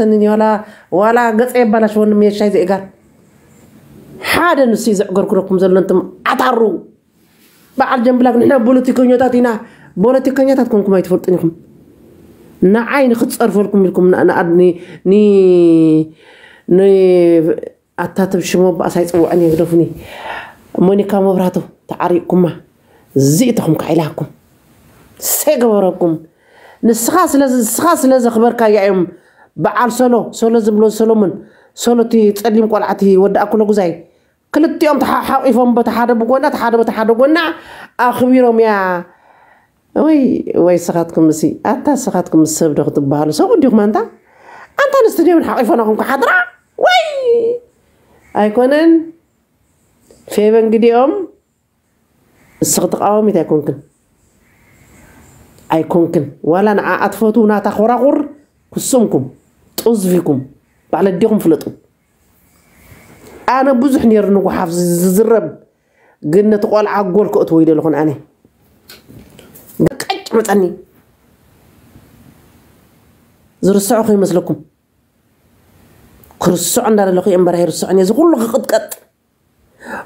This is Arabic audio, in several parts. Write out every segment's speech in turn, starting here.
የደርሰንን ዋላ ዋላ ገፀ የባላሽ ወንም የሻይ ዘእጋር ሓደ ንሱ እዩ ዘዕገርኩረኩም ዘሎ እንቶም ዓታሩ በዓል ጀንብላክ ንሕና ፖለቲከኛታት ኢና ፖለቲከኛታት ኮንኩም ኣይትፈልጡን ኢኹም ንዓይ ንክትፀርፈልኩም ኢልኩም ኣታትብ ሽሞ በኣሳ ይፅውዐን የግደፉኒ ሞኒካ መብራህቶ ተዓሪቕኩማ እዚኢትኹም ካዒላኩም ሰይገበረኩም ንስኻ ስለ ዘኽበርካ እያ እዮም በዓል ሰሎ ሰሎ ዝብሎ ሰሎሞን ሰሎ እቲ ፀሊም ቆልዓቲ ወዲ ኣኩሎ ጉዛይ ክልቲኦም ሓቂፎም በቲ ሓደ ብጎና እቲ ሓደ በቲ ሓደ ጎና ኣኽቢሮም እያ ወይ ወይ ስኻትኩም እሲ ኣታ ስኻትኩም ሰብ ዶ ክትበሃሉ ሰብኡ እንዲኹም እንታ ኣንታ ንስትድዮም ሓቂፎናኹም ክሓድራ ወይ ኣይኮነን ፌበን ግዲኦም እስ ክትቃወሚት ኣይኮንክን ኣይኮንክን ዋላ ንዓ ኣትፈቱ ናታ ኮራቁር ክስምኩም ጥዝፊኩም ባዕለዲኹም ፍለጡ ኣነ ብዙሕ ነይሩ ንጉሓፍ ዝዝረብ ግን ነቲ ቆልዓ ጎል ክእትዎ ይደለኹን ኣነ ቀጭ መፀኒ ዝርስዑ ከይመስለኩም ክርስዑ እንዳደለኹ እየ እምበራ ይርስዑን እዚ ኩሉ ክቅጥቀጥ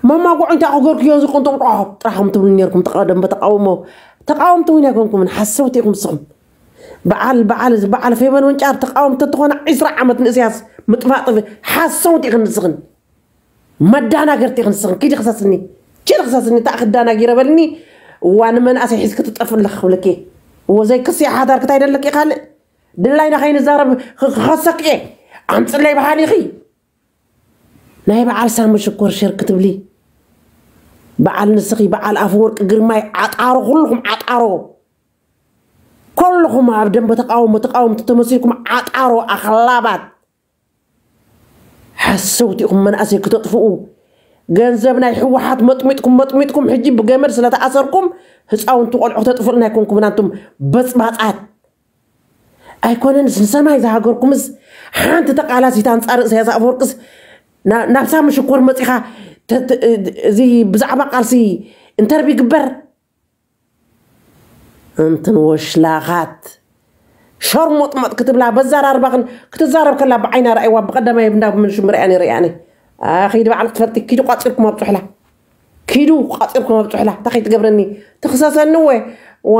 መማጉዕ እንታይ ክገርክዮ ዝቅንጥም ጥራሕኩም ትብሉ ነርኩም ተቀደም ተቃውሞ ተቃወምቲ እውን ኣይኮንኩምን ሓሰብቲ ኢኹም ንስኹም በዓል በዓል በዓል ፌበን ወንጫር ተቃወምቲ እትኾነ ዒስራ ዓመት ንእስያስ ምጥፋእ ጥፊ ሓሰውቲ ኢኽን ንስኽን መዳናገርቲ ኢኽን ንስኽን ክዲ ክሳስኒ ችዲ ክሳስኒ እታ ክዳናጊረ በልኒ እዋ ንመናእሰይ ሒዝ ክትጠፍ ኣለካ ክብለኪ እዎ ዘይክስያ ሓዳር ክታይ ደለኪ ካልእ ድላይና ከይንዛረብ ክኸሰክ እየ ኣምፅለይ ባህሊ ኺ ናይ በዓል ሳሚ ሽኮር ሸር ክትብሊ በዓል ንስኺ በዓል ኣፈወርቂ ግርማይ ዓጣሮ ኩልኩም ዓጣሮ ኩልኩም ኣብ ደንበ ተቃውሞ ተቃወምቲ ተመሲልኩም ዓጣሮ ኣኽላባት ሓሰውቲ ኢኹም መናእሰይ ክተጥፍኡ ገንዘብ ናይ ሕወሓት መጥሚጥኩም መጥሚጥኩም ሕጂ ብገመድ ስለተኣሰርኩም ህፃውንቲ ቆልዑ ተጥፍኡ ናይ ኮንኩም ናንቱም በፅባፃት ኣይኮነን ንሰማይ ዝሃገርኩምስ ሓንቲ ተቃላሲት ኣንፃር እሳያስ ኣፈወርቅስ ናብ ሳሚ ሽኮር መፂኻ እዚ ብዛዕባ ቃልሲ እንተርቢ ይግበር እንትን ወሽላኻት ሸርሞጥሞጥ ክትብላ በዛራርባኽን ክትዛረብ ከላ ብዓይና ረኣይዋ ብቀዳማይ እንዳ ምንሽም ርያ ነይረ ኣነ ከይዲ በዓል ክትፈልጢ ኪዱ ቋፂርኩም ኣብ ፁሕላ ኪዱ ቋፂርኩም ኣብ ፁሕላ እንታይ ከይትገብረኒ ትክሰሰኒ ወ ዋ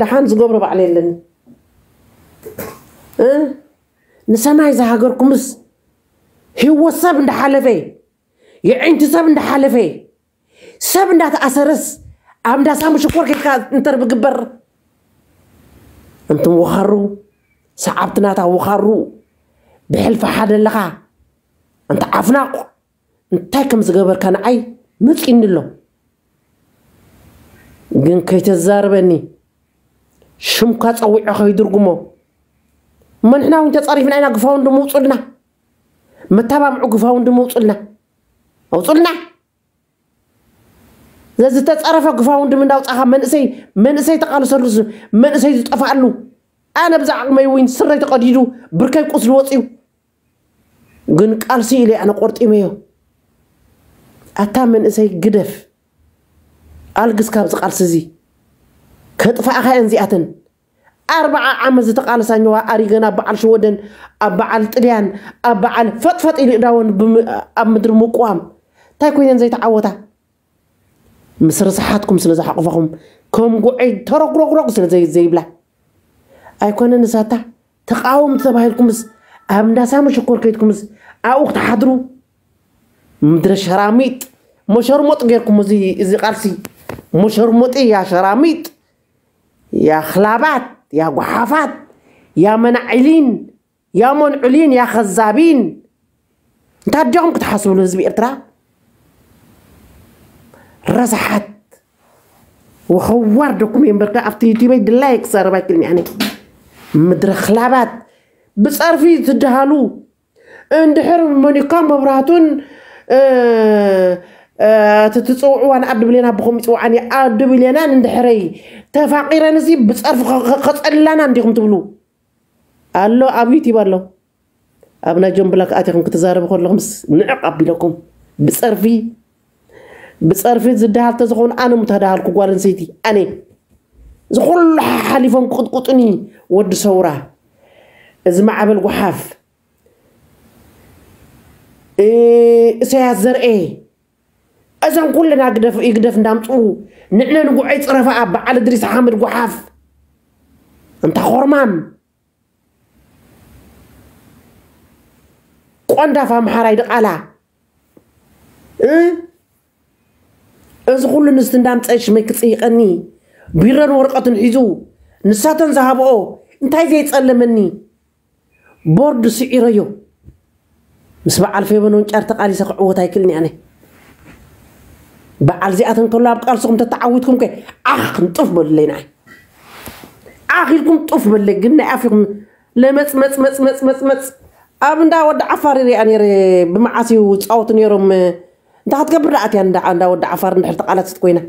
ድሓን ዝገብሮ ባዕለ የለኒ ንሰማይ ዝሃገርኩምስ ህይወት ሰብ እንዳሓለፈ የዒንቲ ሰብ እንዳሓለፈ ሰብ እንዳተኣሰረስ ኣብ እንዳ ሳሙ ሽኮር ከይድካ እንተር ብግበር እንትን ወኻሩ ሰዓብቲ ናታ ወኻሩ። ብሕልፊ ሓደ ኣለኻ እንተ ዓፍናቁ እንታይ ከም ዝገበርካ ንዓይ መፂኒ ኣሎ ግን ከይተዛርበኒ ሽምካ ፀዊዖ ከይድርጉሞ። መንሕና እውን ተፀሪፍና ኢና ግፋውን ድምውፁልና መተባምዑ ግፋውን ድምውፁልና ኣውፁልና ዘዝተፀረፈ ግፋውን ድም እንዳውፃኻ መንእሰይ መንእሰይ ተቃልሰሉ መንእሰይ ዝጠፋኣሉ ኣነ ብዛ ዓቕመይ እውን ስረይ ተቀዲዱ ብርከይ ቁስሊ ወፅዩ ግን ቃልሲ ኢለ ኣነ ቆርጢመዮ ኣታ መንእሰይ ግደፍ ኣልግስ ካብዚ ቃልሲ እዚ ከጥፋእኻ እየን እዚኣተን ኣርባዓ ዓመት ዝተቃለሳኝዋ ኣሪገን ኣብ በዓል ሽወደን ኣብ በዓል ጥልያን ኣብ በዓል ፈጥፈጥ ኢሉ እዳወን ኣብ ምድሪ ምቁዋም እንታይ ኮይነን ዘይተዓወታ ምስ ርስሓትኩም ስለ ዝሓቑፈኹም ከም ጉዐይ ተረጉረጉረጉ ስለ ዘይብላ ኣይኮነን ንሳታ ተቃወምቲ ተባሂልኩምስ ኣብ እንዳሳመ ሽኮር ከይድኩምስ ኣብኡ ክትሓድሩ ምድረ ሸራሚጥ መሸርሞጥ ጌርኩም እዚ ቃልሲ መሸርሞጢ ያ ሸራሚጥ ያ ክላባት ያ ጓሓፋት ያ መናዕሊን ያ መንዑሊን ያ ከዛቢን እንታይ ዲኹም ክትሓስብሉ ህዝቢ ኤርትራ ረሳሓት ወኸዋር ደኩም እየ እምበርካ ኣብቲ ዩቲበይ ድላይ ክሰርብ ኣይክልኒ ኣነ ምድረ ክላባት ብፀርፊ ትድሃሉ እንድሕር ሞኒካ መብራህቱን ትፅውዕዋ ንኣዲ ብሌና ብከም ይፅውዓኒ ኣዲ ብሌናን እንድሕረይ ተፋቂረን እዚ ብፀርፊ ከፀላና እንዲኹም ትብሉ ኣሎ ኣብ ዩቲብ ኣሎ ኣብ ናይ ጆንብላ ከኣቲኹም ክትዛረቡ ከለኹምስ ንዕቕ ኣቢለኩም ብፀርፊ بصرفيت زدهال تزخون أنا متهدهال كوارن سيتي أنا زخول حليفهم قد قطني ود سورة إذا ما عبل قحاف إيه سيهزر إيه أزن كلنا قدف يقدف ندامتو نحن نقول عيد صرفة أب على دريس حامد قحاف أنت خرمام قندا فهم حرايد قلا إيه እዚ ኩሉ ንስቲ እንዳምፀ ሽመይ ክፅይቐኒ ቢረን ወረቐትን ሒዙ ንሳተን ዝሃብኦ እንታይ ዘይፀለመኒ ቦርድ ስዒረዮ ምስ በዓል ፌበኖን ጫር ተቃሊሰ ክዕወት ኣይክእልኒ ኣነ በዓል ዚኣተን ከሎ ኣብ ቃልስኩም ተተዓዊትኩም ከ ኣኽ ክንጡፍ በሉለይ ንዓይ ኣኽ ኢልኩም ጡፍ በለይ ግን ናይ ኣፊኹም ለመፅ መፅ መፅ መፅ መፅ መፅ ኣብ እንዳ ወዲ ዓፋር ሪኣ ነረ ብመዓስዩ ዝፃወቱ ነይሮም እንታይ ክትገብር ዳኣትያ እንዳ ወዲ ዓፋር እንድሕር ተቃላሲት ኮይና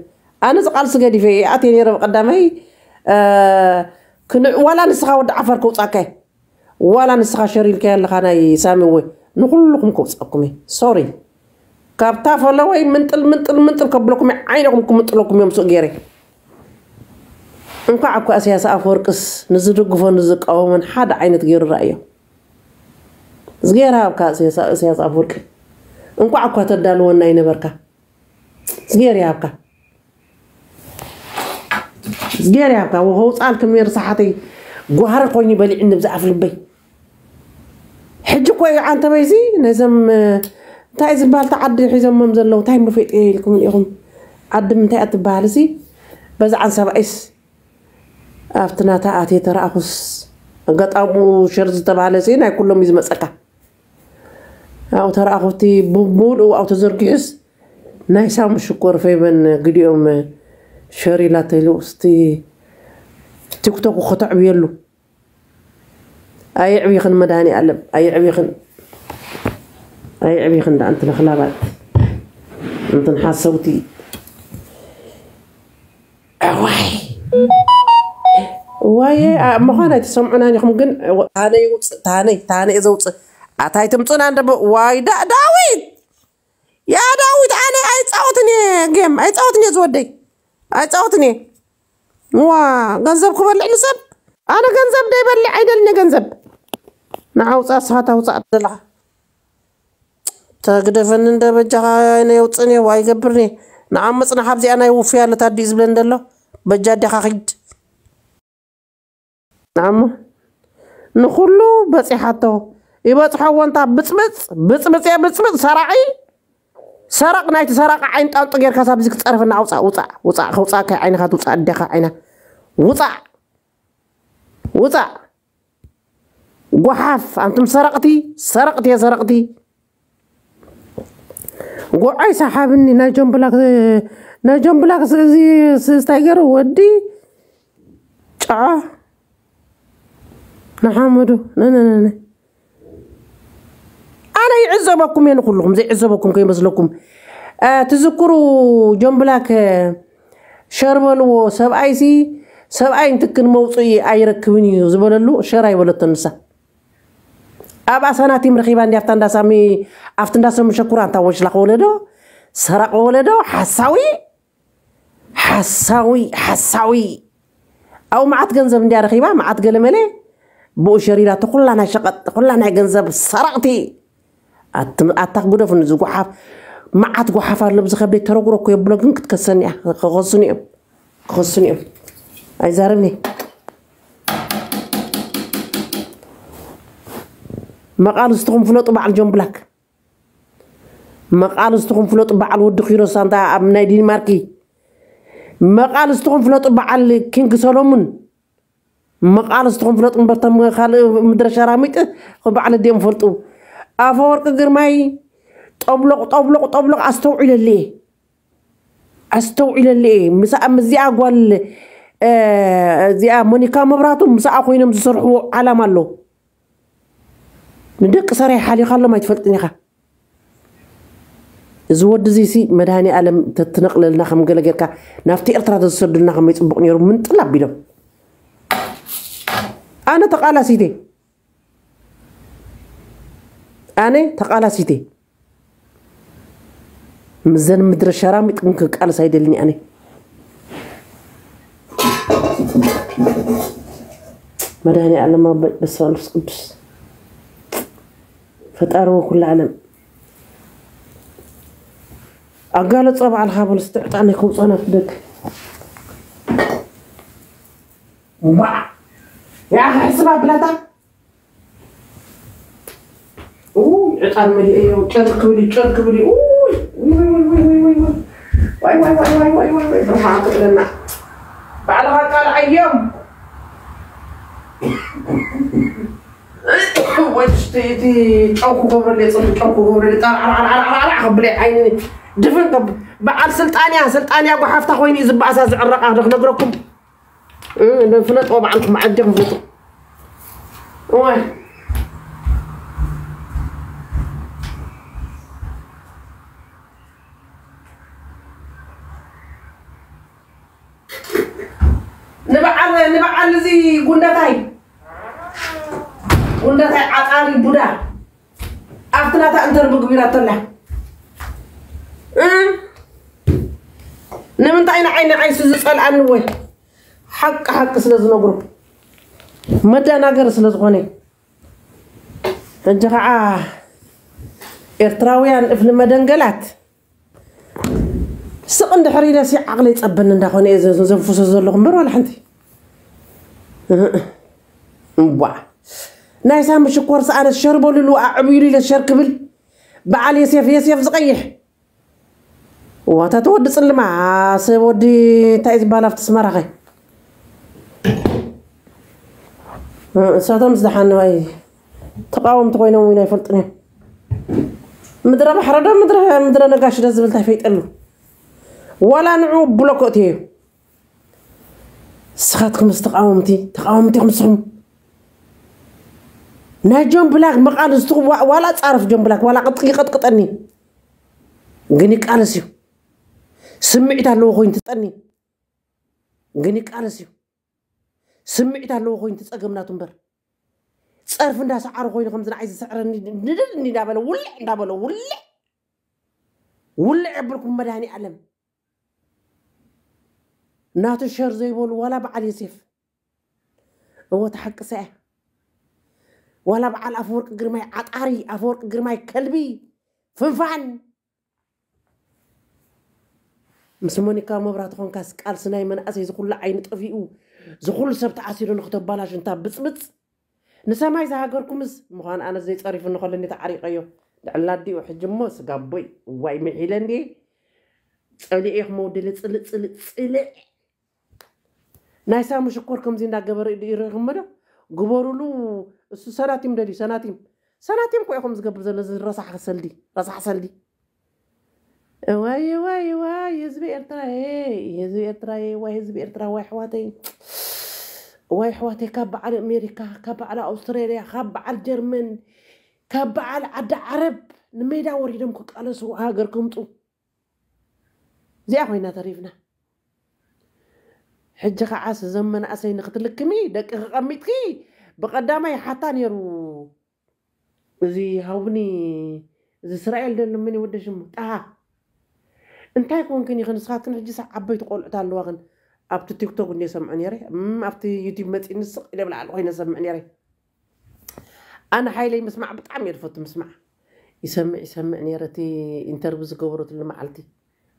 ኣነ ዝቃልሲ ገዲፈ ኣትየ ነረ ብቀዳማይ ዋላ ንስኻ ወዲ ዓፋር ከውፃካ ዋላ ንስኻ ሸሪልካ ኣለካ ናይ ሳሚ ወይ ንኩልኩም ከውፃኩም እየ ሶሪ ካብታ ፈለወይ ምንጥል ምንጥል ምንጥል ከብለኩም ዓይነኩም ክምጥለኩም እዮም ሱእ ገይረ እንኳዕ እኳ እስያስ ኣፈወርቅስ ንዝድግፎ ንዝቃወመን ሓደ ዓይነት ገይሩ ራእዮ ዝገይራ ኣብካ እስያስ ኣፈወርቂ እንቋዕ እኳ ተዳለወና ይነበርካ። ዝጌር ያብካ። ዝጌር ያብካ። ወኸውፃል ክምር ሰሓተይ ጓሃር ኮኝ በሊዕኒ ብዝኣፍ ልበይ ሕጂ ኮይ ዓንተ በይዚ ነዞም እንታይ ዝበሃል ተዓዲ ሒዞሞም ዘለዉ እንታይ መፈጥ ኢልኩም ኢኹም? ዓዲ ምንታይ እትበሃል እዚ በዛ ሰብኣይስ ኣብቲ ናታ ኣቴ ተረኣኹስ ኣጋጣሙ ሸር ዝተባሃለ ናይ ኩሎም እዩ ዝመፀካ። ኣብኡ ተረኣኹቲ ብምሉእ ኣብኡ ተዘርጊሑስ ናይ ሳሙ ሽኮር ፈይበን ግዲኦም ሸሪላ ተይሉ እስቲ ቲክቶክ ከተዕብየሉ ኣይዕብይኽን መድሃኒ ኣለም ኣይዕብይኽን ኣይዕብይኽን ዳ እንትን ክላባት እንትን ሓሰውቲ ዋይ ዋየ ምዃን ኣይተሰምዑናን ኢኹም ግን ታነይ ውፅእ ታነይ ታነይ ዘውፅእ አታይትም ጽናን ደግሞ ዋይ ዳዊት! ያ ዳዊት! አነ አይጻወት እኔ ጌም አይጻወት እኔ ዝወደይ አይጻወት ዋ ገንዘብ ክበልዕ ንሰብ ኣነ ገንዘብ ደይበልዕ ኣይደልኒ ገንዘብ? ንዓውፃ ስኻ ታውፃእ ዘለኻ ተግደፈኒ እንደበጃኻ ነየውፅኒ ዋይ ገብርኒ ንዓብ መፅናሓ ኣብዚኣ ናይ ውፍያ ለታዲኡ ዝብለኒ ደሎ በጃ ዲኻ ኸይድ ንዓሞ ንኩሉ በፂሓቶ ይበፅሖዎ እንታ ብፅብፅ ብፅብፅ እየ ብፅብፅ ሰራቂ ሰረቕ ናይቲ ሰራቂ ዓይን ጣንጦ ጌርካ ሳብዚ ክፀረፈና ኣውፃእ ውፃእ ውፃእ ከውፃእካ ዓይንካ ትውፃእ ኣዴኻ ዓይና ውፃእ ውፃእ ጓሓፍ ኣንቱም ሰረቕቲ ሰረቕቲ እየ ሰረቕቲ ጎዓይ ሰሓብኒ ናይ ጆምብላክ ናይ ጆምብላክ እዚ ስታይ ገይሩ ወዲ ጨዓ ንሓመዱ ነነነነ أنا يعذبكم يعني كلكم زي عزبكم كي مزلكم آه تذكروا جنبلاك آه، شربل و سب وسبعي سي؟ سبعي انتكن موصي أي ركبني زبللو شراي ولا تنسى. أبا سناتي مرخيبة عندي أفتن داسامي أفتن داسامي شكورا أنت وشلق ولدو؟ سرق ولدو؟ حساوي؟ حساوي حساوي. أو معت جنزب عندي رخيبة معت قلملي؟ بو شريرة كلنا تقول كلنا جنزب سرقتي. ንዚ ጓሓፍ መዓት ጓሓፍ ኣሎ ብዚ ከበይ ተረጉሮ እኮ የብሎ ግን ክትከሰኒ እያ ክኸሱን እዮም ክኸሱን እዮም ኣይዛረብኒ መቃልስትኩም ፍለጡ በዓል ጆን ብላክ መቃልስትኩም ፍለጡ በዓል ወዲ ኪሮስ እንታ ኣብ ናይ ዲንማርኪ መቃልስትኩም ፍለጡ በዓል ኪንግ ሰሎሙን መቃልስትኩም ፍለጡ እምበርቶም ካልእ ምድረ ሸራሚጥ በዓል ዲኦም ፈልጡ ኣፈወርቂ ግርማይ ጠብሎቕ ጠብሎቕ ጠብሎቕ ኣስተውዒለሊ እየ ምስኣ ጓል እዚኣ ሞኒካ መብራቱ ምስኣ ኮይኖም ዝሰርሕዎ ዓላማ ኣሎ። ንደቂ ሰራይ ሓሊኻሎም ኣይትፈልጥን ኢኻ። እዚ ወዲ እዚ ሲ መድሃኒ ዓለም ተትነቕለልና ከም ገለ ጌርካ ናብቲ ኤርትራ ተዝሰዱልና ከመይ ፅቡቅ ነይሩ። ምንጥል ኣቢሎም ኣነ ተቃላሲቴ ኣነ ተቃላሲቴ ምዘን ምድረ ሸራሚጥ ግን ክቃልስ ኣይደልኒ ኣነ መድኃኒዓለም ኣባይ በስመ ቅዱስ ፈጣሪ ኩሉ ዓለም ኣጋለፆ በዓልካ በሎ ስትዕጣነ ከውፅና ትደግ ያ ሕስባ ብላታ ዕጣን መሊአዮ ጨርቅ ብሊ ጨርቅ ብሊ ርሓ ክትብለና ባዕልኻ ቃል ዓዮም ወጅቲ እቲ ጨውኩ ገብረለ ፅም ጨውኩ ገብረለ ጣርዓርዓርዓርዓ ከብለ ዓይኒ ድፍን ከብ በዓል ስልጣንያ ስልጣንያ ጓሓፍታ ኮይኑ እዩ ዝበእሳ ዝዕረቃ ክነግረኩም ፍለጥዎ በዓልኩም ዓዲኹም ፍጡ ወይ ንበዓል ንበዓል እዚ ጉንደታይ ጉንደታይ ዓጣሪ ቡዳ ኣብቲ ናታ እንተር ምግቢራ ተላ ንምንታይ ንዓይኒ ዓይሱ ዝፀልኣኒ ወይ ሓቂ ሓቂ ስለ ዝነግሩ መደናገር ስለ ዝኾነ ሕጂ ከዓ ኤርትራውያን እፍሊ መደንገላት سق اندحر إلاس عقلي تقبن اندخون إذن زنفوس زلغم ولا حنتي وا ناي سام شكور سأنا الشرب ولو أعبير إلى الشركبل بعال يسيف يسيف زقيح وتتود صلما سودي تايز بالف تسمرخي ساتم زدحان واي تقاوم تقوينو وين يفلطني مدرا بحر مدرا مدرا نقاش دزبل تفيتلو ዋላ ንዑ ብሎኮት እዩ ስኻትኩም ስ ተቃወምቲ ንስኹም? ናይ ጆን ብላክ መቃልስቲ ዋላ ፃርፍ ጆን ብላክ ዋላ ይቀጥቅጠኒ ግን ይቃለስ እዩ። ስምዒት ኣለዎ ኮይኑ ትፀኒ ግን ይቃለስ እዩ። ስምዒት ኣለዎ ኮይኑ ትፀገምናቱ እምበር። ፀርፊ እንዳሰዓሩ ኮይኑ ከምዚ ዝስዕረኒ ንድል እንዳበለ ውልዕ እንዳበለ ውልዕ። ውልዕ የብልኩም መድሃኒ ዓለም ናቱ ሸር ዘይበሉ ዋላ በዓል የሴፍ እዎ ተሓቅሰ እያ ዋላ በዓል ኣፈወርቂ ግርማይ ዓጣሪ ኣፈወርቂ ግርማይ ከልቢ ፍንፋን ምስ ሞኒካ መብራህቲ ኮንካስ ቃልሲ ናይ መናእሰይ ዝኩሉ ዓይኒ ጠፊኡ ዝኩሉ ሰብ ተዓሲሩ ንክተባላሽ እንታ ብፅብፅ ንሰማይ ዝሃገርኩምስ ምኳን ኣነ ዘይፀሪፉ ንከለኒ ተዓሪቀዮ ልዕላ ዲኡ ሕጂ ሞ ስጋቦይ ዋይ ምሒለ እንዴ ፀሊኤ ክመውድለ ፅልእ ፅልእ ፅልዕ ናይ ሳሙ ሽኮር ከምዚ እንዳገበረ ይርኢኹም ዶ ግበሩሉ እሱ ሰናቲም ደልዩ ሰናቲም ሰናቲም ኮ ኢኹም ዝገብር ዘሎ ረሳሕ ሰልዲ ረሳሕ ሰልዲ ዋይ ዋይ ዋይ ህዝቢ ኤርትራ ህዝቢ ኤርትራ ዋይ ህዝቢ ኤርትራ ዋይ ኣሕዋተይ ዋይ ኣሕዋተይ ካብ በዓል ኣሜሪካ ካብ በዓል ኣውስትራልያ ካብ በዓል ጀርመን ካብ በዓል ዓዲ ዓረብ ንሜዳ ወሪዶም ክቃለሱ ሃገር ክምፁ እዚኣ ኮይና ተሪፍና ሕጂ ከዓስ እዞም መናእሰይ ንክትልክሚ ደቂ ክቐሚጥኪ ብቀዳማይ ሓታ ነይሩ እዚ ሃውኒ እዚ እስራኤል ደሎ ምን ይወደ ሽሙ ጣሃ እንታይ ኮንክን ይኽን ንስኻትክን ሕጂ ሳ ዓበይቲ ቆልዑት ኣለዋኽን ኣብቲ ቲክቶክ እንደ ሰምዑ ነይረ ኣብቲ ዩቲብ መፂ ንስቕ ኢለ ብላዕሊ ኮይነ ሰምዕ ነይረ ኣነ ሓይለይ ምስማዕ ብጣዕሚ እየ ዝፈቱ ምስማዕ ይሰምዕ ይሰምዕ ነይረ እቲ ኢንተርቪው ዝገበረትሉ መዓልቲ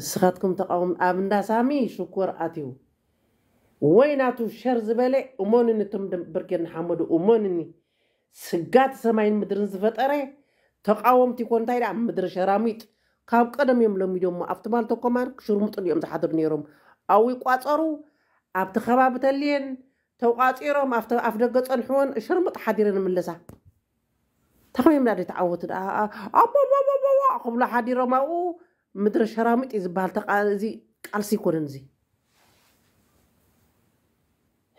እስኻትኩም ተቃወም ኣብ እንዳ ሳሚ ሽኮር ኣትዩ ወይ ናቱ ሸር ዝበለ እሞንኒ እቶም ብርጌን ሓመዱ እሞንኒ ስጋት ሰማይን ምድርን ዝፈጠረ ተቃወምቲ ኮ እንታይ ዳ ምድሪ ሸራሚጥ ካብ ቀደም እዮም ለሚዶሞ ኣብቲ ባልተኮማን ክሽርሙጡን እዮም ዝሓድሩ ነይሮም ኣብኡ ይቋፀሩ ኣብቲ ከባቢ ተልየን ተቋፂሮም ኣፍ ደገ ፀንሕዎን ሽርሙጥ ሓዲረን ምለሳ ተኸመይም ዳ ተዓወቱ ኣቦቦቦቦ ክብሎ ሓዲሮም ኣብኡ ምድሪ ሸራሚጥ እዩ ዝበሃል እዚ ቃልሲ ይኮነን እዚ።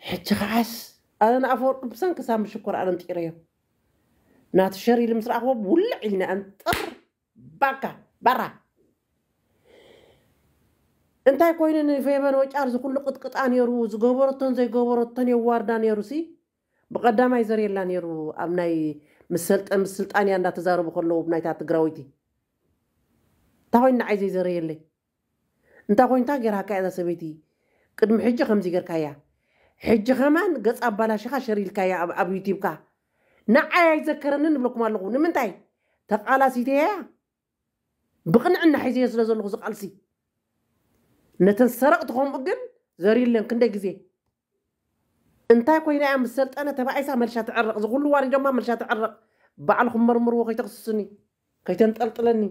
ሕጂ ከዓስ ኣነ ንኣፈወርቂ ብሰን ክሳብ ምሽኮር ኣነ ንጢረ እዮም ናቲ ሸሪል ምስ ረኣኽቦ ውልዕ ኢልና እንጥር ባካ ባራ። እንታይ ኮይኑ ንፌበን ወጫር ዝኩሉ ቅጥቅጣ ነይሩ ዝገበረቶን ዘይገበረቶን የዋርዳ ነይሩ ሲ? ብቀዳማይ ዘርእየላ ነይሩ ኣብ ናይ ምስሰልጠን ምስ ስልጣን እያ እንዳተዛረቡ ከለዉ ናይታ ትግራወይቲ እንታይ ኮይኑ ንዓይ ዘይዘረየለይ እንታይ ኮይንታ ጌርካ እዛ ሰበይቲ ቅድሚ ሕጂ ከምዚ ጌርካያ ሕጂ ከማን ገፅ ኣባላሽኻ ሸሪልካያ ኣብ ዩቲብካ ንዓይ ኣይዘከረንን ንብለኩም ኣለኹ ንምንታይ ተቃላሲት እያ ብቅንዕና ሒዘዮ ስለ ዘለኹ ዝቃልሲ ነተን ሰረቕቲ ከምኡ ግን ዘርእየለን ክንደይ ግዜ እንታይ ኮይና እያ ምስ ሰልጠነ ተባኢሳ መልሻ ትዕረቕ ዝኩሉ ዋሪ ድማ መልሻ ትዕረቕ ባዕልኩም መርምርዎ ከይተክስስኒ ከይተንጠልጥለኒ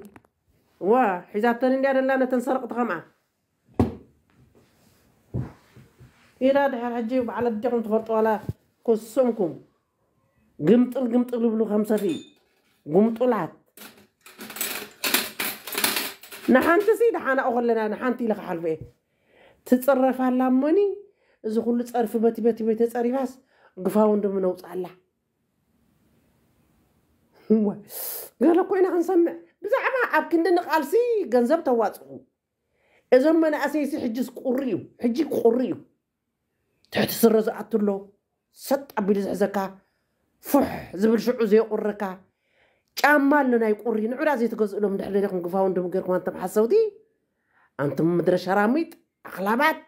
ዋ ሒዛተን እንድያ ደላ ነተን ሰረቕቲ ከምኣ ኢላ ድሕር ሕጂ በዓል ኣዲኹም ትፈልጡ ዋላ ክስምኩም ግምጥል ግምጥል ይብሉ ከም ሰፍኢ ጉምጡላት ንሓንቲ ሲ ድሓናኦ ከለና ንሓንቲ ኢለ ክሓልፈ እየ ትፅረፋላ እሞኒ እዚ ኩሉ ፀርፊ በቲ በቲ በቲ ተፀሪፋስ ግፋውን ድም ነውፃላ ገለ ኮይና ክንሰምዕ ብዛዕባ ኣብ ክንዲ ንቃልሲ ገንዘብ ተዋፅኡ እዞም መናእሰይሲ ሕጂስ ቁሪ እዩ ሕጂ ቁሪ እዩ ትሕቲ ስረ ዝኣትሎ ሰጥ ኣቢሉ ዝሕዘካ ፉሕ ዝብል ሽዑ ዘይቁርካ ጫማ ኣሎ ናይ ቁሪ ንዑዳ ዘይትገዝእሎም ድሕሪ ኹም ግፋውን ድም ገርኩም ኣንተም ሓሰብቲ ኣንቱም ምድረ ሸራሚጥ ኣኽላባት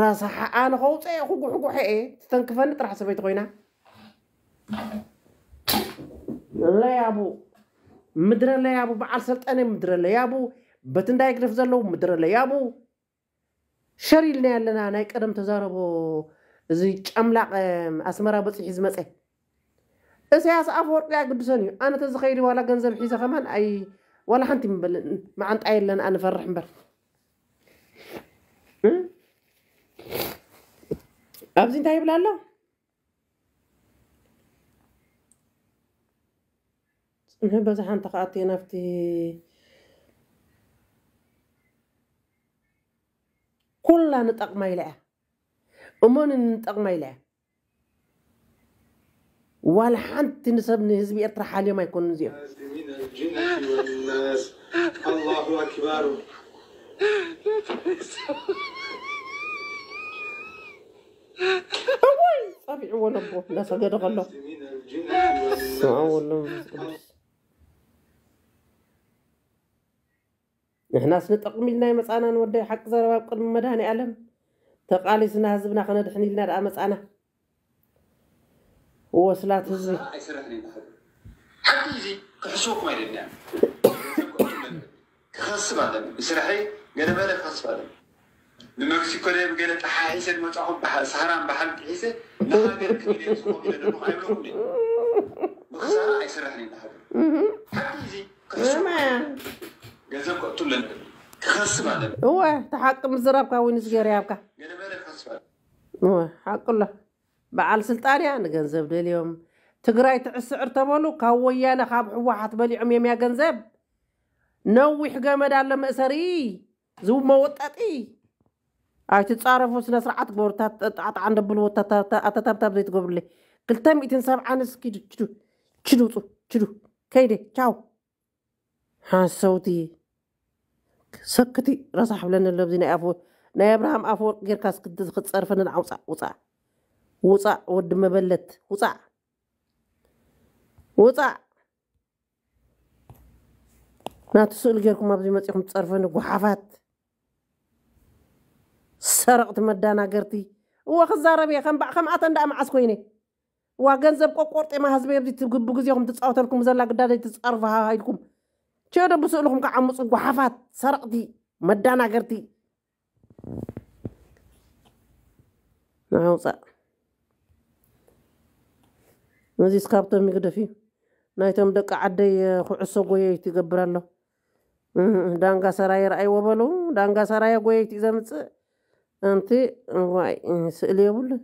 ረሳሓ ኣነ ከውፀ ኩጉሕ ጉሕ እየ ትተንክፈኒ ጥራሕ ሰበይቲ ኮይና ለያቡ ምድረ ለያቡ በዓል ሰልጠነ ምድረ ለያቡ በቲ እንዳይግደፍ ዘለው ምድረ ለያቡ ሸሪልና ያለና ናይ ቀደም ተዛረቦ እዚ ጨምላቕ ኣስመራ በፂሑ ዝመፀ እሰያስ ኣፈወርቂ ኣግድሰን እዩ ኣነ ተዝኸይዲ ዋላ ገንዘብ ሒዘ ከማን ኣይ ዋላ ሓንቲ ምበል መዓንጣ የለን ኣነ ፈርሕ እምበር ኣብዚ እንታይ ይብላ ኣሎ نحب صحن تقاطي نفتي كلها نتقمي له ومن نتقمي له ولا حنت نسبني حزبي يطرح عليه ما يكون زين من الجنة والناس الله أكبر أوي! صبي عون أبوه. لا صدق الله عون ወሎ ንሕናስ ንጠቕሚ ኢልና መፃና ንወዳይ ሓቂ ዘረባ ኣብ ቅድሚ መድሃኒ ዓለም ተቃሊስና ህዝብና ከነድሕን ኢልና ደኣ መፃና ወስላት ህዝቢ ኣይስራሕኒ ይኽእል ሓንቲ ግዜ ክሕስበኩም ኣይደልና ክኸስብ ኣለኒ ብስራሐይ ገለ በለ ክኸስብ ኣለኒ ብሜክሲኮ ደ ገለ ጠሓሒሰ ንመፃኹም ሳሃራን ባህል ጥሒሰ ንሃገር ክግደ ዝኮም ኢለ ደሞ ኣይብለኩም ደ ብክሳራ ኣይስራሕኒ ይኽእል ሓንቲ ግዜ ክሕስብ ገንዘብ ከእቱ ኣለኒ ክኸስብ ኣለኒ እወ ተሓቂ ምዝራብካ ወይንስ ገርያብካ ገለ በለ ክኸስብ ኣለኒ እወ ሓቅሎ በዓል ስልጣን እያ ንገንዘብ ደልዮም ትግራይ ትዕስዕር ተበሉ ካብ ወያነ ካብ ሕወሓት በሊዖም እዮም ያ ገንዘብ ነዊሕ ገመድ ኣሎ መእሰሪ ዝቡ መወጠጢ ኣይትፃረፉ ስነ ስርዓት ግበሩ ጣዕጣዕ እንደብልዎ ኣተታብታብ ዘይትገብሩለ ክልተ ሚእትን ሰብዓንስ ኪዱ ችዱ ችዱ ውፁ ችዱ ከይደ ቻው ሓሰውቲ ሰክቲ ረሳሕ ብለኒ ኣሎ ብዚ ናይ ኣፈ- ናይ ኣብርሃም ኣፈወርቂ ጌርካ ክትፀርፈንን ኣውፃእ ውፃእ ውፃእ ወዲ መበለት ውፃእ ውፃእ ናቱ ስእሊ ጌርኩም ኣብዚ መፂኹም ትፀርፈኒ ጓሓፋት ሰረቕቲ መዳናገርቲ እወ ክዛረብ እየ ከም ከም ኣተ እንዳ መዓስ ኮይነ ዋ ገንዘብ ቆቆርጤማ ህዝቢ ኣብዚ ትግቡ ግዜኹም ትፃወተልኩም ዘላ ግዳደይ ትፀርፉ ሃኢልኩም تيودا بسؤلكم كعمص وحفات سرقتي مدانا قرتي نعوصا نزي سكابتو ميقدفي نايتم دق عدي خعصو قوي تقبر الله دانقا سراي رأي وبلو دانقا سراي قوي تزمت أنت واي سئلي يبول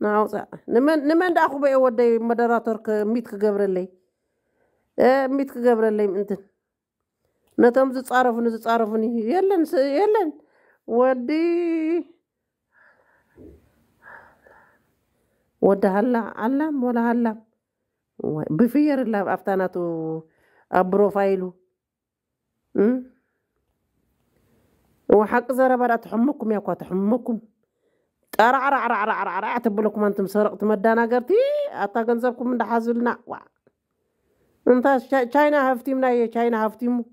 نعوصا نمن نمن داخو بأي ودي مدراتور ميت كقبر اللي ميت كقبر اللي انتن ነቶም ዝፃረፉኒ ዝፃረፉኒ የለን የለን ወዲ ወዲ ሃላ ዓላም ወላ ሃላም ዋይ፣ ብፍየርላ ኣብታ ናቱ ኣብ ፕሮፋይሉ እ? ወሓቂ ዘረባ ዳ ትሕመኩም እያ እኳ ትሕመኩም ጣራዕራዕራዕራዕራዕ ትብለኩም ኣንትም ሰረቕቲ መዳናገርቲ ኣታ ገንዘብኩም እንዳሓዝልና ዋ እንታ ቻ- ቻይና ሃፍቲምና እየ ቻይና ሃፍቲሙ እ?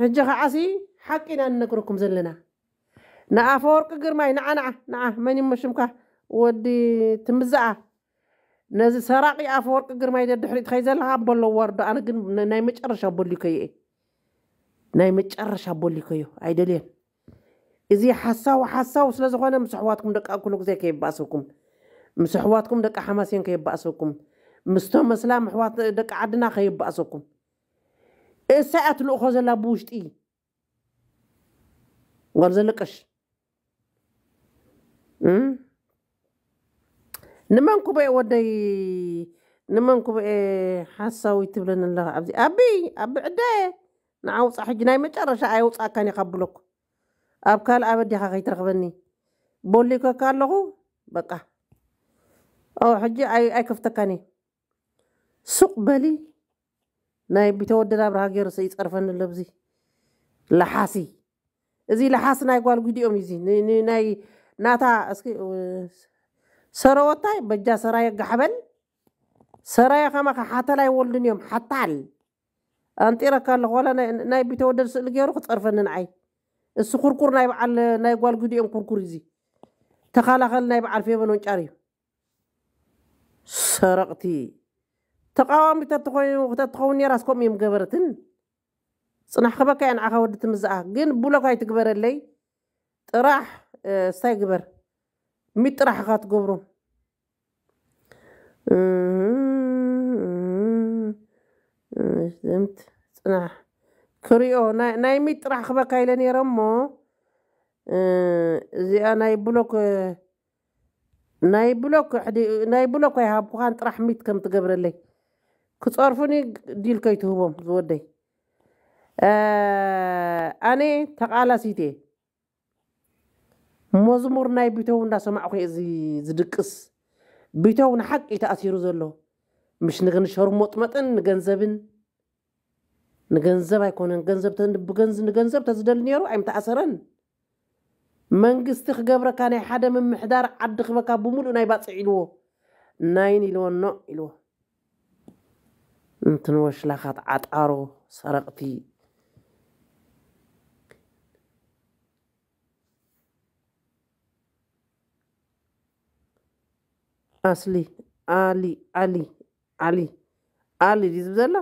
ሕጂ ከዓሲ ሓቂ ኢና ንነግረኩም ዘለና። ንኣፈወርቂ ግርማይ ንዓ ንዓ መን ይመሽምካ ወዲ ትምዛኣ። ነዚ ሰራቂ ኣፈወርቂ ግርማይ ደድሕሪት ከይዘለካ በሎ ዋርዶ ኣነ ግን ናይ መጨረሻ ቦሊኮዮ እየ ናይ መጨረሻ ቦሊኮዮ ኣይደልየን። እዚ ሓሳዊ ሓሳዊ ስለ ዝኾነ ምስ ኣሕዋትኩም ደቂ ኩሉ ግዜ ከይበኣሰኩም ምስ ኣሕዋትኩም ደቂ ሓማስን ከይበኣሰኩም ምስቶም መስላም ኣሕዋት ደቂ ዓድና ከይበኣሰኩም الساعة تلقى زلا بوشتي ورزلقش أمم. نمان كوبي ودي نمان كوبي حساوي تبلن الله عبدي. أبي أبي عداي نعوص حجناي مجرش أيوص أكاني قبلك. أبكال أبدي خاكي ترغبني بولي كاكالغو بقى. أو حجي أي أي كفتكاني. سوق بالي ናይ ቢተወደድ ኣብርሃ ገይሩ ሰ ይፀርፈኒ ኣሎ ብዚ ለሓሲ እዚ ለሓሲ ናይ ጓል ጉዲኦም እዩ እዚ ን- ን- ናይ ናታ እስኪ ው- ሰረወታይ በጃ ሰራየ ጋሕበል ሰራየ ከማኸ ሓተላይ ወልድን እዮም ሓታል ኣንጢረካ ኣለኹ ዋላ ናይ- ናይ ቢተወደድ ስእሊ ገይሩ ክፀርፈኒ ንዓይ እሱ ኩርኩር ናይ በዓል ናይ ጓል ጉዲኦም ኩርኩር እዚ ተኸላኸሊ ናይ በዓል ፌበን ወንጫር እዩ ሰረቕቲ ተቃዋሚ ተትኸውን ነራስ ከምኡ እዮም ገበረትን ፅናሕ ክበካ እያ ንዓኻ ወዲ ትምዝኣ ግን ብሎክ ኣይትግበረለይ ጥራሕ እ፣ ስታይ ግበር ሚጥ ጥራሕ ኢኻ ትገብሮ ምት ፅናሕ ክሪኦ ናይ- ናይ ሚጥ ጥራሕ ክበካ ኢለ ነይረ እሞ እ፣ እዚኣ ናይ ብሎክ ናይ ብሎክ ሕዲ- ናይ ብሎክ ኣይሃብኩኻን ጥራሕ ሚት ከም ትገብረለይ ክፀርፉኒ ዲል ከይትህቦም ዝወደይ አ፣ ኣነ ተቃላሲት እየ መዝሙር ናይ ቢተው እንዳሰማዕኹ እየ እዚ ዝድቅስ ቢተው ንሓቂ ተኣሲሩ ዘሎ ምሽ ንሸርሞጥመጥን ንገንዘብን ንገንዘብ ኣይኮነን ገንዘብ ተ- ብገንዝ- ንገንዘብ ተዝደሊ ነይሩ ኣይምተኣሰረን መንግስቲ ክገብረካ ናይ ሓደ ምምሕዳር ዓዲ ክበካ ብምሉእ ናይ ባፅዕ ኢልዎ ናይን ኢልዎኖ ኢልዎ እንትንወሽላኻት ዓጣሮ ሰረቕቲ ኣስሊ ኣሊ ኣሊ ኣሊ ኣሊ ድዩ ዝብል ዘሎ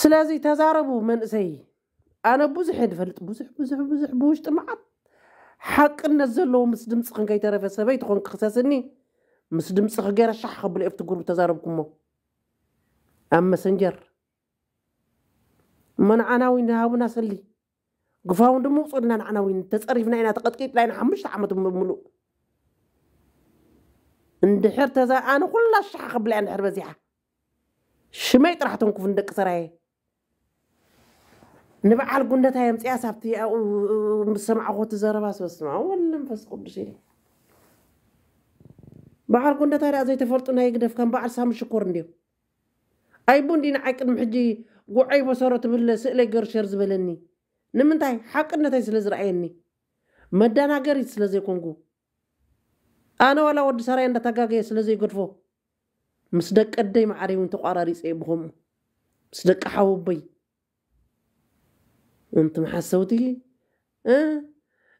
ስለዚ ተዛረቡ መንእሰይ ኣነ ብዙሕ እየ ንፈልጥ ብዙሕ ብዙሕ ብዙሕ ብውሽጢ መዓት ሓቅነት ዘለዎ ምስ ድምፂ ክንከይተረፈ ሰበይቲ ኮንክ ክሰስኒ ምስ ድምፂ ክገይረ ሻሕ ከብሎ ኤፍቲ ጉርብ ተዛረብኩሞ ኣብ መሰንጀር መንዓናዊ ንሃቡና ሰሊ ግፋውን ድምውፁ ድና ንዓናዊ ተፀሪፍና ኢና ተቐጥቂጥና ኢና ሓሙሽተ ዓመት ምሉእ እንድሕር ተዛ ኣነ ኩላ ሻሓ ከብላ እያ እንድሕር በዚሓ ሽመይ ጥራሕ ተንኩፍ ንደቂ ሰራየ ንበዓል ጉንደታ የምፅያ ሳብቲ ኣብኡ ምስ ሰማዕኹ ትዘረባ ስበስማ ወለ መንፈስ ቅዱስ ኢለ በዓል ጉንደታ ዳ ዘይተፈልጡ ናይ ግደፍ ከም በዓል ሳሚ ሽኮር እንድዮም ኣይቡ እንዲ ንዓይ ቅድሚ ሕጂ ጉዓይ በሰሮ ትብል ስእለይ ገይሩ ሸር ዝበለኒ። ንምንታይ? ሓቅነተይ ስለ ዝረኣየኒ መደናገሪት ስለ ዘይኮንኩ። ኣነ ዋላ ወዲ ሰራይ እንዳተጋገየ ስለ ዘይገድፎ። ምስ ደቂ ኣደይ ማዕረይ እውን ተቋራሪፀ እየ ብከምኡ ምስ ደቂ ሓወበይ እንቲ መሓሰብቲ እ?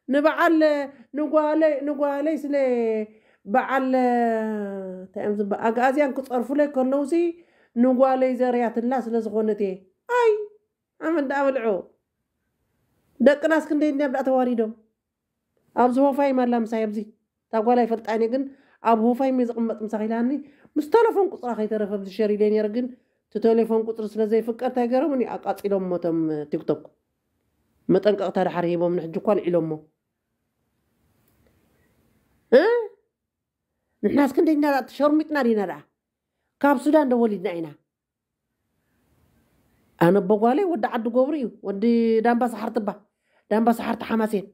ንበዓል ንጓለይ ስለ በዓል እንታይ እዮም ዝባ ኣጋእዝያን ክፀርፉለይ ከለውሲ ንጓለይ ዘርያትላ ስለ ዝኾነት እየ ኣይ ኣመ እንዳኣበልዖ ደቅናስ ክንደይ እንዳ ብዳ ተዋሪዶም ኣብዚ ሆፋይ ማላ ምሳይ ኣብዚ እታ ጓል ኣይፈልጣን እየ ግን ኣብ ሆፋይ ሜ ዝቕመጥ ምሳኺ ኢላኒ ምስ ቴሌፎን ቁፅራ ከይተረፈ ብዚ ሸር ኢለ ነረ ግን እቲ ቴሌፎን ቁፅሪ ስለ ዘይፍቀድ እንታይ ገይሮም እኒ ኣቃፂሎም ሞቶም ቲክቶክ መጠንቀቕታ ድሓር ሂቦም ንሕጂ እኳ ልዒሎሞ እ ንሕናስ ክንደይ ኢና ተሸርሚጥና ዲና ደኣ ካብ ሱዳን ደወሊድና ኢና ኣነ በጓለይ ወዲ ዓዲ ገብሩ እዩ ወዲ ዳንባ ሰሓር ትባ ዳንባ ሰሓርቲ ሓማሴን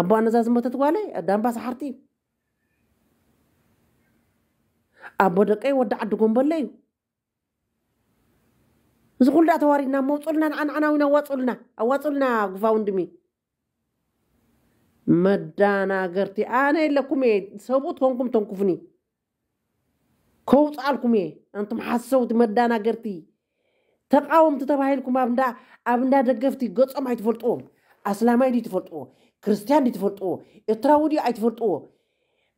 ኣቦ ነዛ ዝመተት ጓለይ ዳምባ ሰሓርቲ እዩ ኣቦ ደቀይ ወዲ ዓዲ ጎንበለ እዩ እዚ ኩሉ ዳ ተዋሪድና መውፅልና ንዓንዓናዊና ኣዋፅልና ኣዋፅልና ጉፋ ወንድሚ መዳናገርቲ ኣነ የለኩም እየ ሰብኡት ኮንኩም ተንኩፍኒ ከውፃልኩም እየ አንቱም ሓሰውቲ መዳናገርቲ ተቃወምቲ ተባሂልኩም ኣብ እንዳ ኣብ እንዳ ደገፍቲ ገጾም ኣይትፈልጥዎም ኣስላማይ ድዩ ትፈልጥዎ ክርስቲያን ድዩ ትፈልጥዎ ኤርትራዊ ድዩ ኣይትፈልጥዎ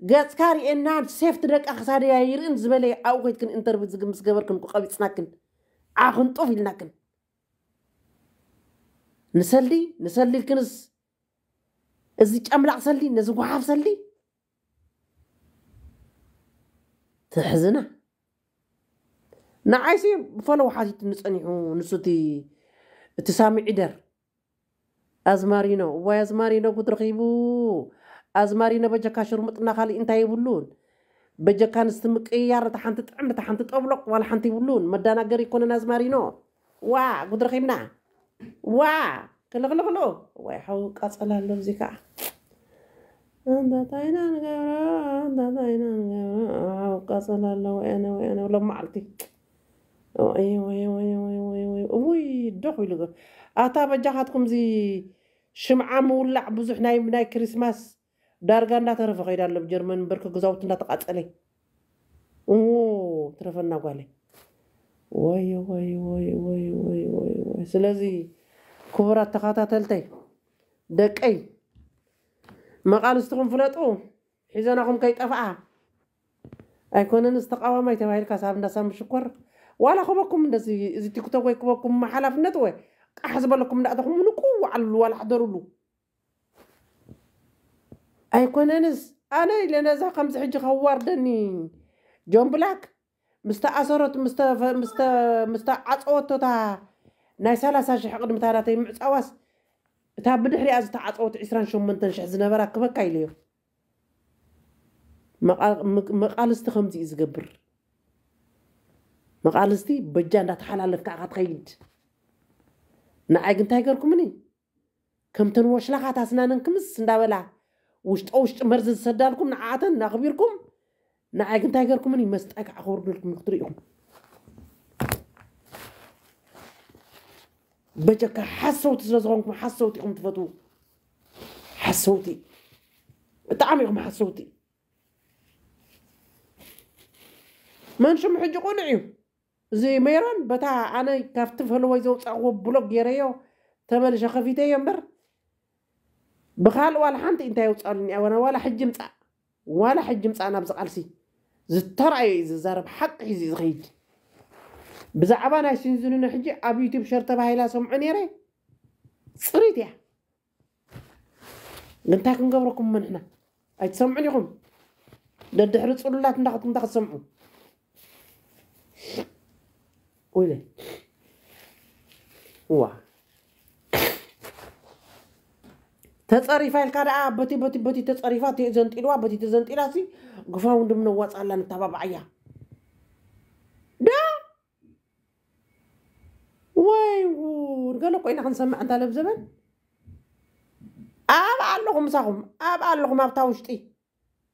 ገፅካ ርኤና ሴፍቲ ደቃ ክሳደያ ይርእን ዝበለ ኣብኡ ኮይትክን ኢንተርቪው ዝግ- ምስ ገበርክን ቀቢፅናክን ዓክንጡፍ ኢልናክን ንሰሊ ንሰሊ ኢልክንስ እዚ ጨምላቕ ሰሊ ነዚ ጓሓፍ ሰሊ ትሕዝና ንዓይሲ ብፈለዎ ሓቲት ንፀኒሑ ንሱ እቲ እቲ ሳሚ ዒደር ኣዝማሪኖ እዋይ ኣዝማሪኖ ጉድ ረኺቡ ኣዝማሪኖ በጀካ ሽርሙጥና ካሊእ እንታይ ይብሉን በጀካ ንስቲ ምቅያር እታ ሓንቲ ጥዕም እታ ሓንቲ ጠብሎቅ ዋላ ሓንቲ ይብሉን መዳናገር ይኮነን ኣዝማሪኖ ዋ ጉድ ረኺብና ዋ ክልክልክሎ ዋይ ሓው ቃፀላ ኣሎ እዚ ከዓ وقصلاله وأنا وأنا ولا معرتي وي وي وي وي وي وي دخو يلقى اتا بجحاتكم زي شمعة مولع بزح ناي مناي كريسماس دارغا ندا ترف غيدالو بجرمن برك غزاوت ندا تقاتلي أو ترفنا غالي وي وي وي وي وي وي سلازي كبرات تخاطا تلتي دقي ወይ ወይ ወይ ስለዚ ክቡራት ተኸታተልተይ ደቀይ መቃልስትኩም ፍለጡ ሒዘናኹም ከይጠፍኣ ኣይኮነን ዝተቃዋማይ ተባሂልካ ሳብ እንዳሳብ ምሽኮር ዋላ ክበኩም እንደዚ እዚ ቲክቶክ ወይ ክበኩም ሓላፍነት ወይ ቃሕ ዝበለኩም እንዳእተኹም ንቁ ዋዕልሉ ዋላ ሕደርሉ ኣይኮነንስ ኣነ ለነዛ ከምዚ ሕጂ ከዋርደኒ ጆን ብላክ ምስተኣሰረት ምስተዓፀወቶታ ናይ 30 ሽሕ ቅድሚ ታዳተይ ምዕፃዋስ እታ ብድሕሪኣ ዝተዓፀወት 28 ሽሕ ዝነበራ ክበካ ኢለዮ መቃልስቲ ከምዚ እዩ ዝገብር። መቃልስቲ በጃ እንዳተሓላለፍካ ኢኻ ትኸይድ። ንዓይ ግን ገርኩምኒ ከምተን ወሽላኻት ኣስናነን ክምስ እንዳበላ ውሽጦ ውሽጢ መርዚ ዝሰዳልኩም ንዓኣተን እናኽቢርኩም። ንዓይ ግን እንታይ ገርኩምኒ መስጣይ ከዓ ከወርደልኩም ክትርእኹም በጀካ ሓሰውቲ ስለ ዝኾንኩም ሓሰውቲ ኢኹም ትፈትዉ ሓሰውቲ ብጣዕሚ ኢኹም ሓሰውቲ መንሽሙ ሕጂ ቁኑዕ እዩ እዚ ሜሮን በታ ኣነ ካብቲ ፈለወይ ዘውፃእዎ ብሎግ ገይረዮ ተመልሸ ከፊተዮ እምበር ብካልእ ዋላ ሓንቲ እንታይ የውፃሉኒ ኣወና ዋላ ሕጂ ምፃእ ዋላ ሕጂ ምፃእ ናብዚ ቃልሲ ዝተረኣዮ እዩ ዝዛረብ ሓቂ ሒዙ እዩ ዝኸይድ ብዛዕባ ናይ ሲንዝኑነ ሕጂ ኣብ ዩቲብ ሸር ተባሂላ ሰምዑ ነይረ ፅሪት እያ እንታይ ክንገብረኩም መንሕና ኣይትሰምዑን ኢኹም ደድሕሪ ፅሉላት እንዳኸትኩም እንታ ክትሰምዑ ወይለ ዋ ተፀሪፋ ኢልካ ደኣ በቲ በቲ በቲ ተፀሪፋ እቲኡ ዘንጢልዋ በቲ ተዘንጢላ ሲ ግፋውን ድም ነዋፃላ ንተባባዕያ ويورقلق إنا غنسمع أنت لبزبن أب علقهم سهم أب علقهم أب تاوشتي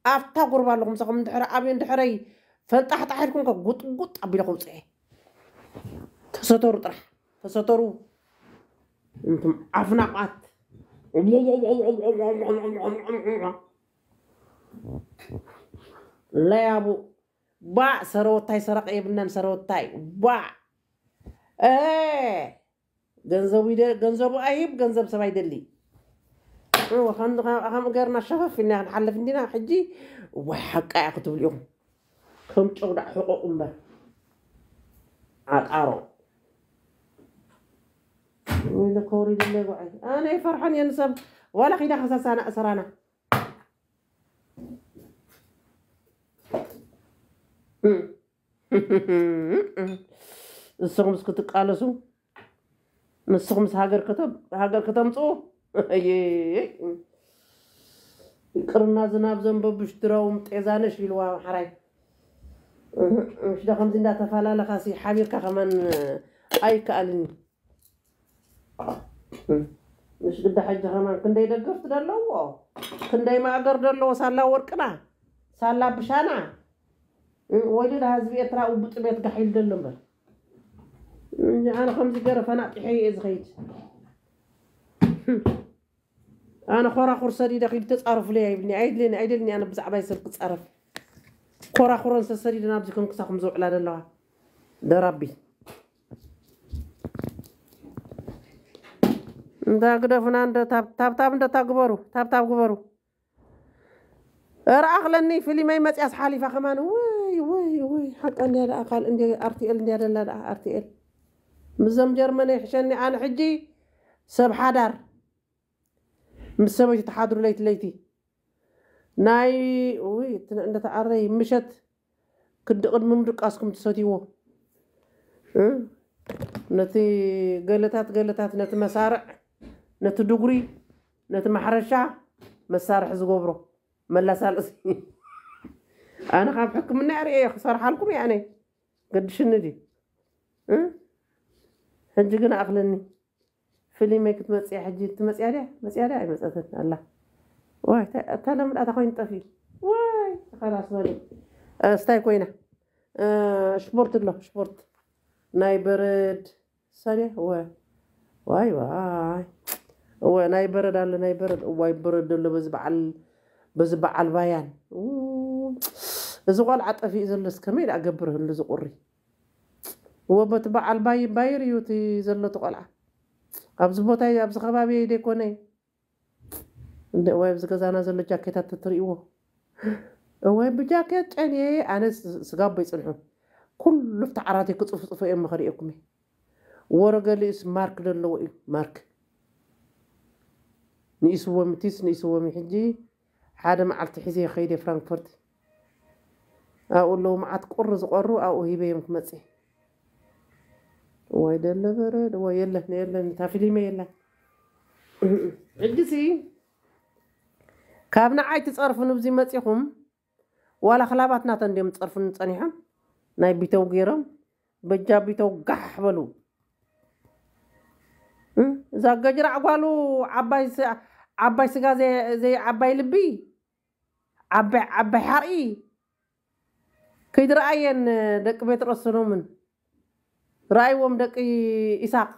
أب تاقرب علقهم سهم دحر أبي دحري فلطح تحركم كقط قط أبي لكم صحيح تسطروا طرح تسطروا أنتم عفناقات لا يا أبو با سروتاي سرق ابنن سروتاي با ገንዘቡ ይደ- ገንዘቡ ኣይብ ገንዘብ ሰብ ኣይደሊ ከምኡ ገርና ሸፈፍ ኢልና ክንሓልፍ እንዲና ሕጂ ዋይ ሓቃ እያ ክትብል ኢኹም ከም ጨጉዳዕ ሕቆቁ እምበር ዓጣሮ ከውሪድለ ጉዓይ ኣነ ይፈርሖን እየ ንሰብ ዋላ ኺዳ ከሳሳና እሰራና ንስኹም ስ ክትቃለሱ ንስኹም ስ ሃገር ሃገር ከተምፅኡ እየይ ይቅርና ዝናብ ዘንበብሽ ድረውም ጤዛነሽ ኢልዋ ሓራይ ምሽዳ ከምዚ እንዳተፈላለኻ ሲ ሓቢርካ ከመን ኣይከኣልኒ ምስ ግዳ ሕጂ ከመን ክንደይ ደገፍቲ ደለዎ ክንደይ ማእገር ዘለዎ ሳላ ወርቅና ሳላ ብሻና ወይድዳ ህዝቢ ኤርትራ ውቡጥ ቤት ጋሒሉ ደሎ እምበር እንጂ ኣነ ከምዚ ገይረ ፈናጢሐ እየ ዝኸይድ ኣነ ኮራኩር ሰዲደ ኺድ ተፃረፉለይ ኣይብልኒ ኣይድልኒ ኣይደልኒ ኣነ ብዛዕባይ ሰብ ክፃረፍ ኮራኩረን ሰብ ሰዲደ ናብዚ ክንክሳኹም ዝውዕላ ዘለዋ ደራቢ እንዳግደፉና እንደ ታብታብ እንደታግበሩ ታብታብ ግበሩ ረኣኽለኒ ፊልመይ መፅያስ ሓሊፋ ከማን ወይ ወይ ወይ ሓቀ እንዲያ ደኣ ካል እንዲ ኣርቲኤል እንዲያ ደላ ደኣ ኣርቲኤል ምዞም ጀርመን ይሕሸኒ ኣነ ሕጂ ሰብ ሓዳር ምስ ሰበይቲ ተሓድሩ ለይቲ ለይቲ ናይ ውይ እንደተዓረይ ምሸት ክዲ ቅድሚ ምድቃስኩም ትሰትይዎ እ? ነቲ ገለታት ገለታት ነቲ መሳርዕ ነቲ ድጉሪ ነቲ ማሕረሻ መሳርሒ ዝገብሮ መላሳልእሲ ኣነ ካብ ሕክምና እርአ እየ ክሰርሓልኩም እየ ኣነ ገድሽኒ ዲ እ? ሕጂ ግን ኣቕለኒ ፍልመይ ክትመፅያ ሕጂ ትመፅያ ድያ መፅያ ድያ ኣይመፀትን ኣላ ዋይ እታ ለምዳእታ ኮይኑ ጠፊ ዋይ ከላስ በለ ስታይ ኮይና ስፖርት ኣሎ ስፖርት ናይ በረድ ሳድያ ዋይ ዋይ ዋይ እወ ናይ በረድ ኣሎ ናይ በረድ እዋይ በረድ ኣሎ በዚ በዓል በዚ በዓል ባያን ው፣ እዚ ቆልዓ ጠፊኡ ዘሎስ ከመይ ዳ ገብር ህሉ ዝቁሪ እወ በቲ በዓል ባይ ባይር እዩ እቲ ዘሎ እቲ ቆልዓ ኣብዚ ቦታ ኣብዚ ከባቢ ደይኮነይ እንደ ወይ ኣብዚ ገዛና ዘሎ ጃኬታት እትርእይዎ እወይ ብጃኬት ጨንየ ኣነ ስጋቦ ይፅንሑ ኩሉ ፍቲ ዓራተይ ክፅፍፅፎ እዮም መኸሪአኩም እየ ወረገሊኡስ ማርክ ዘለዎ እዩ ማርክ ንእስዎሚ ቲስ ንእስዎሚ ሕጂ ሓደ መዓልቲ ሒዘ ከይደ ፍራንክፈርት ኣብኡ ኣለዉ መዓት ቁሪ ዝቆሩ ኣብኡ ሂበዮም ክመፅእ ወይ ደለ በረድ ወይ የለን የለን እታ ፊልመ የለን ሕጂ ሲ ካብ ንዓይ ትፀርፉ ንብዚ መፂኹም ዋላ ክላባት ናተን እንዲዮም ዝፀርፉን ፀኒሖም ናይ ቢተው ገይሮም በጃ ቢተው ጋሕ በሉ? እዛ ገጅራዕ ጓሉ ዓባይ ስጋ ዘይ- ዓባይ ልቢ ዓባይ ሓርኢ ከይድረኣየን ደቂ ቤት ረስኖምን رأيهم دك إساق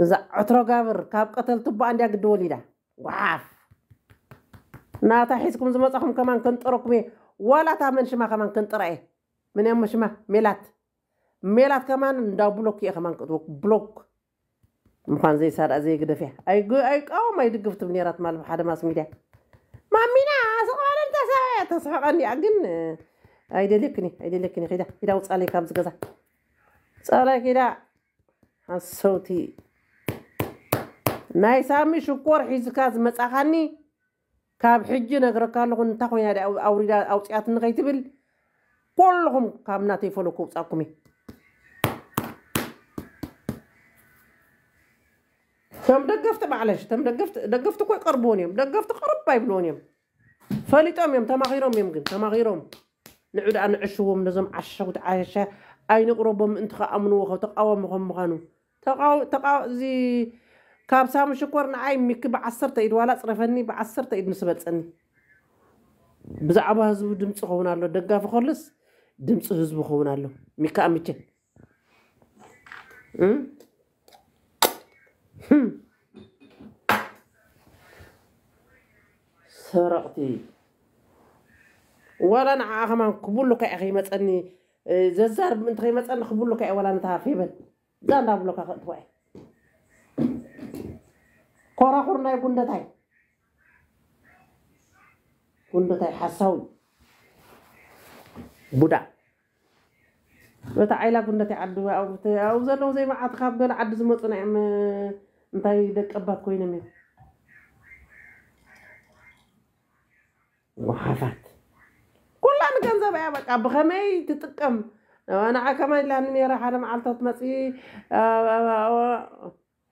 إذا عطرو قابر كاب قتل تبا عندي أقدولي ده وعاف ناتا حيسكم زمصحهم كمان كنت أركمي ولا تامن شما كمان كنت رأي من يوم شما ميلات ميلات كمان دا بلوك يا كمان بلوك مخان زي سار أزي قد فيه أي جو أي أو ما يدقف تبني رات مال حدا ما سمي ده مامينا سؤال أنت سوية سويت تسحقني أجن أيدي لكني أيدي لكني خيدا إذا وصالي كابز قزح صار كده. الصوتي. ناي سامي شكور حيزكاز مصاخاني كاب حجنا غركان الله انت خويا أو اوريدا أو صيات بال كلهم كامنا تيفلكو صاكمي تم دقفت معلش تم دقفت دقفت كوي قربونيم دقفت قرب بايبلون يوم فليتهم يوم تماغيرهم يوم تماغيرهم نعود عشوهم نزم عشا وتعشى. ዓሸ ኣይንቕረቦም ምእንቲ ከኣምንዎ ከ ተቃወሙ ከም ምዃኑ ተቃው- ተቃ- እዚ ካብ ሳሙ ሽኮር ንዓይ ሚኪ ብዓሰርተ ኢድ ዋላ ፅረፈኒ ብዓሰርተ ኢድ ምስ በፀኒ ብዛዕባ ህዝቡ ድምፂ ክኸውን ኣሎ ደጋፊ ከልስ ድምፂ ህዝቡ ክኸውን ኣሎ ሚካ ኣምቸ እ? ህም። ሰረቕቲ ዋላ ንዓኣ ከማን ክብሉካ እየ ከይመፀኒ እ፣ ዘዛርብ ምእንቲ ከይመፀኒ ክብሉካ እየ ዋላ ነታ ፌበን እዛ እንዳብሎካ ከእትዋ እየ ኮራኩር ናይ ጉንደታይ ጉንደታይ ሓሳዊ ቡዳ በታ ዓይላ ጉንደታይ ዓዲ ኣብኡ ዘለዉ ዘይመዓት ካብ ገለ ዓዲ ዝመፁ ናይ እንታይ ደቀባት ኮይኖም እዮም ወሓፋት ኩላ ንገንዘብ እያ በቃ ብኸመይ ትጥቀም ንዓ ከመይ ኢላኒ ነራ ሓደ መዓልታት መፂ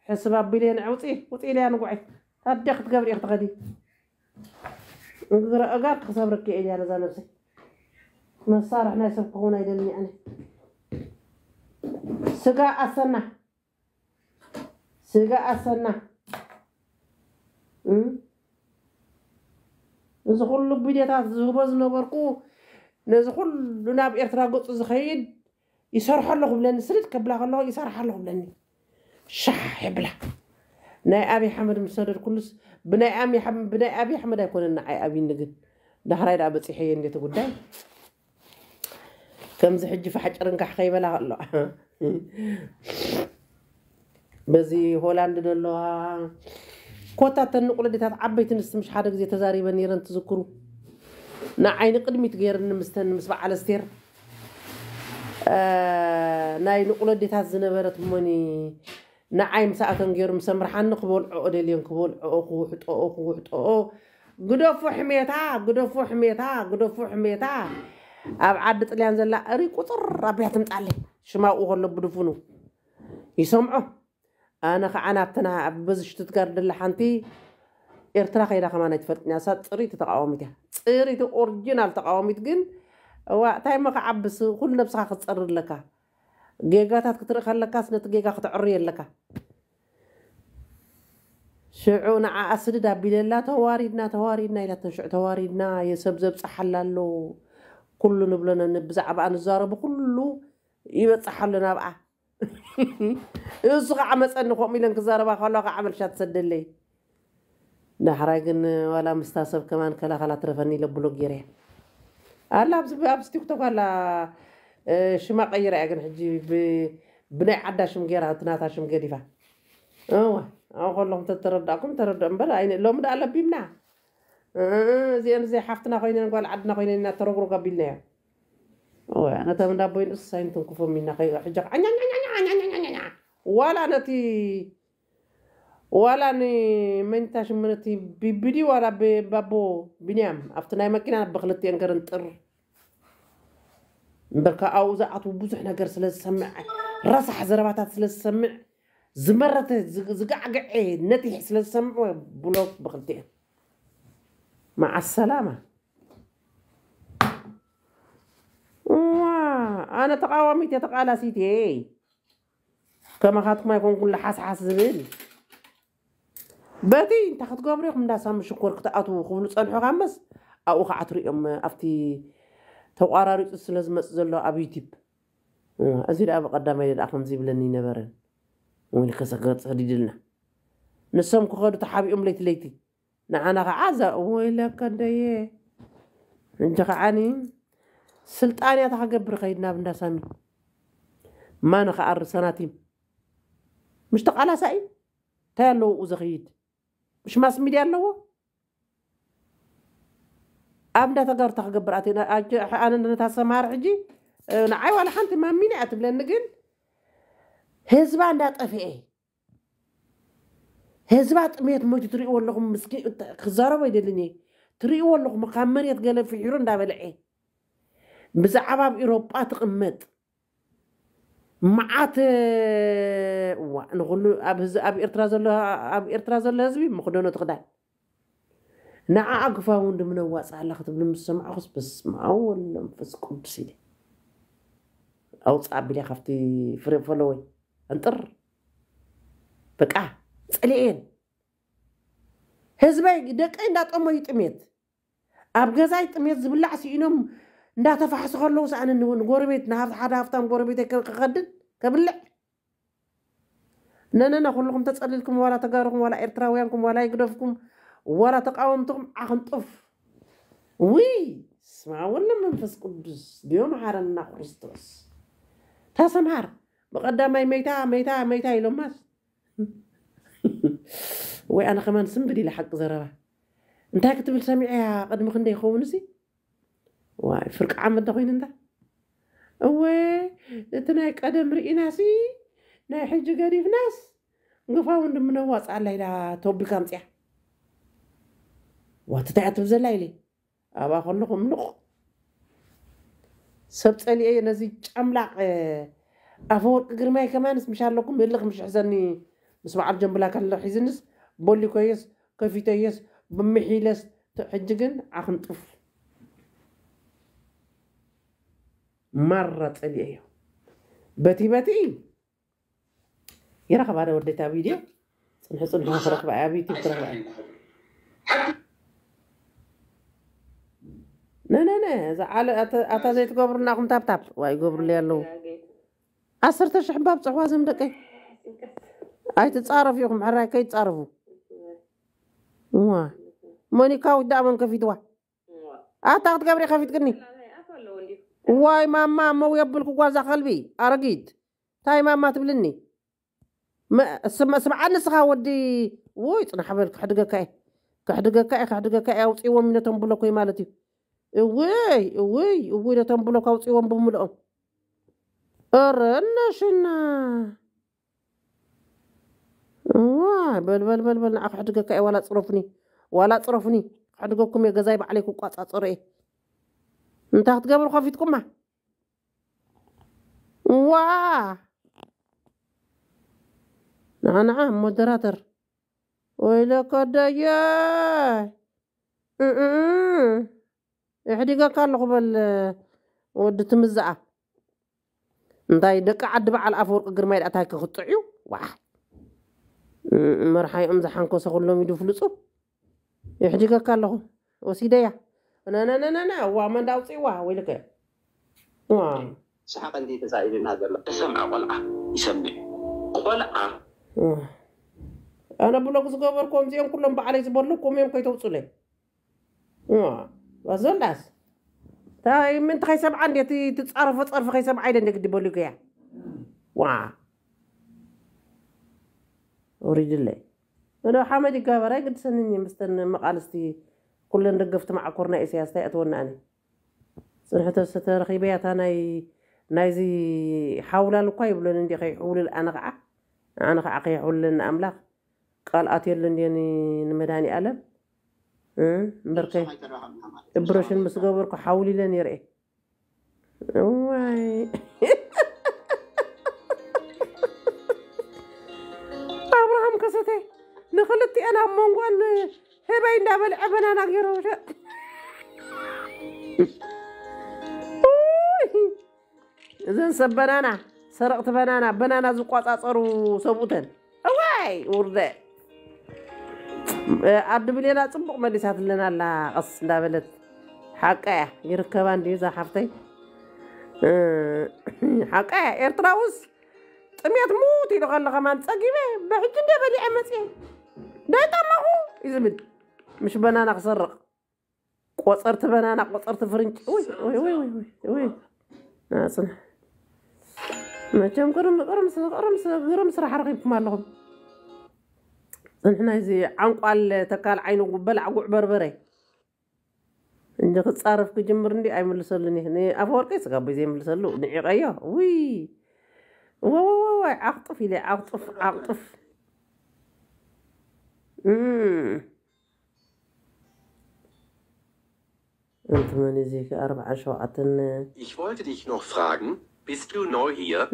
ሕስብ ኣቢልየ ንዕ ውፂ ውፂ ኢልያ ንጉዒ ታደ ክትገብር እየ ክትኸዲ እጋር ክሰብርክ እየ እያ ነዛ ነብሲ መሳርሒ ናይ ሰብ ክኸውን ኣይደልኒ ኣነ ስጋ ኣሰና ስጋ ኣሰና እ? እዚ ኩሉ ቪድዮታት ዝህቦ ዝነበርኩ ነዚ ኩሉ ናብ ኤርትራ ገፁ ዝኸይድ ይሰርሖ ኣለኹ ብለኒ ስርድ ከብላ ከለኹ ይሰርሐ ኣለኹ ብለኒ ሻሕ የብላ ናይ ኣብይ ሓመድ ምስ ሰደድ ኩሉስ ብናይ ኣብይ ሓመድ- ብናይ ኣብይ ኣሕመድ ኣይኮነን ንዓይ ኣብይኒ ግን ዳሕራይ ዳ በፂሐየ እንዴት ጉዳይ ከምዚ ሕጂ ፋሕጭርንካሕ ከይበላ ኣሎ በዚ ሆላንድ ዘለዋ ኮታተን ቁለዴታት ዓበይቲ ንስቲ ምሽ ሓደ ግዜ ተዛሪበን ነረን ትዝክሩ ንዓይኒ ቅድሚት ገይረኒ ምስተን ምስ በዓል ስቴር ናይ ንቁለዴታት ዝነበረት እሞኒ ንዓይ ምስኣቶም ገይሩ ምሰምርሓኒ ክበልዕኦ ደልዮን ክበልዕኦ ክውሕጦኦ ክውሕጦኦ ግደፉ ሕሜታ ግደፉ ሕሜታ ግደፉ ሕሜታ ኣብ ዓዲ ጥልያን ዘላ እሪ ቁፅር ኣቢያ ትምጣለ ሽማኡ ከሎ ብድፉኑ ይሰምዖ ኣነ ከዓ ናብተና ኣብ በዚ ሽትትጋር ደላ ሓንቲ ኤርትራ ከይዳ ከማ ናይ ትፈልጥኛ ሳ ፅሪቲ ተቃዋሚት እያ ፅሪቲ ኦሪጂናል ተቃዋሚት ግን እዋ እንታይ ሞ ከዓብስ ኩሉ ነብስኻ ክትፀሪ ኣለካ ጌጋታት ክትርኢ ከለካስ ነቲ ጌጋ ክትዕሪ ኣለካ ሽዑ ንዓኣ ስድድ ኣቢለላ ተዋሪድና ተዋሪድና ኢላተን ሽዑ ተዋሪድና የሰብ ዘብፅሓላ ኣሎ ኩሉ ንብሎነ ብዛዕባ ንዛረቡ ኩሉ ይበፅሓ ኣሎ ናብኣ እሱ ከዓ መፀኒ ከምኡ ኢለን ክዛረባ ከለዋ ከዓ መልሻ ትሰደለይ ዳሕራይ ግን ዋላ ምስታ ሰብ ከማን ከላኸላ ትረፈኒ ኢለ ብሎክ ኣላ ኣብዚ ቲክቶክ ኣላ ሽማ ቀይራ እያ ግን ሕጂ ብናይ ዓዳ ሽም ገይራ ትናታ ሽም ገዲፋ። እዋ ኣብኡ ተተረዳእኩም ተረድኦ እምበር ሎሚ ዳ ኣለቢምና። እዚአን እዘይ ሓፍትና ኮይነን ጓል ዓድና ኮይነን ኢና ተረግሮ ጋቢልና ነቶም እንዳቦይን እሳይን ትንክፎም ኢና ሕጂ ዋላ ነቲ ولا ني منتا شمنتي ببدي ولا ببابو بنيام افتناي مكينا بخلتي انكرن طر بزح نغر سلا سمع سلسمع رصح سلا سمع زمرت زقعقع سلا سمع بلوك بخلتي مع السلامة واه أنا تقالا سيتي كما خاطك ما يكون كل حاس حاس زبل بدي انت خطقابريهم الناس هم شكور قطعتو خونو صنحو غامس أو خاطريهم افتي تو قراري تسلز مسزلو ابيتيب ازيد ابا قدامي دا اخم زي بلني نبرن وين خسقت حديدلنا نسام كو خدو تحابي ام ليت ليتي نعانا غعزا ويلا كندي انت غاني سلطانيا تخغبر خيدنا بندا سامي ما نخ ار سناتي مش تقلا ساي تالو وزغيد ምሽ ማስ ሚድያ ኣለዎ ኣብ እንዳተጋሩ ተክገብር ኣት ኣነ ነታ ሰምሃር ሕጂ ንዓይ ዋላ ሓንቲ ማሚና እያ ትብለኒ ግን ህዝባ እንዳጠፍአ ህዝባ ጥሜት ሞይቱ ትሪእዎ ኣለኹም ምስኪ ክዛረቦ ኣይደልን እየ ትሪእዎ ኣለኹም ካብ መሬት ገለ ፍሒሩ እንዳበልዐ ብዛዕባ ኣብ ኤሮጳ ትቕመጥ መዓት እዋ ንኩሉ ኣብ ህዝ- ኣብ ኤርትራ ዘሎ ኣብ ኤርትራ ዘሎ ህዝቢ መክደኖ ትክዳን ንዓዓ ግፋውን ድምነዋፅእ ኣላ ክትብል ምስ ሰማዕኹስ በስመ አብ ወመንፈስ ቅዱስ ኢለ ኣውፃእ ኣቢልያ ካብቲ ፍሬ ፈለወይ እንጥር በቃ ፀሊአን ህዝበይ ደቀይ እንዳጠመዩ ጥሜት ኣብ ገዛይ ጥሜት ዝብላዕ ሲኢኖም እንዳተፋሕሱ ከለዉ ሰኣነ ንጎረቤት ንሓደ ሃፍታም ጎረቤተይ ክኸድን كبلع نانا لا لا لا ولا لا ولا إرتراويانكم ولا لا ولا تقاومتكم لا وي! لا ولا منفس قدس. ديوم لا لا لا لا ميتا ميتا ميتا لا لا وي أنا كمان سنبدي لحق لا لا لا لا قد مخندي لا واي فرق لا لا انت እወ እቲ ናይ ቀደም ርኢናሲ ናይ ሕጂ ገዲፍናስ ግፋውን ድምነዋፅ ኣላ ኢላ ተወቢልካ ምፅያ ዋትታይ እትብል ዘላ ኢለ ኣብኣ ከለኹም ንቑ ሰብ ፀሊአ ነዚ ጨምላቕ ኣፈወርቂ ግርማይ ከማንስ ምሻ ኣለኩም ምልኽ ምሽሕዘኒ ምስ በዓል ጀንብላ ከሎ ሒዝንስ ቦሊኮየስ ከፊተየስ ብምሒለስ ሕጂ ግን ዓክንጡፍ ማራ ፀሊአ እዮ በቲ በቲ ይረኸባ ደ ወደታ ቪድዮ ፅንሒ ፅንሒ ክረክባ ኣብ ዩቲብ ክረክባ እያ ነነነ ዝዓለ ኣታ ዘይትገብሩናኹም ታብታብ ዋይ ገብሩሉ ኣለዉ ዓሰርተ ሽሕ ባብ ፅሕዋ ዘም ደቀይ ኣይትፃረፍ ኢኹም ሕራይ ከይትፃረፉ ዋ ሞኒካዊት ዳእመን ከፊትዋ ኣታ ክትገብሪ ከፊት ቅኒ ዋይ ማማ መው የብልኩ ጓዛ ከልቢ ኣረጊት እንታይ ማማ ትብልኒ ስምዓኒ ንስኻ ወዲ ውይ ፅናሕ በል ክሕድገካ እየ ክሕድገካ እየ ክሕድገካ እየ ኣውፅዎም ነቶም ብሎ ኮይ ማለት እዩ እውይ እውይ እውይ ነቶም ብሎ ካውፅዎም ብምልኦም እረ እነሽና ዋይ በልበል በልበል ንዓ ክሕድገካ እየ ዋላ ፅረፍኒ ዋላ ፅረፍኒ ክሕድገኩም እየ ገዛይ ባዕለይ ክቋፃፀሮ እየ እንታይ ክትገብሩ ከፊትኩማ ዋ ንዓ ንዓ ሞደራተር ወይለከደየ ይሕዲገካ ኣለኹ በል ወዲ ትምዛኣ እንታይ ደቂ ዓዲ በዓል ኣፈወርቂ ግርማይ ዳኣ እንታይ ክክጥዕ እዩ ዋ መርሓይኦም ዝሓንኮሰ ኩሎም ኢዱ ፍልፁ ይሕዲገካ ኣለኹ ወሲደያ ነነነነነ እዋ መንዳ ኣውፅዋ ወይልከ ስሓቅ እንዲ ተሳኢሉና ዘሎ ተሰምዐ ቆልዓ ይሰምዕ ቆልዓ ኣነ ብሎግ ዝገበርኩም እዚኦም ኩሎም በዓለይ ዝበለኩም እዮም ከይተውፅለይ ዘላስ እንታይ ምንቲ ከይሰምዓ እንዴ ትፃረፈ ፀርፊ ከይሰምዓ ኢደ እንደ ግዲ በሉ ገያ ዋ ውሪድለይ እዶ ሓመድ ይጋበር ኣይግድሰንኒ ምስተን መቃልስቲ كلن دقفت مع كورنا إسياستي أتونا أنا. سنحت سترخيبيات أنا نايزي حول القيب لن دي حول الأنا قع أنا قع خيحول لن أملاخ. قال اتير لن يعني نمداني ألم. بركي بروشن مسقبرك حولي لن يرئي. واي. إبراهيم كستي نخلتي أنا منقول እንዳበልዐ በናና ገይሮ እዘን ሰብ በናና ሰረቕቲ በናና በናና ዝቋፃፀሩ ሰብኡተን እዋይ ውርደ ኣዲ ብሌና ፅቡቅ መሊሳት ኣለና ኣላ ቀስ እንዳበለት ሓቃ እያ ይርከባ እንዲ እዛ ሓፍተይ ሓቃ እያ ኤርትራ ውስ ጥሜት ሙት ኢሉ ከለኸ ማን ፀጊበ ብሕጂ እንደ በሊዐ መፅአ እንዳይ ጠመኹ እዩ ዝብል ምሽ በናና ክሰርቕ ቆፀርቲ በናና ቆፀርቲ ፍርንጭ ፅንሕ መቸም ግርም ስራሕ ረኪብኩም ኣለኹም ፅንሕና እዚ ዓንቋል ተካል ዓይኑ በላዕ ጉዕ በርበረ እንጂ ክፃረፍ ክጅምር እንዲ ኣይምልሰሉን እየ ንኣፈወርቂ ስጋቦ ዘይምልሰሉ ንዒቐዮ ውይ ወወወይ ዓቕጥፍ ኢለ ዓቕጥፍ ዓቕጥፍ Ich wollte dich noch fragen, bist du neu hier?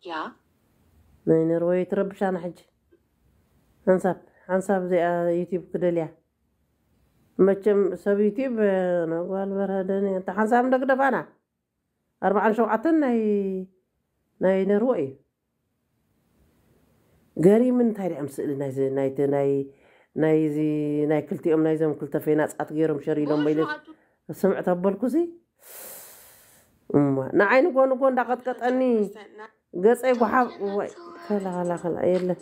Ja. ناين روي تربش انا حج انصاب انصاب زي يوتيوب كده ليا مچم سب يوتيوب انا قال برهدني انت حنصاب دقدف انا اربعا شوعتن ناي ناي نروي قري من تاري امسئل ناي ناي ناي ናይዚ- ናይቲ ናይ ናይዚ ናይ ክልቲኦም ናይዞም ክልተ ፌናፃት ገይሮም ሸሪሎም በይለ ስምዕ ተበልኩ ሲ እማ ንዓይኒ ጎኒ ጎ እንዳቀጥቀጠኒ ገፀይ ጓሓብ ወይ ከላኸላኸላ የለን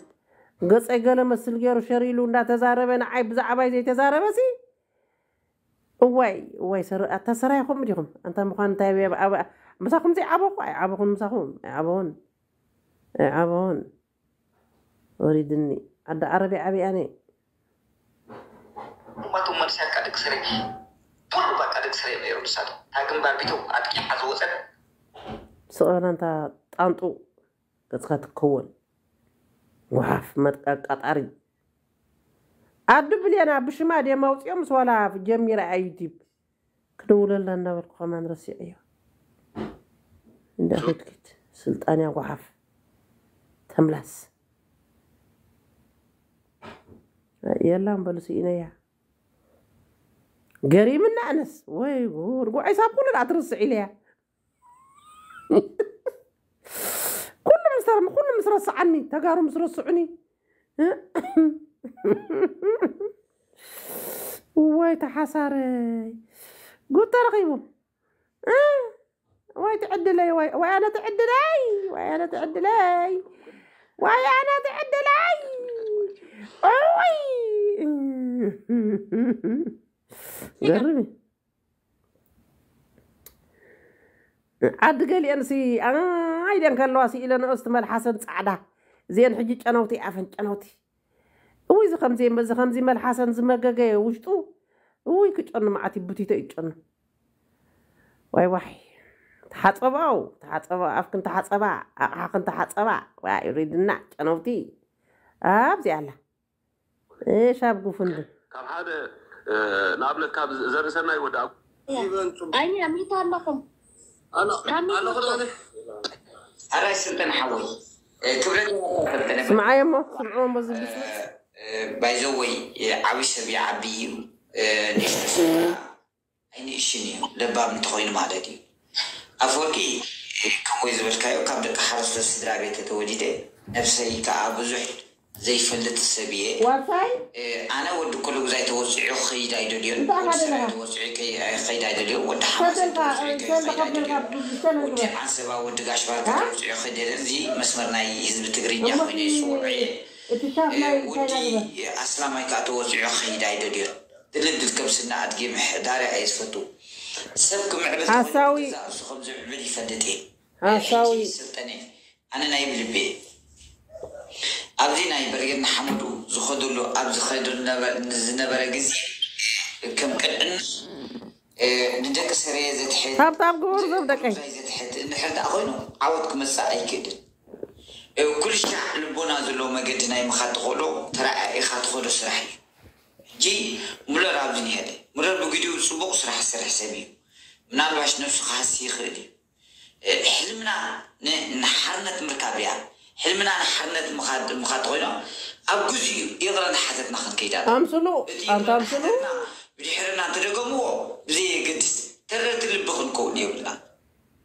ገፀይ ገለ መስል ገይሩ ሸሪሉ እንዳተዛረበ ንዓይ ብዛዕባ ዘይተዛረበ ሲ እዋይ እዋይ ተሰራይኹም ዲኹም እንታ ምኳን እንታይ ምሳኹም ዘይዓበኹ ኣይዓበኹን ምሳኹም ኣይዓበኹን ኣይዓበኹን ወሪድኒ ዓዲ ዓረቢያ ዓብያነ እማቱ መልስያት ቃ ደቂ ስረ ኩሉ በቃ ደቂ ስረ ነይሩ ንሳቶ ታ ግንባር ቢቶ ኣጥቂዓ ዝወፀን ስቕና እንታ ጣንጡ ገፅካ ትከወን ዋፍ መጥቃቃጣሪ ኣዲ ብልየና ብሽማ ድየ መውፅኦም ምስ ዋላ ጀሚረ ያ ዩቲብ ክደውለላ እንዳበልኩ ከማን ረሲዕ እዮ እንዳክትክት ስልጣንያ ጓሓፍ ተምላስ የላ قريب من أنس. وي قول عيسى كل لا عليها. كل مسر كل مسر صعني. تقارو مسر صعني. وي تحسري قلت رغيبو وي تعدلي وي واي أنا تعدلي وي أنا تعدلي وي أنا تعدلي وي. ትዕድለይ ወይ ገርም ዓዲ ገሊአን ሲ ኣይደን ከለዋ ሲ ኢለን ንእስቲ መልሓሰን ፃዕዳ እዚአን ሕጂ ጨነውቲ ኣፈን ጨነውቲ እውይ እዚ ከምዚ በዚ ከምዚ መልሓሰን ዝመገገ ውሽጡ እውይ ክጨኑ መዓት ቡቲቶ ይጨኑ ዋይ ዋይ ተሓፀባው ተሓፀባ ኣፍክን ተሓፀባ ኣቕሓክን ተሓፀባ ዋይ ሪድና ጨነውቲ ኣብዚ ኣላ ሻብ ጉፍንድ ካብ ሓደ ንኣብነት ካብ ዘርኢ ሰናይ ወዲ ኣይኒ ኣሚታ ኣለኹም ኣራይ ስልጠና ሓወይ ክብረት ስልጠነ ስምዓዮ ሞ ስምዕዎ ሞ ዝብስ ባይዘወይ ዓብይ ሰብ ይዓቢ እዩ ንእሽቶ ኣይንእሽን እዩ ለባብ እንተኮይኑ ማለት እዩ ኣፈወርቂ ከምወይ ዝበልካዮ ካብ ደቂ ሓረስቶት ስድራ ቤት ተወሊደ ነብሰይ ከዓ ብዙሕ ዘይፈልጥ ሰብ እየ ዋሳይ ኣነ ወዲ ኩሉ ግዛይ ተወፅዑ ከይድ ኣይደልዮን ወዲ ሰራይ ተወፅዑ ከይድ ኣይደልዮን ወዲ ሓማሰ ተወፅዑ ከይድ ኣይደልዮን ወዲ ዓንሰባ ወዲ ጋሽባርካ ተወፅዑ ከይድ እዚ መስመር ናይ ህዝቢ ትግርኛ ኮይኑ ይስውዑ እየ እቲ ሻፍ ናይ ወዲ ኣስላማይ ከዓ ተወፅዑ ከይድ ኣይደልዮን ድልድል ከምስና ኣድጊ ምሕዳርያ እየ ዝፈቱ ሰብ ክምዕብል ሓሳዊ እሱ ከም ዝምዕብል ይፈልጥ እየ ሓሳዊ ስልጠነ ኣነ ናይ ብልቤ ኣብዚ ናይ በርጌና ሓመዱ ዝኸደሉ ኣብ ዝኸዱ ዝነበረ ግዜ ከም ቅድዕን ንደቂ ሰረየ ዘትሕት ሃብታም ግብሩ ሰብ ደቀይ ጉዳይ ዘትሕት እንድሕር ዳኣ ኮይኑ ዓወት ክመፅእ ኣይክእልን ኩልሻዕ ልቦና ዘለዎ መገዲ ናይ ምኻድ ትኽእሎ ተረኣኢኻ ትኸዶ ስራሕ እዩ ሕጂ ሙለር ኣብዚ ኒሄደ ሙለር ብግዲኡ ፅቡቅ ስራሕ ዝሰርሕ ሰብ እዩ ምናልባሽ ነብሱ ክሃሲ ይኽእል እዩ ሕልምና ንሓርነት ምርካብ እያ ሕልምና ንሓርነት ምኻድ ምኻድ ኮይኖ ኣብ ግዜኡ ይቕረ ንሓተትና ክንከይዳ ኣምስሉ ኣንተ ኣምስሉ ብድሕርና ተደገምዎ ብዘየገድስ ተረርቲ ልቢ ክንከውን የብልና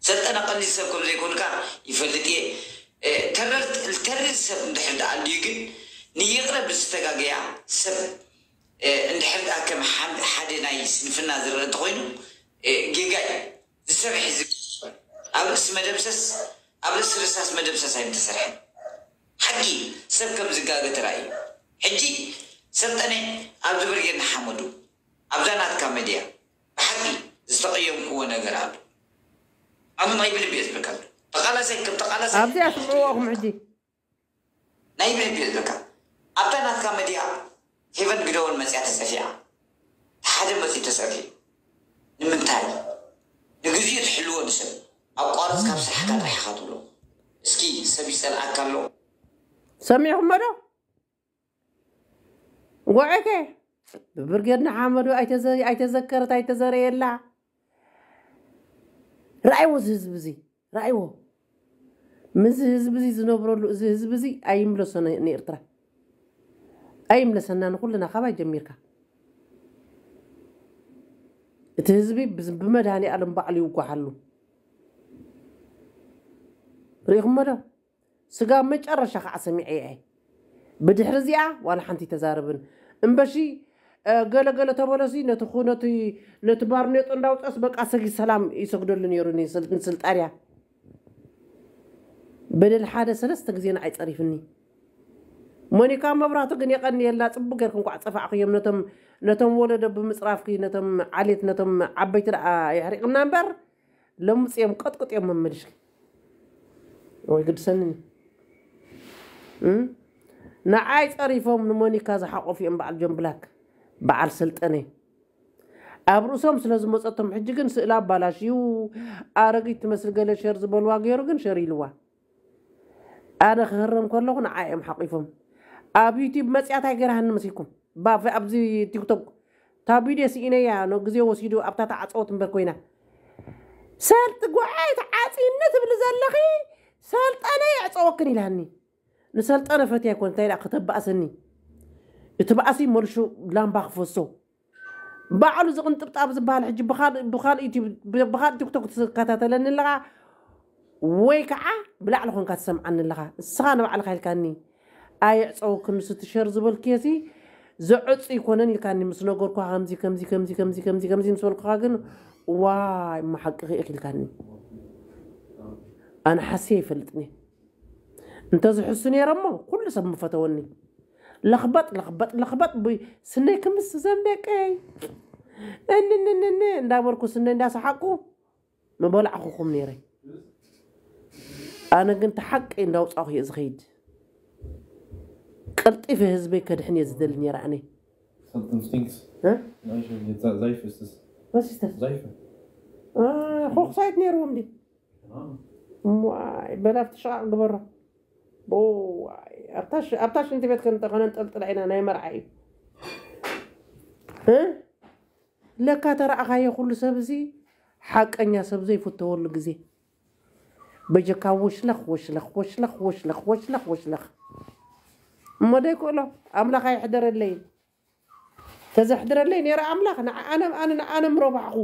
ሰልጠነ ቀሊል ሰብ ከም ዘይኮንካ ይፈልጥ እየ ተረርቲ ሰብ እንድሕር ዳኣ ኣልዩ ግን ንይቕረ ብዝተጋገያ ሰብ እንድሕር ዳኣ ከም ሓደ ናይ ስንፍና ዝረአ እንተኮይኑ ጌጋይ ዝሰርሕ ዝ ኣብ ርእሲ መደምሰስ ኣብ ርእሲ ርሳስ መደምሰስ ኣይምተሰርሐን ሓቂ ሰብ ከም ዝጋገ ተራእዩ ሕጂ ሰልጠነ ኣብ ዝበርጌና ሓመዱ ኣብዛ ናትካ መድያ ብሓቂ ዝተቐየምክዎ ነገር ኣሎ ኣነ ናይ ብልቢ እየ ዝብልካ ተቃላሳይ ከም ተቃላሳይ ኣብዚ ኣስምዕዎኹም ሕጂ ናይ ብልቢ እየ ዝብልካ ኣብታ ናትካ መድያ ሄቨን ግደውን መፅያ ተፀፊዓ ሓደ መፂ ተፀፊ ንምንታይ ንግዚኡ ትሕልዎ ንሰብ ኣብ ቋርፅ ካብ ስራሕካ ጥራሕካ ትብሎ እስኪ ሰብ ይፀልኣካ ኣሎ ሰሚዕኹም ዶ? ጎዐከ ብብርጌድና ኣይተዘ- ኣይተዘከረት ኣይተዘረየላ ረኣይዎ እዚ ህዝቢ እዚ ረኣይዎ ምዚ ህዝቢ እዚ ዝነብረሉ እዚ ህዝቢ እዚ ኣይምለሶ ንኤርትራ። ኣይምለሰና ንኩልና ካባይ ጀሚርካ እቲ ህዝቢ ብመድሃኒ ኣለም ባዕሉ ይጓሓሉ ርኢኹሞ ዶ ስጋ መጨረሻ ከዓ ሰሚዐ እየ ብድሕሪ እዚኣ ዋላ ሓንቲ ተዛረብን። እምበሺ ገለገለ ተበለሲ ነቲ ነቲ- ባርኔጦ እንዳውጠስ በቃ ሰጊድ ሰላም ይሰግደሉ ነይሩ ንስልጣንያ በደል ሓደ ሰለስተ ግዜ ንዓይ ሞኒካ መብራህቱ ግን የቀኒየላ ፅቡቅ ጌርኩም ኳዕ ፀፋዕክዮም ነቶም ወለዶ ብምፅራፍኪ ነቶም ዓሌት ነቶም ዓበይቲ ደኣ የሕሪቕና እምበር ለሙፅዮም ቀጥቅጥዮም መመልሽኪ ወይ ግድሰኒ ንዓይ ፀሪፎም ንሞኒካ ዝሓቆፍ እዮም በዓል ጆምብላክ በዓል ስልጠነ ኣብ ርእሶም ስለ ዝመፀቶም ሕጂ ግን ስእላ ኣባላሽዩ ኣረጊት ትመስል ገለ ሸር ዝበልዋ ገይሩ ግን ሸር ኢልዋ ኣነ ክህረም ከለኹ ንዓይ እዮም ሓቂፎም ኣብ ዩቲብ መፅያታይ ገይራሃኒ መሲልኩም ባ- ኣብዚ ቲክቶክ እታ ቪድዮ ስኢነያ ነ ግዜ ወሲዱ ኣብታ ተዓፀወት እምበር ኮይና ሰልጥ ጓዓይ ተዓፂኒ ትብል ዘለኺ ሰልጠነ የዕፀወክን ኢልሃኒ ንሰልጠነ ፈትያ ይኮን እንታይ ደኣ ከተባእሰኒ እቲ ባእሲ መልሹ ላምባ ክፈሶ ባዕሉ ዝቕንጥብጣብ ዝበሃል ሕጂ ብካልእ ብካልእ ዩቲብ- ብካልእ ቲክቶክ ትከታተለኒ ኣለኻ ወይ ከዓ ብላዕሊ ኮንካ ትሰምዓኒ ኣለኻ እስኻ ንባዕልካ ኢልካኒ ኣየዕፀወክን ንሱ ትሸር ዝበልክየሲ ዘዕፁ ይኮነን ኢልካኒ ምስ ነገርኳ ከምዚ ከምዚ ከምዚ ከምዚ ከምዚ ከምዚ ምስ በልኩኻ ግን ዋይ መሓቂ ክኢኽ ኢልካኒ ኣነ ሓስየ ይፈልጥኒ እንተዝሕሱ ነይረ እሞ ኩሉ ሰብ ምፈተወኒ ለኽበጥ ለኽበጥ ለኽበጥ ብ- ስነይ ክምስ ዘምደቀይ እንንንን እንዳበልኩ ስነይ እንዳሰሓቁ ምበላዕኹኹም ነይረ ኣነ ግን ተሓቂ እንዳውፃኹ እየ ዝኸይድ ቀልጢፈ ህዝበይ ከድሕን እየ ዝደሊ ነይረ ኣነ Something stinks. እ? Nein, schon jetzt Sa- Seife ist es. ወሲስተር Seife. ኮክሳይት ነይርዎም ዲ ዋይ በላፍቲ ሸቃቅ ግበሮ ዋይ ኣብታ- ኣብታ ሽንቲ ቤት ከንጠኸነ ንጠልጥላ ኢና ናይ መርዓ እዩ እ? ለካ ተረእኻዮ ኩሉ ሰብ እዚ ሓቀኛ ሰብ ዘይፈተወሉ ግዜ በጀካ ወሽለኽ ወሽለኽ ወሽለኽ ወሽለኽ ወሽለኽ ወሽለኽ እሞ ደይክእሎ ኣምላኽ ኣይሕደረለይ ተዘሕድረለይ ነይረ ኣምላኽ ንዓነ ኣነ ንዓነ ምረባሕኹ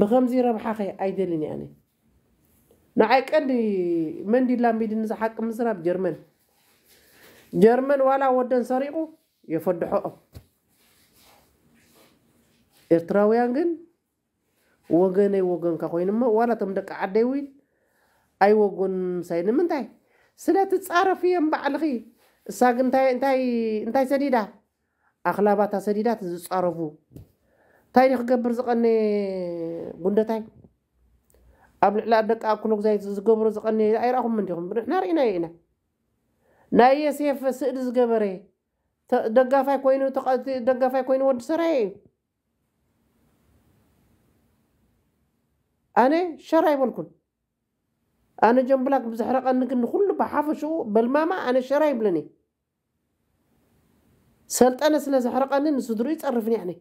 ብከምዚ ረብሓኸ ኣይደልን ኣነ ንዓይ ቀንዲ መንዲላ ሚድ ንዝሓቂ ምዝራብ ጀርመን ጀርመን ዋላ ወደን ሰሪቑ የፈድሖኦም ኤርትራውያን ግን ወገነይ ወገንካ ኮይኑሞ ዋላ ቶም ደቂ ዓደይ እውን ኣይወጎን ምሳይ ንምንታይ ስለትፃረፍ እዮም ባዕልኺ እሳ ግን እንታይ- እንታይ እንታይ ሰዲዳ ኣኽላባታ ሰዲዳት ዝፃረፉ እንታይ ዲ ክገብር ዝቐነ ጉንደታይ ኣብ ልዕሊ ደቂ ኣኩሎ ግዛይ ዝገብሮ ዝቐነ ኣይረኣኹም እንዲኹም ንሕና ርኢናዮ ኢና ናይ የሴፍ ስእሊ ዝገበረ ተ- ደጋፋይ ኮይኑ ተቐ- ደጋፋይ ኮይኑ ወዲ ሰራየ እዩ ኣነ ሸራ ይበልኩን ኣነ ጀምብላክ ብዝሕረቐኒ ግን ንኩሉ ብሓፈሽኡ በልማማ ኣነ ሸራ ይብለኒ ሰልጠነ ስለ ዘሕረቐኒ ንስድሩ ይፀርፍኒ ኣነ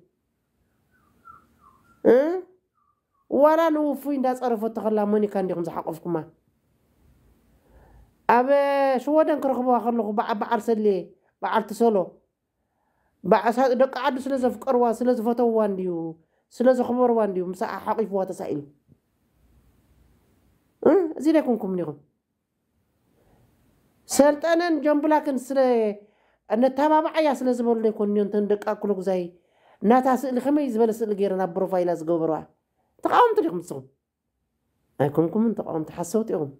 ولا نوفي ندا صرفو تخلا مونيكا نديكم زحقفكما أبي شو ودن كرخبوا خلو بعر سلي بعر تسلو بعس دق عد سلا زفقروا سلا زفتوا وانديو سلا زخبروا وانديو مسا حقيفوا تسائل ام زين يكون يكونكم نيرو سلطانن جنبلاكن سلا تابع يا سلزة زبل يكون نيون تندك اكلو زي ناتا سئل خمي زبل سئل غيرنا بروفايل زغبروا تقاوم طريقهم تصغم أيكمكم من تقاوم تحسوت يوم.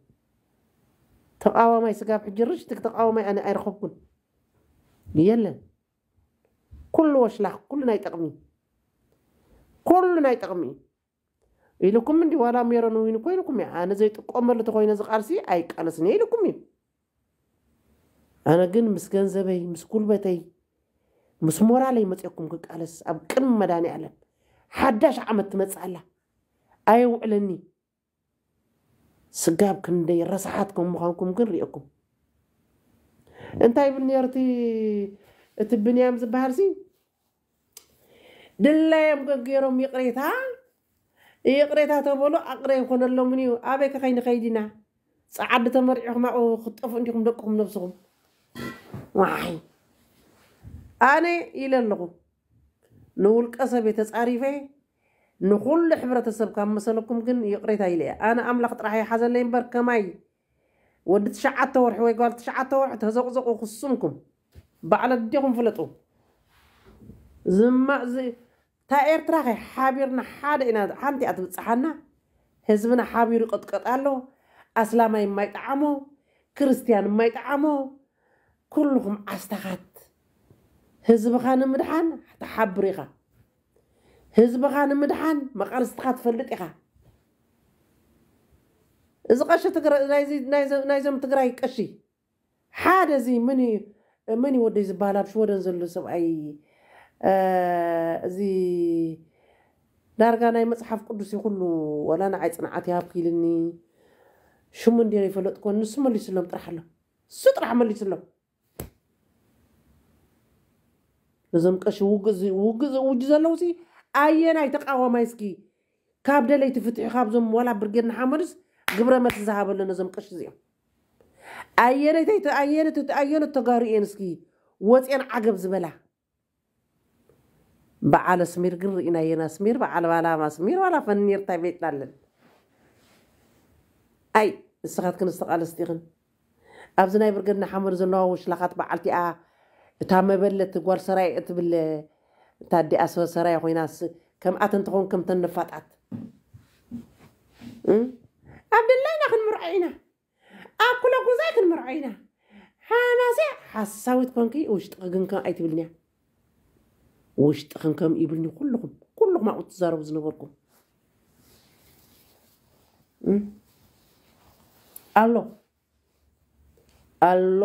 تقاوم ما يسقى في جرش تقاوم ما أنا أرخبكم يلا. كل وشلح كلنا يتقمي كلنا يتقمي إلكم من دي ولا ميرن وين كوينكم أنا زي تقوم اللي تقوين زقارسي أي قنصني إلكم أنا جن مسكن زبي مسكول بتي مسمور علي متيكم كقالس أب كن مداني علم. حداش عمت متسأله أيو وعلني سقاب كندي رسحاتكم مخانكم كن ريقكم انتاي بنيرتي تبنيام زبهارسي دلايم كغيرهم يقريتا. يقريتا تبولو أقريم كون اللهم نيو أبيك خين خيدنا سعد ما أو خطف عندكم دقكم نفسكم. واي أنا إلى اللغو. نولك أصبي تسعريفي ኣነ ኢለ ኣለኹ ንውልቀ ሰብ ተፃሪፈ ንኩሉ ሕብረተሰብ ካብ መሰለኩም ግን ይቕሬታ ኢለ እየ ኣነ ኣምላኽ ጥራሕ ይሓዘለይ እምበር ከማይ ወዲ ትሽዓተ ወርሒ ወይ ጓል ትሽዓተ ወርሒ ተዘቕዘቑ ክሱምኩም ባዕለ ዲኹም ፍለጡ ዝማዕ እታ ኤርትራ ኸ ሓቢርና ሓደ ኢና ሓንቲ እያ ትብፅሓና ህዝብና ሓቢሩ ይቐጥቀጥ ኣሎ ኣስላማይ የማይጠዓሞ ክርስትያን የማይጠዓሞ ኩልኩም ዓስታኻት ህዝብኻ ንምድሓን ተሓብር ኢኻ ህዝብኻ ንምድሓን መቃልስትኻ ትፈልጥ ኢኻ እዚ ቀሺ ትግራ- ናይዚ- ናይዞ- ናይዞም ትግራይ ቀሺ ሓደ እዚ መን እዩ- መን እዩ ወደይ ዝበሃል ኣብ ሽወደን ዘሎ ሰብኣይ አ፣ እዚ ዳርጋ ናይ መፅሓፍ ቅዱስ ይኩሉ ወላ ንዓይ ፅንዓት ይሃብክ ኢልኒ ሽሙ እንዲረ ይፈለጥ ኮን ንሱ መሊሱሎም ጥራሕ ኣሎ እሱ ጥራሕ መሊሱሎም ነዞም ቀሺ ውግእ ውግእ ውጅ ዘለው ሲ ኣየናይ ተቃዋማይ እስኪ ካብ ደለይቲ ፍትሑ ካብዞም ወላ ብርጌድና ሓመድስ ግብረ መልሲ ዝሃበሎ ነዞም ቀሺ እዚኦም ኣየነት ተጋሩ እየን እስኪ ወፅአን ዓገብ ዝበላ በዓለ ስሚር ግን ርኢናየና ስሚር በዓል ባላማ ስሚር ዋላ ፈኒር እንታይ ቤትና ኣለን ኣይ ንስኻትክን ዝተቃለስቲ ኢኽን ኣብዚ ናይ ብርገድና ሓመድ ዘለዋ ውሽላኻት በዓልቲ እያ እታ መበለት ጓል ሰራይ እትብል እታ ዲኣስ ሰራይ ኮይናስ ከምኣት እንትኸውን ከም ተነፋጣት ኣብ ደላይና ክንምርዖ ኢና። ኣብ ኩሎ ጉዛይ ክንምርዖ ኢና። ሓማሴ ሓሳዊት ኮንኪ ውሽጢ ግን ከም ኣይትብልኒ ውሽጢ ክን ከም ይብልኒ ኩልኩም ኩልኩም ኣብኡ ትዛረቡ ዝነበርኩም። ኣሎ። ኣሎ።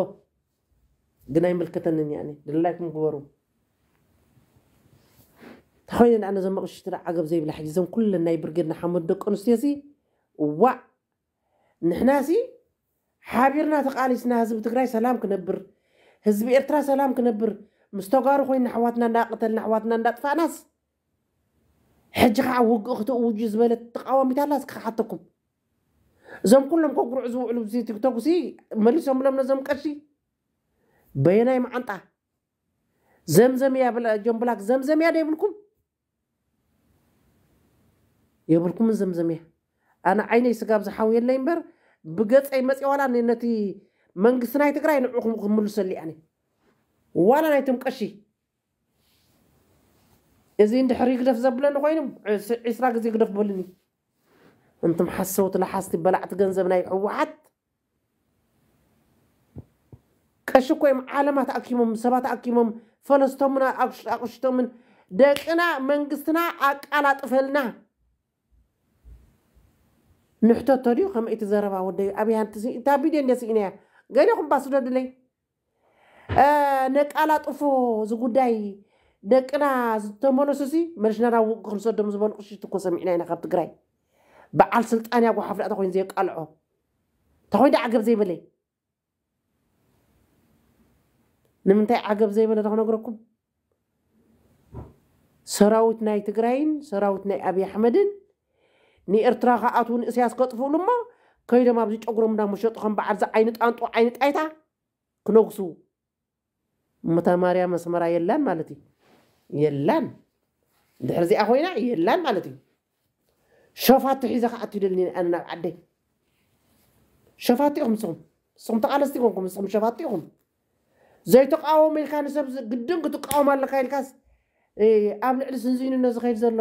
ግን ኣይምልከተንን እያ ድላይኩም ግበሩ تخيل أنا زم مقش ترى عقب زي بلحج زم كل الناي برجرنا حمد دق أنستيسي و نحناسي حابيرنا تقاليسنا هزب تقراي سلام كنبر هزب إرترا سلام كنبر مستقر خوين نحواتنا نا نحواتنا حواتنا نا ناس حج خع وق اخت وجي زبالة تقاوم بتالاس كحطكم زم كلهم كقرع زوع لبزي تيك توك سي مليسهم لم نزم كشي بيناي معنطة زمزم يا بلا جنبلاك زمزم يا ديبلكم يبركم زمزميه أنا عيني سقاب زحاوي اللي ينبر بقت أي مسي ولا نتي من قصنا يتقرأ نعقم خمر سلي يعني ولا نيتم كشي إذا أنت حريق دف زبلنا قينم إسراق زي دف بولني أنتم حسوت لحستي بلعت جنزبنا يحوحت كشي كويم تأكيمهم أكيمم سبات أكيمم أقش أقشتمن دقنا من قصنا أك أقلات فلنا ኣቃላጥፈልና ንሕተቶ ድዩ ከመይ እቲ ዘረባ ወደይ ኣብያ እታ ቪድዮ እንደ ስኢናያ ገሊኹም ባስዶ ድለይ ነቃላጥፎ እዚ ጉዳይ ደቅና ዝተመለሱ ሲ መልሽና ናብ ውቅ ክንሰዶም ዝበሉ ቅሽቲ እኮ ሰሚዕና ኢና ካብ ትግራይ በዓል ስልጣን ያ ጓሓፍላእታ ኮይኑ ዘየቃልዖ እንተኮይዳ ዓገብ ዘይበለይ ንምንታይ ዓገብ ዘይበለ ተክነግረኩም ሰራዊት ናይ ትግራይን ሰራዊት ናይ ኣብዪ ኣሕመድን ንኤርትራ ከኣትው ንእስያስ ከጥፍእሉ እሞ ከይዶም ኣብዚ ጨጉሮም እንዳመሸጡ ከም በዓል ዛ ዓይኒ ጣንጦ ዓይኒ ጣይታ ክነግሱ እመታ ማርያም መስመራ የላን ማለት እዩ የላን ድሕሪ እዚኣ ኮይና የላን ማለት እዩ ሸፋቲ ሒዘ ከዓት ይደልኒ ኣነ ናብ ዓደይ ሸፋቲ ኢኹም ንስኹም ንስኹም ተቃለስቲ ኮንኩም ንስኹም ሸፋቲ ኢኹም ዘይተቃወሙ ኢልካ ንሰብ ግድን ክትቃወም ኣለካ ኢልካስ ኣብ ልዕሊ ስንዝኢንነት ዝኸይድ ዘሎ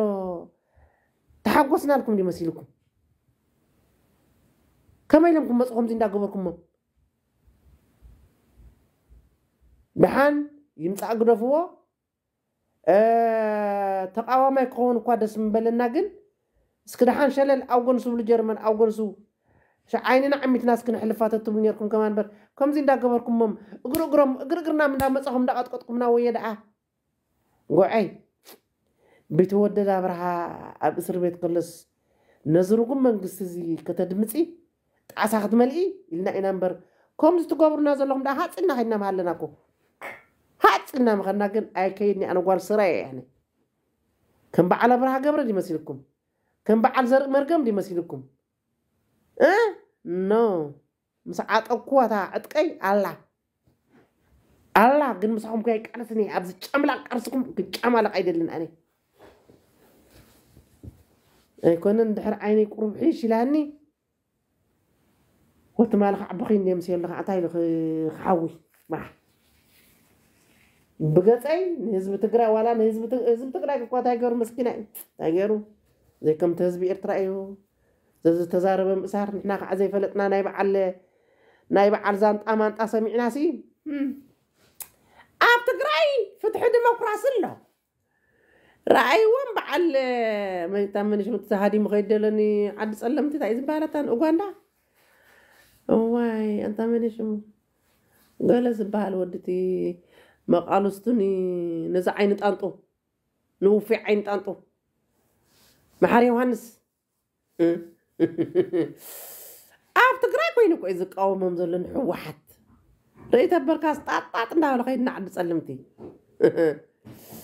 ተሓጎስና ልኩም መሲልኩም ከመይ ኢሎም ክመፁ ከምዚ እንዳገበርኩሞም ድሓን ይምፃእ ግደፍዎ ተቃዋማይ ክኸውን እኳ ደስ ምበለና ግን እስኪ ድሓን ሸለል ኣብ ጎንሱ ብሉ ጀርመን ኣብ ጎንሱ ዓይንና ዓሚትና እስኪ ንሕልፋ ተትብሉ ነርኩም ከማ ንበር ከምዚ እንዳገበርኩሞም እግሪ እግሮም እግሪ እግርና እንዳመፀኹም እንዳቐጥቀጥኩምና ወየ ደኣ ጎዓይ ቤተወደድ ኣብርሃ ኣብ እስር ቤት ክልስ ነዚ ርጉም መንግስቲ እዚ ከተድምፂ ጣሳ ክትመልኢ ኢልና ኢና እምበር። ከምዚ ትገብሩና ዘለኹም ዳ ሃፅልና ከድና መሃለና ኮ ሃፅልና ምኸድና ግን ኣይከይድኒ ኣነ ስራ እየ ከም በዓል ኣብርሃ ገብረ ዲመሲልኩም ከም በዓል ዘርኢ መርገም ዲመሲልኩም ኖ። ምስ ዓጠብኩዋ እታ ዕጥቀይ ኣላ። ኣላ ግን ምሳኹም ከ ኣይቃለስኒ ኣብዚ ጨምላቅ ቃርስኩም ክጫማለቕ ኣይደልን ኣነ ኣይኮነን ድሕሪ ዓይነይ ቁሩብ ሒሽ ኢላኒ ወትማሊ ክዓቢ ኸይ ምስ ኣለካ እንታይ ኢሉ ክሓዊ ማሕ ብገፀይ ንህዝቢ ትግራይ ዋላ ንህዝቢ ትግራይ እኳ እንታይ ገይሩ መስኪና እዩ እንታይ ገይሩ ዘይከምቲ ህዝቢ ኤርትራ እዩ ዝተዛረበ ምእሳር ንሕና ከዓ ዘይፈለጥና ናይ በዓል ናይ በዓል ዛንጣ ማንጣ ሰሚዕና ሲ ኣብ ትግራይ ፍትሒ ዲሞክራሲ ኣሎ ረኣይዎም በዓል መታ መንሽም ተሃዲሙ ከይድ ደለኒ ዓዲ ፀለምቲ እንታይ እዩ ዝበሃለታን ኡጋንዳ እዋይ እንታ መንሽሙ ገለ ዝበሃል ወድቲ መቃልስቱኒ ነዚ ዓይኒ ጣንጡ ንውፊዕ ዓይኒ ጣንጡ መሓር ዮሃንስ ኣብ ትግራይ ኮይኑ ቆይ ዝቃወሞም ዘሎ ንሕወሓት ርኢ ተበርካስ ጣጣጥ እንዳበለ ከይድና ዓዲ ፀልምቲ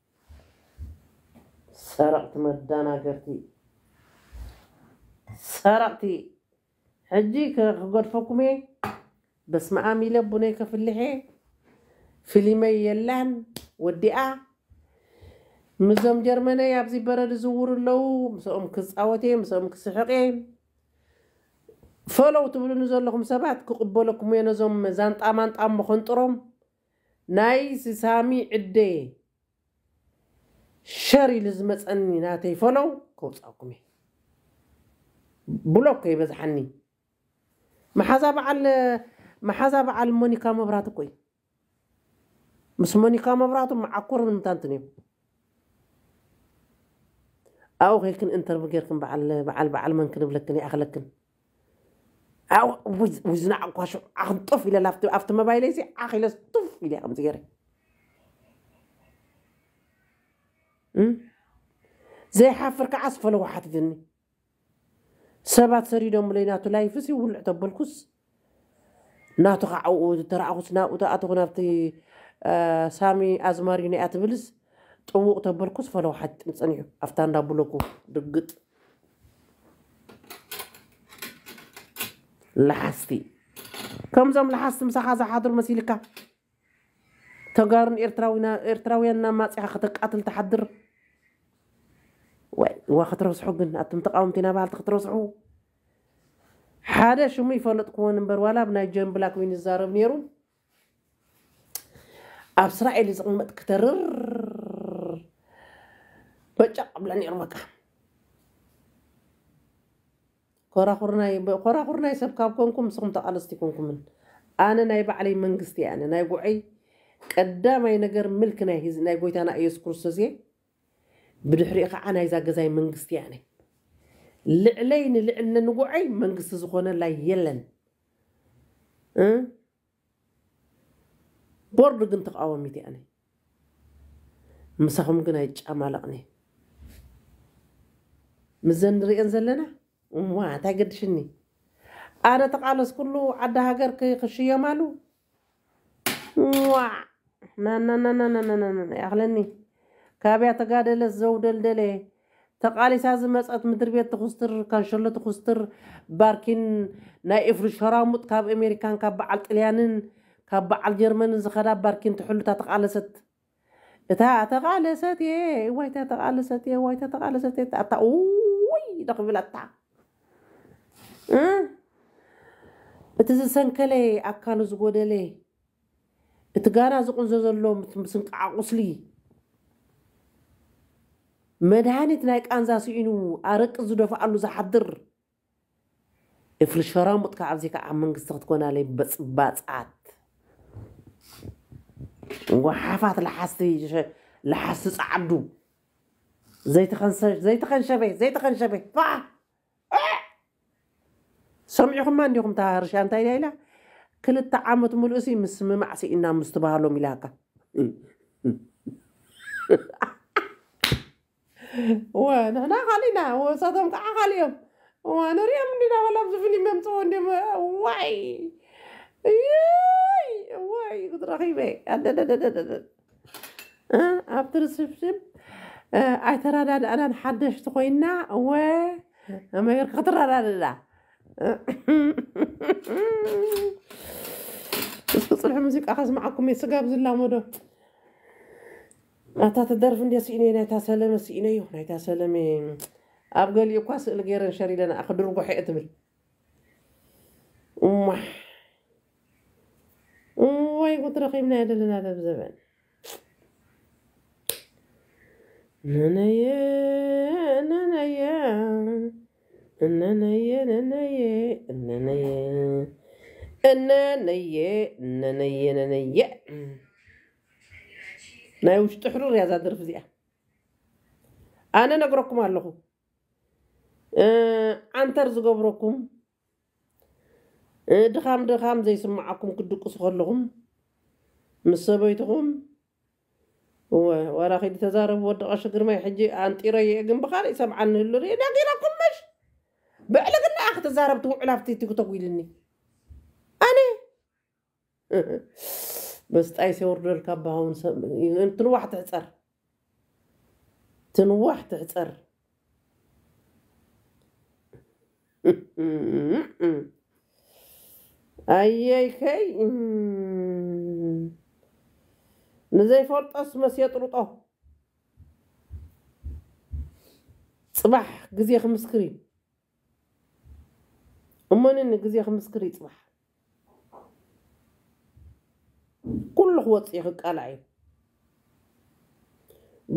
سرقت مدانا قرتي سرقتي. حجيك قد حكمي بس ما عامل بنيك في اللحي في لما يلان آه مزوم جرماني أبزي برد زور له مسوم كسعوتي مسوم كسحقي فلو تبلو نزول لكم سبات كقبلكم ينزوم زانت امانت ام خنطرم ناي سامي عدي. ሸር ኢሉ ዝመፀኒ ናተይ ፈለው ከውፃኩም እየ ብሎክ ይበዝሓኒ መሓዛ በዓል መሓዛ በዓል ሞኒካ መብራት እኮ እዩ ምስ ሞኒካ መብራቱ መዓኮር ንምንታንትን እዮም ኣብኡ ከይክን ኢንተርቪ ጌርክን በዓል በዓል በዓል መን ክንብለክን ይኣኽለክን ዝናዕቋ ሽዑ ኣክንጦፍ ኢለ ኣብቲ መባይለይ ዓኽ ኢለ ጡፍ ኢለ ከምዚ ገይረ زي حافر عصفة لو حد ذني سبات سريدهم مليناتو لا يفسي ولع تبلكس ناتو قعو ترعوس ناو تأتو نابتي آه سامي أزماري نأت بلس طوق تبلكس فلو حد نصنيو أفتان دابلوكو دقت لحستي كمزم لحست مسخا زحادر مسيلكا تجارن إرتراوينا إرتراوينا ما تحقق قتل تحضر وخطروس حقن أتمتقاوم تنا بعد خطروس عو حدا شمي فلط كون نمبر ولا بنا جنب بلاك وين الزارب نيرو. أب إسرائيل زقمت كترر بجا قبل أن يرمك. كورا خورناي كورا خورناي سب كابكونكم سقمت قالستيكونكم من أنا نايب علي منقستي أنا. نايب وعي. قدام أي ملكنا هيز نايب ويتانا أيس كرسوسيه بدحري خا أنا إذا جزاي منجست يعني لعلين لعلن وعي منجست زخون لا يلن ها برضو كنت قاومتي أنا مسخم كنا يتشاملقني مزن نريئن زلنا وما تاقدشني أنا تقالس كله عدا هاجر كي خشية مالو وا نا نا نا نا نا نا نا يغلني ካብያ ተጋደለት ዘውደልደለ ተቃሊሳ ዝመፀት ምድሪ ቤት ትኹስትር ካንሸሎ ትኹስትር ባርኪን ናይ ኤፍሪ ሸራሙጥ ካብ ኣሜሪካን ካብ በዓል ጥልያንን ካብ በዓል ጀርመንን ዝኸዳ ባርኪን ትሕሉታ ተቃለሰት እታ ተቃለሰት እየ ዋይታ ተቃለሰት እየ ዋይታ ተቃለሰት እየ ኣታ ውይ ደኽብለታ እቲ ዝሰንከለ ኣካሉ ዝጎደለ እቲ ጋና ዝቁንዞ ዘሎ ምስንቃዓ ቁስሊ መድሃኒት ናይ ቃንዛ ስኢኑ ኣረቂ ዝደፍኣሉ ዝሓድር እፍሪ ሸራሙጥካ ኣብዚ ከዓ መንግስቲ ክትኮናለይ በፅባፃት ወሓፋት ለሓስቲ ለሓስቲ ፃዓዱ ዘይተኸንሸበ ዘይተኸንሸበ ፋ ሰሚዑኹማ እንዲኹም እታ ርሻ እንታይ ኢላ ክልተ ዓመት ሙሉእሲ ምስ ምማዕሲ ኢና ምስ ትባሃሎም ኢላካ ونحنا غالينا وصدام كاع غاليهم. وأنا ريا منينا ولا بزفني ما توني واي. ياي واي قد رخيبي ابتر سبسب اعتراض أنا نحدش تقوينا و ما يرقدر لا صلح الموسيقى خاص معكم يسقى بزلا مدو ናታ ተደርፊ እንደ ስኢነ ናይታ ሰለመ ስኢነ እዩ ናይታ ሰለመ ኣብ ገሊኡ እኳ ስእሊ ገይረን ሸሪለና ክድርጎ ሕየ ትብል እማ ወይ ጉድ ረኺብና የደለና ደብ ዘበን ነነየ ነነየ እነነየ ነነየ እነነየ እነነየ እነነየ ነነየ ናይ ውሽጢ ሕሩር እያ እዛ ደርፊ እዚኣ ኣነ ነግረኩም ኣለኹ ዓንተር ዝገብረኩም ድኻም ድኻም ዘይስማዓኩም ክድቅሱ ከለኹም ምስ ሰበይትኹም ዋላ ከይዲ ተዛረቡ ወዲ ቀሺ ግርማይ ሕጂ ኣንጢረ እየ ግን ብካልእ ሰምዓኒ ህሉ ርእ ዳጊረኩም መሽ ብዕልግና ክትዛረብ ትውዕል ኣብቲ ቲክቶክ ኢልኒ ኣነ በስጣይ ሲወርደልካ ባሁን ትንዋሕ ትሕፀር ትንዋሕ ትሕፀር ኣየይከይ ንዘይፈልጦስ መስ የጥርጦ ፅባሕ ግዜ ክምስክር እዩ እሞንኒ ግዜ ክምስክር እዩ ፅባሕ ኩሉ ክወፅእ ክቃላዕ እዩ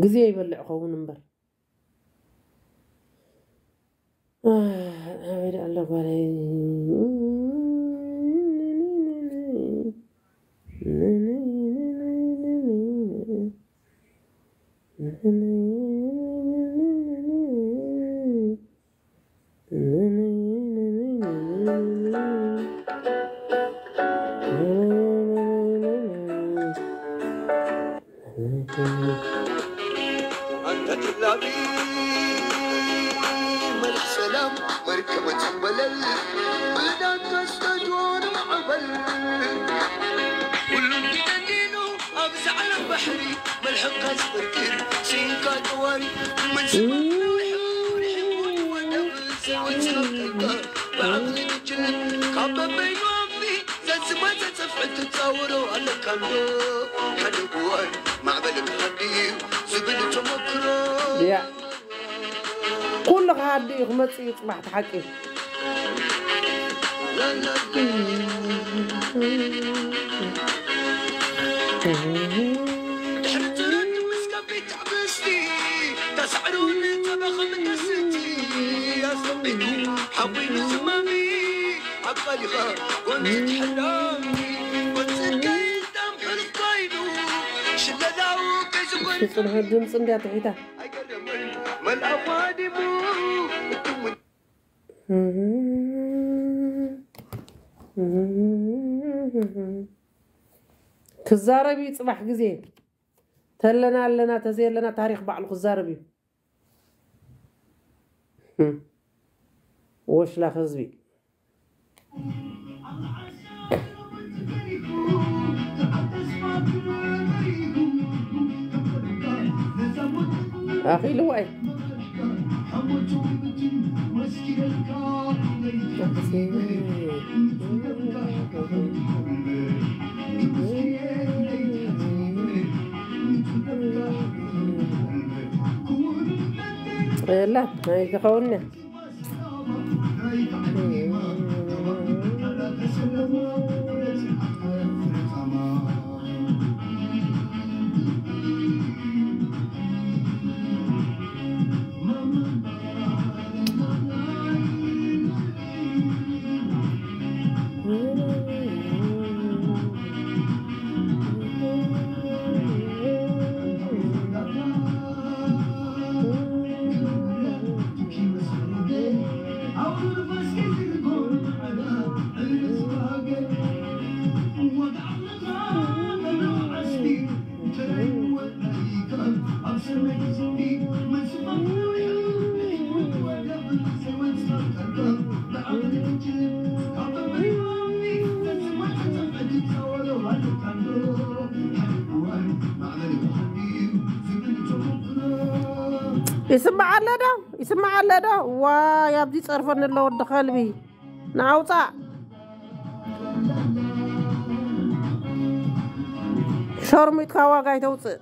ግዜ ይበልዕ ክኸውን እምበር ኣበይ ኣሎ ጓለይ أنت تلعبي ملك سلام مركبة بلل بدأت تستجون معبل كل تدينو أبزع على بحري ملحق أسبكر سينكا دواري من سمع بعقلي نجل كابا بين وفي زاد ما تتفعل تتصوروا على كاملو هالقوان معبل الخديو زبل تمكرا يا كل غادي يغمس يطمع تحكي تحتك مسكبي تعبسني تسعروني طبخ من نسيتي يا صبيتي حوي زمامي عقلي غار كنت تحلامي ሽጹን ድምፂ እንዳጥሒታ ክዛረብ እዩ ፅባሕ ግዜ ተለና ኣለና ተዘየለና ታሪክ ባዕሉ ክዛረብ እዩ ወሽላ ህዝቢ أخي لوي يلا إيه؟ هاي قولنا يسمع على دا يسمع على دا ويا بدي تصرفن اللي ود قلبي نعوطا شرميت كواقع توصل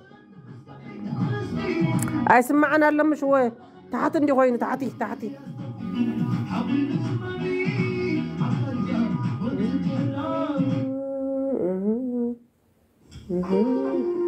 ኣይስማዓን ኣሎ ምሽወ تحت عندي ኮይኑ ታሓቲ ታሓቲ Mm-hmm.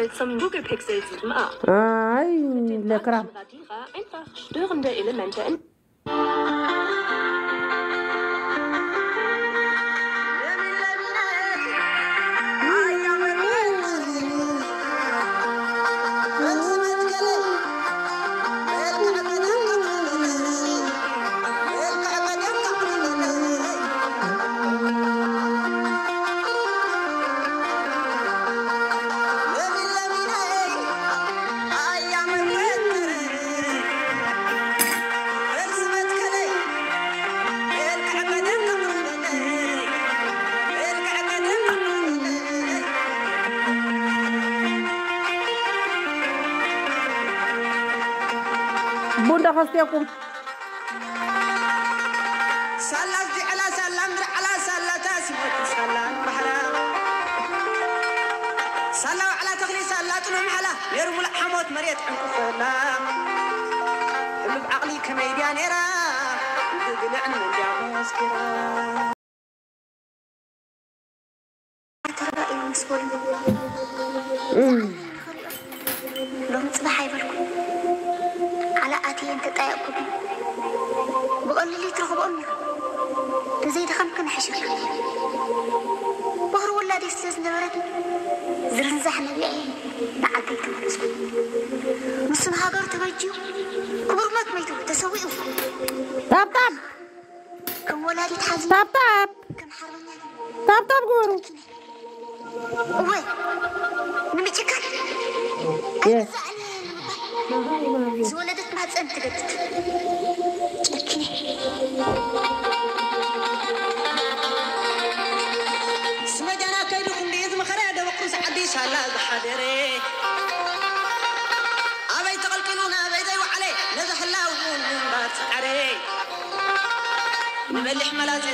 Pixel zum Google Pixel 7a. Ai, lecker. Radierer einfach störende Elemente entfernen. Ой, من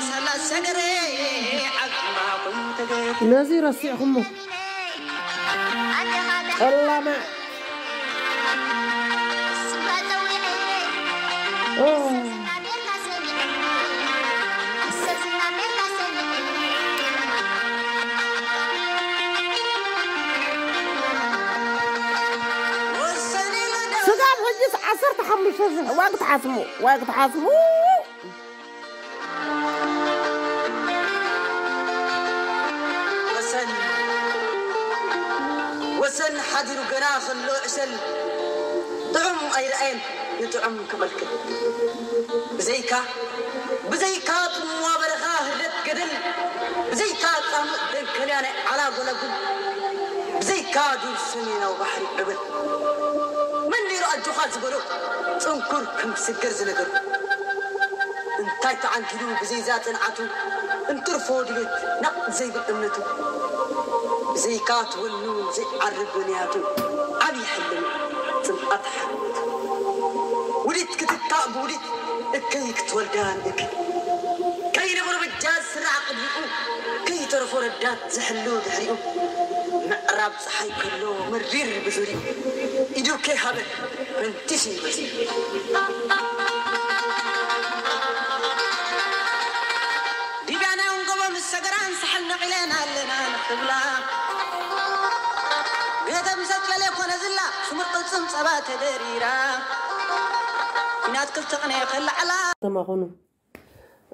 سلا سقري. نازي راسي عمو الله ما أوه. صدام هجس عصرت حمل شجر واقف عاصمو واقف ሓዲሩ ገና ከሎ ዕሰል ጥዑም ኣይረአየን ንጥዑም ክመልክት ብዘይካ ብዘይካ ጥሙዋ በረኻ ህደት ገደል ብዘይካ ፃምእ ደንከልያ ናይ ዓላ ጎለጉል ብዘይካ ዱር ሰሜናዊ ባሕሪ ዕብል መን ነይሩ ኣጆኻ ዝበሎ ፅንኩር ከም ስገር ዝነገሩ እንታይ ተዓንኪሉ ብዘይዛ ጥንዓቱ እንትርፎ ድሌት ናቕ ዘይብል እምነቱ زي والنون زي عرب بنياتو عبي حلم تنقطح وليت كتتقب وليت كيك كتولدان اكي كي نبرو بجاز سرع قبلكو كي ترفو ردات زحلو دحريقو مقراب صحي كلو مرير بزوري إدو كي هبل منتشي بزير دي بعنا ونقوم السقران سحلنا علينا لنا نخبلا. ስሙር ቅልፅም ፀባ ተደሪራ እናት ክልተ ቅነ ከላዕላ ተማኾኑ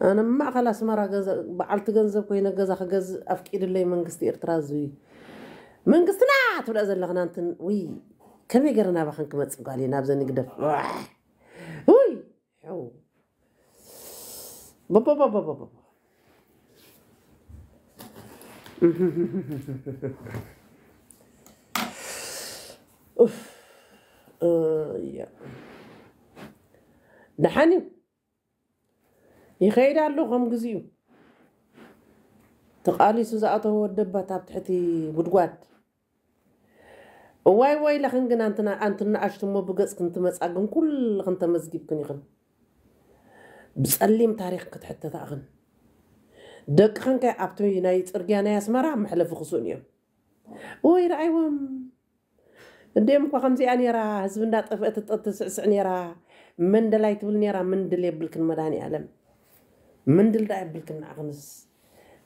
ኣነ ማእኸል ኣስመራ ገዛ- በዓልቲ ገንዘብ ኮይነ ገዛ ክገዝእ ኣፍቂድለይ መንግስቲ ኤርትራ ዝዩ መንግስትና ትብልኦ ዘለኽና እንትን ውይ ከመይ ገረና ባኽን ክመፅእ ጓል ናብ ዘኒ ግደፍ ዋሕ! ውይ ሕው ቦቦቦቦቦቦ ኡፍ እያ ድሓን እዩ ይኸይድ ኣሎ ከም ግዜኡ ተቃሊሱ ዝኣተወ ወደባት ኣብ ትሕቲ ጉድጓድ እዋይ ወይ ለኽን ግን ኣንትናኣሽትሞ ብገፅ ክንትመፃ ግን ኩልኽን ተመዝጊብክን ይኽን ብፀሊም ታሪክ ክትሕተታእኽን ደቅኽን ከ ኣብቲ ናይ ፅርግያ ናይ ኣስመራ መሕለፊ ክስኡን እዮም ወይ ረኣይዎም እንደም እኳ ከምዚኣ ነራ ህዝቢ እንዳጠፍአት ትስዕስዕ ነራ መንደላይ ትብል ነራ ምንድል የብልክን መድሃኒ ዓለም ምንድል ዳ የብልክን ንዓኽንስ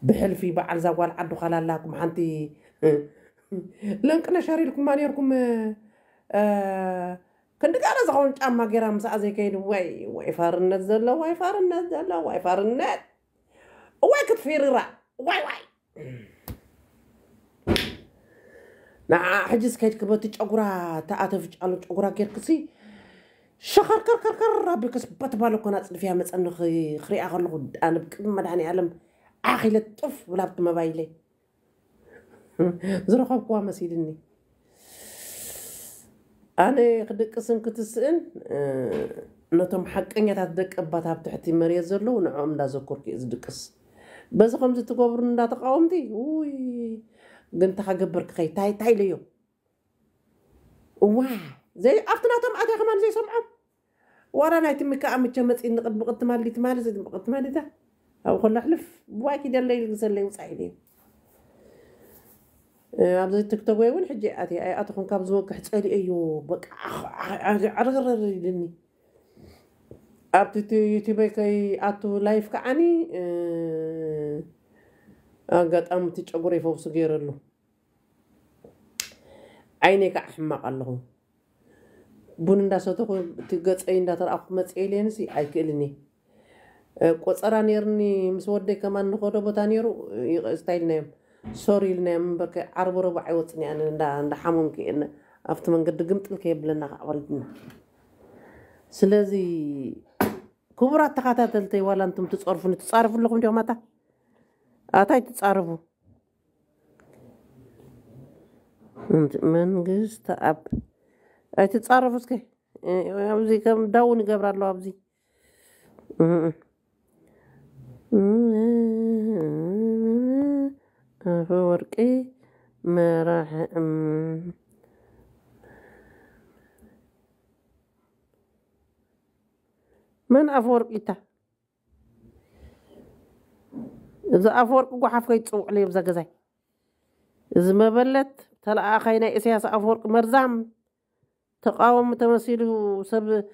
ብሕልፊ በዓል ዛ ጓል ዓዱ ካላላኩም ሓንቲ ለንቅነ ሸሪልኩማ ነርኩም ክንዲ ቃለ ዝኸውን ጫማ ጌራ ምስኣ ዘይከይድ ወይ ወይ ፋርነት ዘሎ ወይ ፋርነት ዘሎ ወይ ፋርነት ወይ ክትፊርራ ዋይ ዋይ ንዓ ሕጂ ስከይድ ክበቲ ጨጉራ ተኣተፍጫሉ ጨጉራ ጌርክሲ ሸኸርከርከርከር ኣቢልከስ በትባለ ኮና ፅድፍያ መፀኒ ክሪኣ ከለኹ ኣነ ብቅድሚ መድሃኒ ዓለም ኣኺለ ጡፍ ብላብቲ መባይለይ ዝረኸብክዋ መሲልኒ ኣነ ክድቅስን ክትስእን ነቶም ሓቀኛታት ደቂ ኣባት ኣብ ትሕቲ መሬት ዘለዉ ንዕኦም እንዳዘኮርኩ እየ ዝድቅስ በዚ ከምዚ ትገብሩ እንዳተቃወምቲ ውይ ግን ተኸገብር ክኸይ ታይ ታይ ለዮ እዋ ዘይ ኣብቲ ናቶም ኣትያ ከማን ዘይሰምዖም ዋላ ናይቲ ምክዓ ምቸ መፂን ንቅድሚ ቅትማሊ ትማሊ ዘ ቅትማሊታ ኣብ ከሎ ኣሕልፍ ዋይ ኪደለይ ልግዘለይ ውፃኢ ኢለ ኣብዚ ቲክቶክ ወይ እውን ሕጂ ኣትየ ኣይኣትኹን ካብ ዝወግሕ ፀሊእ እዩ በቃ ዕርግርር ኢልኒ ኣብቲ ዩቲበይ ከይኣቱ ላይፍ ከዓኒ ኣጋጣሚ እቲ ጨጉረ ይፈውሱ ገይረሉ ዓይነይ ከዓ ሕማቕ ኣለኹ ቡን እንዳሰተኹ እቲ ገፀይ እንዳተረኣኩ መፅአ ኢለንሲ ኣይክእልኒ ቆፀራ ነርኒ ምስ ወደይ ከማን ንኸዶ ቦታ ነይሩ ይቕእስታ ኢልናዮም ሶሪ ኢልናዮም እምበር ዓርቦ ረቡዕ ኣይወፅን እያ እንዳሓሞም ክእነ ኣብቲ መንገዲ ግምጥል ከየብለና ከዓ ወሊድና ስለዚ ክቡራት ተኸታተልተይ ዋላ እንቱም ትፀርፉኒ ትፃርፉ ኣለኹም ዲኹም ኣታይ ትፃርፉ መንግስቲ ኣብ ኣይትፃረፉ እስከ ኣብዚ ከም ዳውን ይገብር ኣለዎ ኣብዚ ኣፈ ወርቂ መራሒ መን ኣፈ ወርቂታ إذا أفورك وحفك يتصوع لي بزا قزاي إذا ما بلت تلقى خينا إسياس أفورك مرزام تقاوم تمثيله سب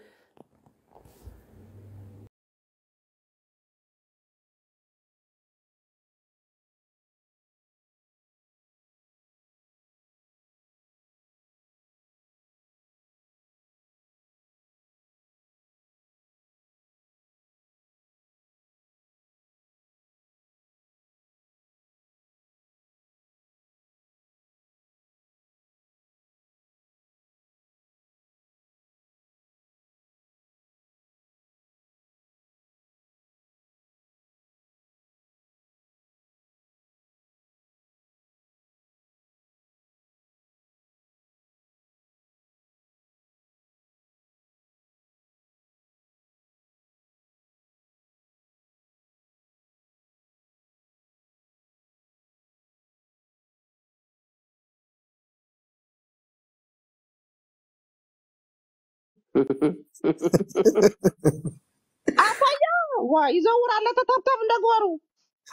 ይዘውራል ተታብታብ እንደጓሩ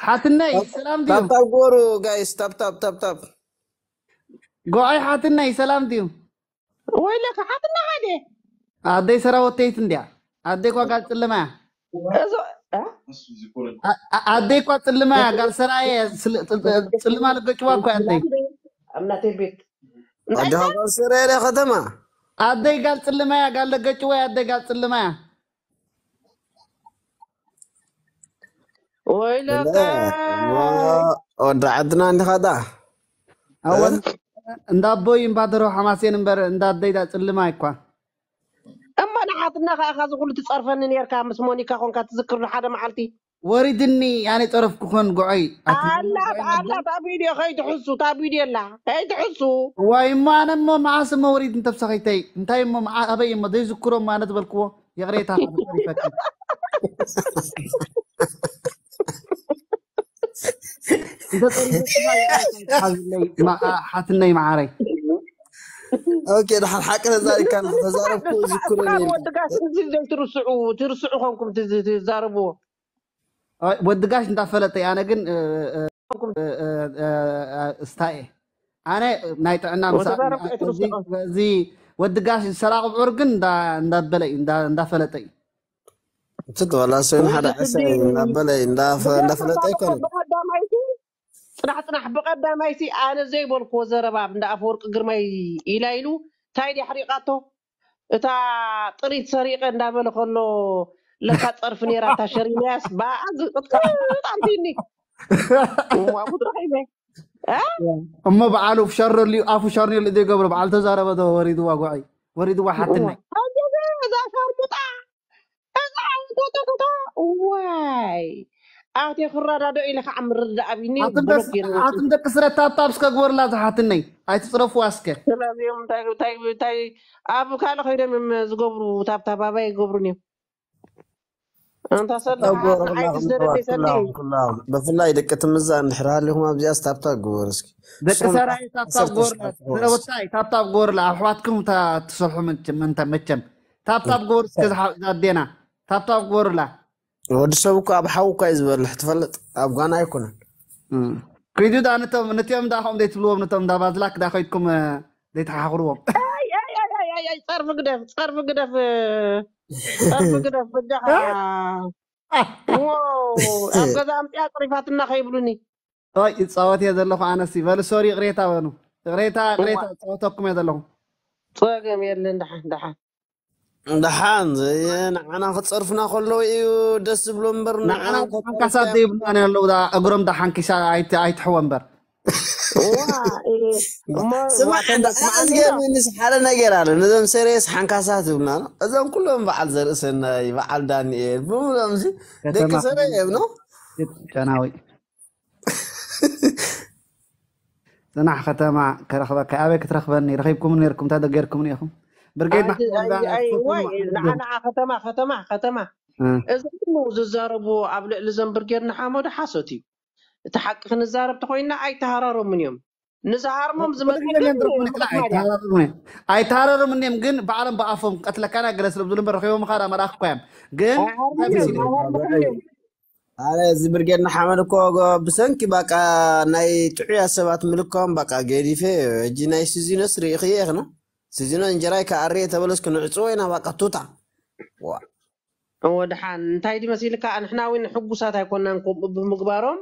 ሓትናይ ሰላም ድዩ ታብታብ ጎሩ ጋይስ ታብታብ ታብታብ ጎዓይ ሓትናይ ሰላም ድዩ ወይ ለካ ሓትና ሓደ ኣደይ ሰራ ወተይት እንድያ ኣደይ ኳ ጋር ፅልማ ኣደይ ኳ ፅልማ ጋር ሰራ ፅልማ ልገጭዋ እኳ ኣደይ ኣምናቴ ቤት ኣዳ ጋር ሰራ ከተማ? አደይጋል ጽልማያ ጋለገጭ ወይ? አደይጋል ጽልማያ? ወወዳ ዓድና እንዲኸዳ ኣወን እንዳቦይ እምባደሮ ሓማሴን እምበር እንዳደይዳ ጽልማ ይኳ እማ ንዓድና ከዓ ካብዚ ኩሉ ትፀርፈኒ ነርካ ምስ ሞኒካ ኮንካ ትዝክር ሓደ መዓልቲ? وردني يعني طرف كون قعي. الله الله تابيدي خي تحسو تابيدي الله خي تحسو واي ما أنا ما مع سما وريد أنت بسخيتي أنت ما مع أبي ما دي ذكروا ما نتبلكو يا غريتها حاتني معاري أوكي نحن حكنا ذلك كان ترسعوا ترسعوا خمكم تزاربوه. ወድጋሽ እንዳፈለጠይ ኣነ ግን እስታኤ ኣነ ናይ ጥዕና እዚ ወድጋሽ ሰራቅ ብዑር ግን እንዳበለይ እንዳፈለጠይ ትት ወላ ሰይኑ ሓደ ዕሰይ እንዳበለይ እንዳፈለጠ ይኮነ ቀዳማይቲ ፅናሕ ፅናሕ ብቀዳማይ ሲ ኣነ ዘይበልክዎ ዘረባ እንዳ ኣፈወርቂ ግርማይ ኢላ ኢሉ እንታይ ድያ ሕሪቃቶ እታ ጥሪት ሰሪቀ እንዳበለ ከሎ ለካ ፀርፊ ነራ እታ ሸሪናያስ ባኣ ዝቅጥቅጣንቲኒ ዋቡት ረኪበ እሞ በዓሉ ሸርሉ ኣፉ ሸርኒሉ ዘይገብሮ በዓል ተዛረበ ዶ ወሪድዋ ጉዒ ወሪድዋ ሓትናይ እዛ ሸርሙጣ እዛ ቶቶቶቶ ዋይ ኣብቴ ክረዳዶ ኢለ ከዓ ምርዳእ ኣብኒ ኣቶም ደቂ ስረ ታብታብ እስከ ግበርላ ዝሓትነይ ኣይትፅረፍዋ እስከ ስለዚኦም እንታይ ኣብ ካልእ ከይዶም እዮም ዝገብሩ ታብታብ ኣባይ ይገብሩን እዮም ብፍላይ ደቂ ትምዛእ እንድሕር ሃሊኩም ኣብዚኣ ስታብታብ ግበሩ እስኪ ደቂ ሰራይ ታብታብ ግበርላ ረወታይ ታብታብ ግበርላ ኣሕዋትኩም ትሰርሑ ምንታይ መቸም ታብታብ ግበሩ እስከ ኣዴና ታብታብ ግበሩላ ወዲ ሰብ እኮ ኣብ ሓዊ እኳ እዩ ዝበልሕ ትፈልጥ ኣብ ጓና ኣይኮነን ከይዱ ዳ ነቶም ነቲኦም ዳ ከምኡ ዘይትብልዎም ነቶም ዳ ባዝላክ ዳ ከይድኩም ዘይተሓኽርዎም ፀርፊ ግደፍ ፀርፊ ግደፍ ፀርፊ ግደፍ በጃኻ ኣብ ገዛ ኣምፅያ ፅሪፋትና ከይብሉኒ ይ ይፃወት እየ ዘለኹ ኣነሲ በል ሶሪ ቅሬታ በኑ ቅሬታ ቅሬታ ፀወተኩም እየ ዘለኹ ፀገም የለን ድሓን ድሓን ድሓን ንዓና ክፀርፍና ከለዉ እዩ ደስ ዝብሎ እምበር ንዓና ሓንካሳት ዘይብሉና ኣለዉ እግሮም ዳ ሓንኪሳ ኣይትሕወ እምበር ስማዕንስ ሓደ ነገር ኣሎ ነዞም ሰሬስ ሓንካሳት ይብልና ኖ እዞም ኩሎም በዓል ዘርእሰናይ በዓል ዳንኤል ብምሎም ደቂ ሰረ እዮም ኖ ጨናዊ ፅናሕ ከተማ ከረክበካ ኣበይ ክትረክበኒ ረኪብኩም ነርኩም እንታይ ደገርኩም ኢኹም ብርጌድ ንዓና ከተማ ከተማ ከተማ እዚ ኩሉ ዝዛረቡ ኣብ ልዕሊ እዞም ብርጌድና ሓመዱ ሓሶት እዩ እቲ ሓቂ ክንዛረብ ተኮይንና ኣይተሃራሮምን እዮም ንዝሃርሞም ኣይተሃረሮምን እዮም ግን በዕሎም ብኣፎም ቀትለካና ገለ ስለ ዝብሉ እምበር ረኪቦም ካዳ መላኽ እኳ እዮም ግን ኣነ እዚ ብርጌድና ሓመድ እኮ ብሰንኪ በቃ ናይ ጥዑያ ሰባት ምልኮም በቃ ገዲፈ ሕጂ ናይ ስዚኖስ ርኢኽየ ኢኽኖ ስዚኖ እንጀራይ ከኣርየ ተበለስ ክንዕፅዎ ኢና በቃ ቱታ ወድሓን እንታይ ዲ መሲልካ ንሕና እውን ሕጉሳት ኣይኮናን ብምግባሮም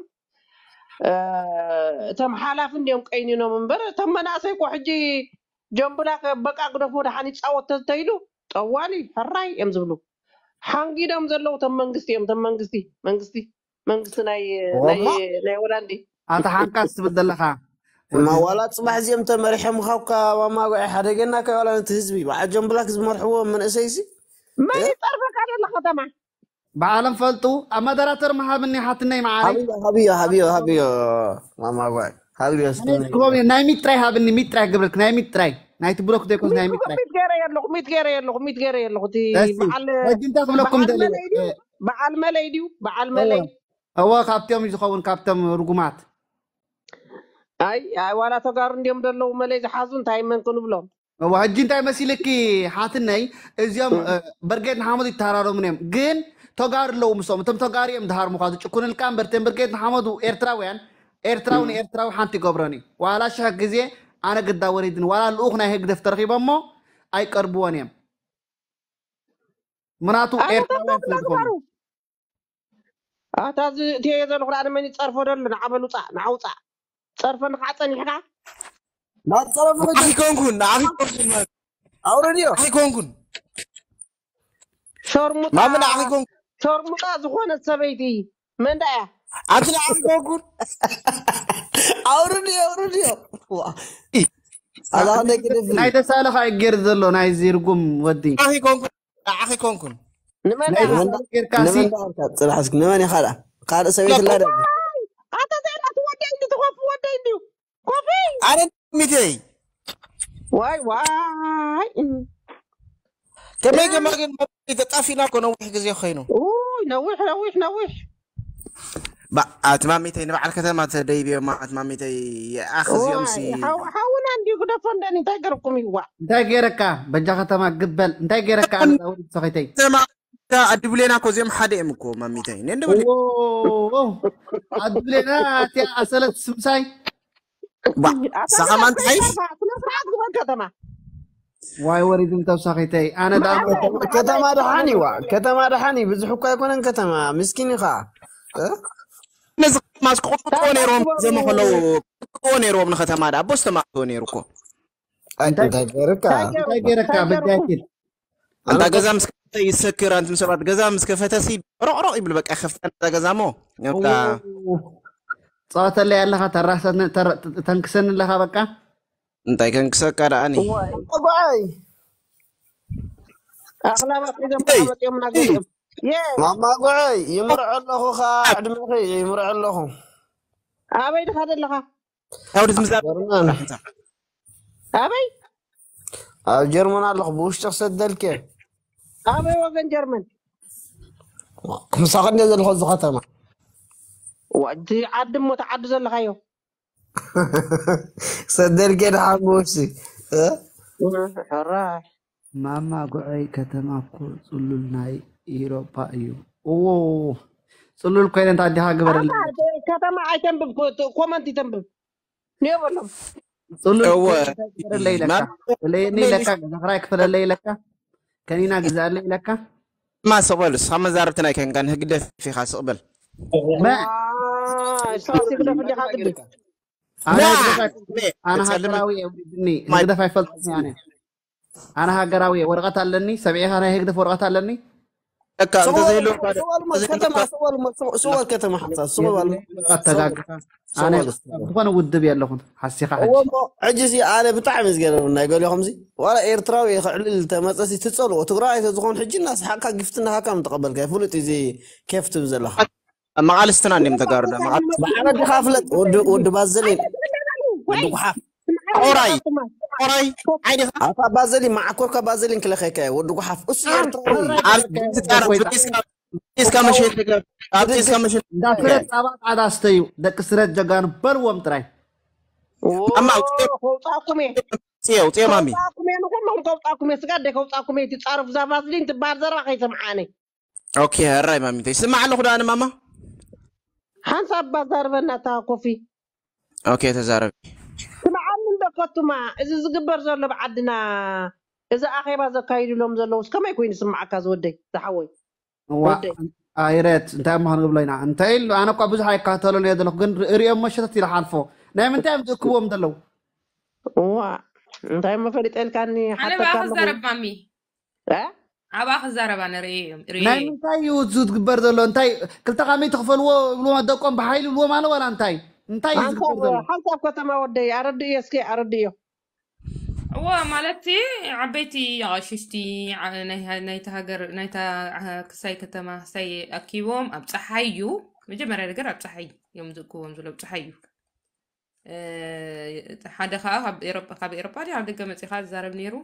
እቶም ሓላፍ እንዲኦም ቀይኒኖም እምበር እቶም መናእሰይ ኮ ሕጂ ጀንቡላ በቃ ግደፎ ድሓን ይፃወት ተተይሉ ጠዋሊ ሕራይ እዮም ዝብሉ ሓንጊዶም ዘለው እቶም መንግስቲ እዮም እቶም መንግስቲ መንግስቲ መንግስቲ ናይ ወላንዲ ኣታ ሓንካስ ትብል ዘለካ ዋላ ፅባሕ እዚኦም ተመሪሖም ካብካ ማጓዒ ሓደገና ከ ዋላ ነቲ ህዝቢ በዓል ጀንቡላክ ዝመርሕዎ መንእሰይሲ መን بعالم فلتو اما درا ترمها مني حاتني معاري حبيبي حبيبي حبيبي حبيبي ماما واي حبيبي استني كوبي نايمي تراي حابني مي تراي قبلك نايمي تراي نايت بروك ديكوز نايمي تري ميت غير يلغ ميت غير يلغ ميت غير يلغ دي بعال لكم دليل بعال ملايديو بعال ملايديو هو كابتم يزخون كابتن رقمات اي اي ولا تقار انديم دلو ملاي زحازون تايم منكن بلوم هو هجين تاي مسيلكي حاتني ازيام برجيت حامد يتهرارو منهم جن ኣለዉ ምሶም እቶም ተጋሩ እዮም ዝሃርሙካ ዝጭኩንልካ እምበር ተን ብርጌድ ንሓመዱ ኤርትራውያን ኤርትራዊ ንኤርትራዊ ሓንቲ ይገብሮን እዩ ዋላ ሽሕ ግዜ ኣነ ግዳ ወሪድን ዋላ ልኡክ ናይ ህግደፍ ተረኪቦሞ ኣይቀርብዎን እዮም ምናቱ ኤርትራውያን ስለ ዝኾኑ ኣታ እትየ ዘለኹ ዳ መን ይፀርፎ ደሎ ንዓበል ውፃእ ንዓውፃእ ፀርፈ ንካዓ ፀኒሕካ ናፀረፈ ኣይኮንኩን ንዓኺኮንኩን ኣውረድዮ ኣይኮንኩን ሸርሙጣ ማምን ንዓኺኮንኩን ሸርሙጣ ዝኾነት ሰበይቲ መንዳ እያ ኣንቲ ንዓኺኮንኩን ኣውረድዮ ኣውረድዮ ናይ ደሳለካ እዩ ገይር ዘሎ ናይ ዚርጉም ወዲ ንዓኺኮንኩን ንዓኺኮንኩን ንመን ጌርካሲ ፅራሕ እስኪ ንመን ኢኻ ዳ ካልእ ሰበይቲ ላ ኣታ ዘላ ትወደይ እንዲ ትኮፍ ወደይ እንዲ ኮፊ ኣነ ሚተይ ዋይ ዋይ ከመይ ገማ ግን ተጣፊና ኮ ነዊሕ ግዜ ኮይኑ ነዊሕ ነዊሕ ነዊሕ ኣብቲ ማሚተይ ንበዓል ከተማ ተደይብዮ ማለት ማሚተይ ኣኽ እዚኦም ሲ ሓውና እንዲ ግደፎ እንደኒ እንታይ ገርኩም ይዋ እንታይ ገይረካ በጃ ከተማ ግበል እንታይ ገይረካ ኣነውድ ሰኸይተይ ኣድብሌና ኮ እዚኦም ሓደ እዮም እኮ ማሚተይ ንንደበለ ኣድብሌና እትያ ኣሰለት ስምሳይ ሰኸማ እንታይ ስነስርዓት ግበል ከተማ ዋይ ወሪድን ተብሳኺተይ ኣነ ዳ ከተማ ድሓን ይዋ ከተማ ድሓን እዩ ብዙሕ እኳ ኣይኮነን ከተማ ምስኪን ኢኻ ማስ ክቁጥጥዎ ነይሮም ዘመ ከለዉ ክጥጥዎ ነይሮም ንከተማ ዳ ቦስ ተማክዎ ነይሩ እኮ እንታይ ገይርካ እንታይ ገይረካ በጃኪት እንታ ገዛ ምስ ከፈተ ይሰክር ኣንቲ ሰባት ገዛ ምስ ከፈተሲ ሮቅሮቅ ይብል በቃ ከፍታ እዛ ገዛ ሞ በቃ ፀወተለይ ኣለኻ ተራሰት ተንክሰኒ ኣለኻ በቃ እንታይ ከንክሰካ ደኣኒ ጉዓይ ኣኽላባት ሒዞም ተቐመጢኦም እናገሊኦም ማማ ጉዓይ ይምርዖ ኣለኹ ኸ ዕድመኺ ይምርዖ ኣለኹ ኣበይ ድኻ ዘለኻ ኣውዲት ምዛ ጀርመን ኣበይ ኣብ ጀርመን ኣለኹ ብውሽጢ ክሰደልከ ኣበይ ወገን ጀርመን ክምሳኸ እንደ ዘለኹ እዚ ከተማ ወዲ ዓዲ እሞ ተዓዲ ዘለኻዮ صدرك حموسي ራሽ ማማ ጉዐይ ከተማ እኮ ጽሉል ናይ ኢሮፓ እዩ። እዎ ጽሉል እኮ ይነንት ኣዲኻ ግበረለ ከተማ ኣይተንብብ ኮመንት ይተንብብ። ንየበሎም ጽሉልክፍለለ ይለካ። ከኒና ግዛለ ይለካ። ማ ስቕበል እስኻ ናይ ከንካን ህግደፍ ኢኻ ስቕበል أنا أنا هقراوي ودني هكذا فايفلتني أنا أنا هقراوي ورقة لني سبعيها أنا هكذا ورقة لني لك أنت زي سؤال كتم سوال سوال كتم حصل سوال أنا وأنا ودب يالهم حسي خاحج عجزي أنا بطعم زغلنا يقول لهم زي ولا ايرتراوي علل تمصسي تصلو تقراي تزغون. حجي الناس حقا قفتنا هكا متقبل كيف فلتي زي كيف تبزلها ዘለካ መቃልስትና እኒም ተጋሩ ዳ ብዓነ ዲኻ ፍለጥ ወዲ ባዘሊን ወዲ ጉሓፍ ኦራይ ኦራይ ዓይኒኻ ኣታ ባዘሊን ማዓኮርካ ባዘሊን ክለኸይካ ወዲ ጉሓፍ እሱ ጢስካ መሸት ኣብ ጢስካ መሸት እንዳስረት ፃባ ፃዕዳ ስተዩ ደቂ ስረት ጀጋኑ በልዎም ጥራይ ኣማ ከውፃኩም እየ ውፅየ ውፅየ ማሚ ከውፃኩም እየ ንኩሎም ከውፃኩም እየ ስጋደ ከውፃኩም እየ ትፃረፍ ዛ ቫዝሊን ትበሃል ዘረባ ከይሰምዓነ ኦኬ ህራይ ማሚተ ይስማዕ ኣለኹ ዳኣነ ማማ ሓንሳብ ባዛርበና እታ ኮፊ ኦኬ ተዛረቢ ስምዓኒ እንደከቱማ እዚ ዝግበር ዘሎ ብዓድና እዚ ኣኼባ ዘካይድሎም ዘለዉ ከመይ ኮይኑ ስማዓካ ዝወደይ ዝሓወይ ኣይረት እንታይ እሞ ክንብሎ ኢና እንታይ ኢሉ ኣነ እኳ ብዙሕ ኣይካተሎን እየ ዘለኹ ግን ርእዮም መሸተት ኢለ ሓልፎ ናይ ምንታይ እዮም ዝእክብዎም ዘለው ዋ እንታይ መፈሊጠልካኒ ኣነ ብኣ ክዛረብ ማሚ ኣብኣ ክዛረባ ናይ ምንታይ እዩ እዚ ዝግበር ዘሎ እንታይ ክልተ ካመይ ትኽፈልዎ ይብልዎ ደቆም ብሓይሊ ይብልዎም ኣለ ዋላ እንታይ እንታይ እዩ ዝግበር ዘሎ ሓንሳብ ከተማ ወደይ ኣረዲ እዮ እስኪ ኣረዲ እዮ እዎ ማለቲ ዓበይቲ ኣቐሽሽቲ ናይታ ሃገር ናይታ ክሳይ ከተማ ክሳይ ኣኪቦም ኣብ ፀሓይ እዩ መጀመርያ ነገር ኣብ ፀሓይ እዮም ዝእክቦም ዘሎ ኣብ ፀሓይ እዩ ሓደ ከዓ ካብ ኤሮፓ ዲ ኣብ ደገ መፂኻ ዝዛረብ ነይሩ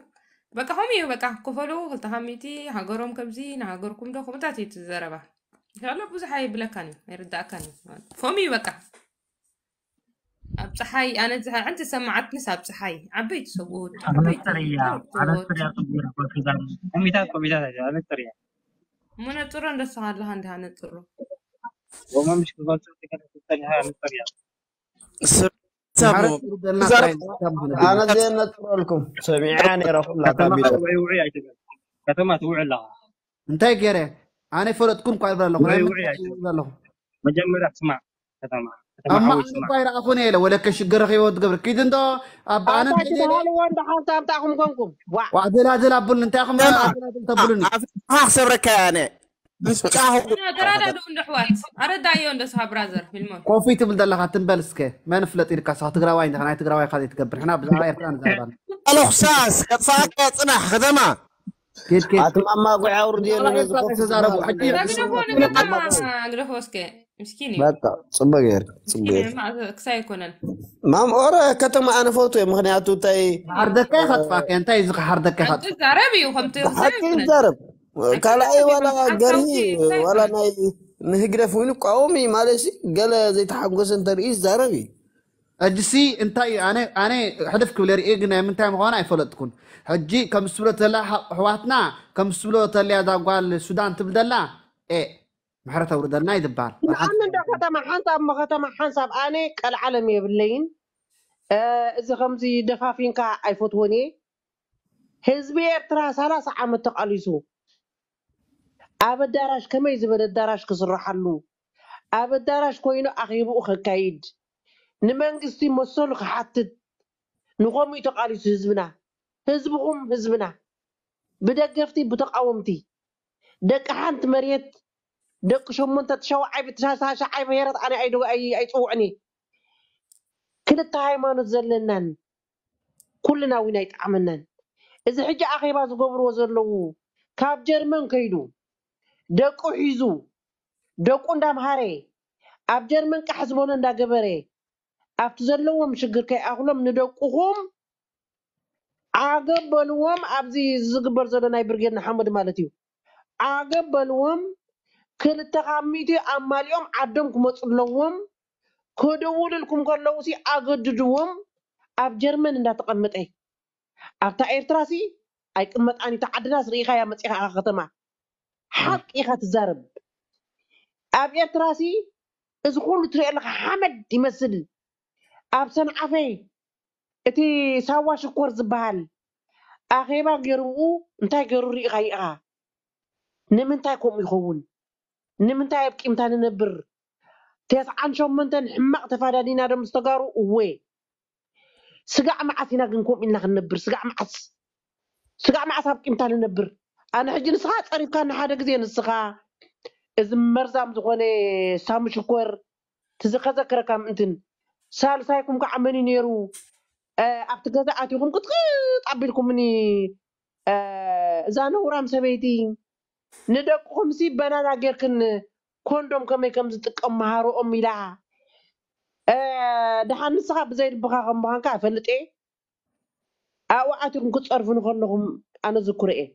በቃ ከምኡ እዩ በቃ ክፈሉ ክልተ ከሚቲ ሃገሮም ከምዚ ንሃገርኩም ዶ ከምኡታት እዩ ትዘረባ ካሎ ብዙሕ ኣይብለካን እዩ ኣይርዳእካን እዩ ከምኡ እዩ በቃ ኣብ ፀሓይ ኣነ ዕንቲ ሰማዓትንስ ኣብ ፀሓይ ዓበይቲ ሰብኡት መነፅሮ እንደስኻ ኣለካ እንዲ ነፅሮ تابو أنا زين نترو لكم سمعاني رسول الله قبيله وعي وعي يا شباب. كتما توعي لها انت غير أنا فرد كون قاعد لهم وعي وعي اسمع. كتما أما باير اخوني له. ولا كشجر خي ود قبر. كيد انت أبا أنا وانت حاطه بتاعكم كونكم وعدل عدل ابن أنت أخم تبلوني احسب ركانه ኣረዳእዮ እንደስኻ ብራዘር ፊልሞን ኮፊ ትብል ዘለካ ትንበል እስከ መን ፍለጥ ኢልካ ስኻ ትግራዋይ እንተኻ ናይ ትግራዋይ ካ ዘይትገብር ሕና ብዛዕባ ኤርትራ ንዛረባና ኣሎክሳስ ከጥፋካ ፅናሕ ከተማ ኬድ ኬድ ኣትማማ ጉዕ ኣውርድ እየ ነዚ ኮፍ ተዛረቡ ሕጂ ግደፎ እስከ ምስኪን እዩ በቃ ፅቡቅ ገይር ፅቡቅ ገይር ክሳይ ኣይኮነን ማም ኦረ ከተማ ኣነ ፈቱ እየ ምክንያቱ እንታይ ሓርደካ ይኸጥፋከ እንታይ እዚ ሓርደካ ይኸጥፋ ዛረብ እዩ ከምቲ ሓቂ ይዛረብ ካልኣይ ዋላ ገርሂ ዋላ ናይ ንህግደፍ ኮይኑ ቃወሚ ማለት ሲ ገለ ዘይተሓጎሰ እንተርኢ ይዛረብ እዩ ሕጂሲ እንታይ እዩ ኣነ ኣነ ሕልፍ ክብል ርኢ ግን ናይ ምንታይ ምዃኑ ኣይፈለጥኩን ሕጂ ከም ዝብሎ ዘላ ኣሕዋትና ከም ዝብሎ ተለያ እዛ ጓል ሱዳን ትብል ዘላ ኤ ምሕረት ኣውርደልና እዩ ዝበሃል ንዓኒ እንደ ከተማ ሓንሳብ እሞ ከተማ ሓንሳብ ኣነ ቀልዓለም የብለይን እዚ ከምዚ ደፋፊንካ ኣይፈትዎን እየ ህዝቢ ኤርትራ ሰላሳ ዓመት ተቃሊሱ ኣብ ኣዳራሽ ከመይ ዝበለ ኣዳራሽ ክስርሐሉ ኣብ ኣዳራሽ ኮይኑ ኣኼብኡ ከካይድ ንመንግስቲ መሰሉ ክሓትት ንከምኡ ተቃሊሱ ህዝብና ህዝብኩም ህዝብና ብደገፍቲ ብተቃወምቲ ደቂ ሓንቲ መሬት ደቂ ሸሞንተ ሸውዓይ ሻሽዓይ ብሄረት ኣነ ኣይደ- ኣይ- ኣይፅውዕኒ ክልተ ሃይማኖት ዘለናን ኩልና እውን ኣይጣዕመናን እዚ ሕጂ ኣኼባ ዝገብርዎ ዘለው ካብ ጀርመን ከይዱ ደቁ ሒዙ ደቁ እንዳምሃረ ኣብ ጀርመን ቃሕ ዝበሎ እንዳገበረ ኣብቲ ዘለዎም ሽግር ከይኣክሎም ንደቁኹም ዓገብ በልዎም ኣብዚ ዝግበር ዘሎ ናይ ብርጌድና ሓመድ ማለት እዩ። ዓገብ በልዎም ክልተ ካብ ኣማሊኦም ዓዶም ክመፁ ኣለዎም ክድውልልኩም ከለዉ ሲ ኣገድድዎም ኣብ ጀርመን እንዳተቐመጠ። ኣብታ ኤርትራ ሲ ኣይቅመጣን እታ ዓድና ርኢኻ ያ መፂኻ ኢኻ ከተማ ሓቂ ኢኻ ትዛረብ ኣብ ኤርትራ ሲ እዚ ኩሉ ትሪኦ ኣለካ ሓመድ ይመስል ኣብ ሰንዓፈ እቲ ሳዋ ሽኮር ዝበሃል ኣኼባ ገይርኡ እንታይ ገይሩ ርኢኻ ኢኻ ንምንታይ ከምኡ ይኸውን ንምንታይ ኣብ ቂምታ ንነብር ተስዓን ሸሞንተን ሕማቅ ተፋዳዲና ዶ ምስ ተጋሩ እወ ስጋዕ መዓስ ኢና ግን ከምኡ ኢልና ክንነብር ስጋዕ መዓስ ስጋዕ መዓስ ኣብ ቂምታ ንነብር ኣነ ሕጂ ንስኻ ፀሪፍካ ንሓደ ግዜ ንስኻ እዚ መርዛም ዝኾነ ሳሙ ሽኮር ትዝኸዘክረካ ምእንትን ሳልሳይኩም ከዓ መን እዩ ነይሩ አ፣ ኣብቲ ገዛ ኣትይኩም ቅጥቅጥ ኣቢልኩምኒ አ፣ እዛ ነውራም ሰበይቲ ንደቅኹም ሲ በናና ጌርክን ኮንዶም ከመይ ከም ዝጥቀም መሃሮኦም ኢላ አ፣ ድሓን ንስኻ ብዘይ ልብኻ ከም ምዃንካ ኣይፈልጥ እየ ኣብኡ ኣትይኩም ክትፀርፉ ንከለኹም ኣነ ዝኩረ እየ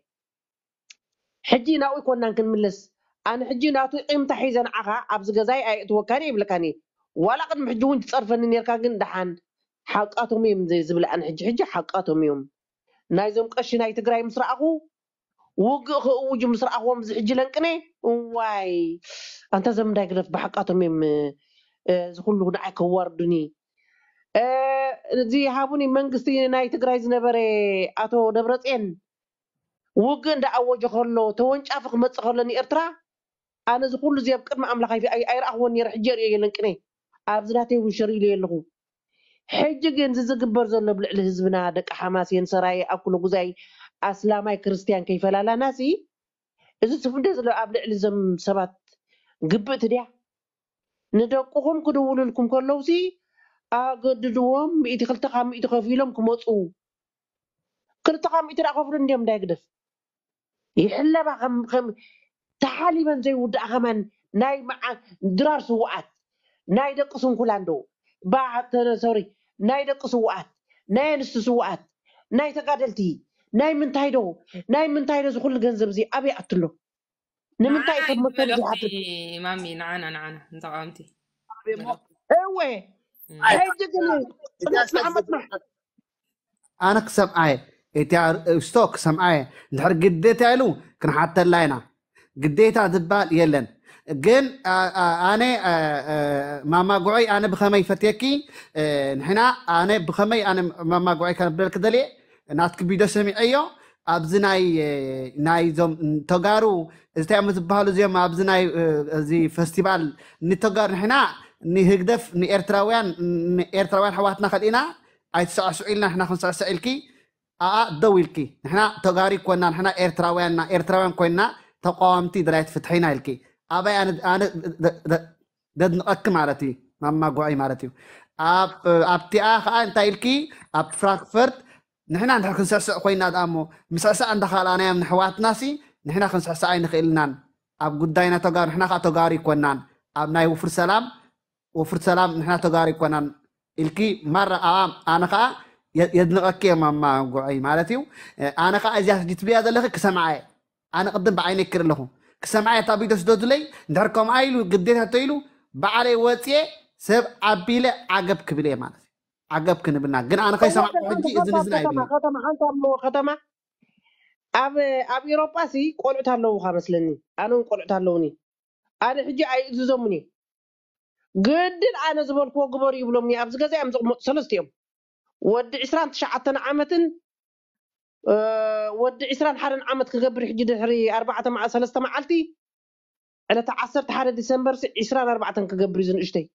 ሕጂ ናብኡ ይኮናን ክንምለስ ኣነ ሕጂ ናቱ ቂምታ ሒዘ ንዓኻ ኣብዚ ገዛይ ኣይእትወካኒ ይብለካኒ ዋላ ቅድሚ ሕጂ እውን ትፀርፈኒ ነርካ ግን ድሓን ሓቃቶም እዮም ዘ- ዝብል ኣነ ሕጂ ሕጂ ሓቃቶም እዮም ናይዞም ቀሺ ናይ ትግራይ ምስ ረኣኹ ውግእ ክእውጁ ምስ ረኣኽዎም እዚ ሕጂ ለንቅነ እዋይ ኣንታ ዘም እንዳይግደፍ ብሓቃቶም እዮም እ፣ እዚ ኩሉ ንዓይ ከዋርዱኒ እ፣ እዚ ሃቡኒ መንግስቲ ናይ ትግራይ ዝነበረ ኣቶ ደብረፅዮን ውግእ እንዳኣወጀ ከሎ ተወንጫፊ ክመፅእ ከሎ ንኤርትራ ኣነ እዚ ኩሉ እዚ ኣብ ቅድሚ ኣምላኽ ኣይረኣኽዎን ነረ ሕጂ ሪኦ የለንቅነ ኣብዚ ናተይ እውን ሸር ኢሉ ኣለኹ ሕጂ ግን እዚ ዝግበር ዘሎ ብልዕሊ ህዝብና ደቂ ሓማስየን ሰራይ ኣብ ኩሉ ጉዛይ ኣስላማይ ክርስትያን ከይፈላላና ሲ እዚ ትፍደ ዘሎ ኣብ ልዕሊ እዞም ሰባት ግብእቲ ድያ? ንደቁኹም ክድውልልኩም ከለዉ ሲ ኣገድድዎም ሚእቲ ክልተ ካብ ሚእቲ ከፊሎም ክመፁ። ክልተ ካብ ሚእቲ ዳ ከፍሉ እንዲዮም እንዳይግደፍ ይሕለባ ከም- ከም- ተሓሊበን ዘይውዳእ ከመን ናይ መዓ- ድራር ስውኣት ናይ ደቂ ስንኩላንዶ ባተሰሪ ናይ ደቂ ስውኣት ናይ ኣንስቲ ስውኣት ናይ ተጋደልቲ ናይ ምንታይ ዶ ናይ ምንታይ ዶ ዝኩሉ ገንዘብ እዚ ኣበይ ኣትሎ ንምንታይ እቶም መሰሉ ዝሓትት ማሚ ንዓና ንዓና ንተቃወምቲ እወ ሕጂ ግን ፅነት መሓመድ ማ ኣነ ክሰምዓየ እቲ እስቶ ክሰምዓየ እንድሕር ግዴታ ኢሉ ክንሓተላ ኢና ግዴታ ዝበሃል የለን ግን አ- አ- ኣነ አ- አ- ማማጉዐይ ኣነ ብኸመይ ፈትየኪ እ፣ ንሕና ኣነ ብኸመይ ኣነ ማማጉዐይ ከነብለልክ ደልየ ናትክ ቢዶ ሰሚዐዮ ኣብዚ ናይ እ፣ ናይ ዞም ተጋሩ እዚታዮም ዝበሃሉ እዚኦም ኣብዚ ናይ እ፣ እዚ ፌስቲቫል ንተጋሩ ንሕና ንህግደፍ ንኤርትራውያን ንኤርትራውያን ኣሕዋትና ከዲና ኣይትሰዕስዑ ኢልና ንሕና ክንስዕስዕ ኢልኪ ኣኣ ደው ኢልኪ ንሕና ተጋሪ ኮና ንሕና ኤርትራውያንና ኤርትራውያን ኮይና ተቃዋምቲ ድራይት ፍትሒና ኢልኪ ኣባይ ኣነ ኣነ ደ- ደ- ደድንቐኪ ማለት እዩ ማማጉዐይ ማለት እዩ ኣብ- ኣብቲኣ ከዓ እንታይ ኢልኪ ኣብ ፍራንክፈርት ንሕና እንድሕር ክንስዕስዕ ኮይና ዳ እሞ ምስዕሳዕ እንዳኻልኣናዮም ንሕዋትና ሲ ንሕና ክንስዕሳዕ ኣይንኽእልናን ኣብ ጉዳይና ተጋሩ ንሕና ከዓ ተጋሩ ይኮናን ኣብ ናይ ውፍር ሰላም ወፍር ሰላም ንሕና ተጋሩ ይኮናን ኢልኪ ማራ ኣ- ኣነ ከዓ يدنقك ما ما قعي مالتيو أنا قاعد جيت بيا ذا لك كسمعي أنا قدم بعيني كر لهم كسمعي طبي تسدود لي داركم عيلو قديتها تيلو بعلي وتي سب عبيلة عقب كبيلة مالتي عقب كنبلنا قن أنا قاعد سمع حجي إذن إذن عيبي ختمة أنت مو ختمة أب أب أوروبا سي قلعت هلو خمس لني أنا قلعت هلوني أنا حجي عيد زمني قدر أنا زبون فوق بري بلومني أبز كذا أمز متصلست يوم ወዲ 29 ዓመትን እ፣ ወዲ 21 ዓመት ክገብር ሕጂ ድሕሪ 4 ሰለስተ መዓልቲ ዕለተ 11 ዲሰምበር 24 ክገብር እዩ ዝንእሽተይ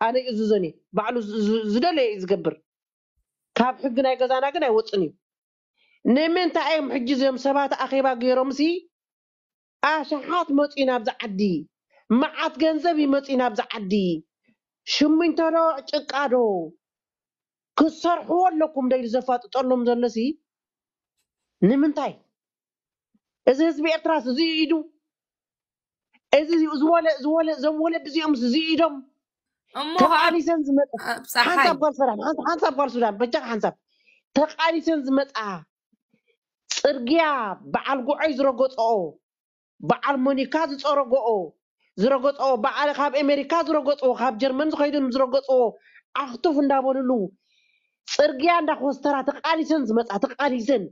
ኣነ እዝዞን እየ ባዕሉ ዝ- ዝ- ዝደለየ እዩ ዝገብር ካብ ሕጊ ናይ ገዛና ግን ኣይወፅን እዩ ንምንታይ እዮም ሕጂ እዚኦም ሰባት ኣኼባ ገይሮም ሲ ኣሽሓት መፂ ናብዚ ዓዲ መዓት ገንዘብ ይመፂ ናብዚ ዓዲ ሽሚንቶ ዶ ጭቃ ዶ ክሰርሕዎ ኣለኩም ደኢሉ ዘፋጥጠሎም ዘሎ ሲ ንምንታይ? እዚ ህዝቢ ኤርትራስ እዚ ኢዱ? እዚ እዞም ወለድ እዚኦም እዚ ኢዶም? ተቃሊሰን ዝመፃ ሓንሳብ ጓል ሰላም ሓንሳ- ሓንሳብ ጓል ሱዳን በጃኻ ሓንሳብ። ተቃሊሰን ዝመፃ ፅርግያ በዓል ጉዖይ ዝረገፅኦ በዓል ሞኒካ ዝፀረግኦ ዝረገፅኦ በዓል ካብ ኣሜሪካ ዝረገፅዎ ካብ ጀርመን ዝኸይዱን ዝረገፅዎ ኣኽቱፍ እንዳበልሉ ፅርግያ እንዳኮስተራ ተቃሊሰን ዝመፃ ተቃሊሰን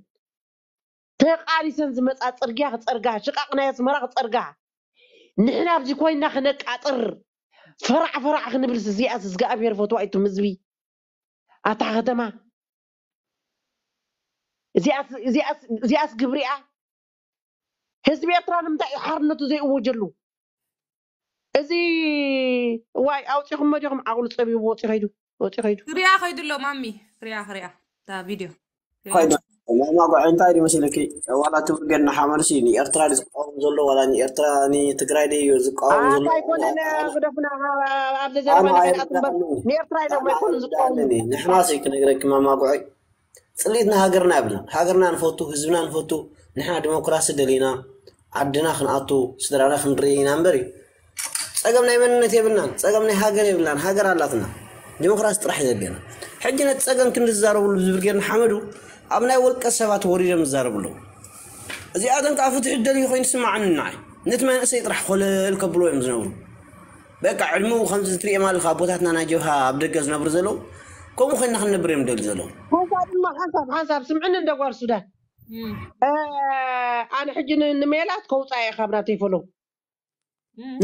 ተቃሊሰን ዝመፃ ፅርግያ ክፀርጋ ሽቃቅ ናይ ኣስመራ ክፀርጋ ንሕና ኣብዚ ኮይና ክነቃጥር ፈራዕ ፈራዕ ክንብልስ እዚኣስ እግዚኣብሔር ፈትዋ እቱም ህዝቢ ኣታ ከተማ እዚኣስ- እዚኣስ- እዚኣስ ግብሪኣ ህዝቢ ኤርትራ ንምንታይ እዩ ሓርነቱ ዘይእወጀሉ እዚ ዋይ ኣውፂኹም ዲኹም ዓቕሉ ፀቢቡ ወፂ ከይዱ ወፂ ከይዱ ክሪኣ ከይዱ ኣሎ ማሚ ክሪኣ ክሪኣ እታ ቪድዮ ኮይና ናይ ማጓዕ እንታይ ዲ መሲለኪ ዋላ እቲ ብርጌድ ንሓመድ ሲ ንኤርትራ ዲ ዝቃወም ዘሎ ዋላ ንኤርትራ ንትግራይ ዲ እዩ ዝቃወም ዘሎ ኣታ ኣይኮነን ግደፍና ኣብ ዘረባ ንዓይናት እምበር ንኤርትራ ኢሎም ኣይኮኑ ዝቃወሙ ንሕና ሲ ክነግረኪ ማማጉዐይ ፅሊትና ሃገርና የብልና ሃገርና ንፈቱ ህዝብና ንፈቱ ንሕና ዲሞክራሲ ደሊና ዓድና ክንኣቱ ስድራና ክንርኢ ኢና እምበር እዩ ፀገም ናይ መንነት የብልናን ፀገም ናይ ሃገር የብልናን ሃገር ኣላትና ዲሞክራሲ ጥራሕ ዘድልና ሕጂ ነቲ ፀገም ክንዝዛረብሉ ብዝብርጌር ንሓመዱ ኣብ ናይ ውልቀ ሰባት ወሪዶም ዝዛረብሉ እዚኣቶም ከዓ ፍትሒ ደልዩ ኮይኑ ስማዓኒ ንዓይ ነቲ መንእሰይ ጥራሕ ኮለል ከብሎ እዮም ዝነብሩ በቃ ዕድሙ ከምዚ ትሪኦ ማለካ ቦታትና ናይ ጀብሃ ኣብ ደገ ዝነብሩ ዘለው ከምኡ ኮይና ክንነብር እዮም ደልዩ ዘለው ሓንሳብ ድማ ሓንሳብ ሓንሳብ ስምዕኒ እንደ ጓል ሱዳን ኣነ ሕጂ ን- ንሜላት ከውፃእ እየ ካብ ናተይ ፈለው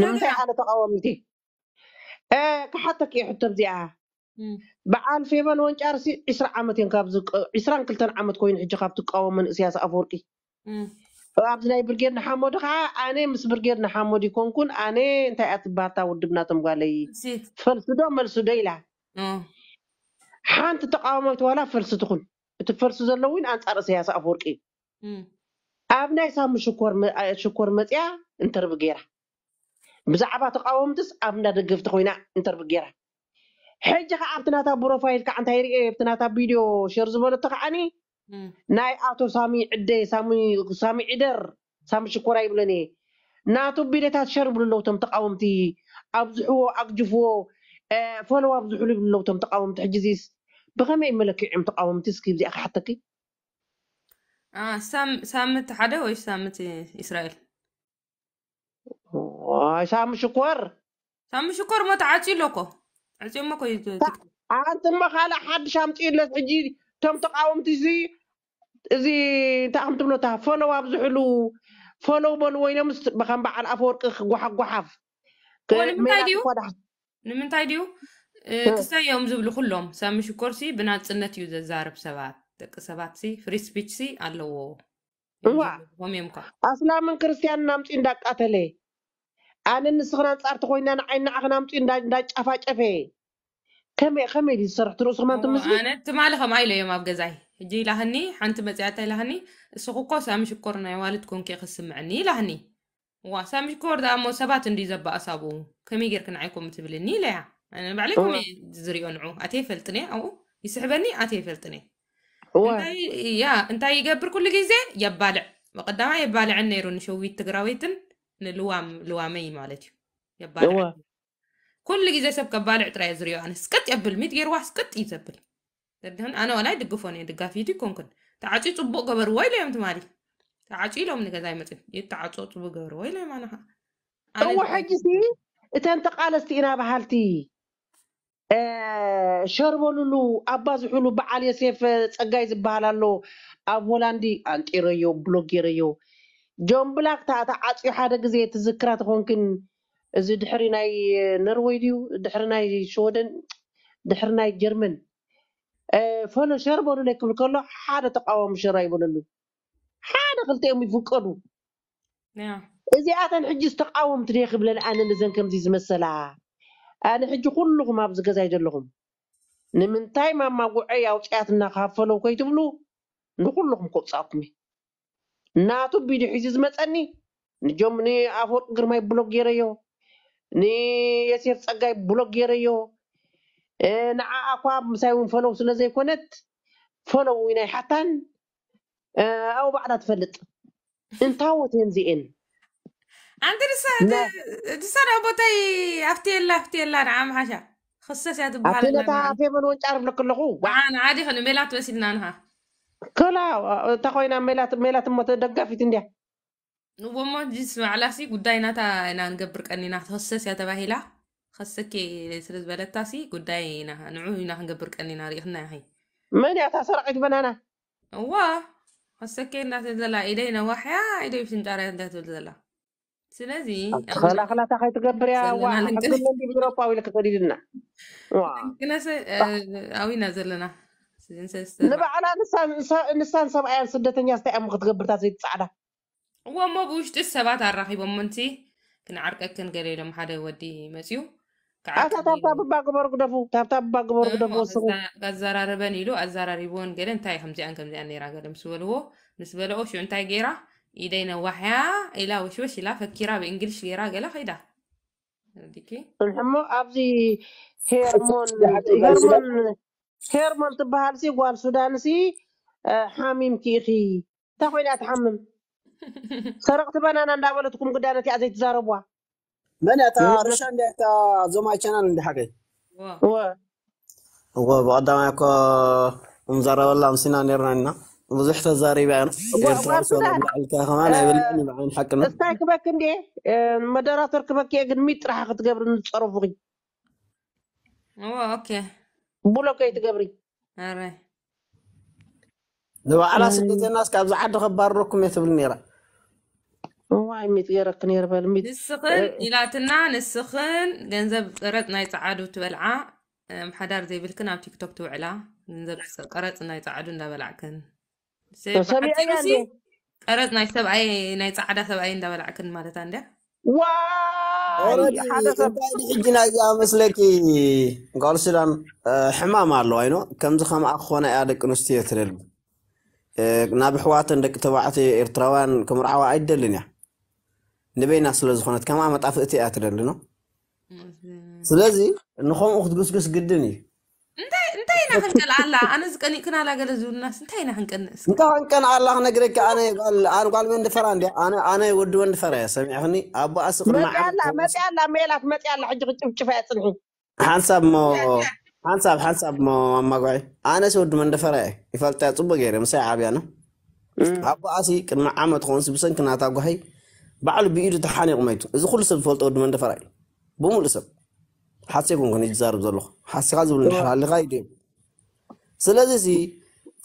ንምንታይ ኣነ ተቃወሚት እየ ክሓተክ እየ ሕቶ እዚኣ በዓል ፌበን ወንጫርሲ 20 ዓመት እዮም ካብ 22 ዓመት ኮይኑ ሕጂ ካብ ትቃወሙ መንእስያስ ኣፈወርቂ ኣብዚ ናይ ብርጌድ ንሓመዱ ከዓ ኣነ ምስ ብርጌድ ንሓመዱ ይኮንኩን ኣነ እንታይ እያ ትባሃልታ ውድብናቶም ጓለይ ፈልሲ ዶ መልሲ ዶ ኢላ ሓንቲ ተቃዋማዊት ዋላ ፈልሲ ትኹን? እቲ ፈልሲ ዘሎ እውን ኣንፃር እሰያስ ኣፈወርቂ እዩ። ኣብ ናይ ሳሙ ሽኮር መ- አ- ሽኮር መፅያ እንተርቢ ገይራ። ብዛዕባ ተቃወምትስ ኣብ እንዳደገፍቲ ኮይና እንተርቢ ገይራ ሕጂ ከዓ ኣብቲ ናታ ፕሮፋይል ከዓ እንታይ ርአ ኣብቲ ናታ ቪድዮ ሸር ዝበለቶ ከዓኒ ናይ ኣቶ ሳሚ ዕደ ሳሚ ሳሚ ዒደር ሳሚ ሽኮራ ይብለን እየ ናቱ ቢደታት ሸር ይብሉ ኣለዉ እቶም ተቃወምቲ ኣብዝሕዎ ኣግጅፍዎ አ፣ ፈለዋ ኣብዝሕሉ ይብሉ ኣለዉ እቶም ተቃወምቲ ሕጂ ዚስ ብከመይ መለክዕዮም ተቃወምቲ እስኪ እዚኣ ክሓተኪ ሳምንት ሓደ ወይ ሳምንት እስራኤል ዋይ ሳሚ ሽኮር ሳሚ ሽኮር ሞ ተዓፂሎ እኮ ዓፂሞ ኮ ኣንትማ ካልእ ሓድሽ ኣምፂኡለት ሕጂ እቶም ተቃወምቲ እዚ እዚ እንታይ ከም ትብሎታ ፈለው ኣብዝሕሉ ፈለው በልዎ ኢሎምስ ብከም በዓል ኣፈወርቂ ክጓሓጓሓፍ እሞ ንምንታይ ድዩ ኮዳ ንምንታይ ድዩ እ፣ እ። ክስታይ እዮም ዝብሉ ኩሎም ሳሚ ሽኮር ሲ ብናፅነት እዩ ዘዛርብ ሰባት ደቂ ሰባት ሲ ፍሪ ስፒች ሲ ኣለዎ እዋ ሆም እዮም ኳ ኣስላምን ክርስትያንን ኣምፂኡ እንዳቃተለ ኣነ ንስኽን ኣንፃርቲ ኮይና ንዓይ ንዓኽን ኣምፂኡ እንዳ- እንዳጫፋጨፈ ከመይ ከመይ ድዩ ዝሰርሕ ትርእስኹም ኣንቱም ህዝቢ ኣነ ትማሊ ከም ኢለ እዮም ኣብ ገዛይ ሕጂ ኢላህኒ ሓንቲ መፅያታ ኢላህኒ እስኹ እኮ ሳሚ ሽኮር ናይ ዋልድ ኮንኬ ክስምዐኒ ኢላህኒ ዋ ሳሚ ሽኮር ዳ እሞ ሰባት እንዲ ዘባኣሳቡ ከመይ ጌርክ ንዓይኩም ትብልኒ ኢለያ ኣነ ባዕለይ እዋ ከመይ ዝርዮ ንዑ ኣተ ይፈልጥኒ ኣብኡ ይስሕበኒ ኣተ ይፈልጥኒ እዋ እንታይ ያ እንታይ ይገብር ኩሉ ግዜ የባልዕ በቀዳማ የባልዕን ነይሩ ንሸዊት ትግራዊትን ንልዋም ልዋመይ ማለት እዩ። የባልዕ ኩሉ ግዜ ሰብ ከባልዕ ጥራይ ዝርዮ ኣነ ስቅጥ የብል ሚት ገይርዋ ስቅጥ እዩ ዘብል። ደድህን ኣነ ወላይ ድግፎን እየ ደጋፊቱ ይኮንኩን። ተዓፂ ፅቡቅ ገበርዎ ኢለ እዮም ትማሊ። ተዓፂ ኢሎም ንገዛ ይመፅን። ይተዓፆ ፅቡቅ ገበርዎ ኢለ እዮም ኣነኻ ኣነ እዋ ሕጂ ሲ እተን ተቃለስቲ ኢና ባህልቲ አ፣ ሸርበሉሉ ኣባ ዝሕሉ በዓል የሴፍ ፀጋይ ዝበሃል ኣሎ። ኣብ ሆላንዲ ኣንጢረዮ ብሎግ ገይረዮ ጆን ብላክ ታ ተዓፅዩ ሓደ ግዜ ትዝክራ ትኾንክን እዚ ድሕሪ ናይ ኖርዌይ ድዩ ድሕሪ ናይ ሽወደን ድሕሪ ናይ ጀርመን አ፣ ፈሎ ሸርበሉለ ክብል ከሎ ሓደ ተቃዋሚ ሸራ ይበለሉ ሓደ ክልቲኦም ይፍቀዱ ያ እዚኣተን ሕጂ ዝተቃወምቲ ደ ክብለን ኣነ ነዘን ከምዚ ዝመሰላ ኣነ ሕጂ ኩልኩም ኣብዚ ገዛ ዘለኹም ንምንታይ ማማ ጉዐይ ኣውፅያት እናካፈለው ከይትብሉ ንኩልኩም ከውፃእኩም እየ ናቱ ቢዱ ሒዙ ዝመፀኒ ንጆም ንኣፈወርቂ ግርማይ ብሎግ ገይረዮ ንየሴፍ ፀጋይ ብሎግ ገይረዮ እ ንዓዓ እኳ ምሳይ እውን ፈለው ስለዘይኮነት ፈለው ናይ ሓታን እ ኣብኡ ባዕላ ትፈልጥ እንታወት እየን ዚአን أنت لسه لسه أنا بوتي أفتيلا أفتيلا نعم حاشا خصص يا تبغى ኣቴነታ ፌመን ወንጫር ብለክ ኣለኹ عن عادي خلنا ميلات وسيدنا عنها ከላዋ እታ ኮይና ሜላት እሞ ደጋፊት እንዲያ ንዎሞ ዝስማዕላሲ ጉዳይ ናታ ኢና ንገብር ቀኒና ትኸሰስ እያ ተባሂላ ከሰኬ ስለ ዝበለታሲ ጉዳይ ኢና ንዑ ኢና ክንገብር ቀኒና ርኢኽና ያኸይ መን እያ እታ ሰራቂት በናና እዋ ከሰኬ እንዳትብል ዘላ ኢደይ ነዋሕያ ኢደይ ብሽንጫርያ እንዳትብል ዘላ ስለዚ ከላክላታ ከይትገብር እያ ዋ ሕግመንዲ ብሮፓ ኢሉ ክሰዲድና ክንሰ ኣዊና ዘለና ንባዕላ ንሳን ሰብኣያን ስደተኛ ስታይ ኣብ ክትገብርታ ዘይቲ ፃዕዳ እዎ እሞ ብውሽጢ ሰባት ኣራኺቦም ምንቲ ክንዓርቀክን ገለ ኢሎም ሓደ ወዲ መፅኡ ኣታ ታብታ ብባ ግበሩ ግደፉ ታብታ ብባ ግበሩ ግደፉ ወስኹ ኣዘራርበን ኢሉ ኣዘራሪቦን ገለ እንታይ ከምዚኣን ከምዚኣን ነራ ገለ ምስ በልዎ ምስ በልኦ ሽዑ እንታይ ገይራ ኢደይ ነዋሕያ ኢላ ወሽወሽ ኢላ ፈኪራ ብእንግሊሽ ገይራ ገለ ከይዳ ሕሞ ኣብዚ ሄርሞን ሄርሞን هيرمان تبهر سي قوال سودان سي آه، حاميم كيخي. تاخوين اتحمم سرقت بانانا ندابل تكون قدانا تي إزاي تزاربوا من أتا إيه، رشان دي اتا زوماي چانان دي حقي؟ و و بعد ما يكو انزارا والله أمسينا نيرنا وزحت الزاري بعين غير ترسول الكهمان يقول لي بعين حقنا. استايك بك إندي. آه، مدارات ركبك يا قد ميت راح تقبل نتصرف اوه أوكي. ብሎ ከይትገብሪ ኣረ ንባዕላ ስደተናስ ካብዚ ዓዲ ከባረኩም እየ ትብል ነራ ዋይ ሚጥ ገይረክ ነይረ በል ሚጥ ንስኽን ኢላትና ንስኽን ገንዘብ ቀረፅ ናይ ፀዓዱ ትበልዓ ምሓዳር ዘይብልክን ኣብ ቲክቶክ ትውዕላ ገንዘብ ቀረፅ ናይ ፀዓዱ እንዳበላዕክን ሰሚዐ እያ እንዴ ቀረፅ ናይ ሰብኣይ ናይ ፃዕዳ ሰብኣይ እንዳበላዕክን ማለታ እንድያ ዋይ ሓደ ሰብ እንታይ ሕጂ ናይዚኣ መስለኪ ጓል ሱዳን ሕማም ኣለዋ ይኖ ከምዚ ከምኣ ክኾነ እያ ደቂ ኣንስትዮ ትደሊ ናብ ኣሕዋተን ደቂ ተባዕትዮ ኤርትራውያን ክምርዓዋ ኣይደልን እያ ንበይና ስለ ዝኾነት ከምኣ መጣፍእቲ እያ ትደሊ ኖ ስለዚ ንከምኡ ክትግስግስ ግድን እዩ እንታይ ኢና ክንቀል ኣላ ኣነ ዝቀኒእክን ኣላ ገለ ዝብልናስ እንታይ ኢና ክንቀንስ እንታይ ክንቀን ኣላ ክነግረካ ኣነ ጓል ወንዲ ፈራ እንዲ ኣነ ወዲ ወንዲ ፈራ እየ ሰሚዕኽኒ ኣቦ ኣስቕ መፅያላ መፅያላ ሜላት መፅያላ ሕጂ ክጭፍጭፋ እያ ፅንሒ ሓንሳብ ሞ ሓንሳብ ሓንሳብ ሞ ኣማጓዒ ኣነስ ወዲ ወንዲ ፈራ እየ ይፈልጣ ፅቡቅ ገይረ ምሳይ ዓብያነ ኣቦ ኣሲ ቅድሚ ዓመት ኮንስ ብሰንኪ ናታ ጓሂ ባዕሉ ብኢዱ ተሓኒቑ መይቱ እዚ ኩሉ ሰብ ዝፈልጦ ወዲ ወንዲ ፈራ እዩ ብምሉእ ሰብ ሓሲ ኮንኩን ይዛርብ ዘለኹ ሓሲኻ ዝብል እንድሕር ሃሊኻ ይድዮም ስለዚ እዚ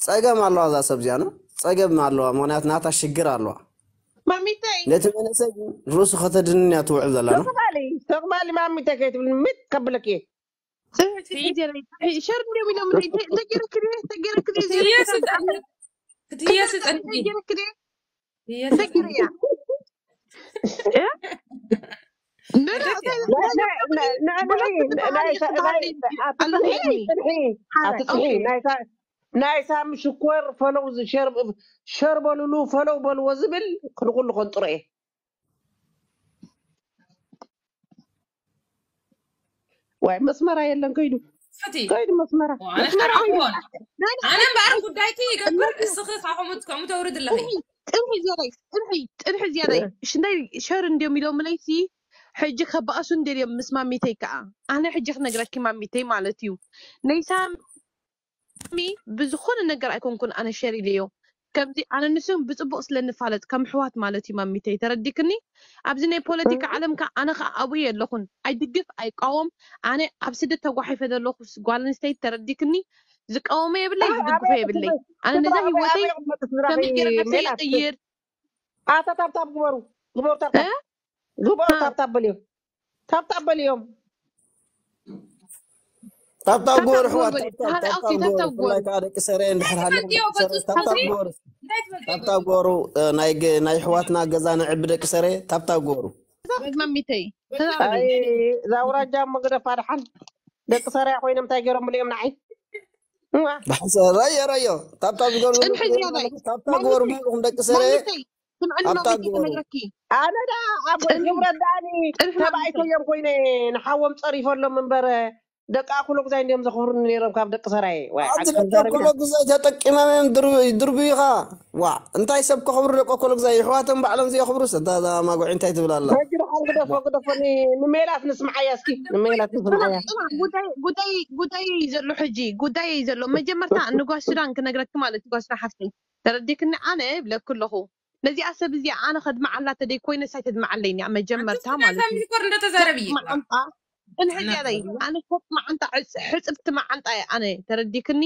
ፀገም ኣለዋ እዛ ሰብ እዚኣ ኖ ፀገም ኣለዋ ምክንያቱ ናታ ሽግር ኣለዋ ማሚተይ ነቲ መንእሰይ ርእሱ ከተድንን እያ ትውዕል ዘላ ኖ ተቕባሊ ተቕባሊ ማሚተይ ከይትብል ሚጥ ከብለክ እየ شر اليوم اليوم تقرا كده تقرا كده هي سدني هي سدني تقرا كده هي تقرا يا لا لا لا لا لا لا نايس هم شكور فلو شرب شرب لولو فلو بل وزبل كنقول لكم طري. واي مسمرة يلا كيدو فتي. كيدو مسمرة. وأنا خرعون أنا بعرف قدايتي يقبر السخيص عقمتك عمو تورد الله انحي زيادة انحي انحي زيادة إيه. شنداي شهر نديوم يلوم ليسي ሕጂ ከበኣሱ እንደልዮም ምስ ማሚተይ ከዓ ኣነ ሕጂ ክነግረኪ ማሚተይ ማለት እዩ ናይ ሳሚ ብዝኾነ ነገር ኣይኮንኩን ኣነ ሸር ኢለዮ ከምዚ ኣነ ንስም ብፅቡቅ ስለንፋለጥ ከም ኣሕዋት ማለት እዩ ማሚተይ ተረዲክኒ ኣብዚ ናይ ፖለቲካ ዓለም ከዓ ኣነ ከዓ ኣብየ ኣለኹን ኣይድግፍ ኣይቃወም ኣነ ኣብ ስደት ተጓሒፈ ዘለኹ ጓል ኣንስተይቲ ተረዲክኒ ዝቃወመ የብለይ ዝድግፎ የብለይ ኣነ ነዛ ሂወተይ ከመይ ገይረ ነፍሰይ ይቅይር ኣታ ታብታብ ግበሩ ግበሩ ታብታብ قبل ها طبطب اليوم طبطب اليوم طبطب طبطب قور حوار قول بلي طبطب هذا أوكي كسرين بحر حليم تفلتيو كسرين بس طبطب حزري قور ناي ناي حواتنا قزانا عبد كسرين طبطب قور مميتي اي زورا جام مقدر فرحان دك سريع وين متاجرهم اليوم نعي بحس ريا ريا طبطب قور انحز يا باي طبطب قور مقوم ዝያዳይ ታብታብ ግበሩ ብልኩም ደቂ ሰረ ማሚተይ ስምዐኒ ታብታብ ማሚተይ ግበሩ ክነግረኪ ኣነ ዳ ኣብ ፅንሒ ክብረት ዳኣኒ ፅንሒ ማሚተይ ተባኢተዮም ኮይነ ንሓዎም ፀሪፈሎም እምበረ ደቂ ኣኩሎ ግዛይ እንዲኦም ዘኽብሩኒ ነይሮም ካብ ደቂ ሰራየ ዋይ ኣብዚ ዓቅም ደቂ ኮሎ ዘረቢና ግዛይ ተጠቂሞም እዮም ድርቢ ኢኻ ዋ እንታይ ሰብ ከኽብሩ ደቂ ኮሎ ግዛይ ኣሕዋቶም ባዕሎም ዘየኽብሩስ እንታ እዛ ማጉዒ እንታይ ትብል ኣላ ሕጂ ድሓን ግደፎ ግደፎኒ ንሜላት ንስምዓያ እስኪ ንሜላት ንስምዓያ ፅማ ጉዳይ ጉዳይ ጉዳይ ዘሎ ሕጂ ጉዳይ ዘሎ መጀመርታ ንጓስ ሱዳን ክነግረኪ ማለት ጓስ ሱዳን ሓፍቲ ተረዲክኒ ኣነ ብለክ ኣለኹ ነዚኣ ሰብ እዚኣ ኣነ ከድመዓላ ተደይ ኮይነ ሳይ ተድመዓለይኒ መጀመርታ ማለት እዩ ከምዚ ኮር እንደተዛረብ እዩ ማዓንጣ እንሕዝያደይ ኣነ ሸጥ ማዓንጣ ሕፅብቲ ማዓንጣ እየ ኣነ ተረዲክኒ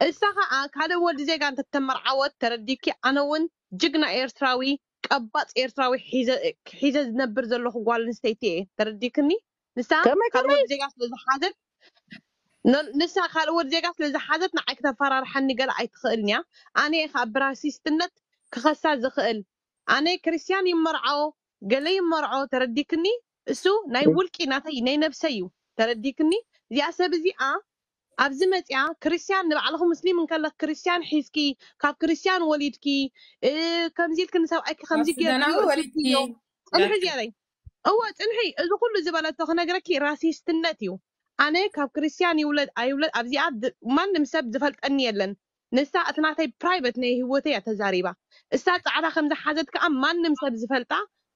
እሳ ከዓ ካደ ወዲ ዜጋ እንተተመርዓወት ተረዲኪ ኣነ እውን ጅግና ኤርትራዊ ቀባፅ ኤርትራዊ ሒዘ- ሒዘ ዝነብር ዘለኹ ጓል ኣንስተይቲ እየ ተረዲክኒ ንሳ ከመይ ካልእ ከመይ ወዲ ዜጋ ስለዝሓዘት ን- ንሳ ካልእ ወዲ ዜጋ ስለዝሓዘት ንዓይ ክተፈራርሐኒ ገለ ኣይትኽእልን እያ ኣነ እየ ከዓ ብራሲስትነት ክኸሳ ዝኽእል ኣነ ክርስቲያን ይመርዖ ገለ ይመርዖ ተረዲክኒ እሱ ናይ ውልቂ ናተይ ናይ ነብሰ እዩ ተረዲክኒ እዚኣ ሰብ እዚኣ ኣብዚ መፅያ ክርስቲያን ንባዕልኹም ሙስሊም እንከለክ ክርስቲያን ሒዝኪ ካብ ክርስቲያን ወሊድኪ እ፣ ከምዚ ኢልክ ንሰብኣይኪ ካብ ከምዚ ሱዳናዊ ጌርክዮ ወሊድኪ እትዮ ፅንሒ ያልክ እዚኣለይ እወ ፅንሒ እዚ ኩሉ ዝበለቶ ክነግረኪ ራሲስትነት እዩ ኣነ ካብ ክርስቲያን ይውለድ ኣይውለድ ኣብዚኣ ድ- ማንም ሰብ ዝፈልጠኒ የለን ንሳ እቲ ናተይ ፕራይቬት ናይ ህወተይ እያ ተዛሪባ እሳ ፃዕዳ ከም ዝሓዘት ከዓ ማንም ሰብ ዝፈልጣ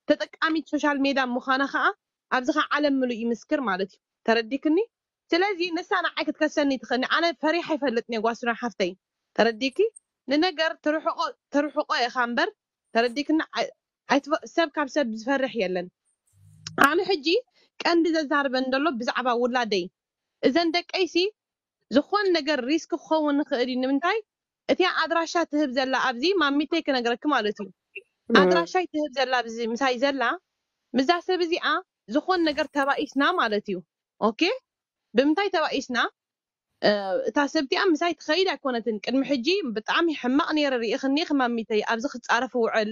ተጠቃሚት ሶሻል ሜድያ ምዃና ከዓ ኣብዚ ከዓ ዓለም ምሉእ ይምስክር ማለት እዩ ተረዲክኒ ስለዚ ንሳ ንዓይ ክትከሰኒ ትኽእልኒ ኣነ ፈሪሓ ይፈልጥኒ ጓስና ሓፍተይ ተረዲኪ ንነገር ትርሕቆ ትርሕቆ ኢኻ እምበር ተረዲክና ኣይ- ኣይትፈ- ሰብ ካብ ሰብ ዝፈርሕ የለን ኣነ ሕጂ ቀንዲ ዘዛርበን ዘሎ ብዛዕባ ውላደይ እዘን ደቀይሲ ዝኾን ነገር ሪስክ ክኸውን ንኽእል እዩ ንምንታይ እቲያ ኣድራሻ ትህብ ዘላ ኣብዚ ማሚተይ ክነግረኪ ማለት እዩ ኣድራሻይ ትህብ ዘላ ኣብዚ ምሳይ ዘላ ምዛ ሰብ እዚኣ ዝኾን ነገር ተባኢስና ማለት እዩ ኦኬ ብምንታይ ተባኢስና እ፣ እታ ሰብቲኣ ምሳይ ትኸይድ ኣይኮነትን ቅድሚ ሕጂ ብጣዕሚ ሕማቕ ነይረ ርኢኽኒ ክማሚተይ ኣብዚ ክፃረፍ ውዕል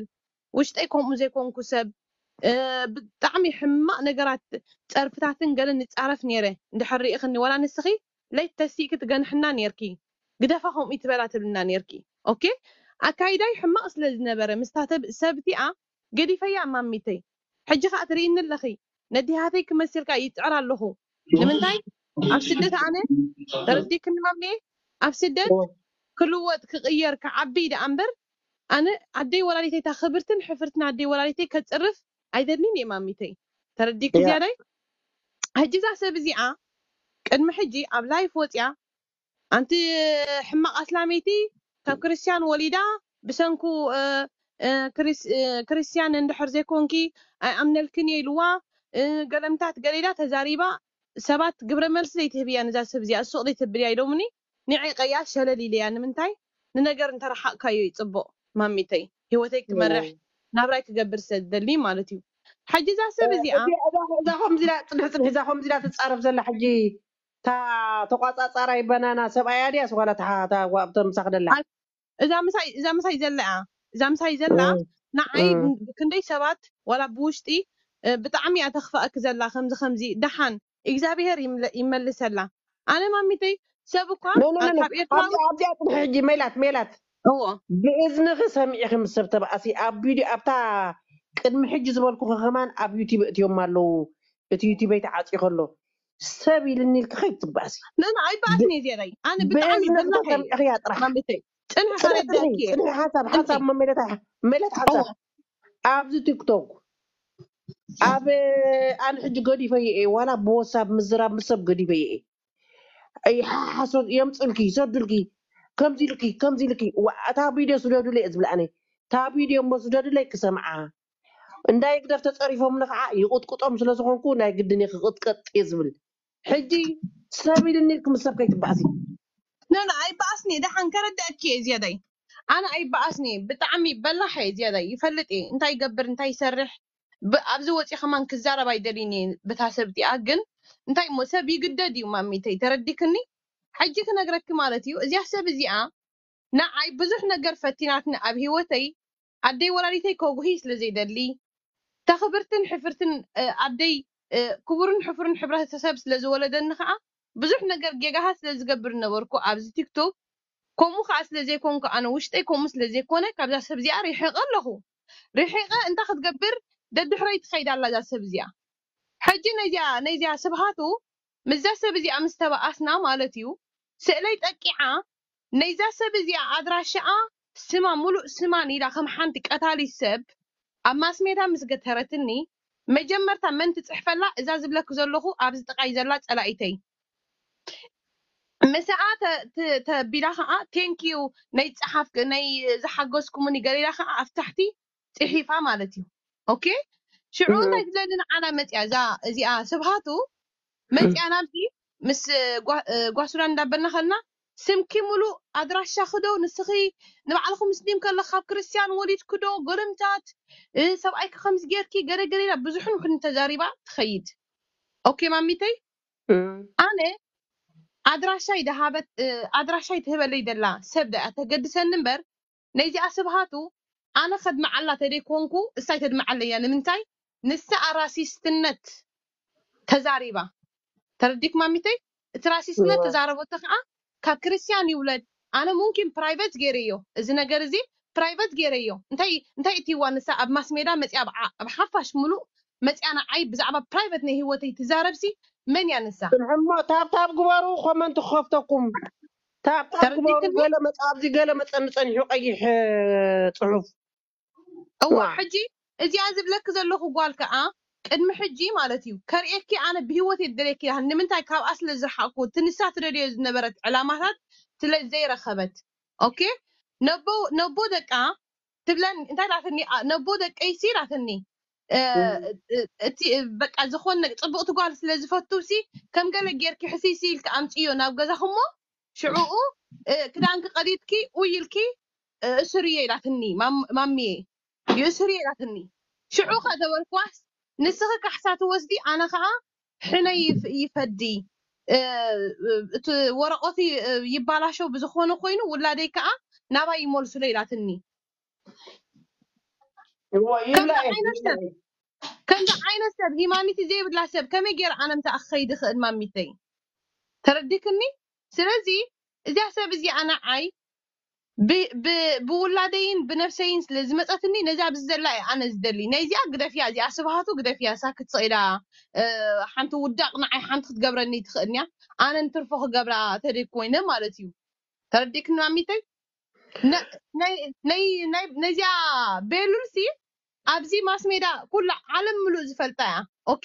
ውሽጠይ ከምኡ ዘይኮንኩ ሰብ እ፣ ብጣዕሚ ሕማቕ ነገራት ፀርፍታትን ገለ ንፃረፍ ነይረ እንድሕር ርኢኽኒ ወላ ንስኺ ለይት ተሲእኪ ትገንሕና ነርኪ ግደፋ ከምኡ ትበላ ትብልና ነርኪ ኦኬ ኣካይዳይ ሕማቕ ስለ ዝነበረ ምስታ ተብ- ሰብቲኣ ገዲፈያ ማሚተይ ሕጂ ከዓ ትርእይኒ ኣለኺ ነዲሃተይ ክመስልካ ይፅዕር ኣለኹ ንምንታይ ኣብ ስደት ኣነ ተረዲክኒ ማሜ ኣብ ስደት ክልወጥ ክቕየር ክዓቢ ደኣ እምበር ኣነ ኣደይ ወላዲተይ እታ ክብርትን ሕፍርትን ኣደይ ወላዲተይ ከፅርፍ ኣይደልን እየ ማሚተይ ተረዲክ ያ ዝያዳይ ሕጂ እዛ ሰብ እዚኣ ቅድሚ ሕጂ ኣብ ላይፍ ወፅያ ኣንቲ ሕማቕ ኣስላሜይቲ ካብ ክርስቲያን ወሊዳ ብሰንኩ እ፣ እ፣ ክሪስ- እ፣ ክርስቲያን እንድሕር ዘይኮንኪ ኣይኣምነልክን እየ ኢልዋ እ፣ ገለምታት ገሊላ ተዛሪባ ሰባት ግብረ መልሲ ዘይትህብ እያ ነዛ ሰብ እዚኣ እሱቕ ዘይትብል እያ ኢሎምኒ ንዕይ ቀያ ሸለል ኢለያ ንምንታይ ንነገር እንተረሓቕካዮ ይፅቡቕ ማሚተይ ሂወተይ ክትመርሕ ናብራይ ክገብር ስለ ዝደሊ ማለት እዩ ሕጂ እዛ ሰብ እዚኣ እዛ ከምዚ ኢላ ፅንሕ ፅንሕ እዛ ከምዚ ኢላ ትፃረፍ ዘላ ሕጂ እታ ተቋፃፃራይ በናና ሰብኣያ ድያስ ዋላ እታ እታ ጓ- እቶም ምሳኽ ደላ ኣ- እዛ ምሳይ እዛ ምሳይ ዘላ እያ እዛ ምሳይ ዘላ ንዓይ ክንደይ ሰባት ዋላ ብውሽጢ እ፣ ብጣዕሚ እያ ተኽፈአክ ዘላ ከምዚ ከምዚ ድሓን እግዚኣብሄር ይምለ- ይመልሰላ ኣነ ማሚተይ ሰብ እኳ ኣ- ካብ ኤርትራዊ ኣብዚኣ ፅንሒ ሕጂ ሜላት ሜላት እዎ ብእዝንኺ ሰሚዕኺ ምስ ሰብ ተባእሲ ኣብ ቪድዮ ኣብታ ቅድሚ ሕጂ ዝበልኩ ከማን ኣብ ዩቲብ እትዮም ኣለው እቲ ዩቲበይ ተዓፂ ከሎ ሰብ ኢልኒ ኢልክ ከይትባእሲ ንና ኣይበኣስኒ እየ ዝያዳይ ኣነ ብጣዕሚ ብእዝንኺ በላሕ እየ ተሰሚዕኺ እያ ጥራሕ ማሚተይ ፅንሒ ፅንሒ ከረዳእኪ ፅንሒ እየ ፅንሒ ሓሳብ ፅንሒ ሓሳብ መሜለት መሜለት እዎ ሓሳብ ኣብዚ ቲክቶክ ኣብ ኣነ ሕጂ ገዲፈ እየ ዋላ ብወሳብ ምዝራብ ምስ ሰብ ገዲፈ እየ ኣይ ሓሶ የምፅልኪ ሰዱልኪ ከምዚ ኢልኪ ከምዚ ኢልኪ ዋ፣ እታ ቪድዮ ስደዱለ እየ ዝብል ኣነ እታ ቪድዮ እሞ ስደዱለይ ክሰምዓ እንዳይ ግደፍ ተፀሪፎምኒ ከዓ ይቁጥቁጦም ስለዝኮንኩ ናይ ግድን እየ ክቅጥቀጥ እየ ዝብል ሕጂ ሰብ ኢልኒ ኢልክ ምስ ሰብ ከይትባእሲ ንና ኣይበኣስኒ እየ ድሓን ከረዳእኪ እየ ዝያዳይ ኣነ ኣይበኣስኒ እየ ብጣዕሚ በላሕ እየ ዝያዳይ ይፈልጥ እየ እንታይ ይገብር እንታይ ይሰርሕ ብ- ኣብዚ ወፂእ ከማን ክዛረብ ኣይደልን እየ በታ ሰብ እዚኣ ግን እንታይ እሞ ሰብ ይግደድ እዩ ማሚተይ ተረዲክኒ ሕጂ ክነግረኪ ማለት እዩ እዚኣ ሰብ እዚኣ ንዓይ ብዙሕ ነገር ፈቲናትኒ ኣብ ሂወተይ ኣደይ ወላዲተይ ከጉሂ ስለዘይደሊ ተኽብርትን ሕፍርትን እ፣ ኣደይ እ፣ ክቡርን ሕፉርን ሕብረተሰብ ስለዝወለደኒ ከዓ ብዙሕ ነገር ጌጋሃት ስለዝገብር ነበርኩ ኣብዚ ቲክቶክ ከምኡ ከዓ ስለዘይኮንኩ ኣነ ውሽጠይ ከምኡ ስለዘይኮነ ካብዛ ሰብ እዚኣ ሪሒቐ ኣለኹ ርሒቐ እንታይ ክትገብር ደድሕረይ ትኸይድ ኣላ እዛ ሰብ እዚኣ ሕጂ ነዚኣ ነዚኣ ስብሃቱ ምዛ ሰብ እዚኣ ምስ ተበኣስና ማለት እዩ ስእለይ ጠቂዓ ነይዛ ሰብ እዚኣ ኣድራሻኣ ስማ ሙሉእ ስማን ኢላ ከም ሓንቲ ቀታሊት ሰብ ኣብ ማስሜታ ምስ ገተረትኒ መጀመርታ መን ትፅሕፈላ እዛ ዝብለክ ዘለኹ ኣብዚ ጥቃይ ዘላ ፀላኢተይ ምስኣ ተ- ተ- ተቢላ ከዓ ቴንኪዩ ናይ ፀሓፍ ናይ ዝሓገዝኩምኒ ገሊላ ከዓ ኣብ ታሕቲ ፅሒፋ ማለት እዩ ኦኬ ሽዑ እንታይ ትዘሊ ንዓና መፅያ እዛ እዚኣ ስብሃቱ መፅያ ናብዚ ምስ ጓ- እ፣ ጓሱዳን እንዳበልና ከልና ስምኪ ሙሉእ ኣድራሻ ክዶ ንስኺ ንባዕልኹ ምስሊም ከለካ ካብ ክርስቲያን ወሊድ ክዶ ጎረምታት እ፣ ሰብኣይካ ከምዚ ጌርኪ ገለ ገሊላ ብዙሕን ውሕን ተዛሪባ ትኸይድ ኦኬ ማሚተይ ኣነ ኣድራሻይ ደሃበት እ፣ ኣድራሻይ ትህበለይ ደላ ሰብ ደኣ ተገድሰኒ እምበር ነይዚኣ ስብሃቱ ኣነ ከድመዓላ ተደይኮንኩ እሳይ ተድመዓለያ ንምንታይ ንስኣ ራሲስትነት ተዛሪባ ተረዲክ ማሚተይ እቲ ራሲስትነት ተዛረበቶ ከዓ ካብ ክርስቲያን ይውለድ ኣነ ሙምኪን ፕራይቬት ገይረዮ እዚ ነገር እዚ ፕራይቬት ገይረዮ እንታይ እንታይ እትይዋ ንሳ ኣብ ማስ ሜዳ መፅያ ኣብ ዓ- ኣብ ሓፋሽ ሙሉእ መፅያ ንዓይ ብዛዕባ ፕራይቬት ናይ ሂወተይ ትዛረብሲ መን እያ ንሳ ሕሞ ታብታብ ግበሩ ኮመንት ክኸፍተኩም ታብታብ ግበሩ ተረዲክኒ ገለ መፅ ኣብዚ ገለ መፀኒ ፀኒሑ ቀይሕ እ፣ ፅሑፍ እዋ ዋ ሕጂ እዚኣ ዝብለክ ዘለኹ ጓል ከዓ ቅድሚ ሕጂ ማለት እዩ ከርእየኪ ኣነ ብሂወት የደለየኪ ኢላ ንምንታይ ካብኣ ስለ ዝረሓቅኩ እቲ ንሳ ትደልዮ ዝነበረት ዕላማታት ስለ ዘይረኸበት ኦኬ ነቦ ነቦ ደቃ ትብለን እንታይ ላትኒ አ- ነቦ ደቀይሲ ላትኒ እ፣ እ፣ እቲ በቃ ዝኾነ ፅቡቅቲ ጓል ስለ ዝፈቱ ሲ ከም ገለ ጌርኪ ሕሲሲ ኢልካ ኣምፅዮ ናብ ገዛኹሞ ሽዑኡ እ፣ ክዳንኪ ቀዲድኪ ውይ ኢልኪ እ፣ እስርዮ ኢላትኒ ማም- ማሚየ ይእስርዮ ኢላትኒ ሽዑ ከ ተበልክዋስ ንስኺ ካሕሳ ትወስዲ ኣነ ከዓ ሕነይ ይፍ- ይፈዲ እ፣ እ፣ እቲ ወረቐቲ እ፣ ይባላሸው ብዝኾነ ኮይኑ ውላደይ ከዓ ናባይ ይመልሱለ ኢላትኒ እዋ ከምዚ ይብላ እየ ዓይነት ይብላ ሰብ እየ ከምዚ ዓይነት ሰብ ሂማኒቲ ዘይብላ ሰብ ከመይ ገይረ ኣነ ምታ ክኸይድ ይኽእል ማሚተይ ተረዲክኒ ስለዚ እዚኣ ሰብ እዚኣ ንዓይ ብ- ብ- ብውላደይን ብነፍሰይን ስለ ዝመፀትኒ ነዚኣ ብዝዘላ እየ ኣነ ዝደሊ ናይዚኣ ግደፍያ እዚኣ ስብሃቱ ግደፍያ ሳ ክትስኢዳ እ፣ ሓንቲ ውዳቅ ንዓይ ሓንቲ ክትገብረኒ ትኽእል እያ ኣነ ንትርፎ ክገብራ ተደይ ኮይነ ማለት እዩ ተረዲክኒ ማሚተይ ነ- ናይ- ናይ- ናይ- ነዚኣ ቤሉልሲ ኣብዚ ማስ ሜዳ ኩሉ ዓለም ሙሉእ ዝፈልጣ እያ ኦኬ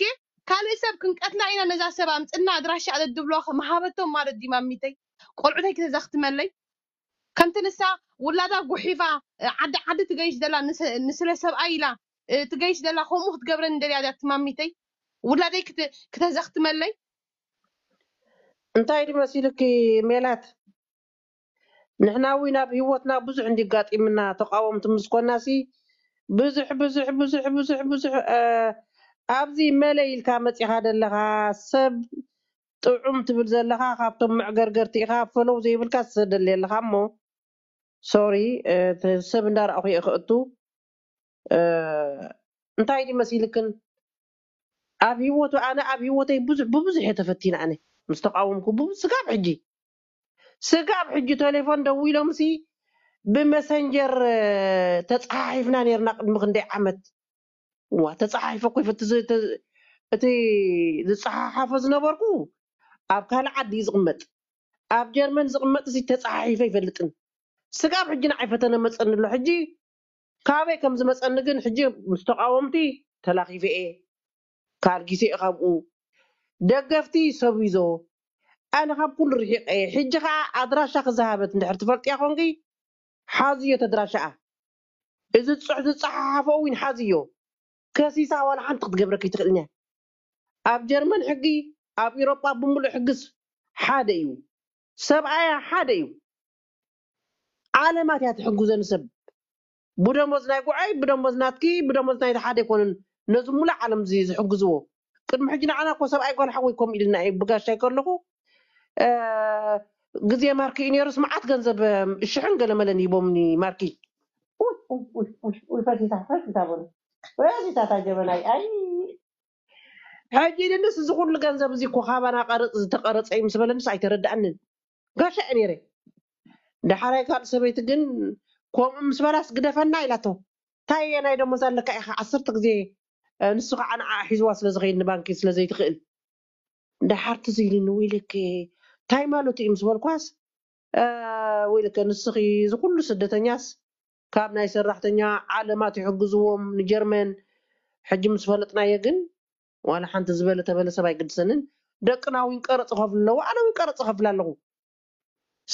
ካልእ ሰብ ክንቀትላ ኢና ነዛ ሰብ ኣምፅና ኣድራሻ ኣለድብሎ መሃበቶም ማለት ዲ ማሚተይ ቆልዑተይ ክተዘኽትመለይ ከምቲ ንሳ ውላዳ ጉሒፋ እ፣ ዓዲ ዓዲ ትገይሽ ዘላ ንስ- ንስለ ሰብኣይ ኢላ እ፣ ትገይሽ ዘላ ከምኡ ክትገብረኒ ደልያ ዳ ትማሚተይ ውላደይ ክተ- ክተዘኽትመለይ እንታይ ድመሲልኪ ሜላት ንሕና ዊ ናብ ሂወትና ብዙሕ እንዲጋጢምና ተቃወምቲ ምስ ኮና ሲ ብዙሕ ብዙሕ ብዙሕ ብዙሕ ብዙሕ እ፣ ኣብዚ መለ ኢልካ መፂኻ ዘለካ ሰብ ጥዑም ትብል ዘለካ ካብቶም መዕገርገርቲ ኢኻ ፈለው ዘይብልካ ትሰደሊ ኣለካ እሞ ሶሪ እ፣ እቲ ሰብ እንዳረኣኹ እየ ክእቱ እ፣ እንታይ ዲ መሲልክን ኣብ ሂወቱ ኣነ ኣብ ሂወተይ ብዙሕ ብብዙሕ እየ ተፈቲነ ኣነ ምስ ተቃወምኩ ብብ- ስጋብ ሕጂ ስጋብ ሕጂ ቴሌፎን ደው ኢሎም ሲ ብመሰንጀር እ፣ ተፀሓሒፍና ነርና ቅድሚ ክንደይ ዓመት ዋ ተፀሓሒፈ እኮ ይፈቲ ዝ- ተ- እቲ ዝፀሓሓፈ ዝነበርኩ ኣብ ካልእ ዓዲ እዩ ዝቕመጥ ኣብ ጀርመን ዝቕመጥ እዚ ተፀሓሒፈ ይፈልጥን ስጋብ ሕጂ ንዓይ ፈተነ መፀኒ ኣሎ ሕጂ ካበይ ከም ዝመፀኒ ግን ሕጂ ምስ ተቃወምቲ ተላኺፈ እየ ካልጊሴ እየ ካብኡ ደገፍቲ ሰብ ይዞ ኣነ ካብ ኩሉ ርሒቀ እየ ሕጂ ከዓ ኣድራሻ ክዝሃበት እንድሕር ትፈልጥያ ኮንኪ ሓዝዮ ተድራሻኣ እዚ ፅሕ ዝፀሓሓፈ እውን ሓዝዮ ከሲሳ ዋላ ሓንቲ ክትገብረከ ይትኽእልኛ ኣብ ጀርመን ሕጊ ኣብ ኤሮጳ ብምሉእ ሕግስ ሓደ እዩ ሰብኣያ ሓደ እዩ ዓለማት እያ ትሕግዘኒ ሰብ ብደሞዝ ናይ ጉዓይ ብደሞዝ ናትኪ ብደሞዝ ናይቲ ሓደ ኣይኮነን ነዚ ሙሉእ ዓለም እዚ ዝሕግዝዎ ቅድሚ ሕጂ ንዓና ኮ ሰብኣይ ጓል ሓወይ ከምኡ ኢልና እየ ብጋሻይ ከለኹ አ፣ ግዜ ማርኪ እዩ ነይሩስ መዓት ገንዘብ እም፣ ሽሕን ገለመለን ሂቦምኒ ማርኪ ውይ፣ ውይ፣ ውይ፣ ውይ፣ ውይ፣ ፈሲታ ፈሲታ በሉ ፈሲታ እታ ጀበናይ አይ ሕጂ ንስ እዚ ኩሉ ገንዘብ እዚ እኮ ካባና ቀርፅ ዝተቀረፀ እዩ ምስ በለንስ ኣይተረዳእንን ጋሻ እየ ነይረ ዳሓራይ ካልእ ሰበይቲ ግን ከምኡ ምስ በላስ ግደፈና ኢላቶ። እንታይ ናይ ደሞ ዘለካ ኢኻ? ዓሰርተ ግዜ ንሱ ከዓ ንዓ ሒዝዋ ስለዝኸይድ ንባንኪ ስለዘይትኽእል እንዳሓርቲ ዝኢልኒ ወይ ልክ እንታይ ማለት እዩ ምስ በልኳስ? አ፣ ወይ ልክ ንስኺ እዚ ኩሉ ስደተኛስ ካብ ናይ ሰራሕተኛ ዓለማት ይሕግዝዎም። ንጀርመን ሕጂ ምስ ፈለጥናየ ግን ዋላ ሓንቲ ዝበለ ተበለ ሰብ ኣይግድሰንን። ደቅና እውን ቀረፅ ከፍሉ ኣለዎ ኣነ እውን ቀረፅ ከፍል ኣለኹ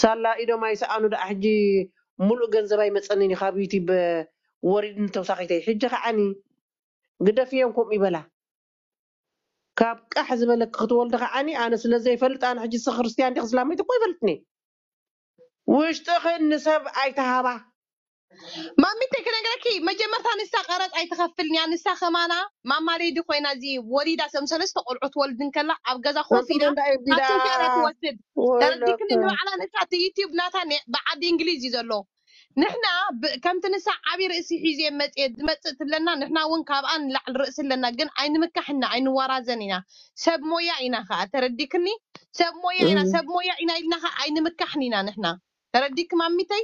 ሳላ ኢዶም ኣይሰኣኑ ደኣ ሕጂ ሙሉእ ገንዘብ ኣይመፀንን እዩ ካብ ዩቲብ ወሪድን ተወሳኺተይ ሕጂ ከዓኒ ግደፍዮም ከምኡ ይበላ ካብ ቃሕ ዝበለ ክትወልዲ ከዓኒ ኣነ ስለዘይፈልጥ ኣነ ሕጂ ስ ክርስትያን ዲክ እስላመይቲ እኮ ይፈልጥኒ ውሽጥኽን ንሰብ ኣይተሃባ ማሚተይ ክነግረኪ መጀመርታ ንሳ ቀረፅ ኣይትኸፍልን እያ ንሳ ከማና ማማሌዲ ኮይና እዚ ወሊዳ ሰም ሰለስተ ቆልዑ ትወልድ እንከላ ኣብ ገዛ ኮፍ ኢላ ካብቶም ከረ ትወስድ ተረዲክኒ ንባዕላ ንሳ እቲ ዩቲብ ናታ ነ- ብዓዲ እንግሊዝ እዩ ዘሎ ንሕና ብ- ከምቲ ንሳ ዓብይ ርእሲ ሒዘ መፅየ ዝመፅእ ትብለና ንሕና እውን ካብኣ ንላዕሊ ርእሲ ኣለና ግን ኣይንምካሕና ኣይንዋራዘን ኢና ሰብ ሞያ ኢና ከዓ ተረዲክኒ ሰብ ሞያ ኢና ሰብ ሞያ ኢና ኢልና ከዓ ኣይንምካሕን ኢና ንሕና ተረዲክ ማሚተይ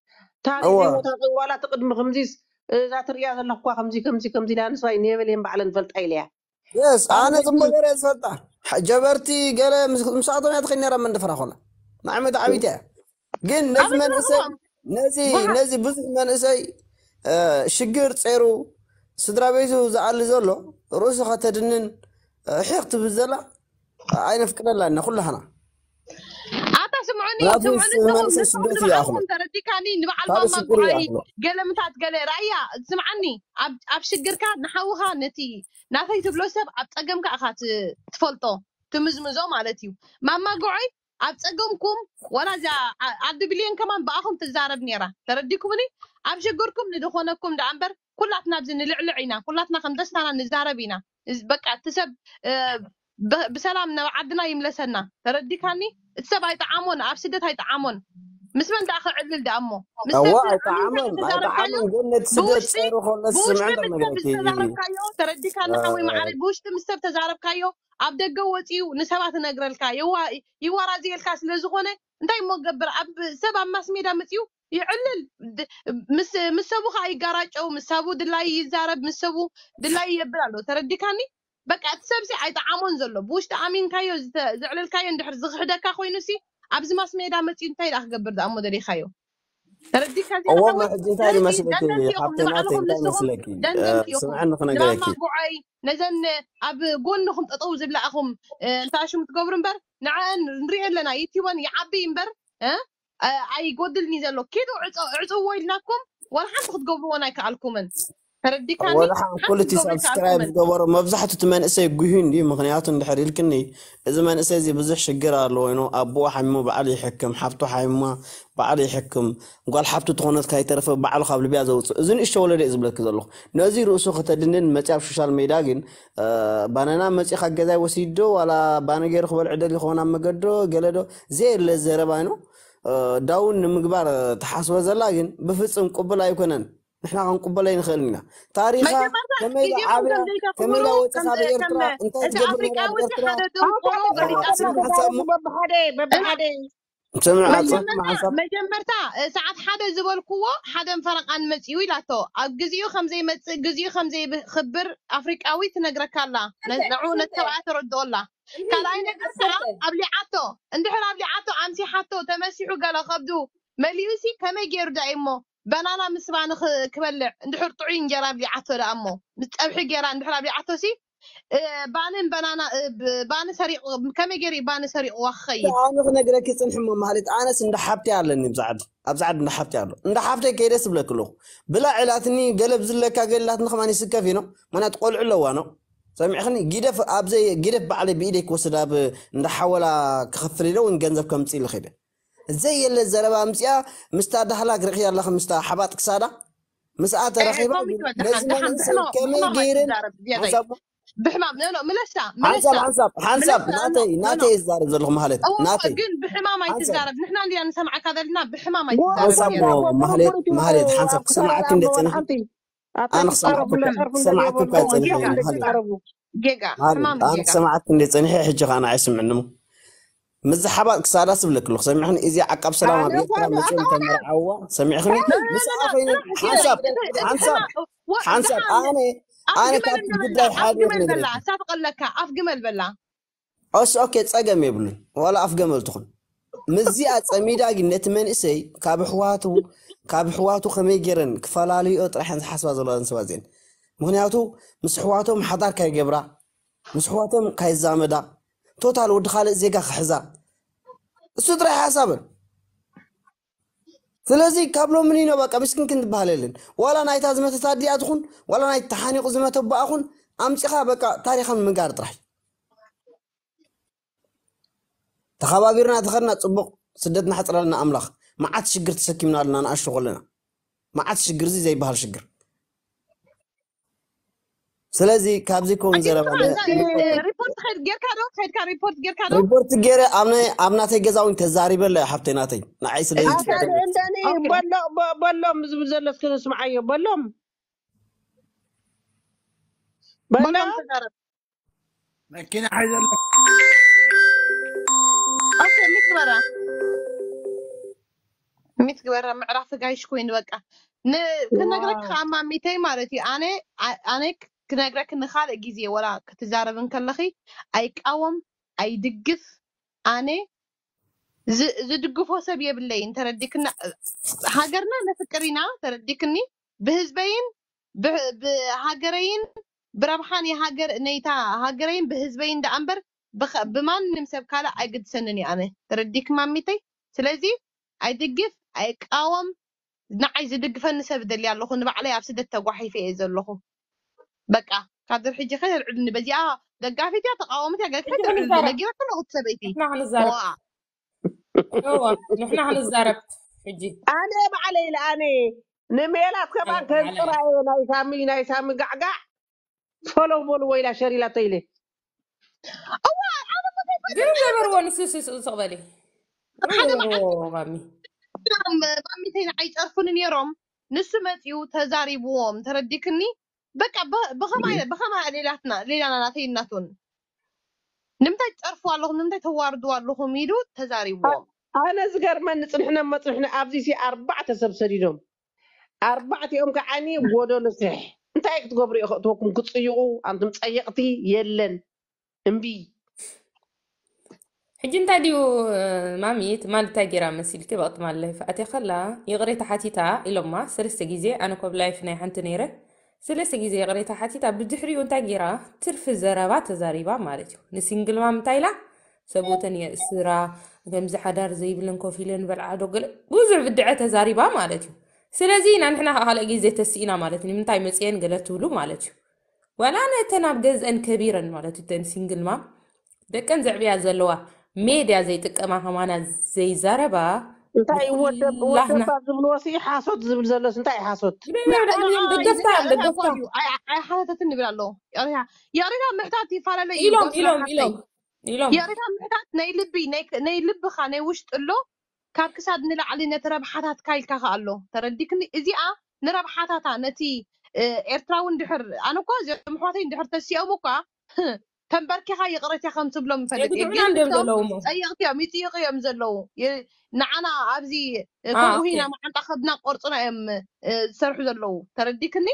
ታሪክ እዋ ሂወታ ዋላ ትቅድሚ ከምዚስ እዛ ትሪእያ ዘለኹ እኳ ከምዚ ከምዚ ከምዚ ኢላ ንስራይ ንየበልየን ባዕለን ፈልጣ ኢለያ የስ ኣነ ኣነ ፅቡቅ ገለ ዝፈልጣ ጀበርቲ ገለ ምስ- ምስኣቶም እያ ትኸድ ነራ መንደፈራ ኮላ ንዓመት ዓቢት እያ ግን ነዚ መንእሰይ ነዚ ነዚ ብዙሕ መንእሰይ አ፣ ሽግር ፀይሩ ስድራ ቤቱ ዝኣሊ ዘሎ ርእሱ ከተድንን ሕቕ ትብል ዘላ ኣይነፍቅደላና ኩላህና ኣታ سمعوني سمعوني سمعوني سمعني سمعني نبع الفما بوعي قال متى تقال رايا سمعني. اب شجرك نحوها نتي. ناتي تبلو سب اب تقمك أخات تفلطو. تمزمزو مالتي. ماما قعي اب تقمكم ولا ذا عبد بليان كمان بأخم تزارب نيرا ترديكمني؟ اب شجركم ندخونكم دعنبر. كلاتنا بزن نلعلعينا. كلاتنا خمدسنا نزاربينا. بقى تسب آه، ነራ ተረዲኩምኒ ኣብ ሽግርኩም ንድኾነኩም ዳ እምበር ኩላትና ብዚ ንልዕልዕ ኢና ኩላትና ከም ደስታና ንዛረብ ኢና እዚ- በቃ እቲ ሰብ እ፣ ብ- ብሰላም ናብ ዓድና ይምለሰና ተረዲካኒ እቲ ሰብ ኣይጠዓሞን ኣብ ስደት ኣይጠዓሞን ምስ መን ዳ ክዕልል ዳ እሞ ምስ እዋ ሰብ ኣይጠዓሞን ዝተዛረብካዮ ኣይጠዓሞን ግን ነቲ ስደት ብውሽጢ ፀይሩ ከለስ ብውሽጢ ስምዐ ምስ ሰብ ነገረቲ ዝተዛረብካዮ ተረዲካኒ ሓወይ ማዕረግ ብውሽጢ ምስ ሰብ ተዛረብካዮ ኣብ ደገ ወፂኡ ንሰባት እነግረልካ ይዋ- ይዋራዝየልካ ስለ ዝኾነ እንታይ እሞ ገብር ኣብ ሰብ ኣብ ማስ ሜዳ መፅኡ ይዕልል ድ- ምስ ምስ ሰቡ ከዓ ይጋራጨው ምስ ሰቡ ድላይ ይዛረብ ምስ ሰቡ ድላይ ይየብል ኣሎ ተረዲካኒ በቃ እቲ ሰብ ሲ ኣይጠዓሞን ዘሎ ብውሽጢ ኣሚንካዮ ዝተ- ዘዕልልካዮ እንድሕር ዝክሕደካ ኮይኑ ሲ ኣብዚ ማስ ሜዳ መፅኡ እንታይ ዳ ክገብር ዳ እሞ ደሊኻዮ ተረዲካ ዚኣ እዎ ሓወይ ሕጂ እንታይ ስለዚ መስለኪ ደንደንቲ ኢኹም ሓፍተናተይ ንባዕልኩም እንታይ ንስኹም መስለኪ ደንደንቲ ኢኹም ስምዐኒ ክነገረኪ ንማማ ጉዓይ ነዘን ኣብ ጎንኹም ጠጠው ዝብላ ኢኹም እንታሽሙ ትገብሩ እምበር ንዓአን ንሪኦ ኣለና ዩቲቦን ይዓቢ እምበር እ? አ- ኣይጎድልኒ ዘሎ ኪዱ ዕፅዎ ኢልናኩም ወላ ሓንቲ ክትገብርዎን ኣይከኣልኩምን ተረዲካኒ ወላሓ ሓንቲ ኩልቲ ክትገብሩ ሳብስክራይብ ኣይከኣልኩምን ዝገበሮ መብዛሕትኡ እቲ መንእሰይ ጉሂን ድዩ ምክንያቱ እንድሕር ኢልክኒ እዚ መንእሰይ እዚ ብዙሕ ሽግር ኣለዎ ኮይኑ ኣቦ ሓሚሙ በዓሉ ይሕክም ሓፍቱ ሓሚማ በዓሉ ይሕክም ጓል ሓፍቱ ትኾነት ካይተረፈ ባዕሉ ካብ ልብያ ዘውፅእ እዚ ንእሽቶ ወለደ እዩ ዝብለክ ዘለኹ ነዚ ርእሱ ከተድንን መፂ ኣብ ሶሻል ሜዳ ግን አ፣ ባናና መፂኻ ገዛይ ወሲዶ ዋላ ባነ ገይሩ ክበልዕ ደሊ ይኸውን ኣብ መገዶ ገለ ዶ ዘየለ ዘረባ ይኑ አ፣ ዳውን ንምግባር ተሓስበ ዘላ ግን ብፍፅም ቅቡል ኣይኮነን ንሕና ክንቅበሎ ኣይንኽእልን ኢና ታሪኻ መጀመርታ ከመይ ኢላ ግዚኦም ዓብያ ከም ዘይተኽብሩ ከመይ ኢላ ወፂኻ ከም ብኤርትራ ከም እንታይ እቲ ትገብር ነይራ ኣፍሪቃዊ እቲ ብኤርትራ ሓደ ደንቆሮ ገሊጣ ስምዕ ሓሳብ እሞ በብሓደ በብሓደ ስምዕ ስምዕ መጀመርታ ሓሳብ መጀመርታ እ፣ ሰዓት ሓደ ዝበልክዎ ሓደ ፈረቃን መፅኡ ኢላቶ ኣብ ግዚኡ ከምዘይመፅእ ግዚኡ ከምዘይክብር ኣፍሪቃዊ ትነግረካ ኣላ ነ- ንዑ ነቲ ሰብኣ ተረድኦላ ካልኣይ ነገር ከዓ ኣብሊዓቶ እንድሕር ኣብሊዓቶ ኣምሲሓቶ ተመሲሑ ገለ ከብዱ መሊኡ ሲ ከመይ ገይሩ ዳ እሞ በናና ምስ ባኒ ክ- ክበልዕ እንድሕር ጥዑይ እንጀራ ኣብሊዓቶ ዳ እሞ ምስ ፀብሒ ገይራ እንድሕር ኣብሊዓቶ ሲ ባንን በናና ባነ ሰሪቅ ከመይ ገይረ እዩ ባነ ሰሪቅዋ ክኸይድ ኣነ ክነግረኪ ፅንሒ እሞ ማለት ኣነስ እንዳ ሓብቲ ኣለኒ ብዛዕዲ ኣብ ዛዕዲ እንዳ ሓብቲ ኣሎ እንዳ ሓብተይ ከይደ ስብለክ ኣለኹ ብላ ዕላትኒ ገለ ብዝለካ ገላትኒ ከማኒ ስከፍ ኢኖ ማናት ቆልዑ ኣለዋ ኖ ሰሚዕኽኒ ጊደፍ ኣብዘይ ጊደፍ ባዕለይ ብኢደይ ክወስድ ኣብ እንዳ ሓወላ ክኸፍል ኢለ እውን ገንዘብ ከምፅ ኢሉ ኸይደ እዘይ የለ ዘረባ ምፅያ ምስታ ዳህላ ክርኽያ ኣለኸ ምስታ ሓባጥ ክሳዳ ምስኣ ተረኺባ ነዚ መንእሰይ ከመይ ገይረን ሓንሳብ ብሕማም ኖ ምለሳ ሓንሳብ ሓንሳብ ሓንሳብ ናተይ ናተይ ዝዛረብ ዘለኹ ማለት ናተይ ግን ብሕማም ኣይትዛረብ ንሕና እንዲና ንሰምዓካ ዘለና ብሕማም ሓንሳብ ማህሌት ማህሌት ሓንሳብ ክሰማዓክ እንደ ፀኒሐ ኣነ ክሰማዓክ እኳ ፀኒሐ ጌጋ ሕማም ኣነ ክሰማዓክ እንደ ፀኒሐ ሕጂ ከዓ ኣይስምዕኒ ሞ مزحبات كسارة سبلك لو سمعوني إذا عقب سلام عليك ترى مشون تمر عوا سمعوني مس أخين حسب حسب أنا أنا كاتب جدا حاد من البلا سابق لك أف جمل بلا أوس أوكي تسأجم يبلون ولا أف جمل تخن مزي أتسميدا جنت من إسي كاب حواتو خمي جرن كفلالي أط رح نحسب هذا زلان سوازين مهنياتو مسحواتهم حضر كيجبرا مسحواتهم كيزامدا ቶታል ወዲ ካልእ ዜጋ ክሕዛ። እሱ ጥራይ ሓሳብን። ስለዚ ካብ ሎምን ኢኖ በቃ ምስኪን ክንትበሃል የለን ዋላ ናይታ ዝመተታ ዲኣ ዋላ ናይ ተሓኒቑ ዝመተ ባኣ ኹን ኣምፂኻ በቃ ታሪኻን ምግባር ጥራሕ ተኸባቢርና ተኸድና ፅቡቕ ስደት ናሕፅረልና ኣምላኽ። መዓት ሽግር ተሰኪምና ኣለና ንኣሽቶ ከለና መዓት ሽግር እዚ ዘይበሃል ሽግር ስለዚ ካብዚ ከውን ዘረባ ሪፖርት ከይድ ጌርካ ዶ ከይድካ ሪፖርት ጌርካ ዶ ሪፖርት ገይረ ኣብ ናተይ ገዛ እውን ተዛሪበለ ሓብተይ ናተይ ንዓይ ስለ እንደኒ በሎም ዝብል ዘሎ እስኪ ንስምዓዮ በሎም በሎም መኪና ሓይዘለ ኦኬ ሚትግበራ ሚትግበራ ምዕራፍ ጋይሽ ኮይኑ በቃ ክነግረክ ከዓ ማሚተይ ማለት እዩ ኣነ ኣነ ክነግረክ ንካልእ ግዜ ወላ ክትዛረብን ከለኺ ኣይቃወም ኣይድግፍ ኣነ ዝድግፎ ሰብ የብለይን ተረዲክና ሃገርና ነፍቅር ኢና ተረዲክኒ ብህዝበይን ብሃገረይን ብረብሓን የሃገር ነይታ ሃገረይን ብህዝበይን ዳ እምበር ብማንም ሰብ ካልእ ኣይግድሰንን እየ ኣነ ተረዲክ ማሚተይ ስለዚ ኣይድግፍ ኣይቃወም ንዓይ ዝድግፈኒ ሰብ ደልያ ኣለኹ ንባዕለይ ኣብ ስደት ተጓሒፈ እየ ዘለኹ በቃ ካብ ሕጂ ከይተልዕልኒ በዚኣ ደጋፊት እያ ተቃወምት እያ ገለ ከይተልዕልኒ ነጊረክ ኣለኹ እቲ ሰበይቲ ንሕና ክንዛረብ ሕጂ ኣነ ባዕለይ ለኣነ ንሜላት ከባን ከንፅራዮ ናይ ሳሚ ናይ ሳሚ ጋዕጋዕ ፈሎ በሉ ወይላ ሸሪላቶ ኢለ ግን ገበርዎ ንስስስ ስቕበሊ ማሚ ማሚተይ ንዓይ ፀርፉኒ ነይሮም ንሱ መፅኡ ተዛሪብዎም ተረዲክኒ በቃ ብኸማይ ሌላትና ሌላና ናተይ እናትን ንምንታይ ትፀርፉ ኣለኹም ንምንታይ ተዋርድዋ ኣለኹም ኢሉ ተዛሪብዎም ኣነ ዝገርመኒ ፅንሕነ መፅንሕነ ኣብዚ ሲ ኣርባዕተ ሰብ ሰዲዶም ኣርባዕቲኦም ከዓኒ ጎደሎ ስሕ እንታይ ክትገብሩ እዩ ክእትወኩም ክፅይቁ ኣንቱም ፀየቕቲ የለን እምቢ ሕጂ እንታይ ድዩ ማሚት ማል እንታይ ጌራ መሲልኪ በቕጥማ ኣለ ፈኣቴ ከላ ይቕሬታ ሓቲታ ኢሎማ ሰለስተ ግዜ ኣነ ኮብ ላይፍ ናይ ሓንቲ ነይረ ሰለስተ ግዜ ይቕሬታ ሓቲታ ብድሕሪኡ እንታይ ጌራ ትርፊ ዘረባ ተዛሪባ ማለት እዩ። ንሲንግል ማም እንታይ ኢላ? ሰቦተን የእስራ ከምዚ ሓዳር ዘይብለን ኮፍ ኢለን በልዓዶ ገለ ብዙሕ ብድዐ ተዛሪባ ማለት እዩ። ስለዚ ኢና ንሕና ካልእ ግዜ ተስኢና ማለት እዩ። ንምንታይ መፅአን ገለ ትብሉ ማለት እዩ። ዋላ ነተን ኣብ ገዝአን ከቢረን ማለት እዩ ተን ሲንግል ማም። ደቀን ዘዕብያ ዘለዋ ሜድያ ዘይጥቀማ ከማና ዘይዛረባ እንታይ ወደባ ዝብል ወሲ ሓሶት ዝብል ዘሎስ እንታይ እዩ ሓሶት ደገፍታ ደገፍታ ኣይሓተትን ንብል ኣለዎ የሪታ ምሕታት ይፈላለዩ ኢሎም ኢሎም ኢሎም ኢሎም የሪታ ምሕታት ናይ ልቢ ናይ ልብኻ ናይ ውሽጢ ኣሎ ካብ ክሳድ ንላዕሊ ነቲ ረብሓታት ካይልካ ኸ ኣሎ ተረዲክኒ እዚኣ ንረብሓታታ ነቲ ኤርትራዊ እንድሕር ኣነ እኳ እዚኦም ኣሕዋተይ እንድሕር ተሲኦም እኳ ተንበርኪኻ ይቕረት እያ ከም ትብሎም ይፈልጥ ፀየቕቲ እዮም ይፅይቕ እዮም ዘለው ንዓና ኣብዚ ከምኡ ኢና ማዓንጣ ከብና ቆርፅና እዮም ዝሰርሑ ዘለው ተረዲክኒ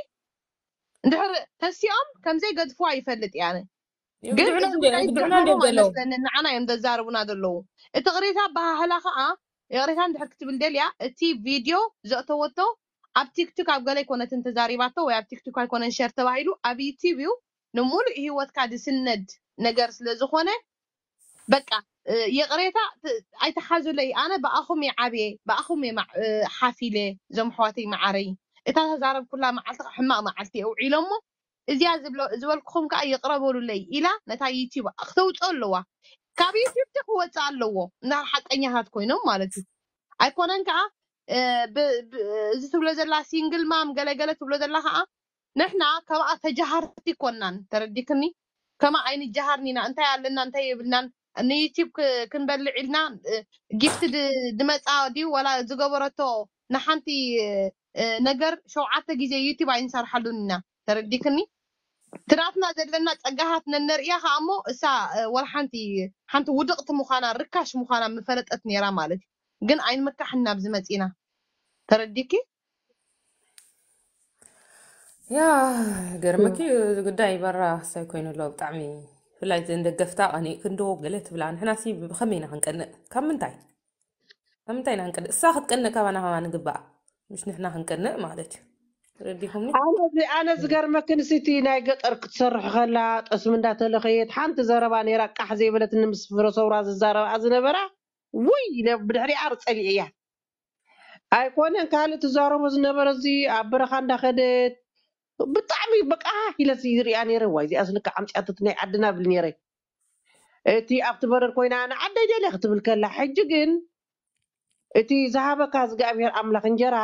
እንድሕር ተሲኦም ከምዘይ ገድፍዋ ይፈልጥ እያ ኣነ ግን ንዓና እዮም ዘዛርቡና ዘለው እቲ ቅሬታ ባህላ ከዓ ቅሬታ እንድሕር ክትብል ደልያ እቲ ቪድዮ ዘእተወቶ ኣብ ቲክቶክ ኣብ ገለ ኣይኮነትን ተዛሪባቶ ወይ ኣብ ቲክቶክ ኣይኮነን ሸር ተባሂሉ ኣብ ዩቲብ እዩ ንሙሉእ ሂወትካ ዝስነድ ነገር ስለ ዝኾነ በቃ እ፣ የቕሬታ ት- ኣይተሓዙለይ ኣነ ብኣኹም እየ ዓብየ ብኣኹም እየ ማዕ- እ፣ ሓፊለ እዞም ኣሕዋተይ ማዓረይ እታ ተዛረብ ኩላ መዓልቲ ሕማቅ መዓልቲ እየ ውዒሎ እሞ እዚያ ዝብሎ- ዝበልኩኹም ከዓ ይቕረበሉለይ ኢላ ነታ ዩቲዩብ ክተውፅኦ ኣለዋ ካብ ዩቲዩብ ቲ ክወፅእ ኣለዎ እንዳ ሓቀኛታት ኮይኖም ማለት እዩ ኣይኮነን ከዓ እ፣ ብ- ብ- እዚ ትብሎ ዘላ ሲንግል ማም ገለገለ ትብሎ ዘላ ከዓ ንሕና ከምኣ ተጃሃርቲ ኮናን ተረዲክኒ ከማ ዓይነት ጃሃርኒና እንታይ ኣለና እንታይ የብልናን ንዩቲብ ክንበልዕ ኢልና ጊፍት ድመፃ ድዩ ወላ ዝገበረቶ ንሓንቲ እ፣ ነገር ሸውዓተ ግዜ ዩቲብ ኣይንሰርሓሉን ኢና ተረዲክኒ ትናትና ዘለና ፀጋሃት ነነርእያ ከዓ እሞ እሳ እ፣ ወላ ሓንቲ ሓንቲ ውድቕቲ ምዃና ርካሽ ምዃና ምፈለጠት ነይራ ማለት እዩ ግን ኣይንምካሕና ብዝመፂና ተረዲኪ ያ ገርመኪ እዚ ጉዳይ በራ ክሳይ ኮይኑ ኣሎ ብጣዕሚ ብፍላይ እዘን ደገፍታ ቀኒእ ክንዶ ገለ ትብላ ንሕና ሲ ብከመይና ክንቀንእ ካብ ምንታይ ካብ ምንታይ ኢና ክንቀንእ እሳ ክትቀንእ ካባና ከማ ንግባእ ምስ ንሕና ክንቀንእ ማለት እዩ ረዲኹምኒ ኣነ ዚ- ኣነ ዝገርመክን ስቲ ናይ ገጠር ክትሰርሕ ከላ ጠስሚ እንዳተለኸየት ሓንቲ ዘረባ ነይራ ቃሕ ዘይበለት ንምስ ፍረሰውራ ዝዛረባ ዝነበራ ውይ ነ- ብድሕሪኣ ርፀሊእ እያ ኣይኮነን ካልእ ትዛረቦ ዝነበረ እዚ ኣብ በረኻ እንዳኸደት ብጣዕሚ በቃ ኢለስ ዝሪኣ ነይረ ዋይ እዚኣ ስልካ ዓምፅያተት ናይ ዓድና ብል ነይረ እቲ ኣብቲ በረር ኮይና ንዓደይ ደልየ ክትብል ከላ ሕጂ ግን እቲ ዝሃበካ እግዚኣብሔር ኣምላኽ እንጀራ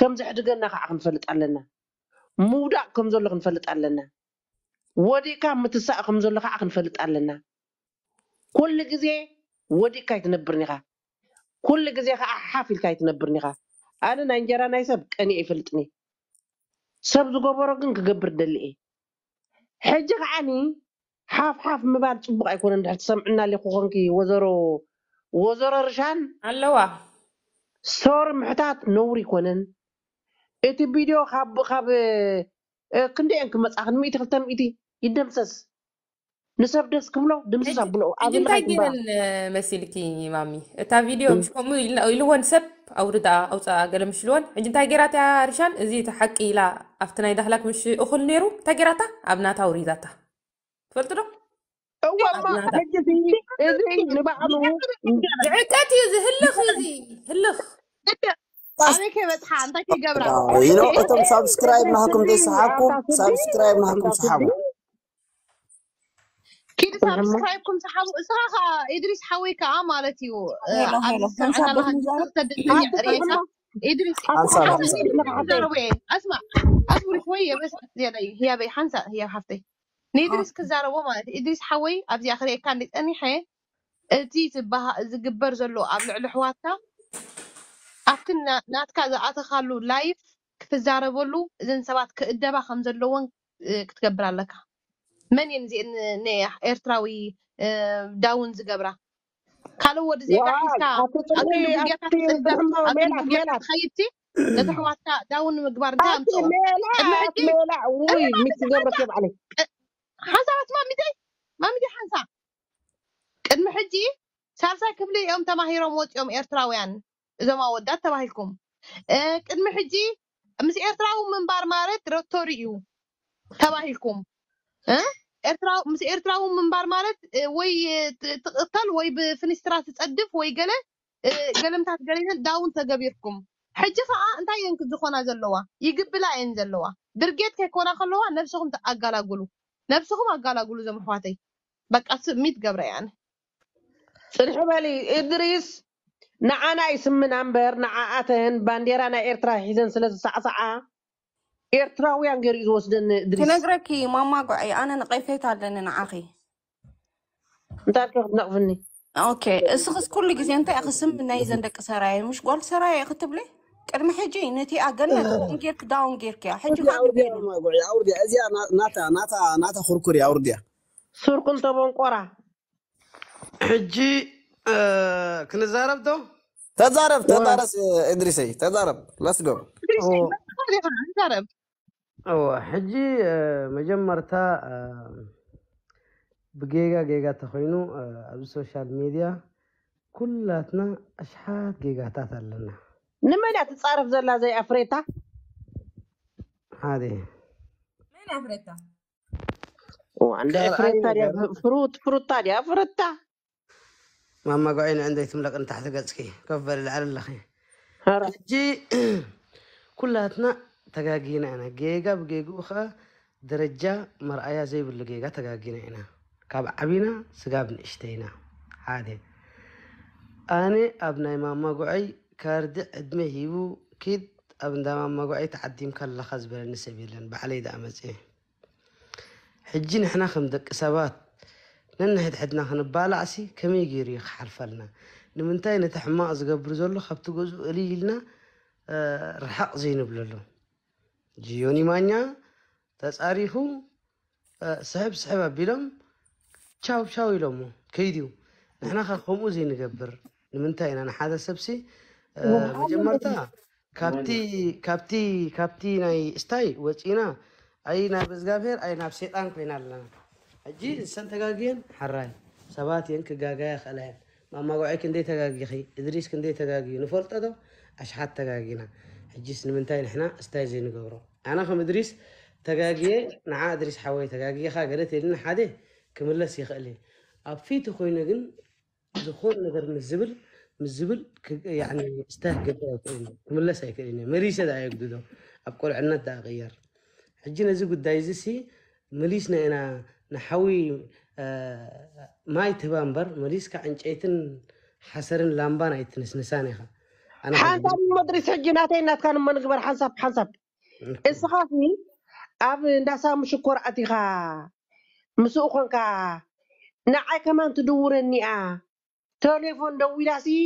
ከም ዘሕድገና ከዓ ክንፈልጥ ኣለና ምውዳቅ ከም ዘሎ ክንፈልጥ ኣለና ወዲቕካ ምትሳእ ከም ዘሎ ከዓ ክንፈልጥ ኣለና ኩሉ ግዜ ወዲቕካ ይትነብርን ኢኻ ኩሉ ግዜ ከዓ ሓፍ ኢልካ ይትነብርን ኢኻ ኣነ ናይ እንጀራ ናይ ሰብ ቀኒ ኣይፈልጥኒ ሰብ ዝገበሮ ግን ክገብር ደሊ እየ ሕጂ ከዓኒ ሓፍ ሓፍ ምባል ፅቡቅ ኣይኮነን ድሕር ትሰምዕና ኣለኹ ኮንኪ ወዘሮ ወዘሮ ርሻን ኣለዋ ሶር ምሕታት ነውሪ ይኮነን እቲ ቪድዮ ካብ ካብ እ፣ ክንደየን ክመፃ ክን ሚእቲ ክልተ ሚእቲ ይደምሰስ ንሰብ ደስ ክብሎ ድምስስ ኣብሎ ሕጂ ኣብልካ እንታይ ይግባእ ገይረን መሲልኪ ማሚ እታ ቪድዮ ምስ ከምኡ ኢልና- ኢልዎን ሰብ ኣውርዳ ኣውፃ ገለ ምሽልዎን ሕጂ እንታይ ጌራታ እያ ርሻን እዚ እቲ ሓቂ ኢላ ኣብቲ ናይ ዳህላክ ምሽ እኹል ነይሩ እንታይ ጌራታ ኣብ ናታ ውሪዳታ ትፈልጡ ዶ እዋ እማ ኣብ ናታ ሕጂ እዚ እዚ ንባዕሉ ዝዕቀት እዩ እዚ ህልኽ እዩ እዚ ህልኽ ኣበይ ከይበፅሓ እንታይ ከይገብራ ይኖ እቶም ሳብስክራይብ ናሃኩም ዘይሰሓኩም ሳብስክራይብ ናሃኩም ሰሓቡ ንዛረብ ተደልኛ ርኤካ ኢድሪስ ሓንሳ ሓንሳ ሓንሳ ክዛረቡ እየ ኣስማ ኣስቡሪ ወይ የበስ ዝያደይ ህያበይ ሓንሳ ህያብ ሃፍተይ ንኢድሪስ ክዛረቦ ማለት እዩ ኢድሪስ ሓወይ ኣብዚኣ ክርኤካ እንዲ ፀኒሐ እቲ ዝበሃ- ዝግበር ዘሎ ኣብ ልዕሊ ኣሕዋትካ ኣብቲ ና- ናትካ ዝኣተኻሉ ላይፍ ክትዛረበሉ እዘን ሰባት ክእደባ ከም ዘለዎን እ፣ ክትገብር ኣለካ መን እየን እዚአን ንኤርትራዊ እ፣ ዳውን ዝገብራ ካልእ ወዲ ዜጋ ዋይ ሒዝካ ኣብቲ ኣብ ፅምሪ ክንዲ ኣብቲ ጉድያታት ትስደድ ብሕማ ኣብ ክንዲ ሜላት ጉድያታት ሜላት ትኸይድቲ ነቲ ኣሕዋትካ ዳውን ንምግባር እንታይ ኣብቲ ኣምፅኦ ቅድሚ ሜላት ሕጂ ሜላት ውይ ሚስቲ ገብረት የብዓለይ ሓንሳባት ማሚተይ ማሚተይ ሓንሳ ቅድሚ ሕጂ ሳልሳይ ክፍሊ እዮም ተማሂሮም ወፂኦም ኤርትራውያን እዞም ኣወዳት ተባሂልኩም እ፣ ቅድሚ ሕጂ ምስ ኤርትራዊ ምንባር ማለት ሮቶሪ እዩ ተባሂልኩም እ? ኤርትራዊ ምስ ኤርትራዊ ምንባር ማለት እ፣ ወይ እ፣ ት- ትቕተል ወይ ብፍኒስትራ ትፀድፍ ወይ ገለ እ፣ ገለምታት ገሊለን ዳውን ተገቢርኩም ሕጂ ከዓ እንታይ እየን ዝኮና ዘለዋ ይግብላ እየን ዘለዋ ድርጌት ከይኮና ከለዋ ነብስኩም ኣጋላግሉ ነብስኩም ኣጋላግሉ እዞም ኣሕዋተይ በቃ ስሚት ገብረ እያ ኣነ ፅንሒ በሊ እድሪስ ንዓና ይስምና እምበር ንዓኣተን ባንዴራ ናይ ኤርትራ ሒዘን ስለ ዝሰዕሰዓ ኤርትራውያን ገይሩ እዩ ዝወስደን እድሪስ ክነግረኪ ማማ ጉዐይ ኣነ ነቐይፈት ኣለኒ ንዓኺ እንታይ ከ ክትነቕፍኒ ኦኬ እስኽስ ኩሉ ግዜ እንታይ ክስም ናይ ዘን ደቂ ሰራየ ምሽ ጓል ሰራየ ክትብሊ ቅድሚ ሕጂ ነቲኣ ገነት ዳውን ጌርክ ዳውን ጌርክ እያ ሕጂ ኣውርድያ ካን ኣውርድያ ማማ ጉዒ ኣውርድያ እዚኣ ና- ናታ ናታ ናታ ኩርኩር እያ ኣውርድያ ሱርቁን ተበንቆራ ሕጂ እ፣ ክንዛረብ ዶ ተዛረብ ተዛረብ እድሪሰይ ተዛረብ ለስጎ ዛረብ እወ أو حجي آه، مجمرتا بجيجا جيجا تخينو على السوشيال ميديا كلاتنا أشحات جيجا تاتا لنا نمنا أتتصارف زلا زي أفريتا؟ هذه. من أفريتا؟ وعندها أفريتا فروت فروت تالي أفريتا. ماما قاعين عندك تملك أنت تحت قصكي كفر العلى الأخي حجي كلاتنا ኩላትና ተጋጊና ኢና ጌጋ ብጌግኡ ከዓ ደረጃ መርኣያ ዘይብሉ ጌጋ ተጋጊና ኢና ካብ ዓቢና ስጋብ ንእሽተይና ሓደ ኣነ ኣብ ናይ ማማ ጉዐይ ካርዲ ዕድመ ሂቡ ኪድ ኣብ እንዳ ማማ ጉዐይ ተዓዲምካ ኣለካ ዝበለኒ ሰብ የለን ባዕለይ ዳኣ መፅአ ሕጂ ንሕና ከም ደቂ ሰባት ነንሕድሕድና ክንባላዕሲ ከመይ ገይሩ እዩ ክሓልፈልና ንምንታይ ነቲ ሕማቅ ዝገብር ዘሎ ካብቲ ገዝኡ እልይልና ርሓቅ ዘይንብለሉ ጅዮኒ ማኛ ተፃሪኹ ስሕብ ስሕብ ኣቢሎም ቻው ቻው ኢሎሞ ከይድዩ ንሕና ኸ ከምኡ ዘይንገብር ንምንታይ ኢና ንሓደ ሰብሲ መጀመርታ ካብቲ ካብቲ ካብቲ ናይ እስታይ ወፂና ኣይ ናብ እግዚኣብሔር ኣይ ናብ ሴጣን ኮይና ኣለና ሕጂ እንሰን ተጋግየን ሓራይ ሰባት እየን ክጋጋያ ይኽእላ እየን ማማ ጉዓይ ክንደይ ተጋጊኺ እድሪስ ክንደይ ተጋጊዩ ንፈልጦ ዶ ኣሽሓት ተጋጊና حجسنا من تاين إحنا استاذين جورو أنا خم إدريس تجاجية نعا إدريس حوي تجاجية خا قريت لنا حدا كمل لس يخلي. أبفيت خوينا جن زخور نقدر من الزبل يعني استهجد كمل لس يكلينا مريسة دا يقدو أبقول عنا دا غير. حجنا زوج دايزسي مليسنا أنا نحوي آه، ماي ما يتبان بر مليس كعنش أيتن حسرن لامبان أيتن سنسانة خا ሓንሳብ መድሪስ ሕጂ ናተይ እናትካ ንመ ንግበር ሓንሳብ ሓንሳብ እስኻ ሲ ኣብ እንዳሳ ምሽኮር ኣቲኻ ምስኡ ኮንካ ንዓይ ከማን ትድውረኒ እያ ቴሌፎን ደው ኢላ ሲ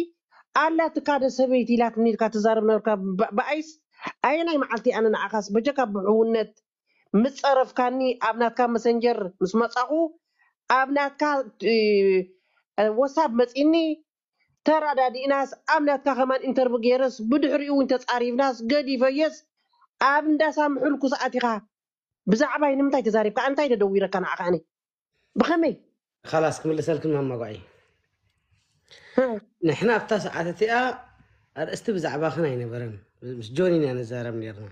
ኣላ ትካደ ሰበይቲ ኢላ ትኒልካ ትዛረብ ነበርካ ብኣይስ ኣየናይ መዓልቲ ኣነ ንዓኻስ በጀካ ብሕውነት ምስ ፀረፍካኒ ኣብ ናትካ መሰንጀር ምስ መፃኹ ኣብ ናትካ ወሳብ መፂኒ ተራዳዲእናስ ኣብ ናትካ ኸማን እንተርብገይረስ ብድሕሪኡ እውን ተፃሪብናስ ገዲፈየስ ኣብ እንዳሳምሑልኩ ሰዓት ኢኻ ብዛዕባይ ንምንታይ ተዛሪብካ እንታይ ተደዊረካ ንዓኻ ኣነ ብኸመይ ካላስ ክምልሰልኩም ማማጓዒ ንሕና ኣብታ ሰዓት እቲኣ ኣርእስቲ ብዛዕባ ኸን ኣይነበረን ምስ ጆን ኢና ነዛረብ ነርና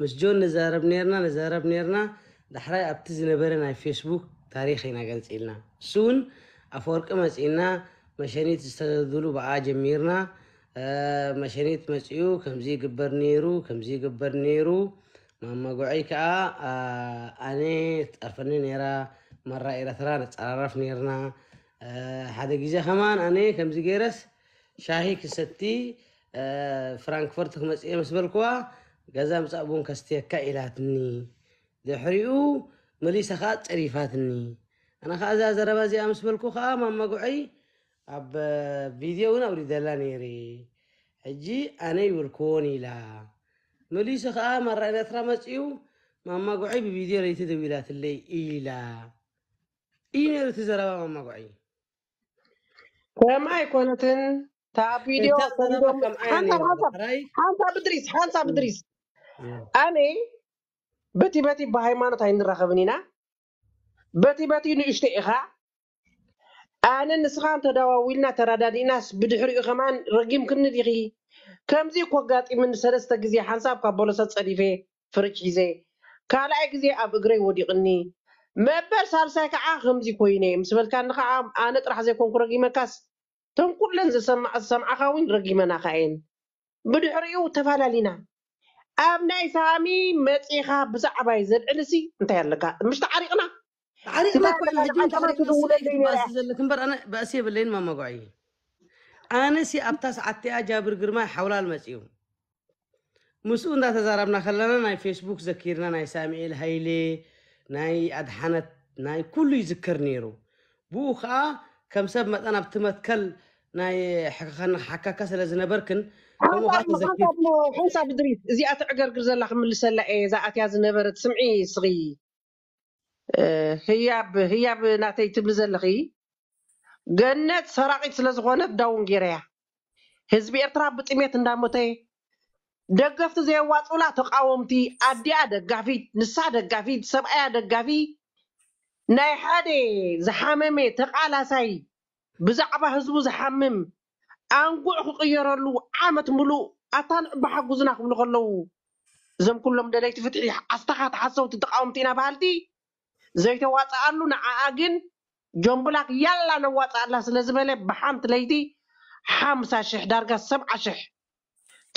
ምስ ጆን ነዛረብ ነርና ነዛረብ ነርና ዳሕራይ ኣብቲ ዝነበረ ናይ ፌስቡክ ታሪክ ኢና ገንፂ ኢልና እሱ እውን ኣፈወርቂ መፂና መሸኒት ዝተዘድሉ በኣ ጀሚርና መሸኒት መፂኡ ከምዚ ይግበር ነይሩ ከምዚ ይግበር ነይሩ ማማ ጉዐይ ከዓ ኣነ ትጠርፈኒ ነራ መራ ኤረትራ ነፀራረፍ ነርና ሓደ ግዜ ከማን ኣነ ከምዚ ገይረስ ሻሂ ክሰቲ ፍራንክፈርት ክመፅየ ምስ በልክዋ ገዛ ምፃእ ቡን ከስትየካ ኢላትኒ ድሕሪኡ መሊሳ ከዓ ፀሪፋትኒ ኣነ ከዓ እዛ ዘረባ እዚኣ ምስ በልኩ ከዓ ማማ ጉዐይ ኣብ ቪድዮ እውን ኣውሪደላ ነይረ ሕጂ ኣነ ይብልክዎን ኢላ መሊሱ ከዓ መራ ኤረትራ መፅኡ ማማ ጉዐይ ብቪድዮ ለይቲ ደው ኢላትለይ ኢላ እዩ ነይሩ እቲ ዘረባ ማማ ጉዐይ ከማ ኣይኮነትን እታ ቪድዮ እታ ዘረባ ከምዓያ ሓንሳብ ነይራ ሓንሳብ ዳሕራይ ሓንሳብ እድሪስ ሓንሳብ እድሪስ ኣነ በቲ በቲ ብሃይማኖት ኣይንራኸብን ኢና በቲ በቲ ንእሽቶ ኢኻ ኣነ ንስኻ እንተደዋዊልና ተረዳዲእናስ ብድሕሪኡ ከማን ረጊም ክንድ ኢኺ ከምዚ እኮ ኣጋጢምኒ ሰለስተ ግዜ ሓንሳብ ካብ ቦሎሰት ፀዲፌ ፍርጭ ሒዘ ካልኣይ ግዜ ኣብ እግረይ ወዲቕኒ። መበል ሳልሳይ ከዓ ከምዚ ኮይነ። ምስ በልካኒ ከዓ ኣነ ጥራሕ ዘይኮንኩ ረጊመካስ እቶም ኩለን ዝሰምዓካ እውን ረጊመና ከዓ እየን ብድሕሪኡ ተፈላለዩና ኣብ ናይ ሳሚ መፂኻ ብዛዕባይ ዘልዕልሲ እንታይ ኣለካ? ምሽቲ كنبر أنا أنا أنا ما أنا أنا سي أبتاس عتي أنا أنا حول أنا مسؤول ده تزاربنا خلنا ناي فيسبوك ذكرنا ناي أنا الهيلي ناي أدحنت ناي كل أنا أنا بوخا كم سب أنا بتمتكل ناي أنا أنا أنا حساب دريت. زي أتعقر قرزة أنا أنا أنا إيه زي أنا أنا سمعي صغي ህያብ ህያብ ናተይ ትብል ገነት ሰራቂት ስለዝኮነት ዳውን ጌረያ ህዝቢ ኤርትራ ብጥሜት እንዳሞተየ ደገፍቲ ዘየዋፅላ ተቃወምቲ ኣዲኣ ደጋፊት ንሳ ደጋፊት ሰብኣያ ደጋፊ ናይ ሓደ ዝሓመመ ተቃላሳይ ብዛዕባ ህዝቡ ዝሓምም ኣንጉዕ ክቅየረሉ ዓመት ሙሉእ ኣታንዕ ብሓጉዝና ክብሉ ከለዉ እዞም ኩሎም ደለይቲ ፍትሒ ዓስታኻ ተሓሰብቲ ተቃወምቲ ኢና ባህልቲ ዘይተዋፅኣሉ ንዓኣ ግን ጆምብላክ ያላ ነዋፅኣላ ስለ ዝበለ ብሓንቲ ለይቲ ሓምሳ ሽሕ ዳርጋ ሰብዓ ሽሕ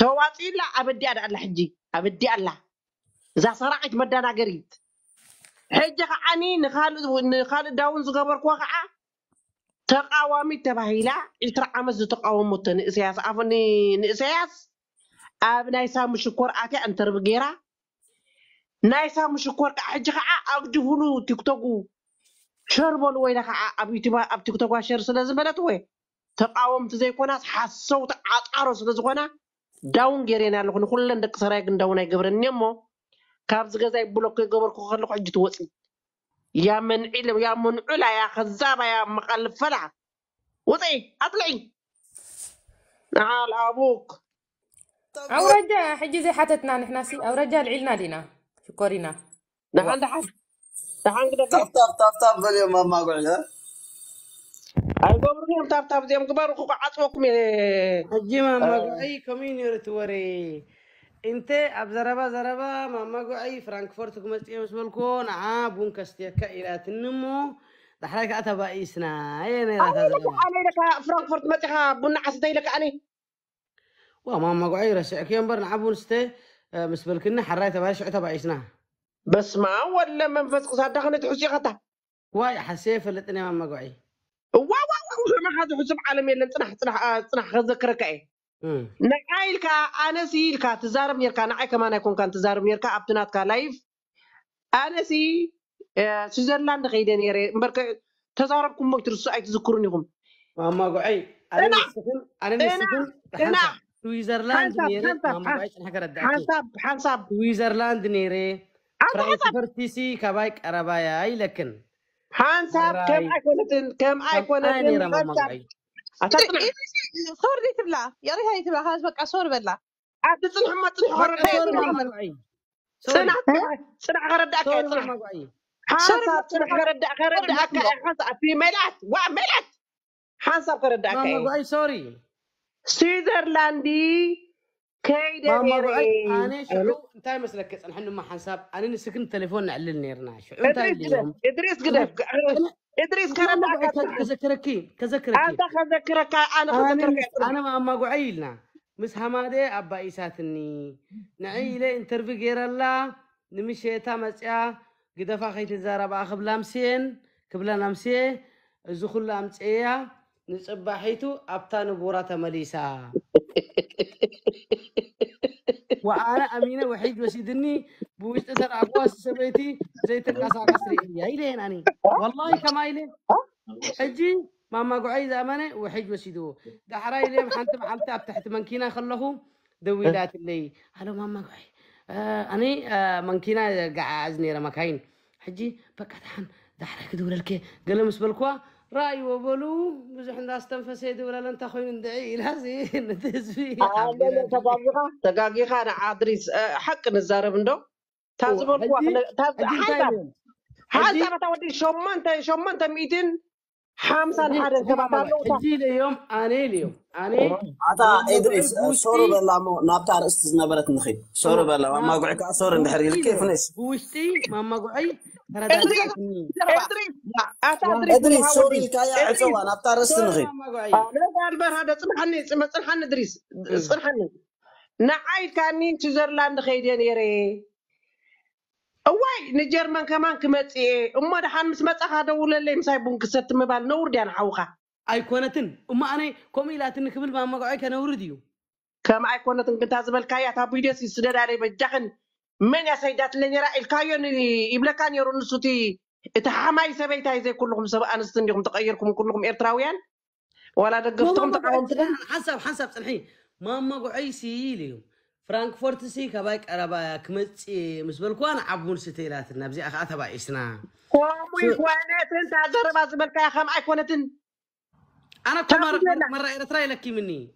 ተዋፂላ ኣበዲኣ ዳ ኣላ ሕጂ ኣበዲኣ ኣላ እዛ ሰራቂት መዳናገሪት ሕጂ ከዓኒ ንካልእ ንካልእ ዳውን ዝገበርክዎ ከዓ ተቃዋሚት ተባሂላ ዒስራ ዓመት ዝተቃወሙቶ ንእስያስ ኣፈ ን- ንእስያስ ኣብ ናይ ሳሙ ሽኮር ኣትያ እንተርቢ ገይራ ናይ ሳሙ ሽኮር ከዓ ሕጂ ከዓ ኣግድፍሉ ቲክቶኩ ሸር በሉ ወይና ከዓ ኣብ ዩቲባ ኣብ ቲክቶኳ ሸር ስለ ዝበለት ወይ ተቃወምቲ ዘይኮናስ ሓሰውቲ ዓጣሮ ስለ ዝኾና ዳውን ገይረና ኣለኹ ንኩለን ደቂ ሰራይ ግን ዳውን ኣይገብረኒ እሞ ካብዚ ገዛይ ብሎክ ገበርኩ ከለኩ ሕጂ ትወፂ ያ መንዒል ያ መንዑላ ያ ከዛባ ያ መቀልፈላ ውፂ ኣጥልዒ نعال ابوك أورجا حجي زي حتتنا نحن سي أورجا العلنا لنا شكورينا نعال دحان دحان كده طب طب طب طب اليوم ما ها هاي قبرهم تاب تاب زي مقبر خو عطوكم حجي ماما قعي كومينيرت وري. إنت أب زربا زربا ماما قعي فرانكفورت كمت يمس بلكون ع بون كستيكا إلى تنمو. دحرك اتبا ايسنا اين أنا لك فرانكفورت متى بنا عسدي لك اني وماما قعي رسعك يوم برنا عبون ستي مسبلكنا حراي تبا شو تبا ايسنا بس ما ولا منفس قصاد دخلت حسي خطا واي حسيف اللي ماما قعي وا وا وا ما حد حسب عالمي اللي صنح صنح صنح خذكرك إيه. نعايلك أنا سيلك تزارب نيركا نعاي كمان يكون كان تزارب نيركا ابتنات كا لايف. أنا سي سويزرلاند خيدي نيري مبرك تزاربكم ما ترسو أي تذكرونيكم ماما قعي أنا نسكن أنا نسكن أنا سويزرلاند نيري. حساب حساب سويزرلاند نيري. فرانكفورتيسي كبايك أربايا أي لكن؟ حساب كم ايكونتن كم أني ايكونتن رمى مقعي صور دي تبلع. يا ريت هاي تبلع. خلاص بقى صور بلع. تصنح ما تصنح غردك صنع صنع غردك صنع. حساب صنع غردك غردك حساب في ميلات وا ميلات حساب غردك ماما قعي سوري. سويسرلاندي كيدا نيري أنا شو انتاي مسلك نحن ما حنساب أنا تليفون نيرنا شو قدام كردك كذكركي كذكركي انت خذكرك أنا أنا خذكرك أنا ما ما قعيلنا مس همادي أبا إيساتني نعيلة انترفي غير الله نمشيتا مسيا قدفا خيت كبلا نصباحيتو أبتا نبورا تمليسا وأنا أمينة وحيد وسيدني بوشت ترى أقواس سبيتي زي قصري إلي إلين أني والله كما إلين حجي ماما قعي زمانه وحيد وسيدو دحراي لي محنت محنت تحت منكينا خلهم دويلات اللي هلو ماما قعي آه أني آه منكينا قاعزني رمكاين حجي بقى دحن دحرك دول الكي قال مسبلكوا راي وبلو بزح الناس تنفسي دولا لن تخوين ندعي لازم نتزفي عامل تقاقيخا تقاقيخا أنا عادريس حق نزارب ندو. كوا حساب حساب تودي شومان شومان تميتين حامسة الحادث كما حجي اليوم أنا اليوم أنا عطا إدريس صور بلا مو نابتا رست زنبرت نخيد صور بلا ما قعك صور اندحر كيف نس بوشتي ماما قعي ترى إدريس! أنا هذا نعايد كاني سويزرلاند خيدي نيري! أواي! نجرمن كمان كمتي! اما دحان مس مصخا دوللي مساي بون كست مبال نور ديان حوخا أيكونتن أما أنا كم إلى تنكبل ماما قعي كان ورديو كما أيكونتن كنت أزبل كايا تابيديو من يا سيدات لنيرا الكايون يبلكان يرون سوتي اتحماي سبيتا زي كلكم سب انستندكم تغيركم كلكم إرتراويان؟ ولا دقفتكم تقاومتكم حسب حسب صنحي ماما قعي سيليو فرانكفورت سي كبايك أربا كمت مسبلكوان عبون ستيلات النبزي أخ أتبع إسنا كومي كوانت انت ضرب أزبل كايا خم أيكونتن أنا كم مرة إرتراي لك مني.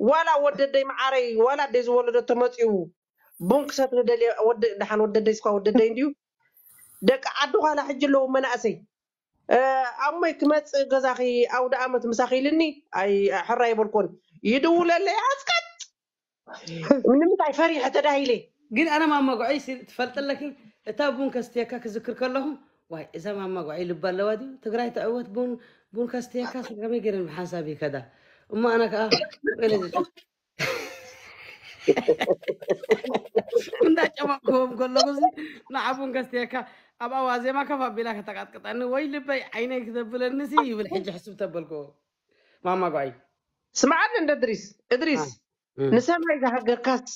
ولا وددي معاري ولا ديز ولد تمطيو بونك سات ندل ود دحن وددي سكو وددي انديو دك عدو خالا حج لو مناسي أمي كمت جزاخي أو دعمت مساخيلني أي حرة يبركون يدول لي عسكت من متى فريحة تدايلي قل أنا ما مقعي تفلت لك تابون كاستيكا كذكر كلهم واي إذا ما مقعي لبال لوادي تقرأي تعوت بون بون كاستيكا سقمي قرن بحسابي كذا ከዳ እሞ ኣነ ከዓ እንዳጨመቅክዎም ከለኹ ንዓ ቡን ከስትየካ ኣብ ኣዋዜማ ከፍ ኣቢላ ከተቃጥቅጠኒ ወይ ልበይ ዓይነይ ክተብለኒ ሲ ይብል ሕጂ ሕስብ ተበልክዎ ማማ ጓይ ስምዓኒ እንደ እድሪስ እድሪስ ንሰማይ ዝሃገርካስ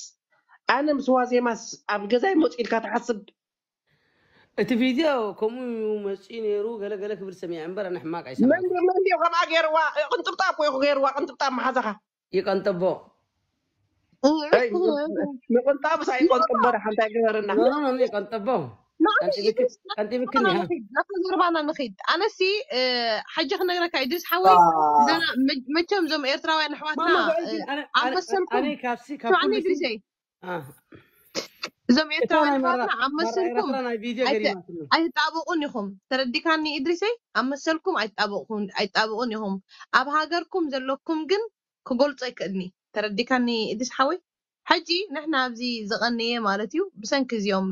ኣነ ምስ ዋዜማስ ኣብ ገዛይ መፂ ኢልካ ትሓስብ እቲ ቪድዮ ከምኡ መፂ ነይሩ ገለገለ ክብል ሰሚዐ እምበር ኣነ ሕማቅ ኣይሰማዕ መንዲ መንዲ ከምኣ ገይርዋ ቅንጥብጣብ ኮ ኢኹ ገይርዋ ቅንጥብጣብ መሓዘኻ ይቀንጠቦ ንቅንጣብስ ኣይቆንጥበረ ሓንታይ ገበረና ይቀንጠቦ ቀንቲ ምክን ናብታ ዘረባና ንኸይድ ኣነሲ ሓጂ ክነግረካ ኢድሪስ ሓወይ እዛና መቸም እዞም ኤርትራውያን ኣሕዋትና ኣብ መሰልኩም ኣነ ካብሲ ስማዕኒ ኢድሪሰይ እዞም ኤርትራውያን ኣሕዋትና ኣብ መሰልኩም ኣይጣበቁን ኢኹም ተረዲካኒ ኢድሪሰይ ኣብ መሰልኩም ኣይጣበቁን ኢኹም ኣብ ሃገርኩም ዘለኩም ግን ክገልፆ ይክእልኒ ተረዲካኒ ኢድሪስ ሓወይ ሕጂ ንሕና ኣብዚ ዝቐነየ ማለት እዩ ብሰንኪ እዚኦም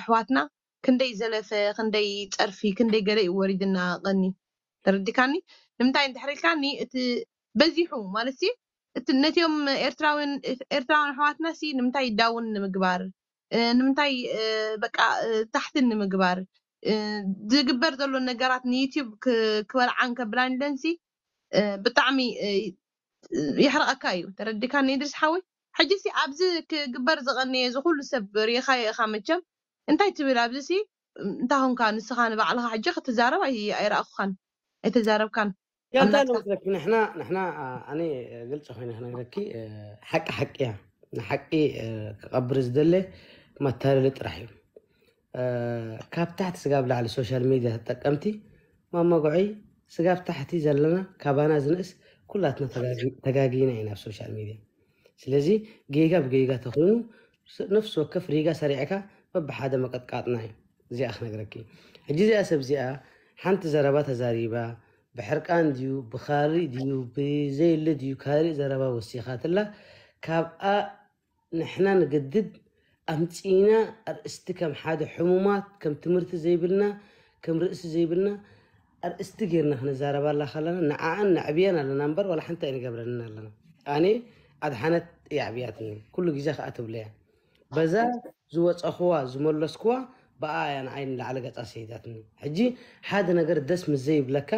ኣሕዋትና ክንደይ ዘለፈ ክንደይ ፀርፊ ክንደይ ገለ እዩ ወሪድና ቀኒ ተረዲካኒ ንምንታይ እንድሕሪልካኒ እቲ በዚሑ ማለት ሲ እቲ ነቲኦም ኤርትራውን ኤርትራውን ኣሕዋትና ሲ ንምንታይ ዳውን ንምግባር ንምንታይ በቃ ታሕቲ ንምግባር ዝግበር ዘሎ ነገራት ንዩቲብ ክበልዓን ከብላን ኢለን ሲ ብጣዕሚ የሕረቐካ እዩ ተረዲካኒ ድርስ ሓወይ ሕጂ ሲ ኣብዚ ክግበር ዝቐነየ ዝኩሉ ሰብ ሪኢኻዮ ኢኻ መቸም እንታይ ትብል ኣብዚ ሲ እንታይ ኮንካ ንስኻ ንባዕልኻ ሕጂ ክትዛረብ ኣይረኣኹኻን ኣይተዛረብካን ያ እንታይ ንመስለኪ ንሕና ንሕና ኣነ ግልፂ ኮይነ ክነግረኪ ሓቂ ሓቂ እያ ንሓቂ ክቐብር ዝደለ መታለሊ ጥራሕ እዩ ካብ ታሕቲ ስጋብ ላዕሊ ሶሻል ሚድያ ተጠቀምቲ ማመጉዒ ስጋብ ታሕቲ ዘለና ካባና ዝንእስ ኩላትና ተጋጊና ኢና ኣብ ሶሻል ሚድያ ስለዚ ጌጋ ብጌጋ ተኮይኑ ነፍሲ ወከፍ ሪጋ ሰሪዕካ በብሓደ መቀጥቃጥና እዩ እዚኣ ክነግረኪ ሕጂ እዚኣ ሰብ እዚኣ ሓንቲ ዘረባ ተዛሪባ ብሕርቃን ድዩ ብካሊእ ድዩ ብዘየለ ድዩ ካሊእ ዘረባ ወሲኻትላ ካብኣ ንሕና ንገድድ ኣምፂና ኣርእስቲ ከም ሓደ ሕሙማት ከም ትምህርቲ ዘይብልና ከም ርእሲ ዘይብልና ኣርእስቲ ጌርና ክነዛረባላ ከለና ንዓኣን ንዕብያን ኣለና እምበር ዋላ ሓንቲ ኣይንገብረንን ኣለና ኣነ ኣድሓነት እያ ዕብያትኒ ኩሉ ግዜ ከዓ ትብለ እያ በዛ ዝወፀኽዋ ዝመለስክዋ ብኣ እያ ንዓይ ንላዕሊ ገፃ ሰይዳትኒ ሕጂ ሓደ ነገር ደስ ምስ ዘይብለካ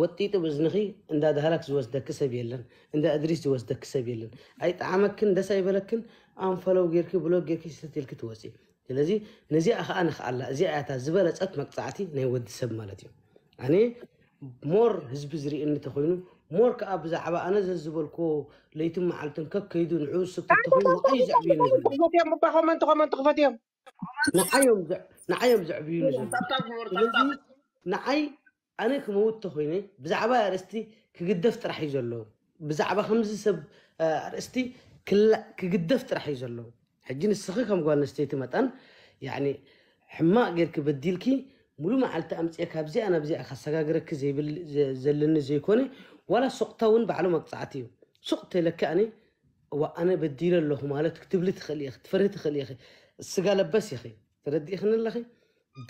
ወጢጡ ብዝንኺ እንዳዳህላክ ዝወስደክ ሰብ የለን እንዳ እድሪስ ዝወስደክ ሰብ የለን ኣይጣዕመክን ደስ ኣይበለክን ኣንፈለው ጌርኪ ብሎግ ጌርኪ ስተልኪ ትወፂ ስለዚ ነዚኣ ከዓ ንኽኣላ እዚኣ እያታ ዝበለፀት መቅፃዕቲ ናይ ወዲ ሰብ ማለት እዩ ኣነ ሞር ህዝቢ ዝርእኒ ተኮይኑ ሞር ከዓ ብዛዕባ ኣነ ዘዝበልኮ ለይትን መዓልትን ከብ ከይዱ ንዑ ስብ ተኮይኑ ንዓይ ዘዕብዩኒ ዘሎ ክፈትዮም እባ ኮመንቲ ኮመንቲ ክፈትዮም ንዓዮም ዘዕብዩኒ ዘሎ ስለዚ ንዓይ ኣነ ክመውት ተኮይነ ብዛዕባ ኣርእስቲ ክግደፍ ጥራሕ እዩ ዘለዎ ብዛዕባ ከምዚ ሰብ ኣርእስቲ ክግደፍ ጥራሕ እዩ ዘለዎ ሕጂ ንስኺ ከም ጓል ኣንስተይቲ መጠን ያኒ ሕማቅ ጌርክ በዲልኪ ሙሉእ መዓልቲ ኣምፅአ ካብዚኣ ናብዚኣ ካሰጋግረኪ ዘለኒ ዘይኮነ ዋላ ሱቕታ እውን ባዕሉ መቅፃዕቲ እዩ ሱቕ ተለካ ኣነ ኣነ በዲለ ኣለኹ ማለት ክትብሊ ትኽእል ኢኺ ትፈሪ ትኽእል ኢኺ ስጋ ለበስ ኢኺ ተረዲእኽኒ ኣለኺ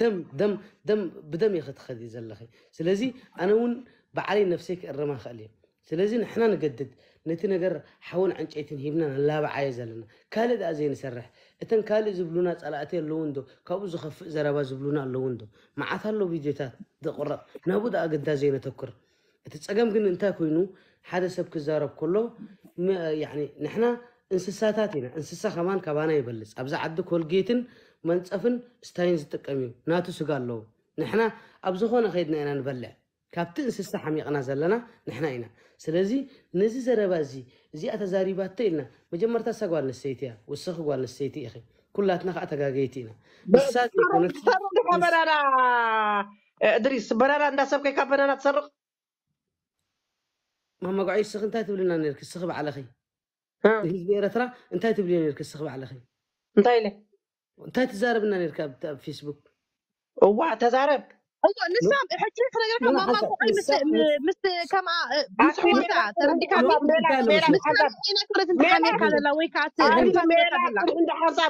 ደም ደም ደም ብደም ኢኺ ትኸዲ ዘለኺ ስለዚ ኣነ እውን ባዕለይ ነፍሰይ ክእረማ ክእል እየ ስለዚ ንሕና ንገድድ ነቲ ነገር ሓውን ዕንጨይትን ሂብና ነላብዓየ ዘለና ካልእ ዳ ዘይንሰርሕ እተን ካልእ ዝብሉና ፀላእቲ ኣለዉ እንዶ ካብኡ ዝኸፍእ ዘረባ ዝብሉና ኣለዉ እንዶ መዓት ኣሎ ቪድዮታት ዝቁረፅ ናብኡ ዳ ኣገዳ ዘይነተኩር እቲ ፀገም ግን እንታይ ኮይኑ ሓደ ሰብ ክዛረብ ከሎ ንሕና እንስሳታት ኢና እንስሳ ከማን ካባና ይበልፅ ኣብዛ ዓዲ ኮልጌትን መንፀፍን ስታይን ዝጥቀም እዩ ናቱ ስጋ ኣለዎ ንሕና ኣብ ዝኾነ ከይድና ኢና ንበልዕ ካብቲ እንስሳ ሓሚቕና ዘለና ንሕና ኢና ስለዚ ነዚ ዘረባ እዚ እዚኣ ተዛሪባቶ ኢልና መጀመርታ እሳ ጓል ንስተይቲ እያ ውስኺ ጓል ንስተይቲ ኢኺ ኩላትና ከዓ ተጋገይቲ ኢና ንሳ ዘይኮነት ትሰርቅ ዲኻ በናና እድሪስ በናና እንዳሰብከይ ካብ በናና ትሰርቅ ማማጓዒ እስኺ እንታይ ትብልና ነርክ እስኺ ባዕለኺ ንህዝቢ ኤረትራ እንታይ ትብል ነርክ እስኺ ባዕለኺ እንታይ ኢለ እንታይ ትዛረብና ነርካ ኣብ ኣብ ፌስቡክ እዋ ተዛረብ هو نسام حكي لك رقم ما مثل كما مش وقع ترى ديك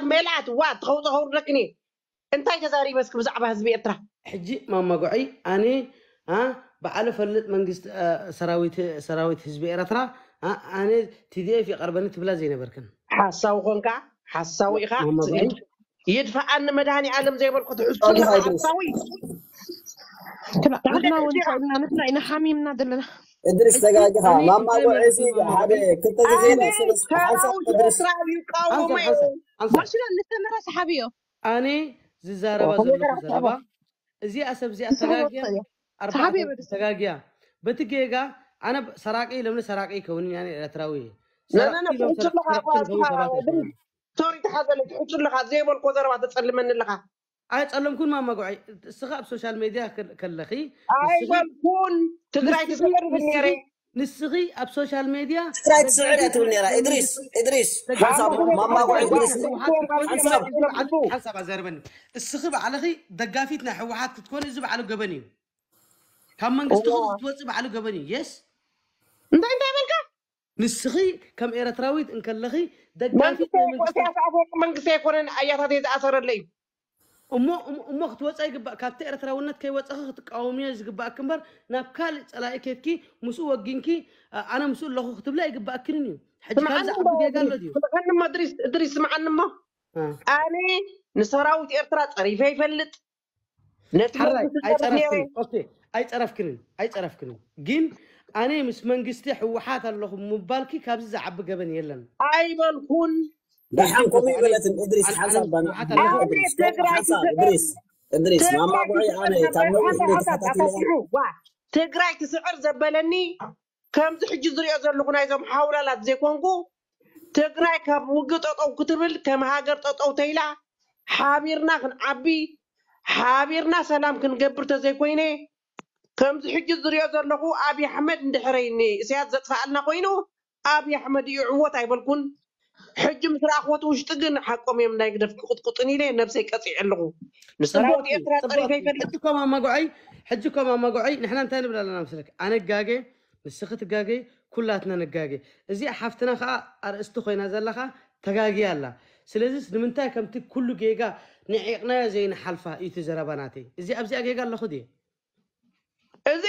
ميلات واد خوض هوركني أنت كزاري بس بزعبه هزبي اطرح حجي ماما قعي. أني ها بعلف فلت منجست آه، سراويت سراويت حزبي ارترا ها أني تدي في قربنت بلا زين بركن. حاساو غنكا حاساو يخا يدفع أن مداني عالم زي بركو تحسوا حاساوي تعلمنا ونفعلنا نسمع إن حامي من عدلنا ادرس دقائق ها ما ما ابو عزيز حبيبي؟ كنت زين ادرس ماشي نستمر صحابيو. أني ززاره بازو ززاره زي اسب زي اتقاقيا صحابي اتقاقيا بتقيقا أنا سراقي لمن سراقي كوني يعني أتراوي. لا لا أنا حجر لها سوري تحزلت حجر لها زي ما القدر ما تسلمن لها. ይከውን ኣነ ኤርትራዊ እየ ነነነ ሰራቂ ሎም ትሕቹ ኣለኻ ሰራቂ ዝኸውን ሰባት ኣይኮኑን ሶሪ ተሓዘለ ትሕቹ ኣለኻ ዘይበልኮ ዘረባ ተፀልመኒ ኣለኻ ኣይፀለምኩን ማማጓዒ እስኻ ኣብ ሶሻል ሚድያ ከለኺ ኣይበልኩን ትግራይ ትስዕር ነረ ንስኺ ኣብ ሶሻል ሚድያ ትግራይ ትስዕር እያ ትብል ነራ እድሪስ እድሪስ ሓንሳብ ማማ ጉዕ እድሪስ ሓንሳብ ሓንሳብ ኣዘርበኒ እስኺ ባዕልኺ ደጋፊት ናይ ሕወሓት ክትኮን እዚ ባዕሉ ገበን እዩ ካብ መንግስቲ ክትወፅእ ባዕሉ ገበን እዩ የስ እንታይ እንታይ በልካ ንስኺ ከም ኤረትራዊት እንከለኺ ደጋፊት መንግስቲ ናይ መንግስቲ ኢሳያስ ኣፈወርቂ መንግስቲ ኣይኮነን ኣያታት ዝኣሰረለ እዩ እሞ እሞ- እሞ ክትወፅእ ይግባእ ካብቲ ኤርትራውነት ከይወፀኺ ክትቃወምዮ ዝግባእክ እምበር ናብ ካልእ ፀላኢ ኬትኪ ምስኡ ወጊንኪ አ- ኣነ ምስኡ ኣለኹ ክትብላ ይግባእክን እዩ ሕጂ ካብዚ ዓቢ ጌጋ ኣሎ ድዩ ስምዓኒ ሞ እድሪስ እድሪስ ስምዓኒ ሞ ኣነ ንሰራዊት ኤርትራ ፀሪፈ ይፈልጥ ነቲ ሓራይ መንግስቲ ፀርፍ ነይረ ኣይፀረፍክንን ኦኬ ኣይፀረፍክንን ኣይፀረፍክንን ግን ኣነ ምስ መንግስቲ ሕወሓት ኣለኹ ምባልኪ ካብዚ ዝዓቢ ገበን የለን ኣይበልኩን ድሓን ከምኡ ይበለትን እድሪስ ሓንሳብ ባና እድሪስ ሓንሳብ እድሪስ እድሪስ ማማ ጉዕ ኣነ ካብ ነዊሕ ግዜ ተኸታቲለ ዋ ትግራይ ትስዕር ዘበለኒ ከምዚ ሕጂ ዝሪኦ ዘለኹ ናይዞም ሓውላላት ዘይኮንኩ ትግራይ ካብ ውግእ ጠጠው ክትብል ከም ሃገር ጠጠው ተይላ ሓቢርና ክንዓቢ ሓቢርና ሰላም ክንገብር ተዘይኮይነ ከምዚ ሕጂ ዝሪኦ ዘለኹ ኣብዪ ኣሕመድ እንድሕረይ ንእስያት ዘጥፋኣልና ኮይኑ ኣብዪ ኣሕመድ እዩ ዕወት ኣይበልኩን ሕጂ ምስ ረኣኽቦት ውሽጢ ግን ሓቆም እዮም ናይ ግደፍ ክቁጥቁጥን ኢለ ነብሰይ ቀፂዕ ኣለኹ ንሰራዊት ኤርትራ ፀሪፈ ይፈልጥ ሕጂ ኮ ማማጓዓይ ሕጂ ኮ ማማጓዓይ ንሕና እንታይ ንብል ኣለና ምስለክ ኣነ ጋጌ ንስኺ ትጋጌ ኩላትና ንጋጌ እዚኣ ሓፍትና ከዓ ኣርእስቲ ኮይና ዘለካ ተጋጊያ ኣላ ስለዚ ንምንታይ ከምቲ ኩሉ ጌጋ ንዒቕናዮ ዘይንሓልፋ እዩ እቲ ዘረባናተይ እዚ ኣብዚኣ ጌጋ ኣለኹ ድየ እዚ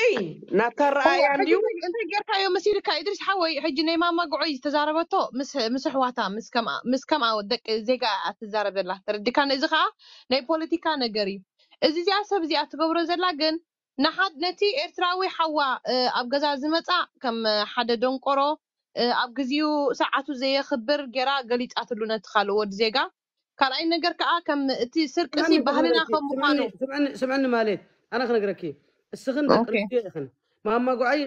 ናተረኣያ እንድዩ እንታይ ጌርካዮ መሲልካ ኢድሪስ ሓወይ ሕጂ ናይ ማማ ጉዑይ ዝተዛረበቶ ምስ ምስ ኣሕዋታ ምስ ከምኣ ምስ ከምኣ ደቂ ዜጋ እትዛረብ ዘላ ተረዲካ እዚ ከዓ ናይ ፖለቲካ ነገር እዩ እዚ እዚኣ ሰብ እዚኣ ትገብሮ ዘላ ግን ንሓድ ነቲ ኤርትራዊ ሓዋ እ፣ ኣብ ገዛ ዝመፃ ከም ሓደ ደንቆሮ እ፣ ኣብ ግዜኡ ሰዓቱ ዘየኽብር ጌራ ገሊፃትሉ ነቲ ካልእ ወዲ ዜጋ ካልኣይ ነገር ከዓ ከም እቲ ስርቅሲ ባህልና ከም ምኳኑ ስምዕኒ ማለት ኣነ ክነግረኪ እስኽን ደቂ ኦኬ። ኣንስትዮ ኢኽን ማማ ጉዓይ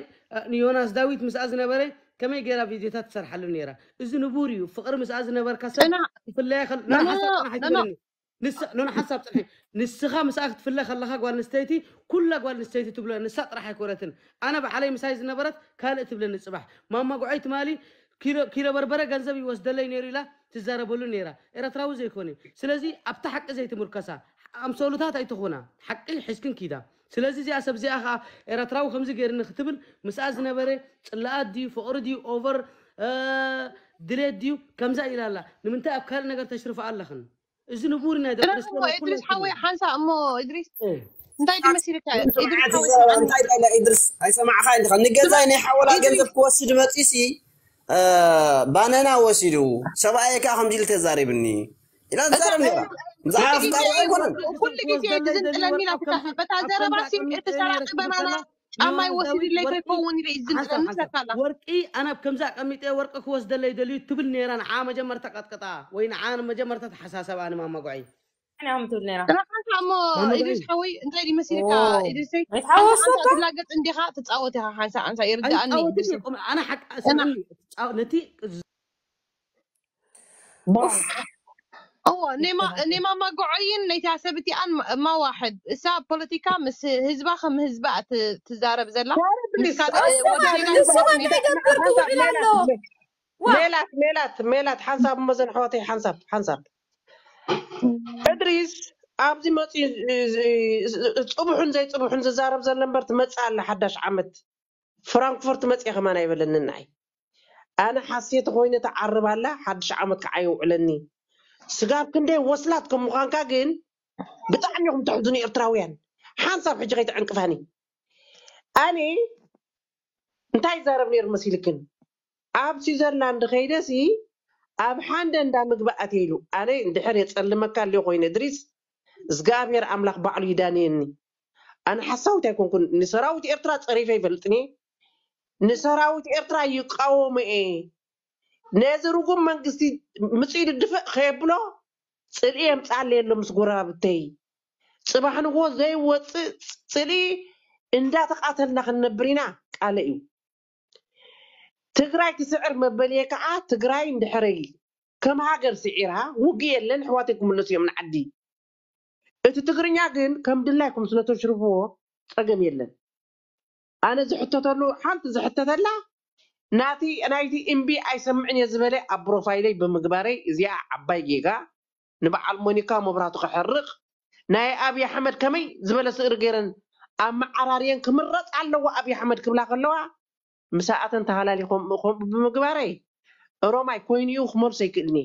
ንዮናስ ዳዊት ምስኣ ዝነበረ ከመይ ጌራ ቪድዮታት ትሰርሓሉ ነራ እዚ ንቡር እዩ ፍቅሪ ምስኣ ዝነበርካ ሰብ ክፍለያ ከል ኖ፣ ኖ፣ ሓሳብ ኖ፣ ጥራሕ ኖ፣ ኖ። ኣይትብለኒ ንስ- ኖ ኖ ሓሳብ ፅንሒ ንስኻ ምስኣ ክትፍለ ከለካ ጓል ኣንስተይቲ ኩላ ጓል ኣንስተይቲ ትብሎ ንሳ ጥራሕ ኣይኮነትን ኣነ ባዕለይ ምሳይ ዝነበረት ካልእ ትብለኒ ፅባሕ ማማ ጉዓይ ትማሊ ኪሎ- ኪሎ በርበረ ገንዘብ ይወስደለይ ነይሩ ኢላ ትዛረበሉ ነይራ ኤረትራዊ ዘይኮነ ስለዚ ኣብታ ሓቂ ዘይትምርከሳ ኣምሰሉታት ኣይትኹና ሓቂ ሒዝክን ኪዳ ስለዚ እዚኣ ሰብ እዚኣ ከዓ ኤረትራዊ ከምዚ ገይርኒ ክትብል ምስኣ ዝነበረ ፅላኣት ድዩ ፍቅሪ ድዩ ኦቨር ድሌት ድዩ ከምዛ ኢላ ኣላ ንምንታይ ኣብ ካልእ ነገር ተሽርፎ ኣለኽን እዚ ንቡር ናይ ደቂ እሞ ኢድሪስ ሓወይ ሓንሳ እሞ ኢድሪስ እ። እንታይ ድ መሲልካ ኢድሪስ ሓወይ እንታይ ዳላ ኢድሪስ ኣይሰማዕካ ኢኻ ንገዛይ ናይ ሓወላ ገንዘብ ክወስድ መፂሲ ባነና ወሲዱ ሰብኣየ ከዓ ከምዚ ኢሉ ተዛሪብኒ ኢላ ትዛረብ ነራ ብዛዕባ ፍቃሪ ኣይኮነን ኩሉ ግዜ ዝንጥለኒ ኢና በታ ዘረባ ሲ እተሰራቂ በናና ጫማ ይወስድለይ ከይከውን ኢለ ዝንጥለኒ ስለካላ ወርቂ ኣነ ከምዛ ቀሚጠ ወርቂ ክወስደለይ ደልዩ ትብል ነራ ንዓ መጀመርታ ቀጥቅጣ ወይ ንዓ መጀመርታ ተሓሳሰባ ንማማጓዒ ንሓንሳ እሞ ኢድሪስ ሓወይ እንታይ ድ መሲልካ ኦ። ኢድሪሰይ ኣይተሓወሰካ? ትላገፅ እንዲኻ ትፃወት ኢኻ ሓንሳ ሓንሳ ይርዳእኒ ኣይፃወትን እየ። ቁም- ኣነ ሓቂ ስምዐኒ፣ ፃው- ነቲ هو نيما نيما ما قعين نيتا سبتي ان ما واحد سا بوليتيكا مس هزبا خم هزبا ت- تزارب زلا مس كاد ሜላት ሜላት ሜላት ሓንሳብ እመዘን ኣሕዋተይ ሓንሳብ ሓንሳብ እድሪስ ኣብዚ መፂ ፅቡሑን ዘይፅቡሑን ዝዛረብ ዘሎ እምበር ትመፅእ ኣላ ሓዳሽ ዓመት ፍራንክፈርት መፅእ ከማን ኣይበለኒ ንዓይ ኣነ ሓሴት ኮይነ ተዓርብ ኣላ ሓድሽ ዓመት ከዓ ይውዕለኒ ስጋብ ክንደይ ወስላት ከም ግን ብጣዕሚ ኢኹም ተሕዝኑ ኤርትራውያን። ሓንሳብ ሕጂ ከይትዕንቅፋኒ ኣነ እንታይ ይዛረብ ነይሩ መሲልክን ኣብ ስዊዘርላንድ ከይደሲ ኣብ ሓንደ እንዳ ምግቢ ኣትይሉ ኣነ እንድሕር የፀልመካ ኣለዮ ኮይኑ ድሪስ እግዚኣብሔር ኣምላኽ ባዕሉ ይዳንየኒ። ኣነ ሓሳዊት ኣይኮንኩን ንሰራዊት ኤርትራ ፀሪፈ ይፈልጥኒ። ንሰራዊት ኤርትራ ይቃወሙ እየ ነዚ ርጉም መንግስቲ ምፅኢ ድድፍእ ከየብሎ ፅልኢ የምፃለየ ኣሎ ምስ ጎረባብተይ ፅባሕ ንጎ ዘይወፅእ ፅልኢ እንዳተቃተልና ክንነብር ኢና ቃለ እዩ ትግራይ ትስዕር መበልየ ከዓ ትግራይ እንድሕረይ ከም ሃገር ስዒራ ውግ የለን ኣሕዋተይ ክምለሱ እዮም ንዓዲ እቲ ትግርኛ ግን ከም ድላይኩም ስለተሽርፍዎ ፀገም የለን ኣነ ዝሕተተሉ ሓንቲ ዝሕተተላ ናቲ ናይቲ እምቢ ኣይሰምዕን እየ ዝበለ ኣብ ፕሮፋይለይ ብምግባረይ እዚኣ ዓባይ ጌጋ ንበዓል ሞኒካ መብራቱ ክሕርቕ ናይ ኣብዪ ኣሕመድ ከመይ ዝበለ ስእሪ ገይረን ኣብ መዓራርየን ክምረፅ ኣለዎ ኣብዪ ኣሕመድ ክብላ ከለዋ ምስኣተን ተሃላሊኾም ብምግባረይ ሮማይ ኮይኑ እዩ ክመልሶ ኣይክእልኒ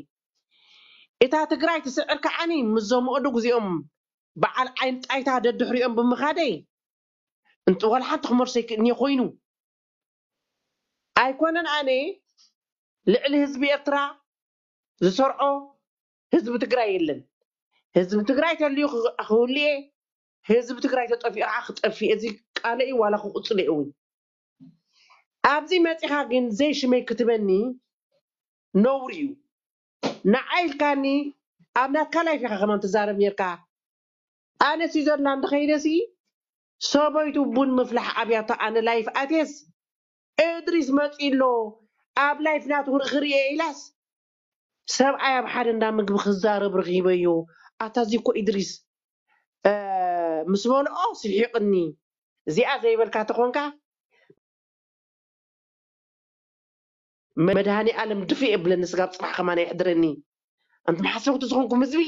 እታ ትግራይ ትስዕር ከዓኒ ምዞም ኣዱግ እዚኦም በዓል ዓይን ጣይታ ደድሕሪኦም ብምኻደይ እንት ወላ ሓንቲ ክመልሶ ኣይክእልኒ ኮይኑ ኣይኮነን ኣነ ልዕሊ ህዝቢ ኤርትራ ዝሰርዖ ህዝቢ ትግራይ የለን ህዝቢ ትግራይ ተልዩ ክህልየ ህዝቢ ትግራይ ተጠፊኡ ከዓ ክጠፍእ እዚ ቃለ እዩ ዋላ ክቁፅለ እውን ኣብዚ መፂኻ ግን ዘይሽመይ ክትበኒ ነውሪ እዩ ንዓይ ኢልካኒ ኣብ ናትካ ላይፍ ኢኻ ከማን ትዛረብ ነርካ ኣነ ስዊዘርላንድ ከይደሲ ሰበይቱ ቡን ምፍላሕ ኣብያቶ ኣነ ላይፍ ኣቴስ እድሪስ መፂሎ ኣብ ላይፍ ናቱ ክርየ ኢላስ ሰብኣይ ኣብ ሓደ እንዳ ምግቢ ክዛረብ ረኪበዮ ኣታዚ ኮ ኢድሪስ አ፣ ምስ በልኦ ስሒቅኒ እዚኣ ዘይበልካ ተኾንካ መድሃኒ ዓለም ድፊ የብለኒ ስጋብ ፅባሕ ከማና ይሕድረኒ ኣንቲ ማሓሰብቲ ዝኾንኩም ህዝቢ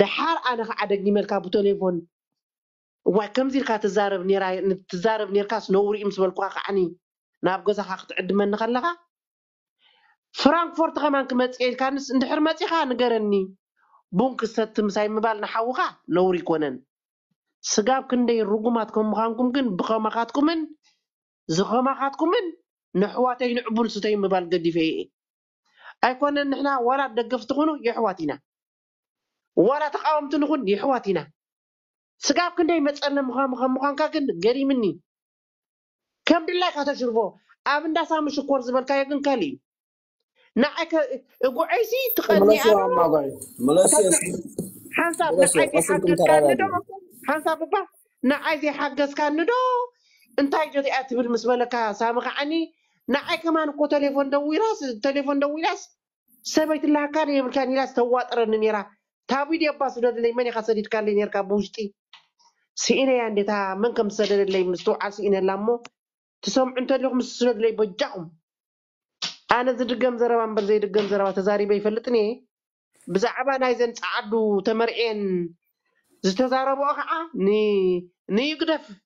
ድሓር ኣነ ከዓ ደጊመልካ ብቴሌፎን እዋይ ከምዚ ኢልካ ትዛረብ ትዛረብ ነርካስ ነውሪ እዩ ምስ በልኩካ ከዓኒ ናብ ገዛካ ክትዕድመኒ ከለካ ፍራንክፎርት ከማን ክመፅእ ኢልካንስ እንድሕር መፂኻ ንገረኒ ቡን ክሰቲ ምሳይ ምባል ንሓውካ ነውሪ ይኮነን። ስጋብ ክንደይ ርጉማት ከም ምዃንኩም ግን ብኸማኻትኩምን ዝኸማኻትኩምን ንኣሕዋተይ ንዕቡል ስተይ ምባል ገዲፈ እየ። ኣይኮነን ንሕና ዋላ ደገፍቲ ኩኑ የሕዋት ኢና። ዋላ ተቃወምቲ ንኹን የሕዋት ኢና ስጋብ ክንደይ መፀለም ከም ምዃንካ ግን ገሪምኒ ከም ድላይካ ተሽርፎ ኣብ እንዳሳሙ ሽኮር ዝበልካዮ ግን ካሊእ እዩ ንዓይ እጉዐይሲ ትቐኒ መለስዮ ኣማጓዒ መለስዮ ሓንሳብ መለስዮ ንዓይ ቀስምኩም ዘይሓገዝካኒ ተራዳዲ ዶ ሓንሳብ እባ ንዓይ ዘይሓገዝካኒ ዶ እንታይ ጆዚኣ ትብል ምስ በለካ ሳሚ ከዓኒ ንዓይ ከማን እኮ ቴሌፎን ደዊላስ ቴሌፎን ደዊላስ ሰበይት ላካ የብልካን ኢላስ ተዋጥረኒ ነራ ታቢድ ባ ስደድለይ መን ኢኻ ሰዲድካለይ ነርካ ብውሽጢ سئنا يعني تا من كم سدر اللي مستوعب سئنا لامو تسمع أنت لهم السدر اللي بجاهم أنا زد زدقم زربا من برزي دقم زربا تزاري بيفلتني بزعبا نايزن تعدو تمرئن زت زتزاربوا خعا ني ني نيقدف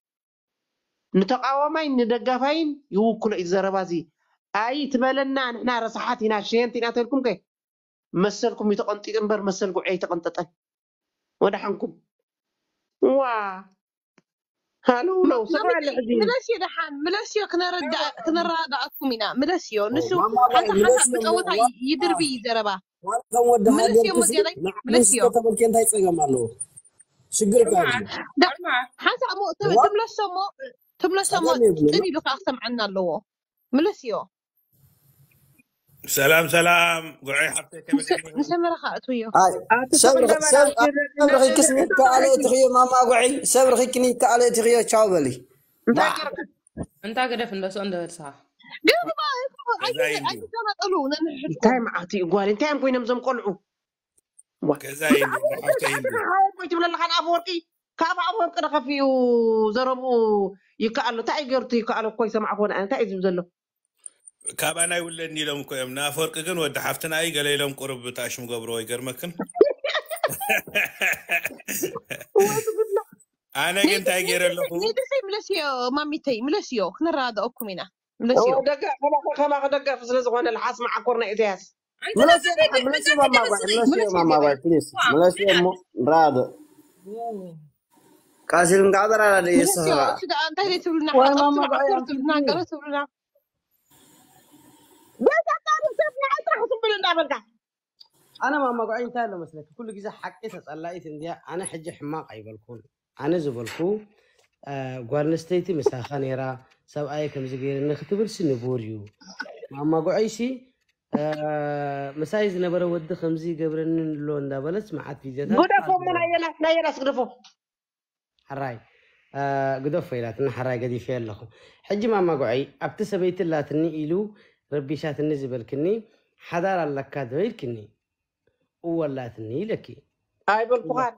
نتقاوماي ندقافاين يوكل الزربازي أي تبلنا نحنا رصحات ناشين شين تناتلكم كي مسلكم يتقنطي تنبر مسلكم أي تقنططن ودحنكم واه هالو لو سمع العزيز. ملاش دحام ملاش كنا كنرد أكمنا ملاش نسو ماما باي حتى حسب بتقوتها يدر بي زربا كم ودها ملاش ملاش تقول كنت هاي تسجل مالو شجر كاري حتى مو تملاش مو تملاش مو تري بقى أخسر عنا اللو ملاش سلام سلام. قرعي حبتي كيف سمرة خاطر وياه سمرة سمرة كسني تعالي تغيا ماما قرعي سمرة كني تعالي تغيا تشاو بلي أنت قرف أنت بس عندها صح. قرب ما أي أي أنا طلو أنا تايم عطي قوالي تايم كوين مزم قلعو. كذا يندي حبتي ولا خان ابورقي كاب ابورقي رخفيو زربو يكألو. تاي قرتي يكألو كويسة معكم أنا تاي زبزلو كابانا يقول لي لهم كم نافر كجن ودحفتنا أي قال لهم قرب بتاعش مقبره ويجر مكن أنا كنت أجير لهم نيد سي ملاسيو مامي تي ملاسيو خنا رادا أكو منا ملاسيو دقة خلا خلا خلا دقة فصل زغون العاص مع كورنا إتياس. ملاسيو ملاسيو ماما باي ملاسيو ماما باي بليس ملاسيو رادا كاسيل من قادر على ليس ملاسيو أنت اللي تقول نحن قرأت لنا قرأت لنا أنا ما مقعين تالو مسلك. كل جزء حق إساس الله ايتن دي أنا حج حماق أي بلكون. أنا زبلكو آه غوانستيتي مساخانيرا سب اي كم زغير نختبر سنبوريو ما مقعيسي آه مسايز نبرة ود خمزي قبرن لون دا بلس معات في جتا غدفو من اينا ناينا سغدفو حراي. آه قدفو يلاتن حراي قدي فيلا لكم حج ما مقعي. ابتسبيت اللاتني إلو. ربي شات النزبل كني حدار اللكاد كني وولاتني لكي ኣይበልኩኻን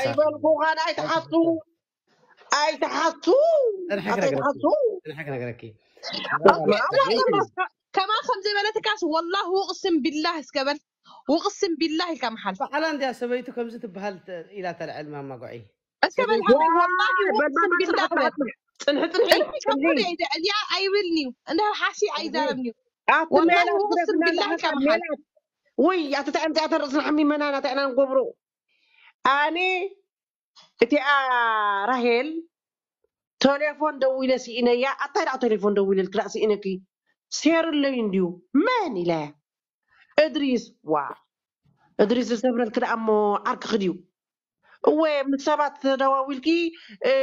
ኣይበልኩኻን ኣይተሓቱ ኣይተሓቱ الحق ኣይተሓቱ نقرأك الحق نقرأك كمان خمسة بناتكاس والله واقسم بالله اسكبر واقسم بالله كم حل فعلا انت سويتو كم زت بهال الى العلم ما قعي اسكبر حبيبي والله واقسم بالله ፅንሒ ፅንሒ كفر يا ايولني انا حاسي عايزارني والله أقسم بالله كم وي اتت انت اترس عمي من أنا أنا نقبرو أني تي آه، راهيل. تليفون دويلة سينا يا اتاي تليفون دويلة الكرا سينكي سير اللي ينديو. ماني لا. إدريس وا. إدريس سبر الكرا أمو عرك خديو. ومن سبات دواويلكي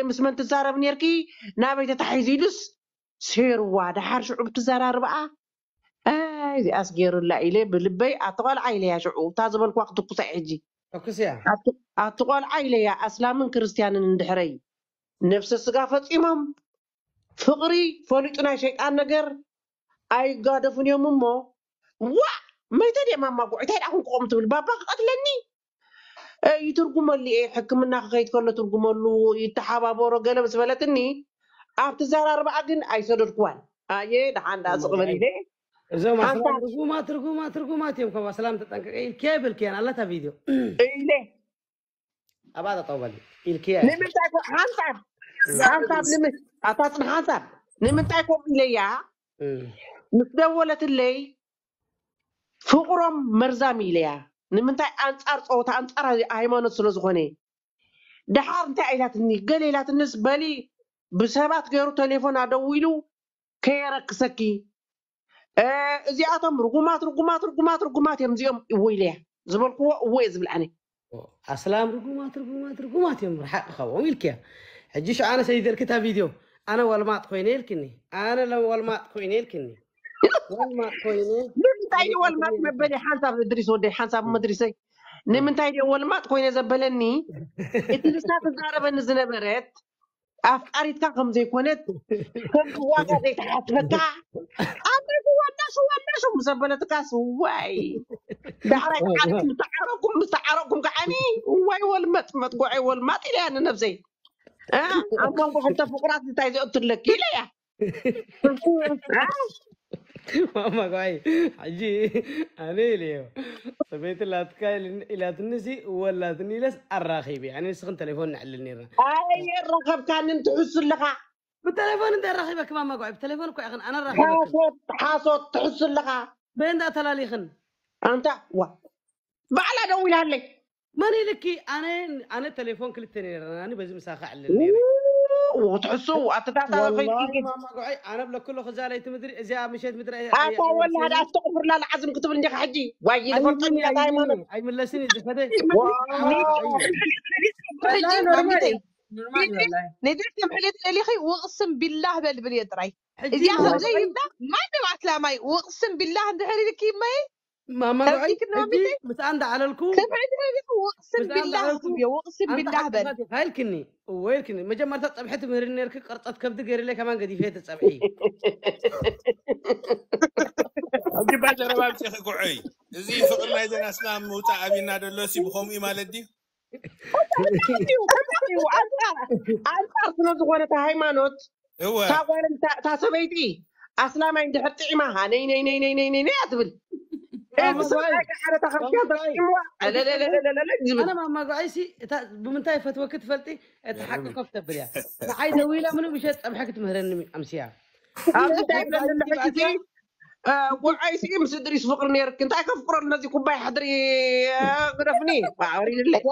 مس من آه، تزارب نيركي نابي تتحيزيلس سير وا دحر شعب تزارب بقى أي أصغير الله عليه بلبي أطغال عيليا شعوب. تازبل وقت قصعجي اكسيا أطغال عيليا اسلامن كريستيانن اندحري. نفس السغا فصيمم فقري فليطنا شيطان نجر أي غادفن يوممو وا! ما يتدي ماما قعت هيدا كون قوم تبل بابا قتلني يترجملي اي إيه، حكمنا خيت كله ترجملو يتحابابورو قلب سبلتني ابتزار أربعة جن أي صدركوان إيه ده عندها صقبلي أمم، ليه እዛው ማትርጉማ ትርጉማ ትርጉማ ቴም ከማ ሰላም ተጠንቀቀ ኢልኬ ብልኬን አላታ ቪዲዮ ኢሌ አባታ ጠውበል ኢልኬ ንምንታይ ኮ ሓንሳብ ሓንሳብ ንም ኣታፅን ሓንሳብ ንምንታይ ኮ ኢለያ ምስ ደወለትለይ ፍቅሮም መርዛም ኢለያ ንምንታይ ኣንፃር ፀወታ ኣንፃር ሃይማኖት ስለ ዝኾነ ድሓር እንታይ ኢላትኒ ገለ ኢላትንስ በሊ ብሰባት ገይሩ ቴሌፎን ኣደዊሉ ከየረክሰኪ እዚኣቶም ርጉማት ርጉማት ርጉማት ርጉማት እዮም እዚኦም እወ ኢለያ ዝበልክዎ እወ እየ ዝብል ኣነ ኣስላም ርጉማት ርጉማት ርጉማት እዮም ረሓቅ ካብኦም ኢልክያ ሕጂ ሸ ኣነ ሰይደልክታ ቪድዮ ኣነ ወልማጥ ኮይነ ኢልክኒ ኣነ ለ ወልማጥ ኮይነ ኢልክኒ ወልማጥ ኮይነ ንምንታይ ድዩ ወልማጥ መበሊ ሓንሳብ እድሪስ ወደይ ሓንሳብ መድሪሰይ ንምንታይ ድዩ ወልማጥ ኮይነ ዘበለኒ እቲ ንስና ተዛረበኒ ዝነበረት أفكاري تاعهم زي كونت هو غادي يتحتفتح اما هو الناس هو الناس مزبلة تكاس واي. دعرك عليك متعركم متعركم كعني واي والمات ما تقعي والمات إلى أنا نفسي. آه اما بغيت فوق راسي تايزي قلت لك. كيلا يا. ماما قاي حجي أنا ليه سبيت لا تكاي إلى تنسي ولا تنيلس الرخيب يعني سخن تليفون على النيرة. أي الرقم كان أنت حس لك. بالتليفون أنت راخيبك ماما قاي بالتليفون كوي أنا راخيبك حاصوت حاسوت تحس لك. بين ده تلاليخن أنت و بعلا دولي هلي ماني لكي. أنا أنا تليفون كل التنيرة أنا بزي مساخة على النيرة. أتتعطى والله قعي أنا بلا كله خزالة مدري اذا مشيت مدري أتا ولا هذا أستغفر الله العظيم كتب لي حجي واجي دايما. أي من لسني زفدي ندرت محلت اللي خي وأقسم بالله بل يدري حجي إذا ما زي ما نبعت لا ماي وأقسم بالله عند هذه لك ماي؟ ماما رأيت متأندى على الكو واقسم بالله واقسم بالله بل هالكني ويلكني ما جمرت طبحت من رنيرك قرطت كبد غير لك كمان قد فيت تصبحي أجي بعد رباب شيخ قعي زي فقرنا إذا أسنا موتا أبينا دلوسي بخوم إما دي أنت أصلا زغونة هايمانوت هو. تا سبيتي أصلا ما عندي حتى إما هاني ني ني ني ني ني أتبل إيه بس أنا تاخذ لا لا لا لا لا لا أنا ما رئيسي بمنتهى فتوى كتفلتي اتحقق في تبريا. عايز اويلا منو؟ مشيت امحكت مهرنمي امسيا آه، وعايسين مسدري فقرني ركن تاعك فقر الناس يكون باي حضري غرفني آه، وعورين آه، لك.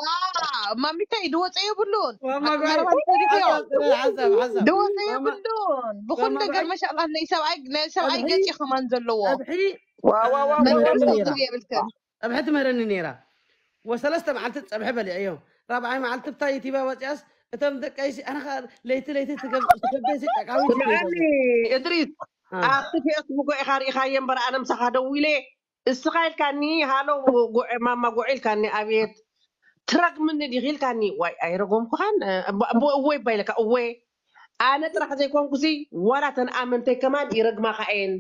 ما متي دوا أي بلون حسب حسب دوا تاي بلون دقر ما شاء الله ني سبعي سبعي قاتي خمان زلوا وا وا وا ابحث مرن وثلاثة معلت ابحي بلي ايوم رابعي معلت بتاي أنا ليت ليت تكبسي إدريس. ኣብቲ ፌስቡክ ኢኻ ሪኢኻየ እምበር ኣነ ምሳኻ ደው ኢለ እስኻ ኢልካኒ ሃሎ ጉዕ- ማማ ጉዕ ኢልካኒ ኣብየት ትረግምኒ ዲኺ ኢልካኒ ዋይ ኣይረጎምኩኻን እወይ ባይለካ እወ ኣነ ጥራሕ ዘይኮንኩሲ ዋላ ተን ኣመንተይ ከማን ይረግማኻ እየን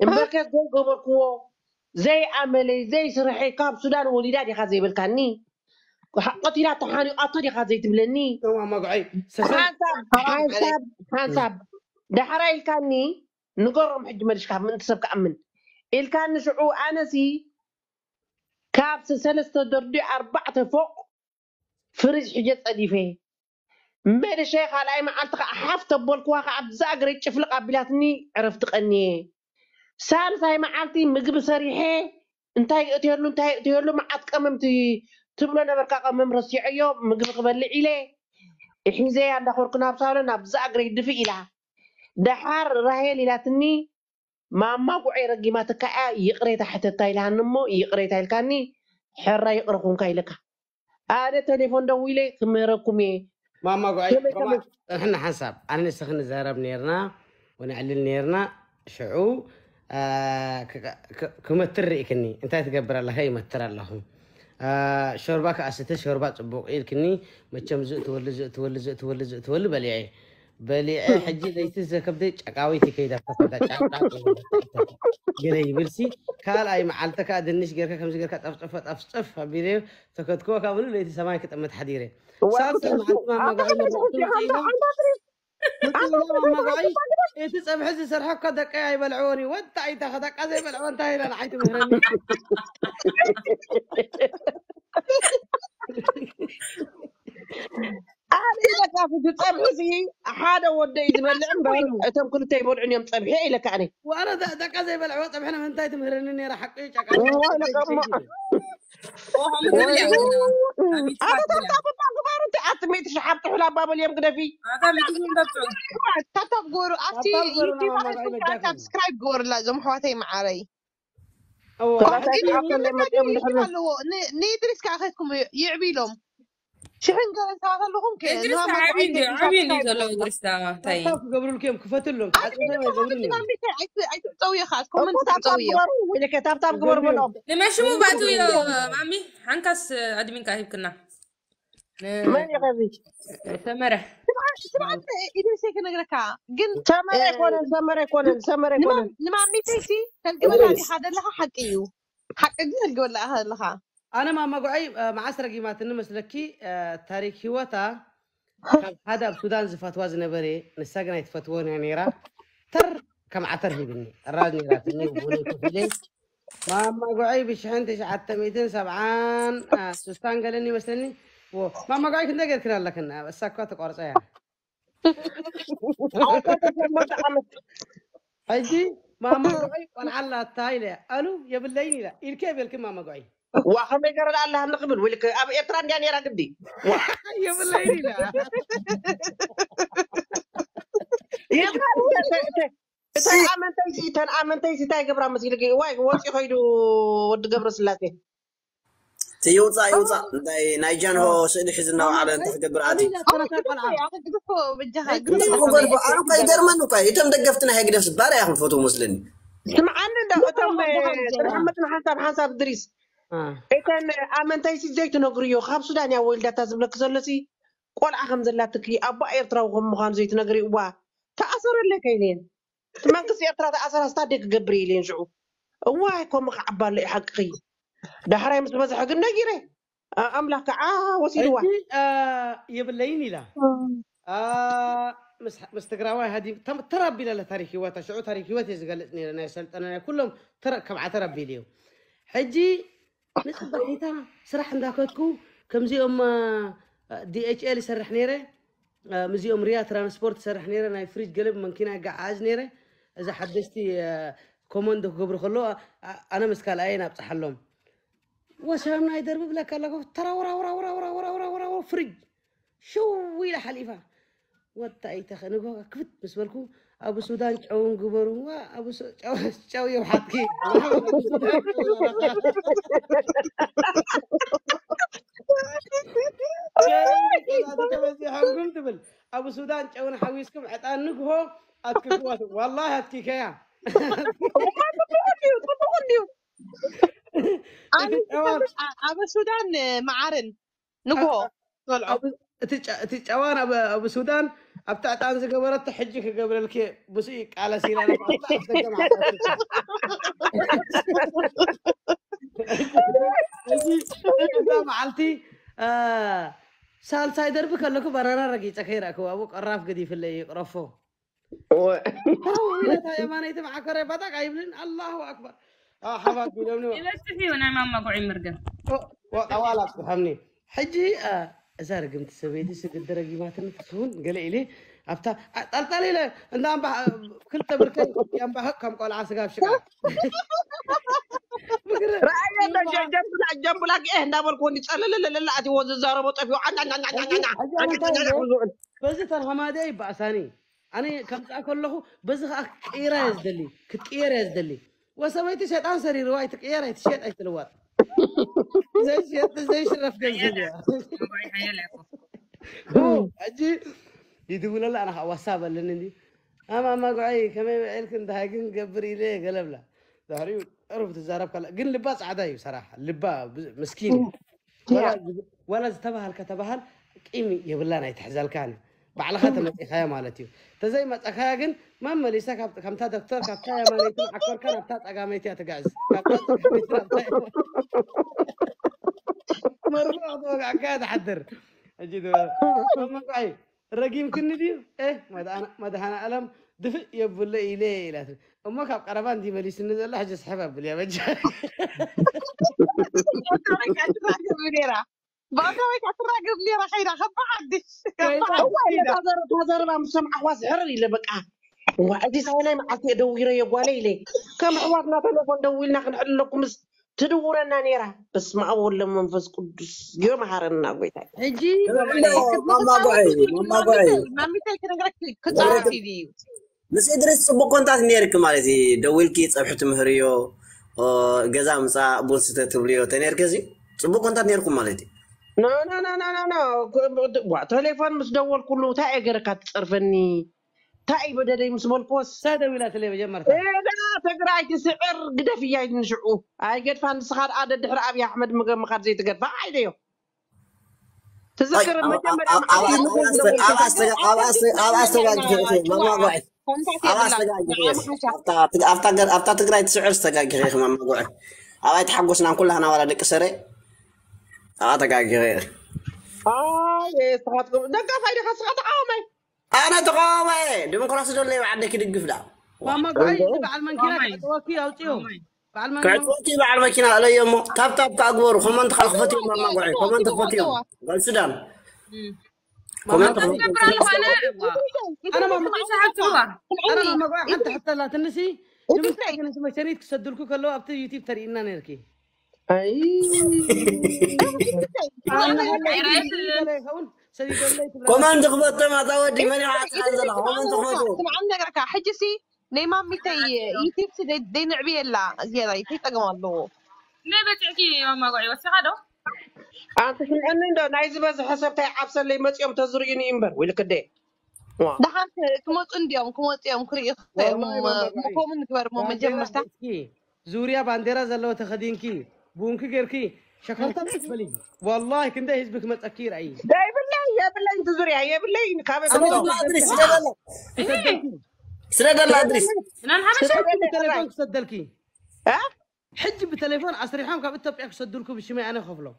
እምበርከት ዘይገበርክዎ ዘይኣመለይ ዘይስርሐይ ካብ ሱዳን ወሊዳ ዲኻ ዘይበልካኒ ቀቲላ ተሓኒቃቶ ዲኻ ዘይትብለኒ ሓንሳብ ሓንሳብ ሓንሳብ ዳሕራ ኢልካኒ ንገሮም ሕጂ መልሽካ ምእንቲ ሰብ ክኣምን ኢልካኒ ሽዑ ኣነሲ ካብ ሰለስተ ደርዲ ኣርባዕተ ፎቅ ፍሪጅ ሕጀ ፀዲፈ መልሸይ ካልኣይ መዓልቲ ከዓ ሓፍ ተበልክዋ ከዓ ብዛ እግረይ ጭፍልቅ ኣቢላትኒ ዕረፍቲ ቀኒየ ሳልሳይ መዓልቲ ምግቢ ሰሪሐ እንታይ እትየሉ እንታይ እትየሉ መዓት ቀመምቲ ትብሎ ነበርካ ቀመም ረሲዐዮ ምግቢ ክበልዕ ኢለ ሒዘ እንዳኮርኩ ናብ ሳሎን ናብዛ እግረይ ድፊ ኢላ دحار راهيل لاتني ماما قعي رقي ما تكأ. يقري تحت التايلان مو يقري تايلكاني حرة يقرقون كايلكا أنا آه، تليفون دويلي كميركمي ماما قعي. إحنا حسب أنا نسخن زارب نيرنا ونعلل نيرنا. شعو. آه، كما كمتر إكني أنت تقبر الله يمتر لهم آه شربك أستي شربات بوق إلكني متشم زئت تولي زئت تولي زئت تولي زئت تولي بليعي. بليعي حجي ليت زكبدي عقاويتي كيدا فتا قري بلسي كال اي معلتك دنش غيرك كم غيرك طفطف طفطف بيري تكتكو كامل ليت سماي كتمت حديري سالسة معلت ما مقعي ما مقعي إيه تسأل حزي سرحك دقة يبلعوني وانت إلك في تطبخي حدا ودا يزبل عمبر تم كل تي بولعن يوم طبحي إلك إيه يعني؟ وأنا ذا ذا كذا يبلع طبح أنا من تايت مرنني راح أقيك أنا أما هذا تطبخ بعض غير أنت أتميت شحاب تحلا بابا اليوم كذا في هذا مدين دكتور تطبخ. أنا أختي يوتيوب سبسكرايب غور لازم حواتي معاري أوه. نيدرس كأخذكم يعبي لهم. شحن قالت هذا لهم كي ادرس عبين عبين اللي لو ادرس تاي قبل الكيم كفت لهم توي خاص كومنت توي إذا كتاب تاب قبر منهم لما شو بعتو يا عمي عنكس أدمين كاهب كنا. ما يغبي ثمرة إيه. سمعت إذا شيء كنا قلنا قل ثمرة كونن ثمرة كونن ثمرة كونن نما ميتي إيوه. تلقى ولا هذا لها حقيو حق الجول هذا لها. أنا ما مقعي مع اسرقي ما تنمسلكي تاريخ هوتا هذا بسودان زفتوا زنبري نساقنا يتفتوون يعني نيرا تر كم عتر هيبني الراجل راتني وبولي كفلي ما مقعي بشحن تسعة ميتين سبعان. سوستان قالني مسلني و ما مقعي كنت غير كنا لكن الساكوة تقرص يا هيجي ما مقعي ونعلى التايلة. ألو يا بالليل لا. الكيف يلكم ما مقعي وخمي قرر الله نقبل ولك ابي اتران ديان يرا قدي يا بالليل لا እተን ኣመንተይሲ እተን ኣመንተይሲ እንታይ ገብራ መሲልክ ዋይ ወፂ ኮይዱ ወዲ ገብረ ስላሴ እቲ ይውፃእ ይውፃእ እንታይ ናይ ጃንሆ ስእሊ ሒዝ እናውዓለ እንታይ ክገብር ኣትዩ ኣነ እኳ ይገርመኒ እኳ እቶም ደገፍቲ ናይ ህግደፍ ዝባር ኢኹም ትፈትዎ መስለኒ ስምዓኒ እንዳ እቶም ጥርሕመትን ሓንሳብ ሓንሳብ ድሪስ እተን ኣመንተይሲ ዘይትነግሩ እዮ ካብ ሱዳን እያ ወልዳታ ዝብለክ ዘሎሲ ቆልዓ ከም ዘላትኪ ኣባ ኤርትራዊ ከም ምዃኑ ዘይትነግሪ እዋ ተኣሰረለይ ከይልየን እቲ መንግስቲ ኤርትራ ተኣሰራ ስታደ ክገብር የልየን ሽዑ እዋይ ከምኡ ክዓባሎ እዩ ሓቂ ዳሕራይ ምስ በዝሐ ግን ነጊረ ኣምላኽ ከዓ ወሲድዋ ሕጂ አ፣ የብለይን ኢላ አ፣ ምስ- ምስ ትግራዋይ ሃዲም ተም- ተረቢለ ለ ታሪክ ህይወታ ሽዑ ታሪክ ህይወት እየ ዝገልፅ ነረ ናይ ሰልጠነ ናይ ኩሎም ተረ- ከብዓ ተረቢል እዩ ሕጂ ንፅባሒታ ስራሕ እንዳከትኩ ከምዚኦም ዲኤችኤል ይሰርሕ ነይረ አ፣ ምዚኦም ርያ ትራንስፖርት ይሰርሕ ነይረ ናይ ፍሪጅ ገለብ መኪና ይገዓዝ ነይረ እዛ ሓደስቲ አ፣ ኮመንዶ ክገብሩ ከሎ አ- አ- ኣነ ምስ ካልኣየ ናብፅሓሎም ወሰብ ናይ ደርቢ ብለካ ኣለኩ ተራውራውራውራውራውራውራውራው ፍሪጅ ሽው ኢላ ሓሊፋ ወጣይ ተኸንጎ ክፍት ምስ በልኩ أبو سودان جون قبروا أبو سو جو يوم حكي أبو سودان جون حويسكم حتى نقهو أتكفوا. والله أتكيك يا أبو سودان معارن نقهو. أبو سودان. أبتع تان زكبرة تحجك قبل الكي بسيك على سينا. أنا ما عالتي؟ آه، سال سايدر بك لك برارة رقي تخير أكو أبوك الراف قدي في اللي رفو. الله أكبر. آه حبا قولوا لي ليش تفي وأنا ما اقعد مرقه اوالك فهمني حجي آه. እዛ ርግምቲ ሰበይቲ ስግዲ ረጊማትን ትኸውን ገለ ኢለ ኣብታ ጠልጠል ኢለ እንዳ እምባ ክልተ ብርከይ ኣምባህቅ ከም ቆልዓ ስጋ ብሽቃ ጀምቡላ ግኤ እንዳበልኩ ወዲ ፀለለለለላ ኣትዎ ዝዛረቦ ጠፊኡ በዚ ተርኸማደ ይበእሳኒ ኣነ ከምፃ ከለኹ በዚ ከዓ ክትቅይራ እየ ዝደሊ ክትቅየር እየ ዝደሊ ወሰበይቲ ሸጣን ሰሪርዋ ይትቅየር ኣይትሸጥ ኣይትልዋጥ زي زي شرف أجي يدوي لا أنا وصاب لندي أما ما قعي كمان عيلكن ده جن قبري ليه؟ قلب لا دهري عرفت زارب كلا جن لباس عداي بصراحه لبا مسكين. ولا تبهل كتبهل قيمي يبلانا يتحزل كان بعلى خاتم اخايا مالتي. تزي ما تخايا ما مليسا كابت كمتا دكتور كابتا يا ماليتو أكبر كان أبتات أقاميتي أتقاز مرة أضوغ أكاد حدر أجد ما قعي رقيم كن دي إيه ما دهانا ألم دفئ يبول لي إليه إلاتو أما كاب قربان دي مالي سنة الله حجز حباب بلي أبجا ما أتراقب لي راح يرا خبا عدش هو اللي تهضر تهضر ما مسمع حواس عري لبقى وعدي ساينا معاتي دويرة يا بواليلي كم عوضنا تلفون دولنا كنحل لكم تدورنا ما بسمع ولا منفس قدس. يوم حارنا بيتا أجي. ماما قوي ماما لا مامي تاك نغرك كتعرفي لا مس ادرس صبو كونتات نيرك مالتي. دولكي صبحت مهريو ገዛ ምፃ ቡን ስተ ትብልዮ ተኔርክ እዚ ፅቡቅ ኮንታት ነርኩም ማለት لا لا لا لا لا لا ቴሌፎን ምስ ደወልኩሉ እንታይ እየ ገረካ ትፀርፈኒ እንታይ በደለይ ምስ መልቆስ ሰደብ ኢላ ጀመርታ اي ትስዕር ግደፍ እያ أي ኣይገድፋ ንስኻ ድኣ ደድሕሪ ኣብዪ أي ምኻድ ዘይትገድፋ ዓይደዮ تذكر أبتا تقرأي تسعر استقاق غير ما موضوع أبا يتحقوسنا كلها أنا ولا دك سري أبا تقاق غير آه إيه سقاطكم دقا فايدي خاص قطعوا مي أنا تقومي ديمقراطي دول اللي عندك يدقف لا ما قاعد بعد المنكنات توكي أو تيو. بعد المنكنات توكي بعد المنكنات على يمو تاب تاب تاقبر خمان تخلفتي ما قاعد خمان تخلفتي قال سودان خمان تخلفتي أنا حتى أنا ما قاعد حتى حتى لا تنسي. دمتنا سمي شريط سدلكو كلو ابتي يوتيوب ترينا نركي أي. كمان تخبط ما تودي من عاد كمان عندك كا حجسي نيمان متى يتيب سيد دين عبي لا زيادة يتيب تجمع له نبي تحكي يا ماما قوي بس هذا أنت شو عندنا نايز بس حسب تاع عبس اللي مت يوم تزرجني إمبر ولك ده ده حس كموت عندهم كموت يوم كري خير مكوم نكبر مم جم مستع زوريا باندرا زلوا تخدين كي بالله انت زوريها يا بالله انك هذا ادري سلام الله ادري أنا حمش سدلكي ها حج بالتليفون اسري حمك بتبعك سدلكم الشماء أنا خفلو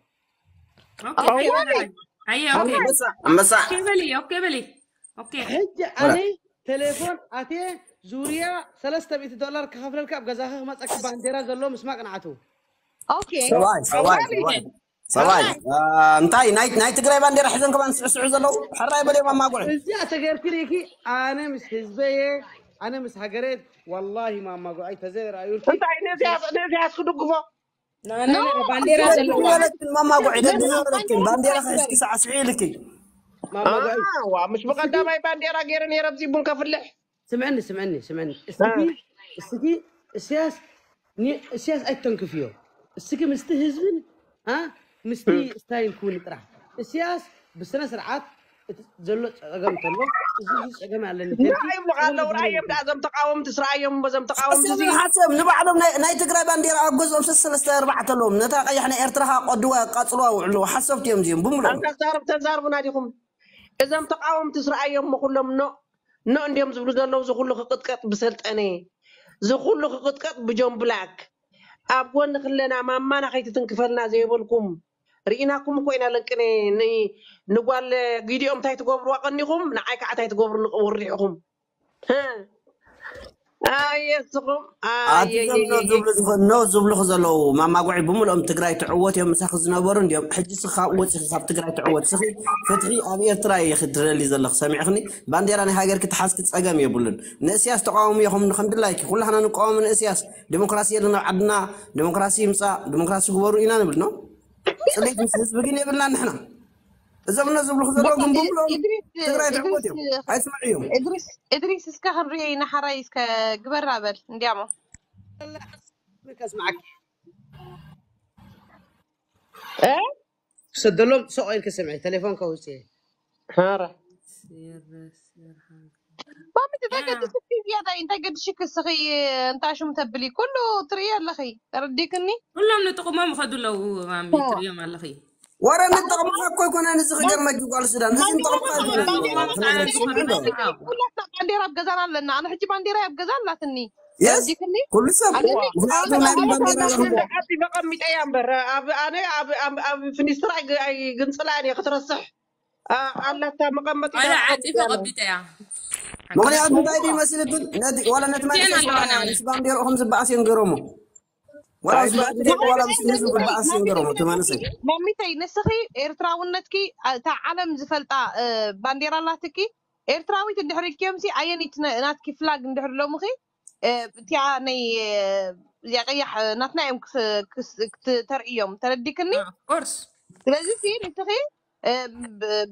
أوكي. أيوه أوكي بس أوكي بلي أوكي بلي أوكي حج علي تليفون اتي زوريا 300 دولار كخفلك بغزاها ما تك بانديرا زلو مسمع قنعته أوكي سواي سواي. ሰባይ እንታይ ናይ ናይ ትግራይ ባንዴራ ሒዘን ከማ ንስዕስዑ ዘለዉ ሕራይ በለ ማማጉዕ እዚኣ ተገርክሪኪ ኣነ ምስ ህዝበየ ኣነ ምስ ሃገሬት ወላሂ ማማጉዓይ ተዘይረኣዩልኪ እንታይ ነዚያስ ክድግፎ ባንዴራ ዘለዎ ማማጉዕ ደግ ዝበለክን ባንዴራ ክሕዝኪ ሰዓስዒ ኢልኪ ዋ ምስ ብቀዳማይ ባንዴራ ገይረ ነረ ብዚ ቡን ከፍልሕ ስምዐኒ ስምዐኒ ስምዐኒ እስኪ እስኪ እስያስ ኒ- እስያስ ኣይተንክፍዮ እስኪ ምስቲ ህዝብን አ ምስቲ ስታይል ክውን ጥራሕ እስያስ ብስነ ስርዓት እቲ ዘሎ ፀገም እንተሎ እዚ እዚ ፀገም ኣለኒ ይብሉ ኣለዉ ራእዮም ዳ እዞም ተቃወምቲ ስርኣዮም በዞም ተቃወምቲ እዚ ሓሰብ ንባዕሎም ናይ- ናይ ትግራይ ባንዴራ ኣብ ገዝኦም ሰለስተ ኣርባዕተ ኣለዎም ነታ ቀያሕ ናይ ኤርትራኻ ቀድዋ ቃፅልዋ ውዕልዎ ሓሰብቲ እዮም እዚኦም ብምሎም ተዛርብ ተዛርቡና ዲኹም እዞም ተቃወምቲ ስርኣዮም ኩሎም ኖ ኖ እንዲዮም ዝብሉ ዘለዉ እዚ ኩሉ ክቅጥቀጥ ብሰልጠነ እዚ ኩሉ ክቅጥቀጥ ብጆም ብላክ ኣብ ጎኒ ክለና ማማና ከይትትንክፈልና ዘይበልኩም ርኢናኩም እኮ ኢና ለንቅነ ን- ንጓል ጊዲኦም እንታይ ትገብርዋ ቀኒኹም ንዓይ ከዓ እንታይ ትገብሩ ወሪሕኹም ኣየስኹም ኣቲዞም ኖ ዝብሉ ዝኽእል ኖ ዝብሉ ዘለዉ ማማጉዒ ብምልኦም ትግራይ ትዕወት እዮም ምሳኺ ዝነበሩ እንዲኦም ሕጂ ስኻ ወፂኺ ካብ ትግራይ ትዕወት ስኺ ፍትሒ ኣብ ኤርትራ እየ ክትደሊ ዘለኹ ሰሚዕኽኒ ባንዴራ ናይ ሃገር ክትሓዝኪ ፀገም የብሉን ንእስያስ ተቃወሙ ኢኹም ንክምድላይኪ ኩላህና ንቃወሙ ንእስያስ ዲሞክራሲ የለና ኣብ ዓድና ዲሞክራሲ ይምፃእ ዲሞክራሲ ግበሩ ኢና ንብል ኖ سليت مسلس بقين يبلنا نحنا إذا بنا زبل خزر لهم بقولهم تقرأي تحبوتهم هاي سمعيهم إدريس إدريس إسكهر ريي نحرا إسكا قبر رابل نديعمو لا أسمعك. أسمعك إيه؟ سدلو سؤالك سمعي تليفونك هو ها هارا سيه بس يرحمه فهمت انت قد في هذا انت قد تشكي صغي انت عشو متبلي كله طريه الاخي رديكني كله من تقوم مامو خدو لو مامي طريه مع اللخي ورا نتقم حقو يكون أنا زخ غير ما تقول سودان هسه نتقم كل خدو بغزال لنا أنا حجي بانديرا بغزال لا تني يس كل سب عبي مقمت أيام برا أنا في نسرع قنصلاني خسر الصح الله مقمت أنا عاتي فقبت أيام ምክንያቱ እንታይ ድይመስል እትል ወላ ነቲ መንስስባ ንዴርኦም ዝበኣስ እዮም ገይሮሞ ወላ ወላ ምስ ህዝቢ ግበኣስ እዮም ገይሮሞ እቲ መንእሰይ መሚተይ ንስኺ ኤርትራውነትኪ እታ ዓለም ዝፈልጣ ባንዴራ ኣላትኪ ኤርትራዊት እንድሕር ኢልክዮምሲ ኣየኒት ናትኪ ፍላግ እንድሕር ሎምኺ እቲያ ናይ እዚኣ ቀያሕ ናትና እዮም ክተርእዮም ተረዲክኒ ስለዚ ንስኺ እ፣ ብ- ብ-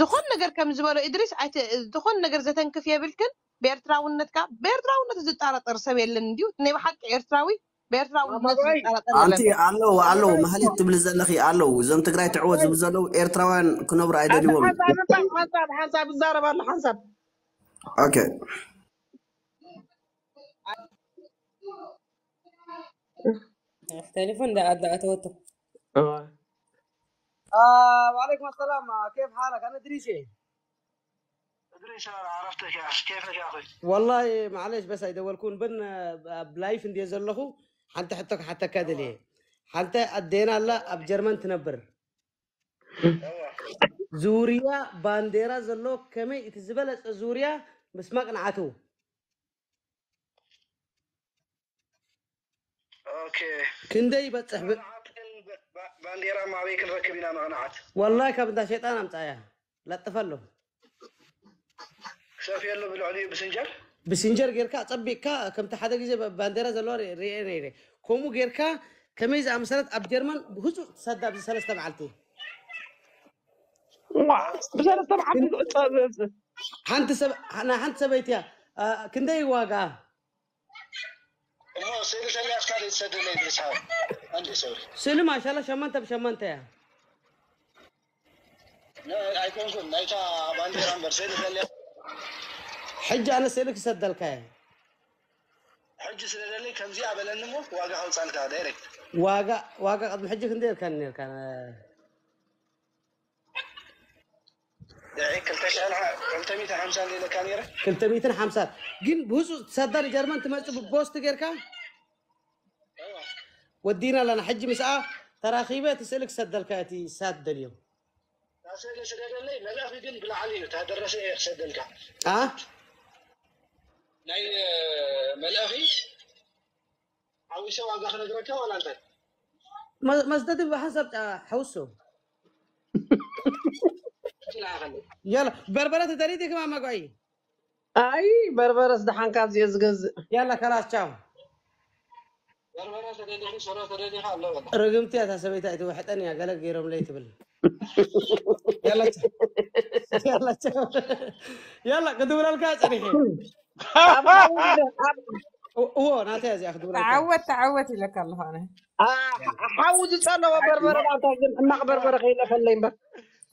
ዝኮን ነገር ከም ዝበሎ ኢድሪስ ኣይት- ዝኮን ነገር ዘተንክፍ የብልክን ብኤርትራውነትካ ብኤርትራውነት ዝጠራጠር ሰብ የለን እንዲሁ ናይ ብሓቂ ኤርትራዊ ብኤርትራውነት ዝጠራጠር ኣንቲ የለን ኣለዉ ኣለዉ ማህሌት ትብል ዘለኺ ኣለዉ እዞም ትግራይ ትዕወት ዝብል ዘለዉ ኤርትራውያን ክነብሩ ኣይደልይዎም ሓንሳብ ሓንሳብ ይዛረብ ኣሎ ሓንሳብ ኦኬ تليفون ده ده اتوتو آه وعليكم السلام. آه، كيف حالك؟ أنا ادريسي ادريس أنا عرفتك يا أخي. كيفك يا أخي؟ والله معلش بس يدولكون بن آه، بلايف اندي زلخو حتى حتى حتى كاد ليه حتى أدينا لا أب جرمن تنبر. زوريا بانديرا زلو كمي تزبل زوريا بس ما قنعتو. أوكي. كندي بصح ب... بانديرا ما بيك نركب هنا مقنعات والله كابدا شيطان امطايا لطفله شاف يلو بالعلي بسنجر بسنجر غيركا صبيكا كم تحدا غيزه بانديرا زلو ري ري ري كومو غيركا كميز امسلت اب جرمن بهزو تصدى بثلاثه معلتي بثلاثه معلتي حنت سب أنا حنت سبيتيا آه كندي واقع مو سيدي سلي افكار يتسدد لي ادريس هاي عندي سوري سلو ما شاء الله شمنت بشمنت يا لا ايكون كون يعني كلتا حمسات جن بوس تصدر جرمان تمشي بوست جيركا كان ودينا لنا حج مساء ترى خيبه تسالك سد الكاتي سد اليوم ها ناي ملاخي أو شو هذا خرج ركا ولا انت ما ما بحسب حوسه يلا بربرة تدري ديك ما مقعي أي بربرة صدحان كاب يزقز يلا خلاص تشاو بربرة تدري ديك شرا تدري ديك الله والله رقمتي تحسبي تايت واحد اني قال لك غيرهم ليت بال يلا يلا تشاو يلا قدور الكاس هو ناتيز تازي ياخذوا تعود تعودت لك الله أنا. آه، حاول تصلى بربرة ما بربرة خيلا خلينا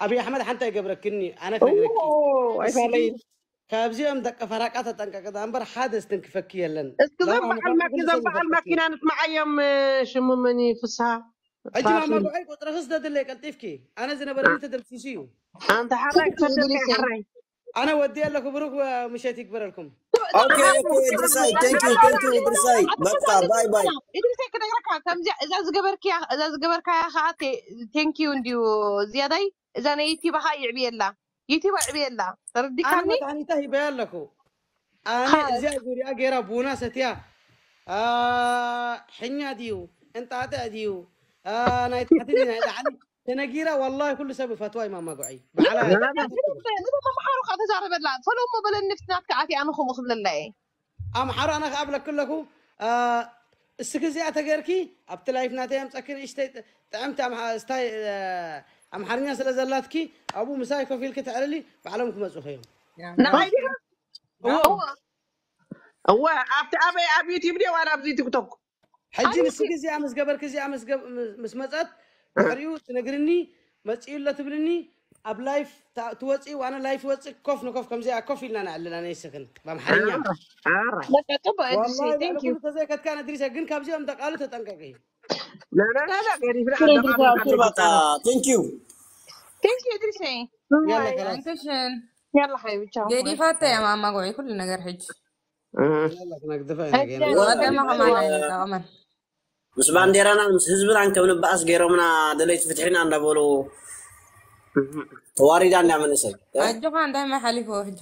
أبي أحمد حتى يقبركني. أنا فاكرك. كابزيوم دك فراقات تنك كذا. أمبر حادث تنك فكي لن استذبح الماكينة الماكينة نسمع أيام آه، شمو مني فسها؟ أجي ما أنا آه. أنت يعني؟ أنا ودي لك بروك لكم. أوكي أوكي ادرساي ثانك يو ثانك يو ادرساي مقطع باي باي ادرساي كده يركع تمزي اذا زغبرك يا اذا زغبرك يا خاتي ثانك يو نديو زياداي اذا أنا يتي بها يعبي الله يتي يعبي الله تردي كاني أنا تهي بيان لكو أنا زي أقول اغير ابونا ستيا آه حنيا ديو انت عتا ديو آه نايت حتى نايت تنقيرة والله كل سبب فتوى إمام مقعي. بعلا نحن محارو قد جارب الله فلو ما بل النفتنات كعاتي أنا خمخ لله أم حر أنا قبل كلكو. آه، السكزي أتقركي؟ أبتلايف ناتي أم تأكل إشتي تعمت آه، أم استاي أم حرني أسأل زلاتكي؟ أبو لي بعلمكم نعم هو. هو. أبت أبي أبيتي وأنا أبزي تيك توك. حجي السكزي أمس قبل كزي أمس قبل مس مزات بعريو تنقرني مصيو لا تبلني اب لايف تا- توصي وانا لايف وصي كوف نكوف كم زي كوف لنا علنا انا يسكن بامحرنيا በቃ ጥባ والله ኢድሪሰይ ቴንኪዩ كل تزيكت كان ادريس ግን ካብዚኦም ተቃሉ ተጠንቀቂ ላላላ ገሪፍና በቃ ቴንክ ዩ ቴንኪዩ ኢድሪሰይ يلا خلاص انتشن يلا حبيبي تشاو جدي فاتة يا ماما قوي كل نجار حج يلا نقدفها وقدم ما معنا كمان مس بانديرانا مس حزبنا عن كمن بأس جيرومنا دليل فتحنا عند بولو تواريد عند من يسوي أجو عن ده ما حليفه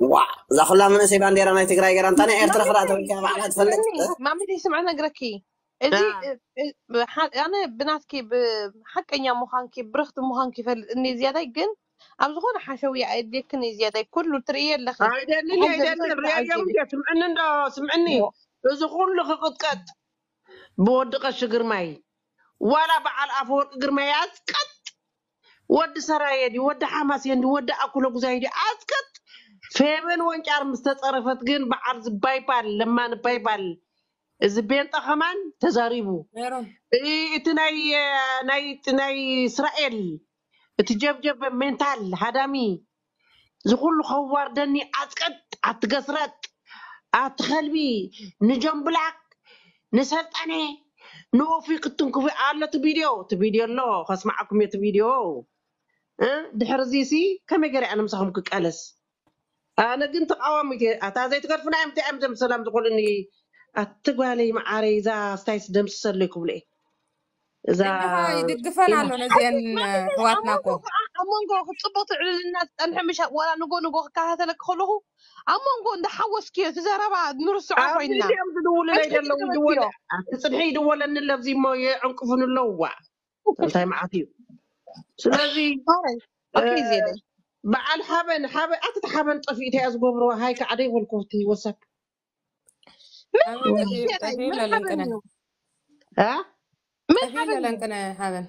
وا زخلا من يسوي بانديرانا تقرأ جيران تاني إيرتر خلا تبكي ما عاد فلت ما مدي سمعنا جركي أنا بنات كي بحق إني مخان كي برخت مخان كي فل إني زيادة جن أبغى أقول حشوية أديك إني زيادة كله تريه اللي خلاص هاي اللي هاي اللي بريال يوم جت سمعني سمعني زخون لخقط بودقش جرمي ولا بعل أفور جرمي أسكت ود سرايدي ود حماس يندي ود أكل جزايدي أسكت فمن وانجار مستطرفت جن بعرض بايبال لما بايبال إذا بين طخمان تزاريبو إيه تناي ناي تناي إسرائيل تجيب جيب مينتال هدامي زغل خوار دني أسكت أتقسرت أتخلبي نجم بلاك ንሰልጠነ ንኦፊ ክትንክፉ ኣሎ እቲ ቪድዮ እቲ ቪድዮ ኣሎ ከስማዓኩም እየ እቲ ቪድዮ እ ድሕሪ እዚ ሲ ከመይ ገሪዐ ንምሳኹም ክቀለስ ኣነ ግን ተቃዋሚት እየ ኣታ ዘይትገርፍና እዮም እንታይ እዮም ዘምሰላም ዝኮኑኒ ኣትጓለይ ማዓረይ እዛ ስታይስ ደምስሰለይ ክብሎ እየ እዛ أمونغو خطبط على الناس أنحمش ولا نقول نقول كهذا لك خلوه أمونغو نحوس كيو تزاربا نرسو عفينا أنت دولة لا يدلو دولة سنحي دولة أن اللي بزي ما يعنقفن اللوة طيب. آه، أنت معاتيو سلازي أكيد زيادة بعد حبن حبن أتت حبن طفيت يا زبوب روحي كعدي والكوتي وسك. من حبن ها؟ من حبن لنكنا حبن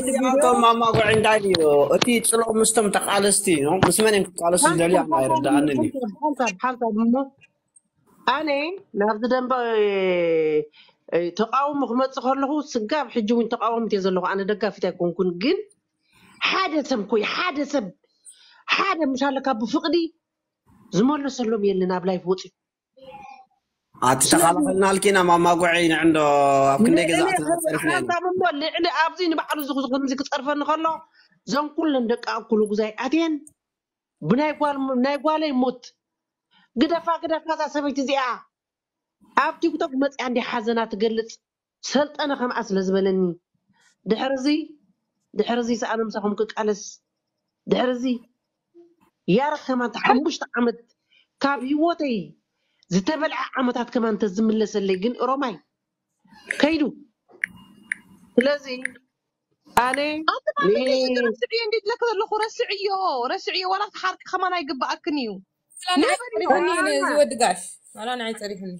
ኣቲ እዚኦም ማማጉዒ እንታይ ድዩ እቲ ፅልኦ ምስቶም ተቃለስቲ ምስ መን እዮም ክቃለሱ ዝደልዩ ኣነ ኣይርዳእንን እዩ ሓንሳብ ሓንሳብ እሞ ኣነ ናብዚ ደንበ ተቃውሞ ክመፅእ ከለኹ ስጋብ ሕጂ እውን ተቃወምት እየ ዘለኹ ኣነ ደጋፊት ኣይኮንኩን ግን ሓደ ሰብ ኮይ ሓደ ሰብ ሓደ ምሻለካ ብፍቅዲ ዝመለሰሎም የለን ኣብ ላይፍ ወፂኡ أتشغل نالكينا ما ما قعين عنده أبكنا جزاء تعرفنا هذا من بلي عند أبزين بعرض زخ زخ زخ تعرفنا خلا زن كل عندك أكل جزاء أدين بناي قال بناي قال يموت قد فا قد فا سبيت زيا أبتي كتب مت عندي حزنات قلت سلت أنا خم أصل زبلني دحرزي دحرزي سأنا مسحهم كك ألس دحرزي يا رخ ما تحبش تعمد كابي وتي ዝተበልዐ ዓመታት ከማንተ ዝምለሰለይ ግን ሮማይ ከይዱ ስለዚ ኣነ ረስዕ እዮ እንዴት ለክ ዘለኹ ረስዕ እዮ ረስዕ እዮ ዋላ ተሓርቂ ከማን ኣይግባኣክን እዩ ዝወድጋሽ ዋላ ንዓይ ፀሪፍኒ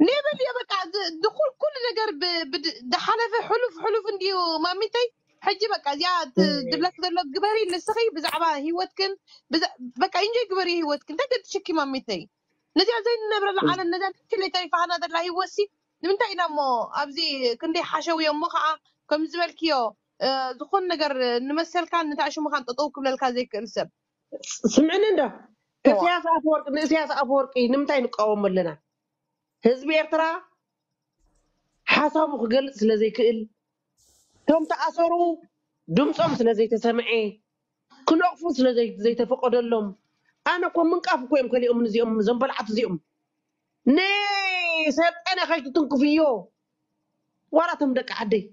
ኔበል እየ በቃ ዝ- ድኩል ኩሉ ነገር ብ- ብድ- ዝሓለፈ ሕሉፍ ሕሉፍ እንድዩ ማሚተይ ሕጂ በቃ እዚኣ ት- ድብለክ ዘሎ ግበሪ ንስኺ ብዛዕባ ሂወትክን ብዛ- በቃ እንጆይ ግበሪ ሂወትክን እንታይ ገድሽኪ ማሚተይ ነዚኣ ዘይንነብረላ ዓለም ነዚኣ ትለይ ተሪፋሃና ዘላ ሂወትሲ ንምንታይ ኢና እሞ ኣብዚ ክንደይ ሓሸውዮ እሞ ከዓ ከም ዝበልክዮ እ፣ ዝኾን ነገር ንመሰልካ ንታዕሽሙኻን ጠጠው ክብለልካ ዘይክእል ሰብ ስምዕኒ እንዶ እስያስ ኣፈወርቂ ንእስያስ ኣፈወርቂ ንምንታይ ንቃወሞ ኣለና ህዝቢ ኤርትራ ሓሳቡ ክገልፅ ስለ ዘይክእል እቶም ተኣሰሩ ድምፆም ስለ ዘይተሰምዐ ክነቕፉ ስለ ዘይ- ዘይተፈቀደሎም ኣነ እኮ ምንቃፍ እኮ እዮም ከሊኦም እዚኦም እዞም በልዓት እዚኦም ንሰልጠነ ከይትትንክፍዮ ዋራቶም ደቂ ዓደይ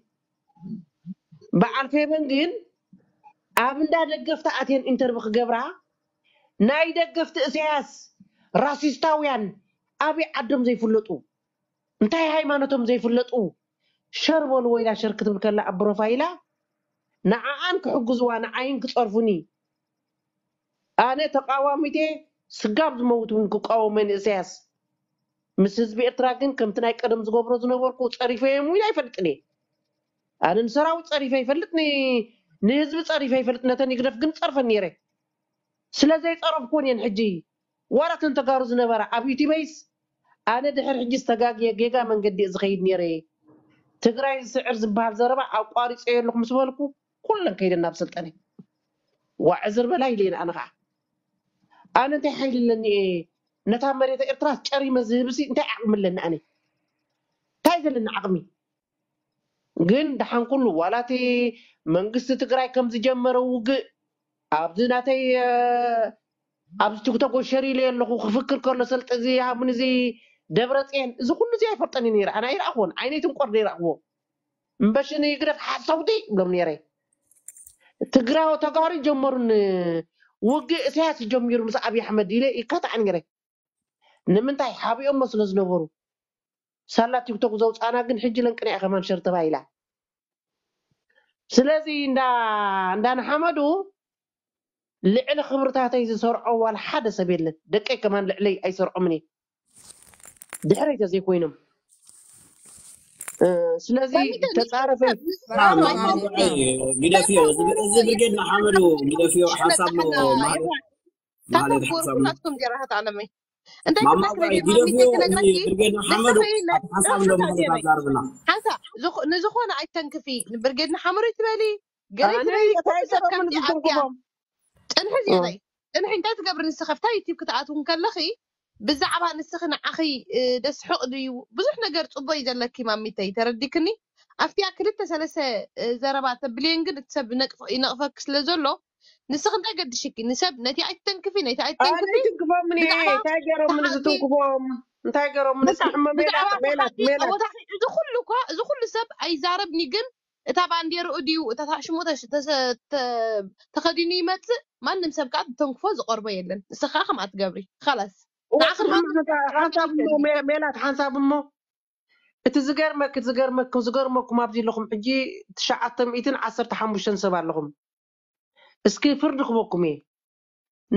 በዓል ፌበን ግን ኣብ እንዳ ደገፍቲ ኣትየን ኢንተርቪ ክገብራ ናይ ደገፍቲ እስያስ ራሲስታውያን ኣበይ ዓዶም ዘይፍለጡ እንታይ ሃይማኖቶም ዘይፍለጡ ሸር በሉ ወይላ ሸር ክትብል ከላ ኣብ ፕሮፋይላ ንዓኣን ክሕግዝዋ ንዓይን ክፀርፉኒ ኣነ ተቃዋሚቴ ስጋብ ዝመውት እውን ክቃወመን እስያስ ምስ ህዝቢ ኤርትራ ግን ከምቲ ናይ ቀደም ዝገብሮ ዝነበርኩ ፀሪፈዮም ኢሉ ኣይፈልጥን ኣነ ንሰራዊት ፀሪፈ ይፈልጥ ንህዝቢ ፀሪፈ ይፈልጥ ነተን ይግደፍ ግን ፀርፈን ነይረ። ስለዘይፀረፍኩን እየን ሕጂ ዋራተን ተጋሩ ዝነበራ ኣብ ዩቲበይስ ኣነ ድሕሪ ሕጂ ዝተጋግየ ጌጋ መንገዲ ዝኸይድ ነይረ። ትግራይ ዝስዕር ዝበሃል ዘረባ ኣቋሪፀ ኣለኹ ምስ በልኩ ኩለን ከይደና ኣብ ስልጠነ። ዋዕዝር በላ ኢለየን ኣነ ከዓ ኣነ እንታይ ሓይሊ ኣለኒ እየ ነታ መሬት ኤርትራ ጨሪመ ዝህብሲ እንታይ ዓቕሚ ኣለኒ ኣነ እንታይ ዘለኒ ዓቕሚ ግን ድሓን ኩሉ ዋላቲ መንግስቲ ትግራይ ከም ዝጀመረ ውግእ ኣብዚ ናተይ አ፣ ኣብዚ ቲክቶክ ሸሪለ ኣለኹ ክፍክር ከሎ ሰልጢ እዚ ሃቡን እዚ ደብረፅየን እዚ ኩሉ እዚ ኣይፈልጠን ነይረ ኣነ ኣይረኣኽዎን ዓይነይትን ቆር ይረኣኽዎ እምበሽን ይግደፍ ሓሳውቲ ብሎም ነይረ ትግራዊ ተጋሩ ጀመሩን ውግእ እስያስ ጀሚሩ ምስ ኣብዪ ኣሕመድ ኢለ ይካታዕ ነይረ ንምንታይ ሓቢኦም ሞ ስለ ዝነበሩ ሳላ ቲክቶክ ዘውፃና ግን ሕጂ ለንቅንያ ከማን ሸር ተባሂላ ስለዚ እንዳ እንዳነሓመዱ ልዕሊ ክብርታተይ ዝሰርዖ ዋላ ሓደ ሰብ የለን ደቀይ ከማን ልዕለይ ኣይሰርዖምን እየ ድሕረይ ተዘይኮይኖም እ፣ ስለዚ ተፃረፈ ማማጉዒ ግደፍዮ እዚ ብርጌድ ንሓመዱ ግደፍዮ ሓሳብ ማለት ማለት ሓሳብ ኩላትኩም ጀራሃት ዓለመይ እንታይ ማማጉዒ ግደፍዮ እዚ ብርጌድ ንሓመዱ ኣብ ሓሳብ ሎ ማለት ኣዛርብና ሓንሳ ዝኹ- ንዝኾነ ኣይተንክፊ ብርጌድና ሓመሩ ትበሊ ገለ ኣነ ትበሊ እንታይ ኩሉ ሰብ ሰበብ ከምዚ ኣብያ ንዝትንክፎም ፅንሒ እዚኣለይ ፅንሒ እንታይ ትገብሪ ንስኸ ብታ ዩቲብ ክትኣትው ከለኺ ብዛዕባ ንስኺ ንዓኺ እ፣ ደስሕቕ ድዩ ብዙሕ ነገር ፅቡቅ እዩ ዘለኪ ማሚተይ ተረዲክኒ ኣብቲያ ክልተ ሰለስተ እ፣ ዘረባ ተብልየን ግን እቲ ሰብ ነቅፍ- ይነቕፈክ ስለ ዘሎ ንስኽ እንታይ ገድሽኪ ንሰብ ነቲ ኣይትተንክፊ ነቲ ኣነ ኣይትተንክፊ ይትንክፎም እኔ ብዛዕባ እንታይ ገይሮም ምን ተሓቲ ዝትንክፎም እንታይ ገይሮም ምን በቃ ሕመ ሜላት ብዛዕባ ሜላት ተሓቲ ሜላት ወታኺ እዚ ኩሉ እኳ እዚ ኩሉ ሰብ ኣይዛረብኒ ግን እታ ባንዴርኡ ድዩ እታ ሽሙ ተሽ- ተሰ- ተ- ተኸዲኑ ይመፅእ ማንም ሰብ ከዓ ተንክፎ ዝቐርቦ የለን ንስኻ ከምኣ ትገብሪ ከላስ ንዓኽ ድማ ሓንሳብ እሞ ሜ- ሜላት ሓንሳብ እሞ እቲ ዝገርመክ እቲ ዝገርመክ ዝገርመኩም ኣብዚ ኣለኹም ሕጂ ትሽዓተ ሚእትን ዓሰርተ ሓሙሽተን ሰብ ኣለኹም እስኪ ፍርዲ ክበኩም እየ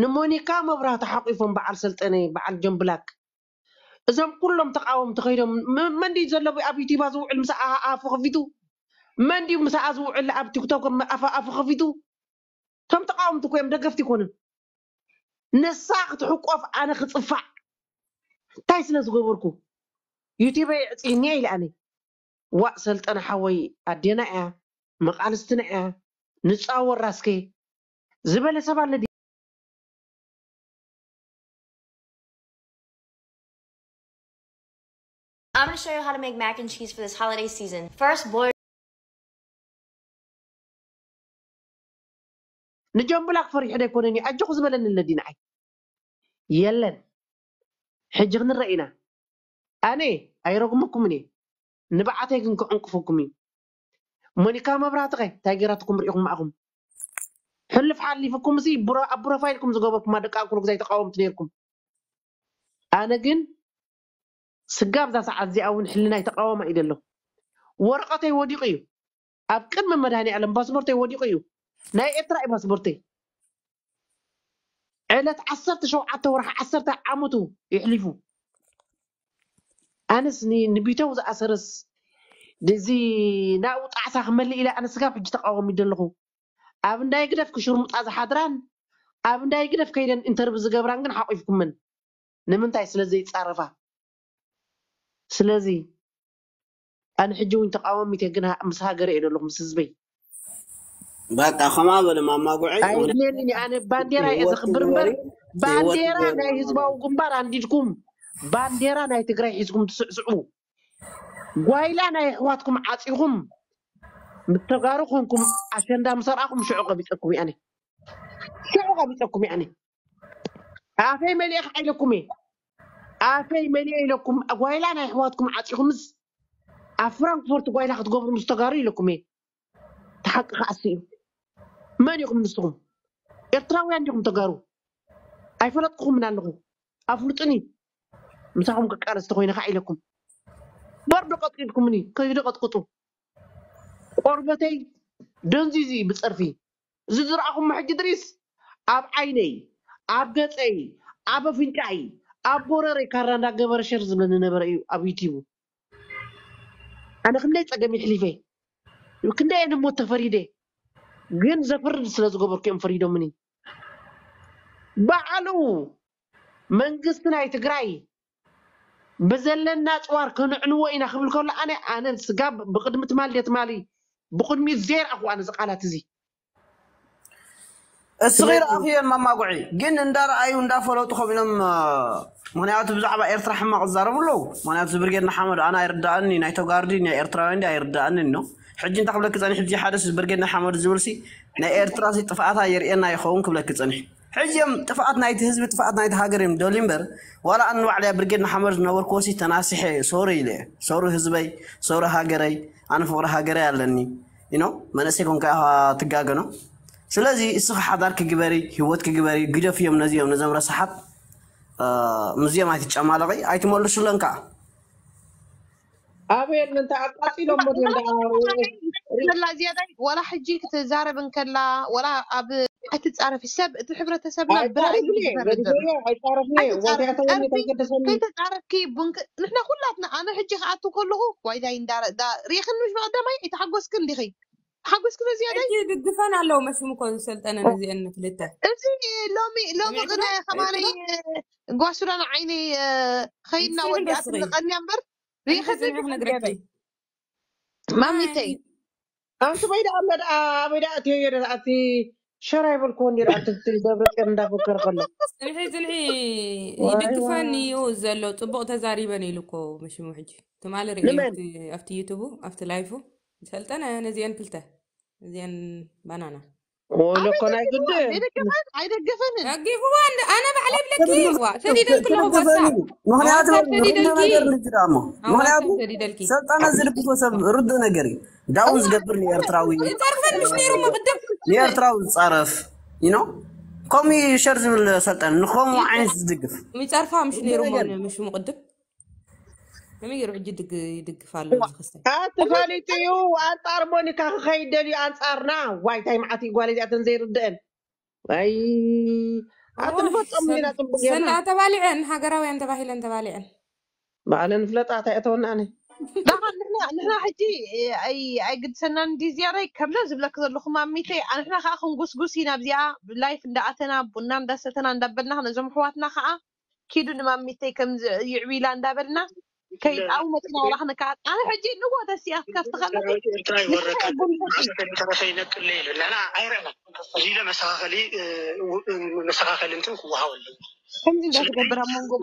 ንሞኒካ መብራህቲ ሓቂፎም በዓል ሰልጠነ በዓል ጀምብላክ እዞም ኩሎም ተቃወምቲ ከይዶም ም- መንዲ ዘሎ ኣብ ዩቲባ ዝውዕል ምስ ኣ- ኣፉ ከፊቱ መንዲ ምስኣ ዝውዕል ኣብ ቲክቶክ ኣፉ ኣፉ ከፊቱ እቶም ተቃወምቲ ኮይም ደገፍቲ ይኮኑን ነሳ ክትሕቆፍ ኣነ ክፅፋዕ እንታይ ስለ ዝገበርኩ ዩቲበይ ዕፅይኒ ኢለ ኣነ ዋእ ሰልጠነ ሓወይ ኣዴና እያ መቃልስትና እያ ንፃወር ራስከ ዝበለ ሰብ ኣለ ድዩ? I'm going to show you how to make mac and cheese for this holiday season. First, boil ንጀምብላክ ፈሪሕ ዶ ኣይኮነን እዩ ኣጀኹ ዝበለኒ ኣለዲ ንዓይ የለን ሕጂ ክንርአ ኢና ኣነ ኣይረጉመኩም እየ ንባዓተይ ግን ክዕንቅፈኩም እዩ ሞኒካ መብራህቲ ኸ እንታይ ጌራትኩም ሪኢኹም ማእኹም ሕልፍ ሓሊፍኩም ሲ ቡሮ- ኣብ ፕሮፋይልኩም ዝገበርኩም ደቂ ኩሉ ግዜ ተቃወምቲ ነርኩም ኣነ ግን ስጋብ ዛ ሰዓት እዚኣ እውን ሕልናይ ተቃወማ እዩ ደሎ ወረቐተይ ወዲቑ እዩ ኣብ ቅድሚ መድሃኒ ዓለም ፓስፖርተይ ወዲቑ እዩ ናይ ኤርትራ እዩ ፓስፖርተይ ዕለት ዓሰርተ ሸውዓተ ወርሒ ዓሰርተ ዓመቱ ይሕሊፉ ኣነስ ኒ- ንቢተው ዝኣሰረስ እዚ ናብኡ ጣዕሳ ክመልእ ኢለ ኣነ ስጋብ ሕጂ ተቃወሚ ደለኹ ኣብ እንዳይ ግደፍ ክሽርሙጣ ዝሓድራን ኣብ እንዳይ ግደፍ ከይደን ኢንተርቪ ዝገብራን ግን ሓቂፍኩመን ንምንታይ ስለዘይፃረፋ ስለዚ ኣነ ሕጂ እውን ተቃወሚት እየ ግን ምስ ሃገረ እየ ደለኹ ምስ ህዝበይ በቃ ከማ በለ ማማጉዒ ኣይድልየኒ ኣነ ባንዴራ እየ ዘኽብር እምበር ባንዴራ ናይ ህዝባዊ ግንባር አንዲድኩም ባንዴራ ናይ ትግራይ ሒዝኩም ትስዕስዑ ጓይላ ናይ ኣሕዋትኩም ዓፂኹም ምተጋሩ ኮንኩም ኣሸንዳ ምሰርኣኹም ሽዑ ቀቢፀኩም እየ ኣነ ሽዑ ቀቢፀኩም እየ ኣነ ኣፈይ መሊአ ከዓ ኢለኩም እየ ኣፈይ መሊአ ኢለኩም ጓይላ ናይ ኣሕዋትኩም ዓፂኹምስ ኣብ ፍራንክፎርት ጓይላ ክትገብሩ ምስ ተጋሩ ኢለኩም እየ ተሓቂ ከዓሲ እዩ መን ኢኹም ንስኹም ኤርትራውያን ዲኹም ተጋሩ ኣይፈለጥኩምን ኣለኹ ኣፍልጡኒ ምሳኹም ከቃለስቲ ኮይነ ከዓ ኢለኩም በርዶ ቀጥቂጥኩምኒ ከይዶ ቀጥቅጡ ቆርበተይ ደንዚዚ ብፀርፊ እዚ ዝረኣኹም ሕጂ ድሪስ ኣብ ዓይነይ ኣብ ገፀይ ኣብ ኣፍንጫይ ኣብ ቦረረይ ካራ እንዳገበረ ሸር ዝብለኒ ነበረ እዩ ኣብ ዩቲቡ ኣነ ክንደይ ፀገም ይሕሊፈ ክንደይ እየ ንሞት ተፈሪደ ግን ዘፍርድ ስለ ዝገበርኩ እዮም ፈሪዶምኒ በዓሉ መንግስቲ ናይ ትግራይ ብዘለና ፅዋር ከንዕንዎ ኢና ክብል ከሎ ኣነ ኣነ ስጋብ ብቅድሚ ትማሊ ትማሊ ብቅድሚት ዘርኣኹ ኣነ እዚ ቃላት እዚ እስኺ ረኣኽዮን ማማጉዒ ግን እንዳረኣዩ እንዳፈለጡ ከምኢሎም ምክንያቱ ብዛዕባ ኤርትራ ሕማቅ ዝዛረቡ ኣለዉ ምክንያቱ ብርጌድና ሓመድ ኣነ ኣይርዳእኒ ናይ ተጋርዲ ናይ ኤርትራውያን ዲ ኣይርዳእኒ ኖ ሕጂ እንታይ ክብለክ ፀኒሕ ሕጂ ሓደ ብርጌድና ሓመድ ዝብል ሲ ናይ ኤርትራ ሲ ጥፍኣታ የርኤና ይኸውን ክብለክ ፀኒሕ ሕጂ እዮም ጥፍኣት ናይቲ ህዝቢ ጥፍኣት ናይቲ ሃገር እዮም ደልዩ እምበር ዋላ ኣነ ባዕለያ ብርጌድና ሓመድ ዝነበርኩ ወሲ ተናሲሐ ሶሪ ኢለ እየ ሶሪ ህዝበይ ሶሪ ሃገረይ ኣነ ፍቅሪ ሃገረይ ኣለኒ ኢኖ መነእሰይ ኮንካ ኢኻ ትጋገኖ ስለዚ እስኺ ሓዳር ክግበሪ ሂወት ክግበሪ ግደፍ እዮም ነዚኦም ነዞም ረሳሓት ምዚኦም ኣይትጨማለቂ ኣይትመልሱለን ከዓ ኣበየ እንታይ ኣቃፂሎም ሞ ላ ዝያዳይ ወላ ሕጂ ክትዛረብን ከላ ወላ ኣብ ኣይትፃረፊ ሰብ እቲ ሕብረተሰብና ብራእይ ከይተፃረፍኪ ንሕና ኩላትና ኣነ ሕጂ ክኣቱ ከለኹ ዋይዳይ ሪኢኽን ምሽ መቀዳማይ ኣይተሓጎስክን ዲኺ ሓጎስክ ዝያዳይ ድግፈን ኣለዎ መሽሙ ኮ ዝሰልጠነ ነዚአን ክልተ እዚ ሎሚ ሎሚ ቅነ ከማነይ ጓሱዳን ዓይነይ ከይድና ወዲኣት ንቐንያ እምበር مامتي يعني أنت بيدا أمد آ بيدا أتي يرد أتي شرايب الكون يرد أتي دبر كم دافو كرقلا الحين تلحي يدكفاني يوزلو طبق تزاري بني لكو مش محجي تمال رئيت أفتي يوتيوبو أفتي لايفو. سألت أنا أنا زيان بلته زيان بنانا. ولقنا قدام عايده قفنن قفوان أنا بعلب لك ايوا شديد كله بس مهنيات شديد. الكي. مهنيات شديد الكي. سلطان زلبت وسب رد نجري داوز قبرني أرتراوي. تعرفن مش نيرو ما مقدم يا أرتراوي تصرف. يو نو قومي شرز بالسلطان نخوم عين تدقف. مي تعرفها مش نيرو مش مقدم. መመይ ርዑ እጅ ይድግፍ ኣሎ ተፈልጡ እዩ ኣንፃር ሞኒካ ክኸይድ ደልዩ ኣንፃርና ዋይ እንታይ መዓት ጓል እዚኣተን ዘይርድአን ወይ ኣቲ ንፈፀም ኢና ፅቡቅ ሰና ተባሊዐን ሃገራውያን ተባሂለን ተባሊዐን ባዕለን ፍለጣ እንታይ እተወና ኣነ ንሕና ሕጂ ኣይግድሰናን እንዲ ዝያዳይ ከምና ዝብለክ ዘለኹም ኣብ ሚተይ ንሕና ከዓ ክንጉስጉስ ኢና ኣብዚኣ ላይፍ እንዳኣተና ቡና እንዳሰተና እንዳበልና ነዞም ኣሕዋትና ከዓ ኪዱ ንማሚተይ ከም ይዕብላ እንዳበልና كي أو مثلا راه أنا كاع أنا حجي نو هذا سي اف كاف تخلى أنت وراك فينك الليل لا لا غير انا جينا مسخغلي آه، مسخغل أنت هو ها ولا كم دي دابا برامون غو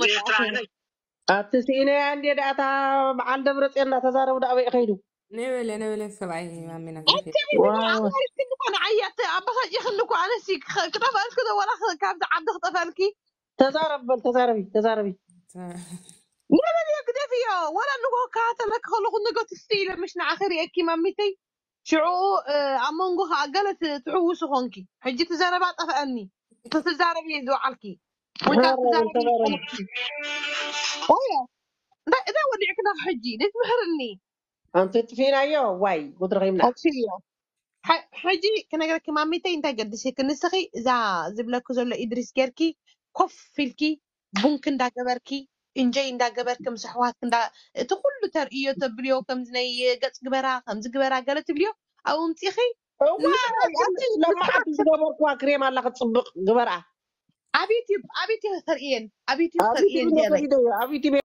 اتسيني عندي داتا مع الدبر تي أنا تزارو دابا يخيدو نيولا نيولا سبعي مامي نغفي واو. أنا عيطت أبغى أجي خلكو على سي كتاب اسكو ولا كان عند خطفالكي تزاربل تزاربي تزاربي. نعمل قذافية ولا آه، نقول لك خلق نقول تستيلة مش نعخر يكي مامتي شعو عمونغو عقلت آه، تعوس هونكي. حجي تزارب عطفأني تزارب يدو عالكي وانت تزارب اويا ده ده وديعك ده حجي. ده تبهرني انت تفين ايو واي. قدر غيمنا اوكسيو حجي كنا قلت مامتي إنت قد كنسخي زا زبلكو زولا إدريس كيركي. كف فيلكي. بونكن دا جبركي እንጀይ እንዳገበርክ ምስ ኣሕዋትክ እቲ ኩሉ ተርእዮ ተብልዮ ከምዚ ናይ ገፅ ግበራ ከምዚ ግበራ ገለ ትብልዮ ኣብኡ ምፅኺ ለማዓት ዝገበርክዋ ክሬም ኣላ ክትፅብቅ ግበርኣ ኣብ ዩትብ ኣብ ዩትብ ተርእየን ኣብ ዩትብ ተርእየን ኣብ ዩትብ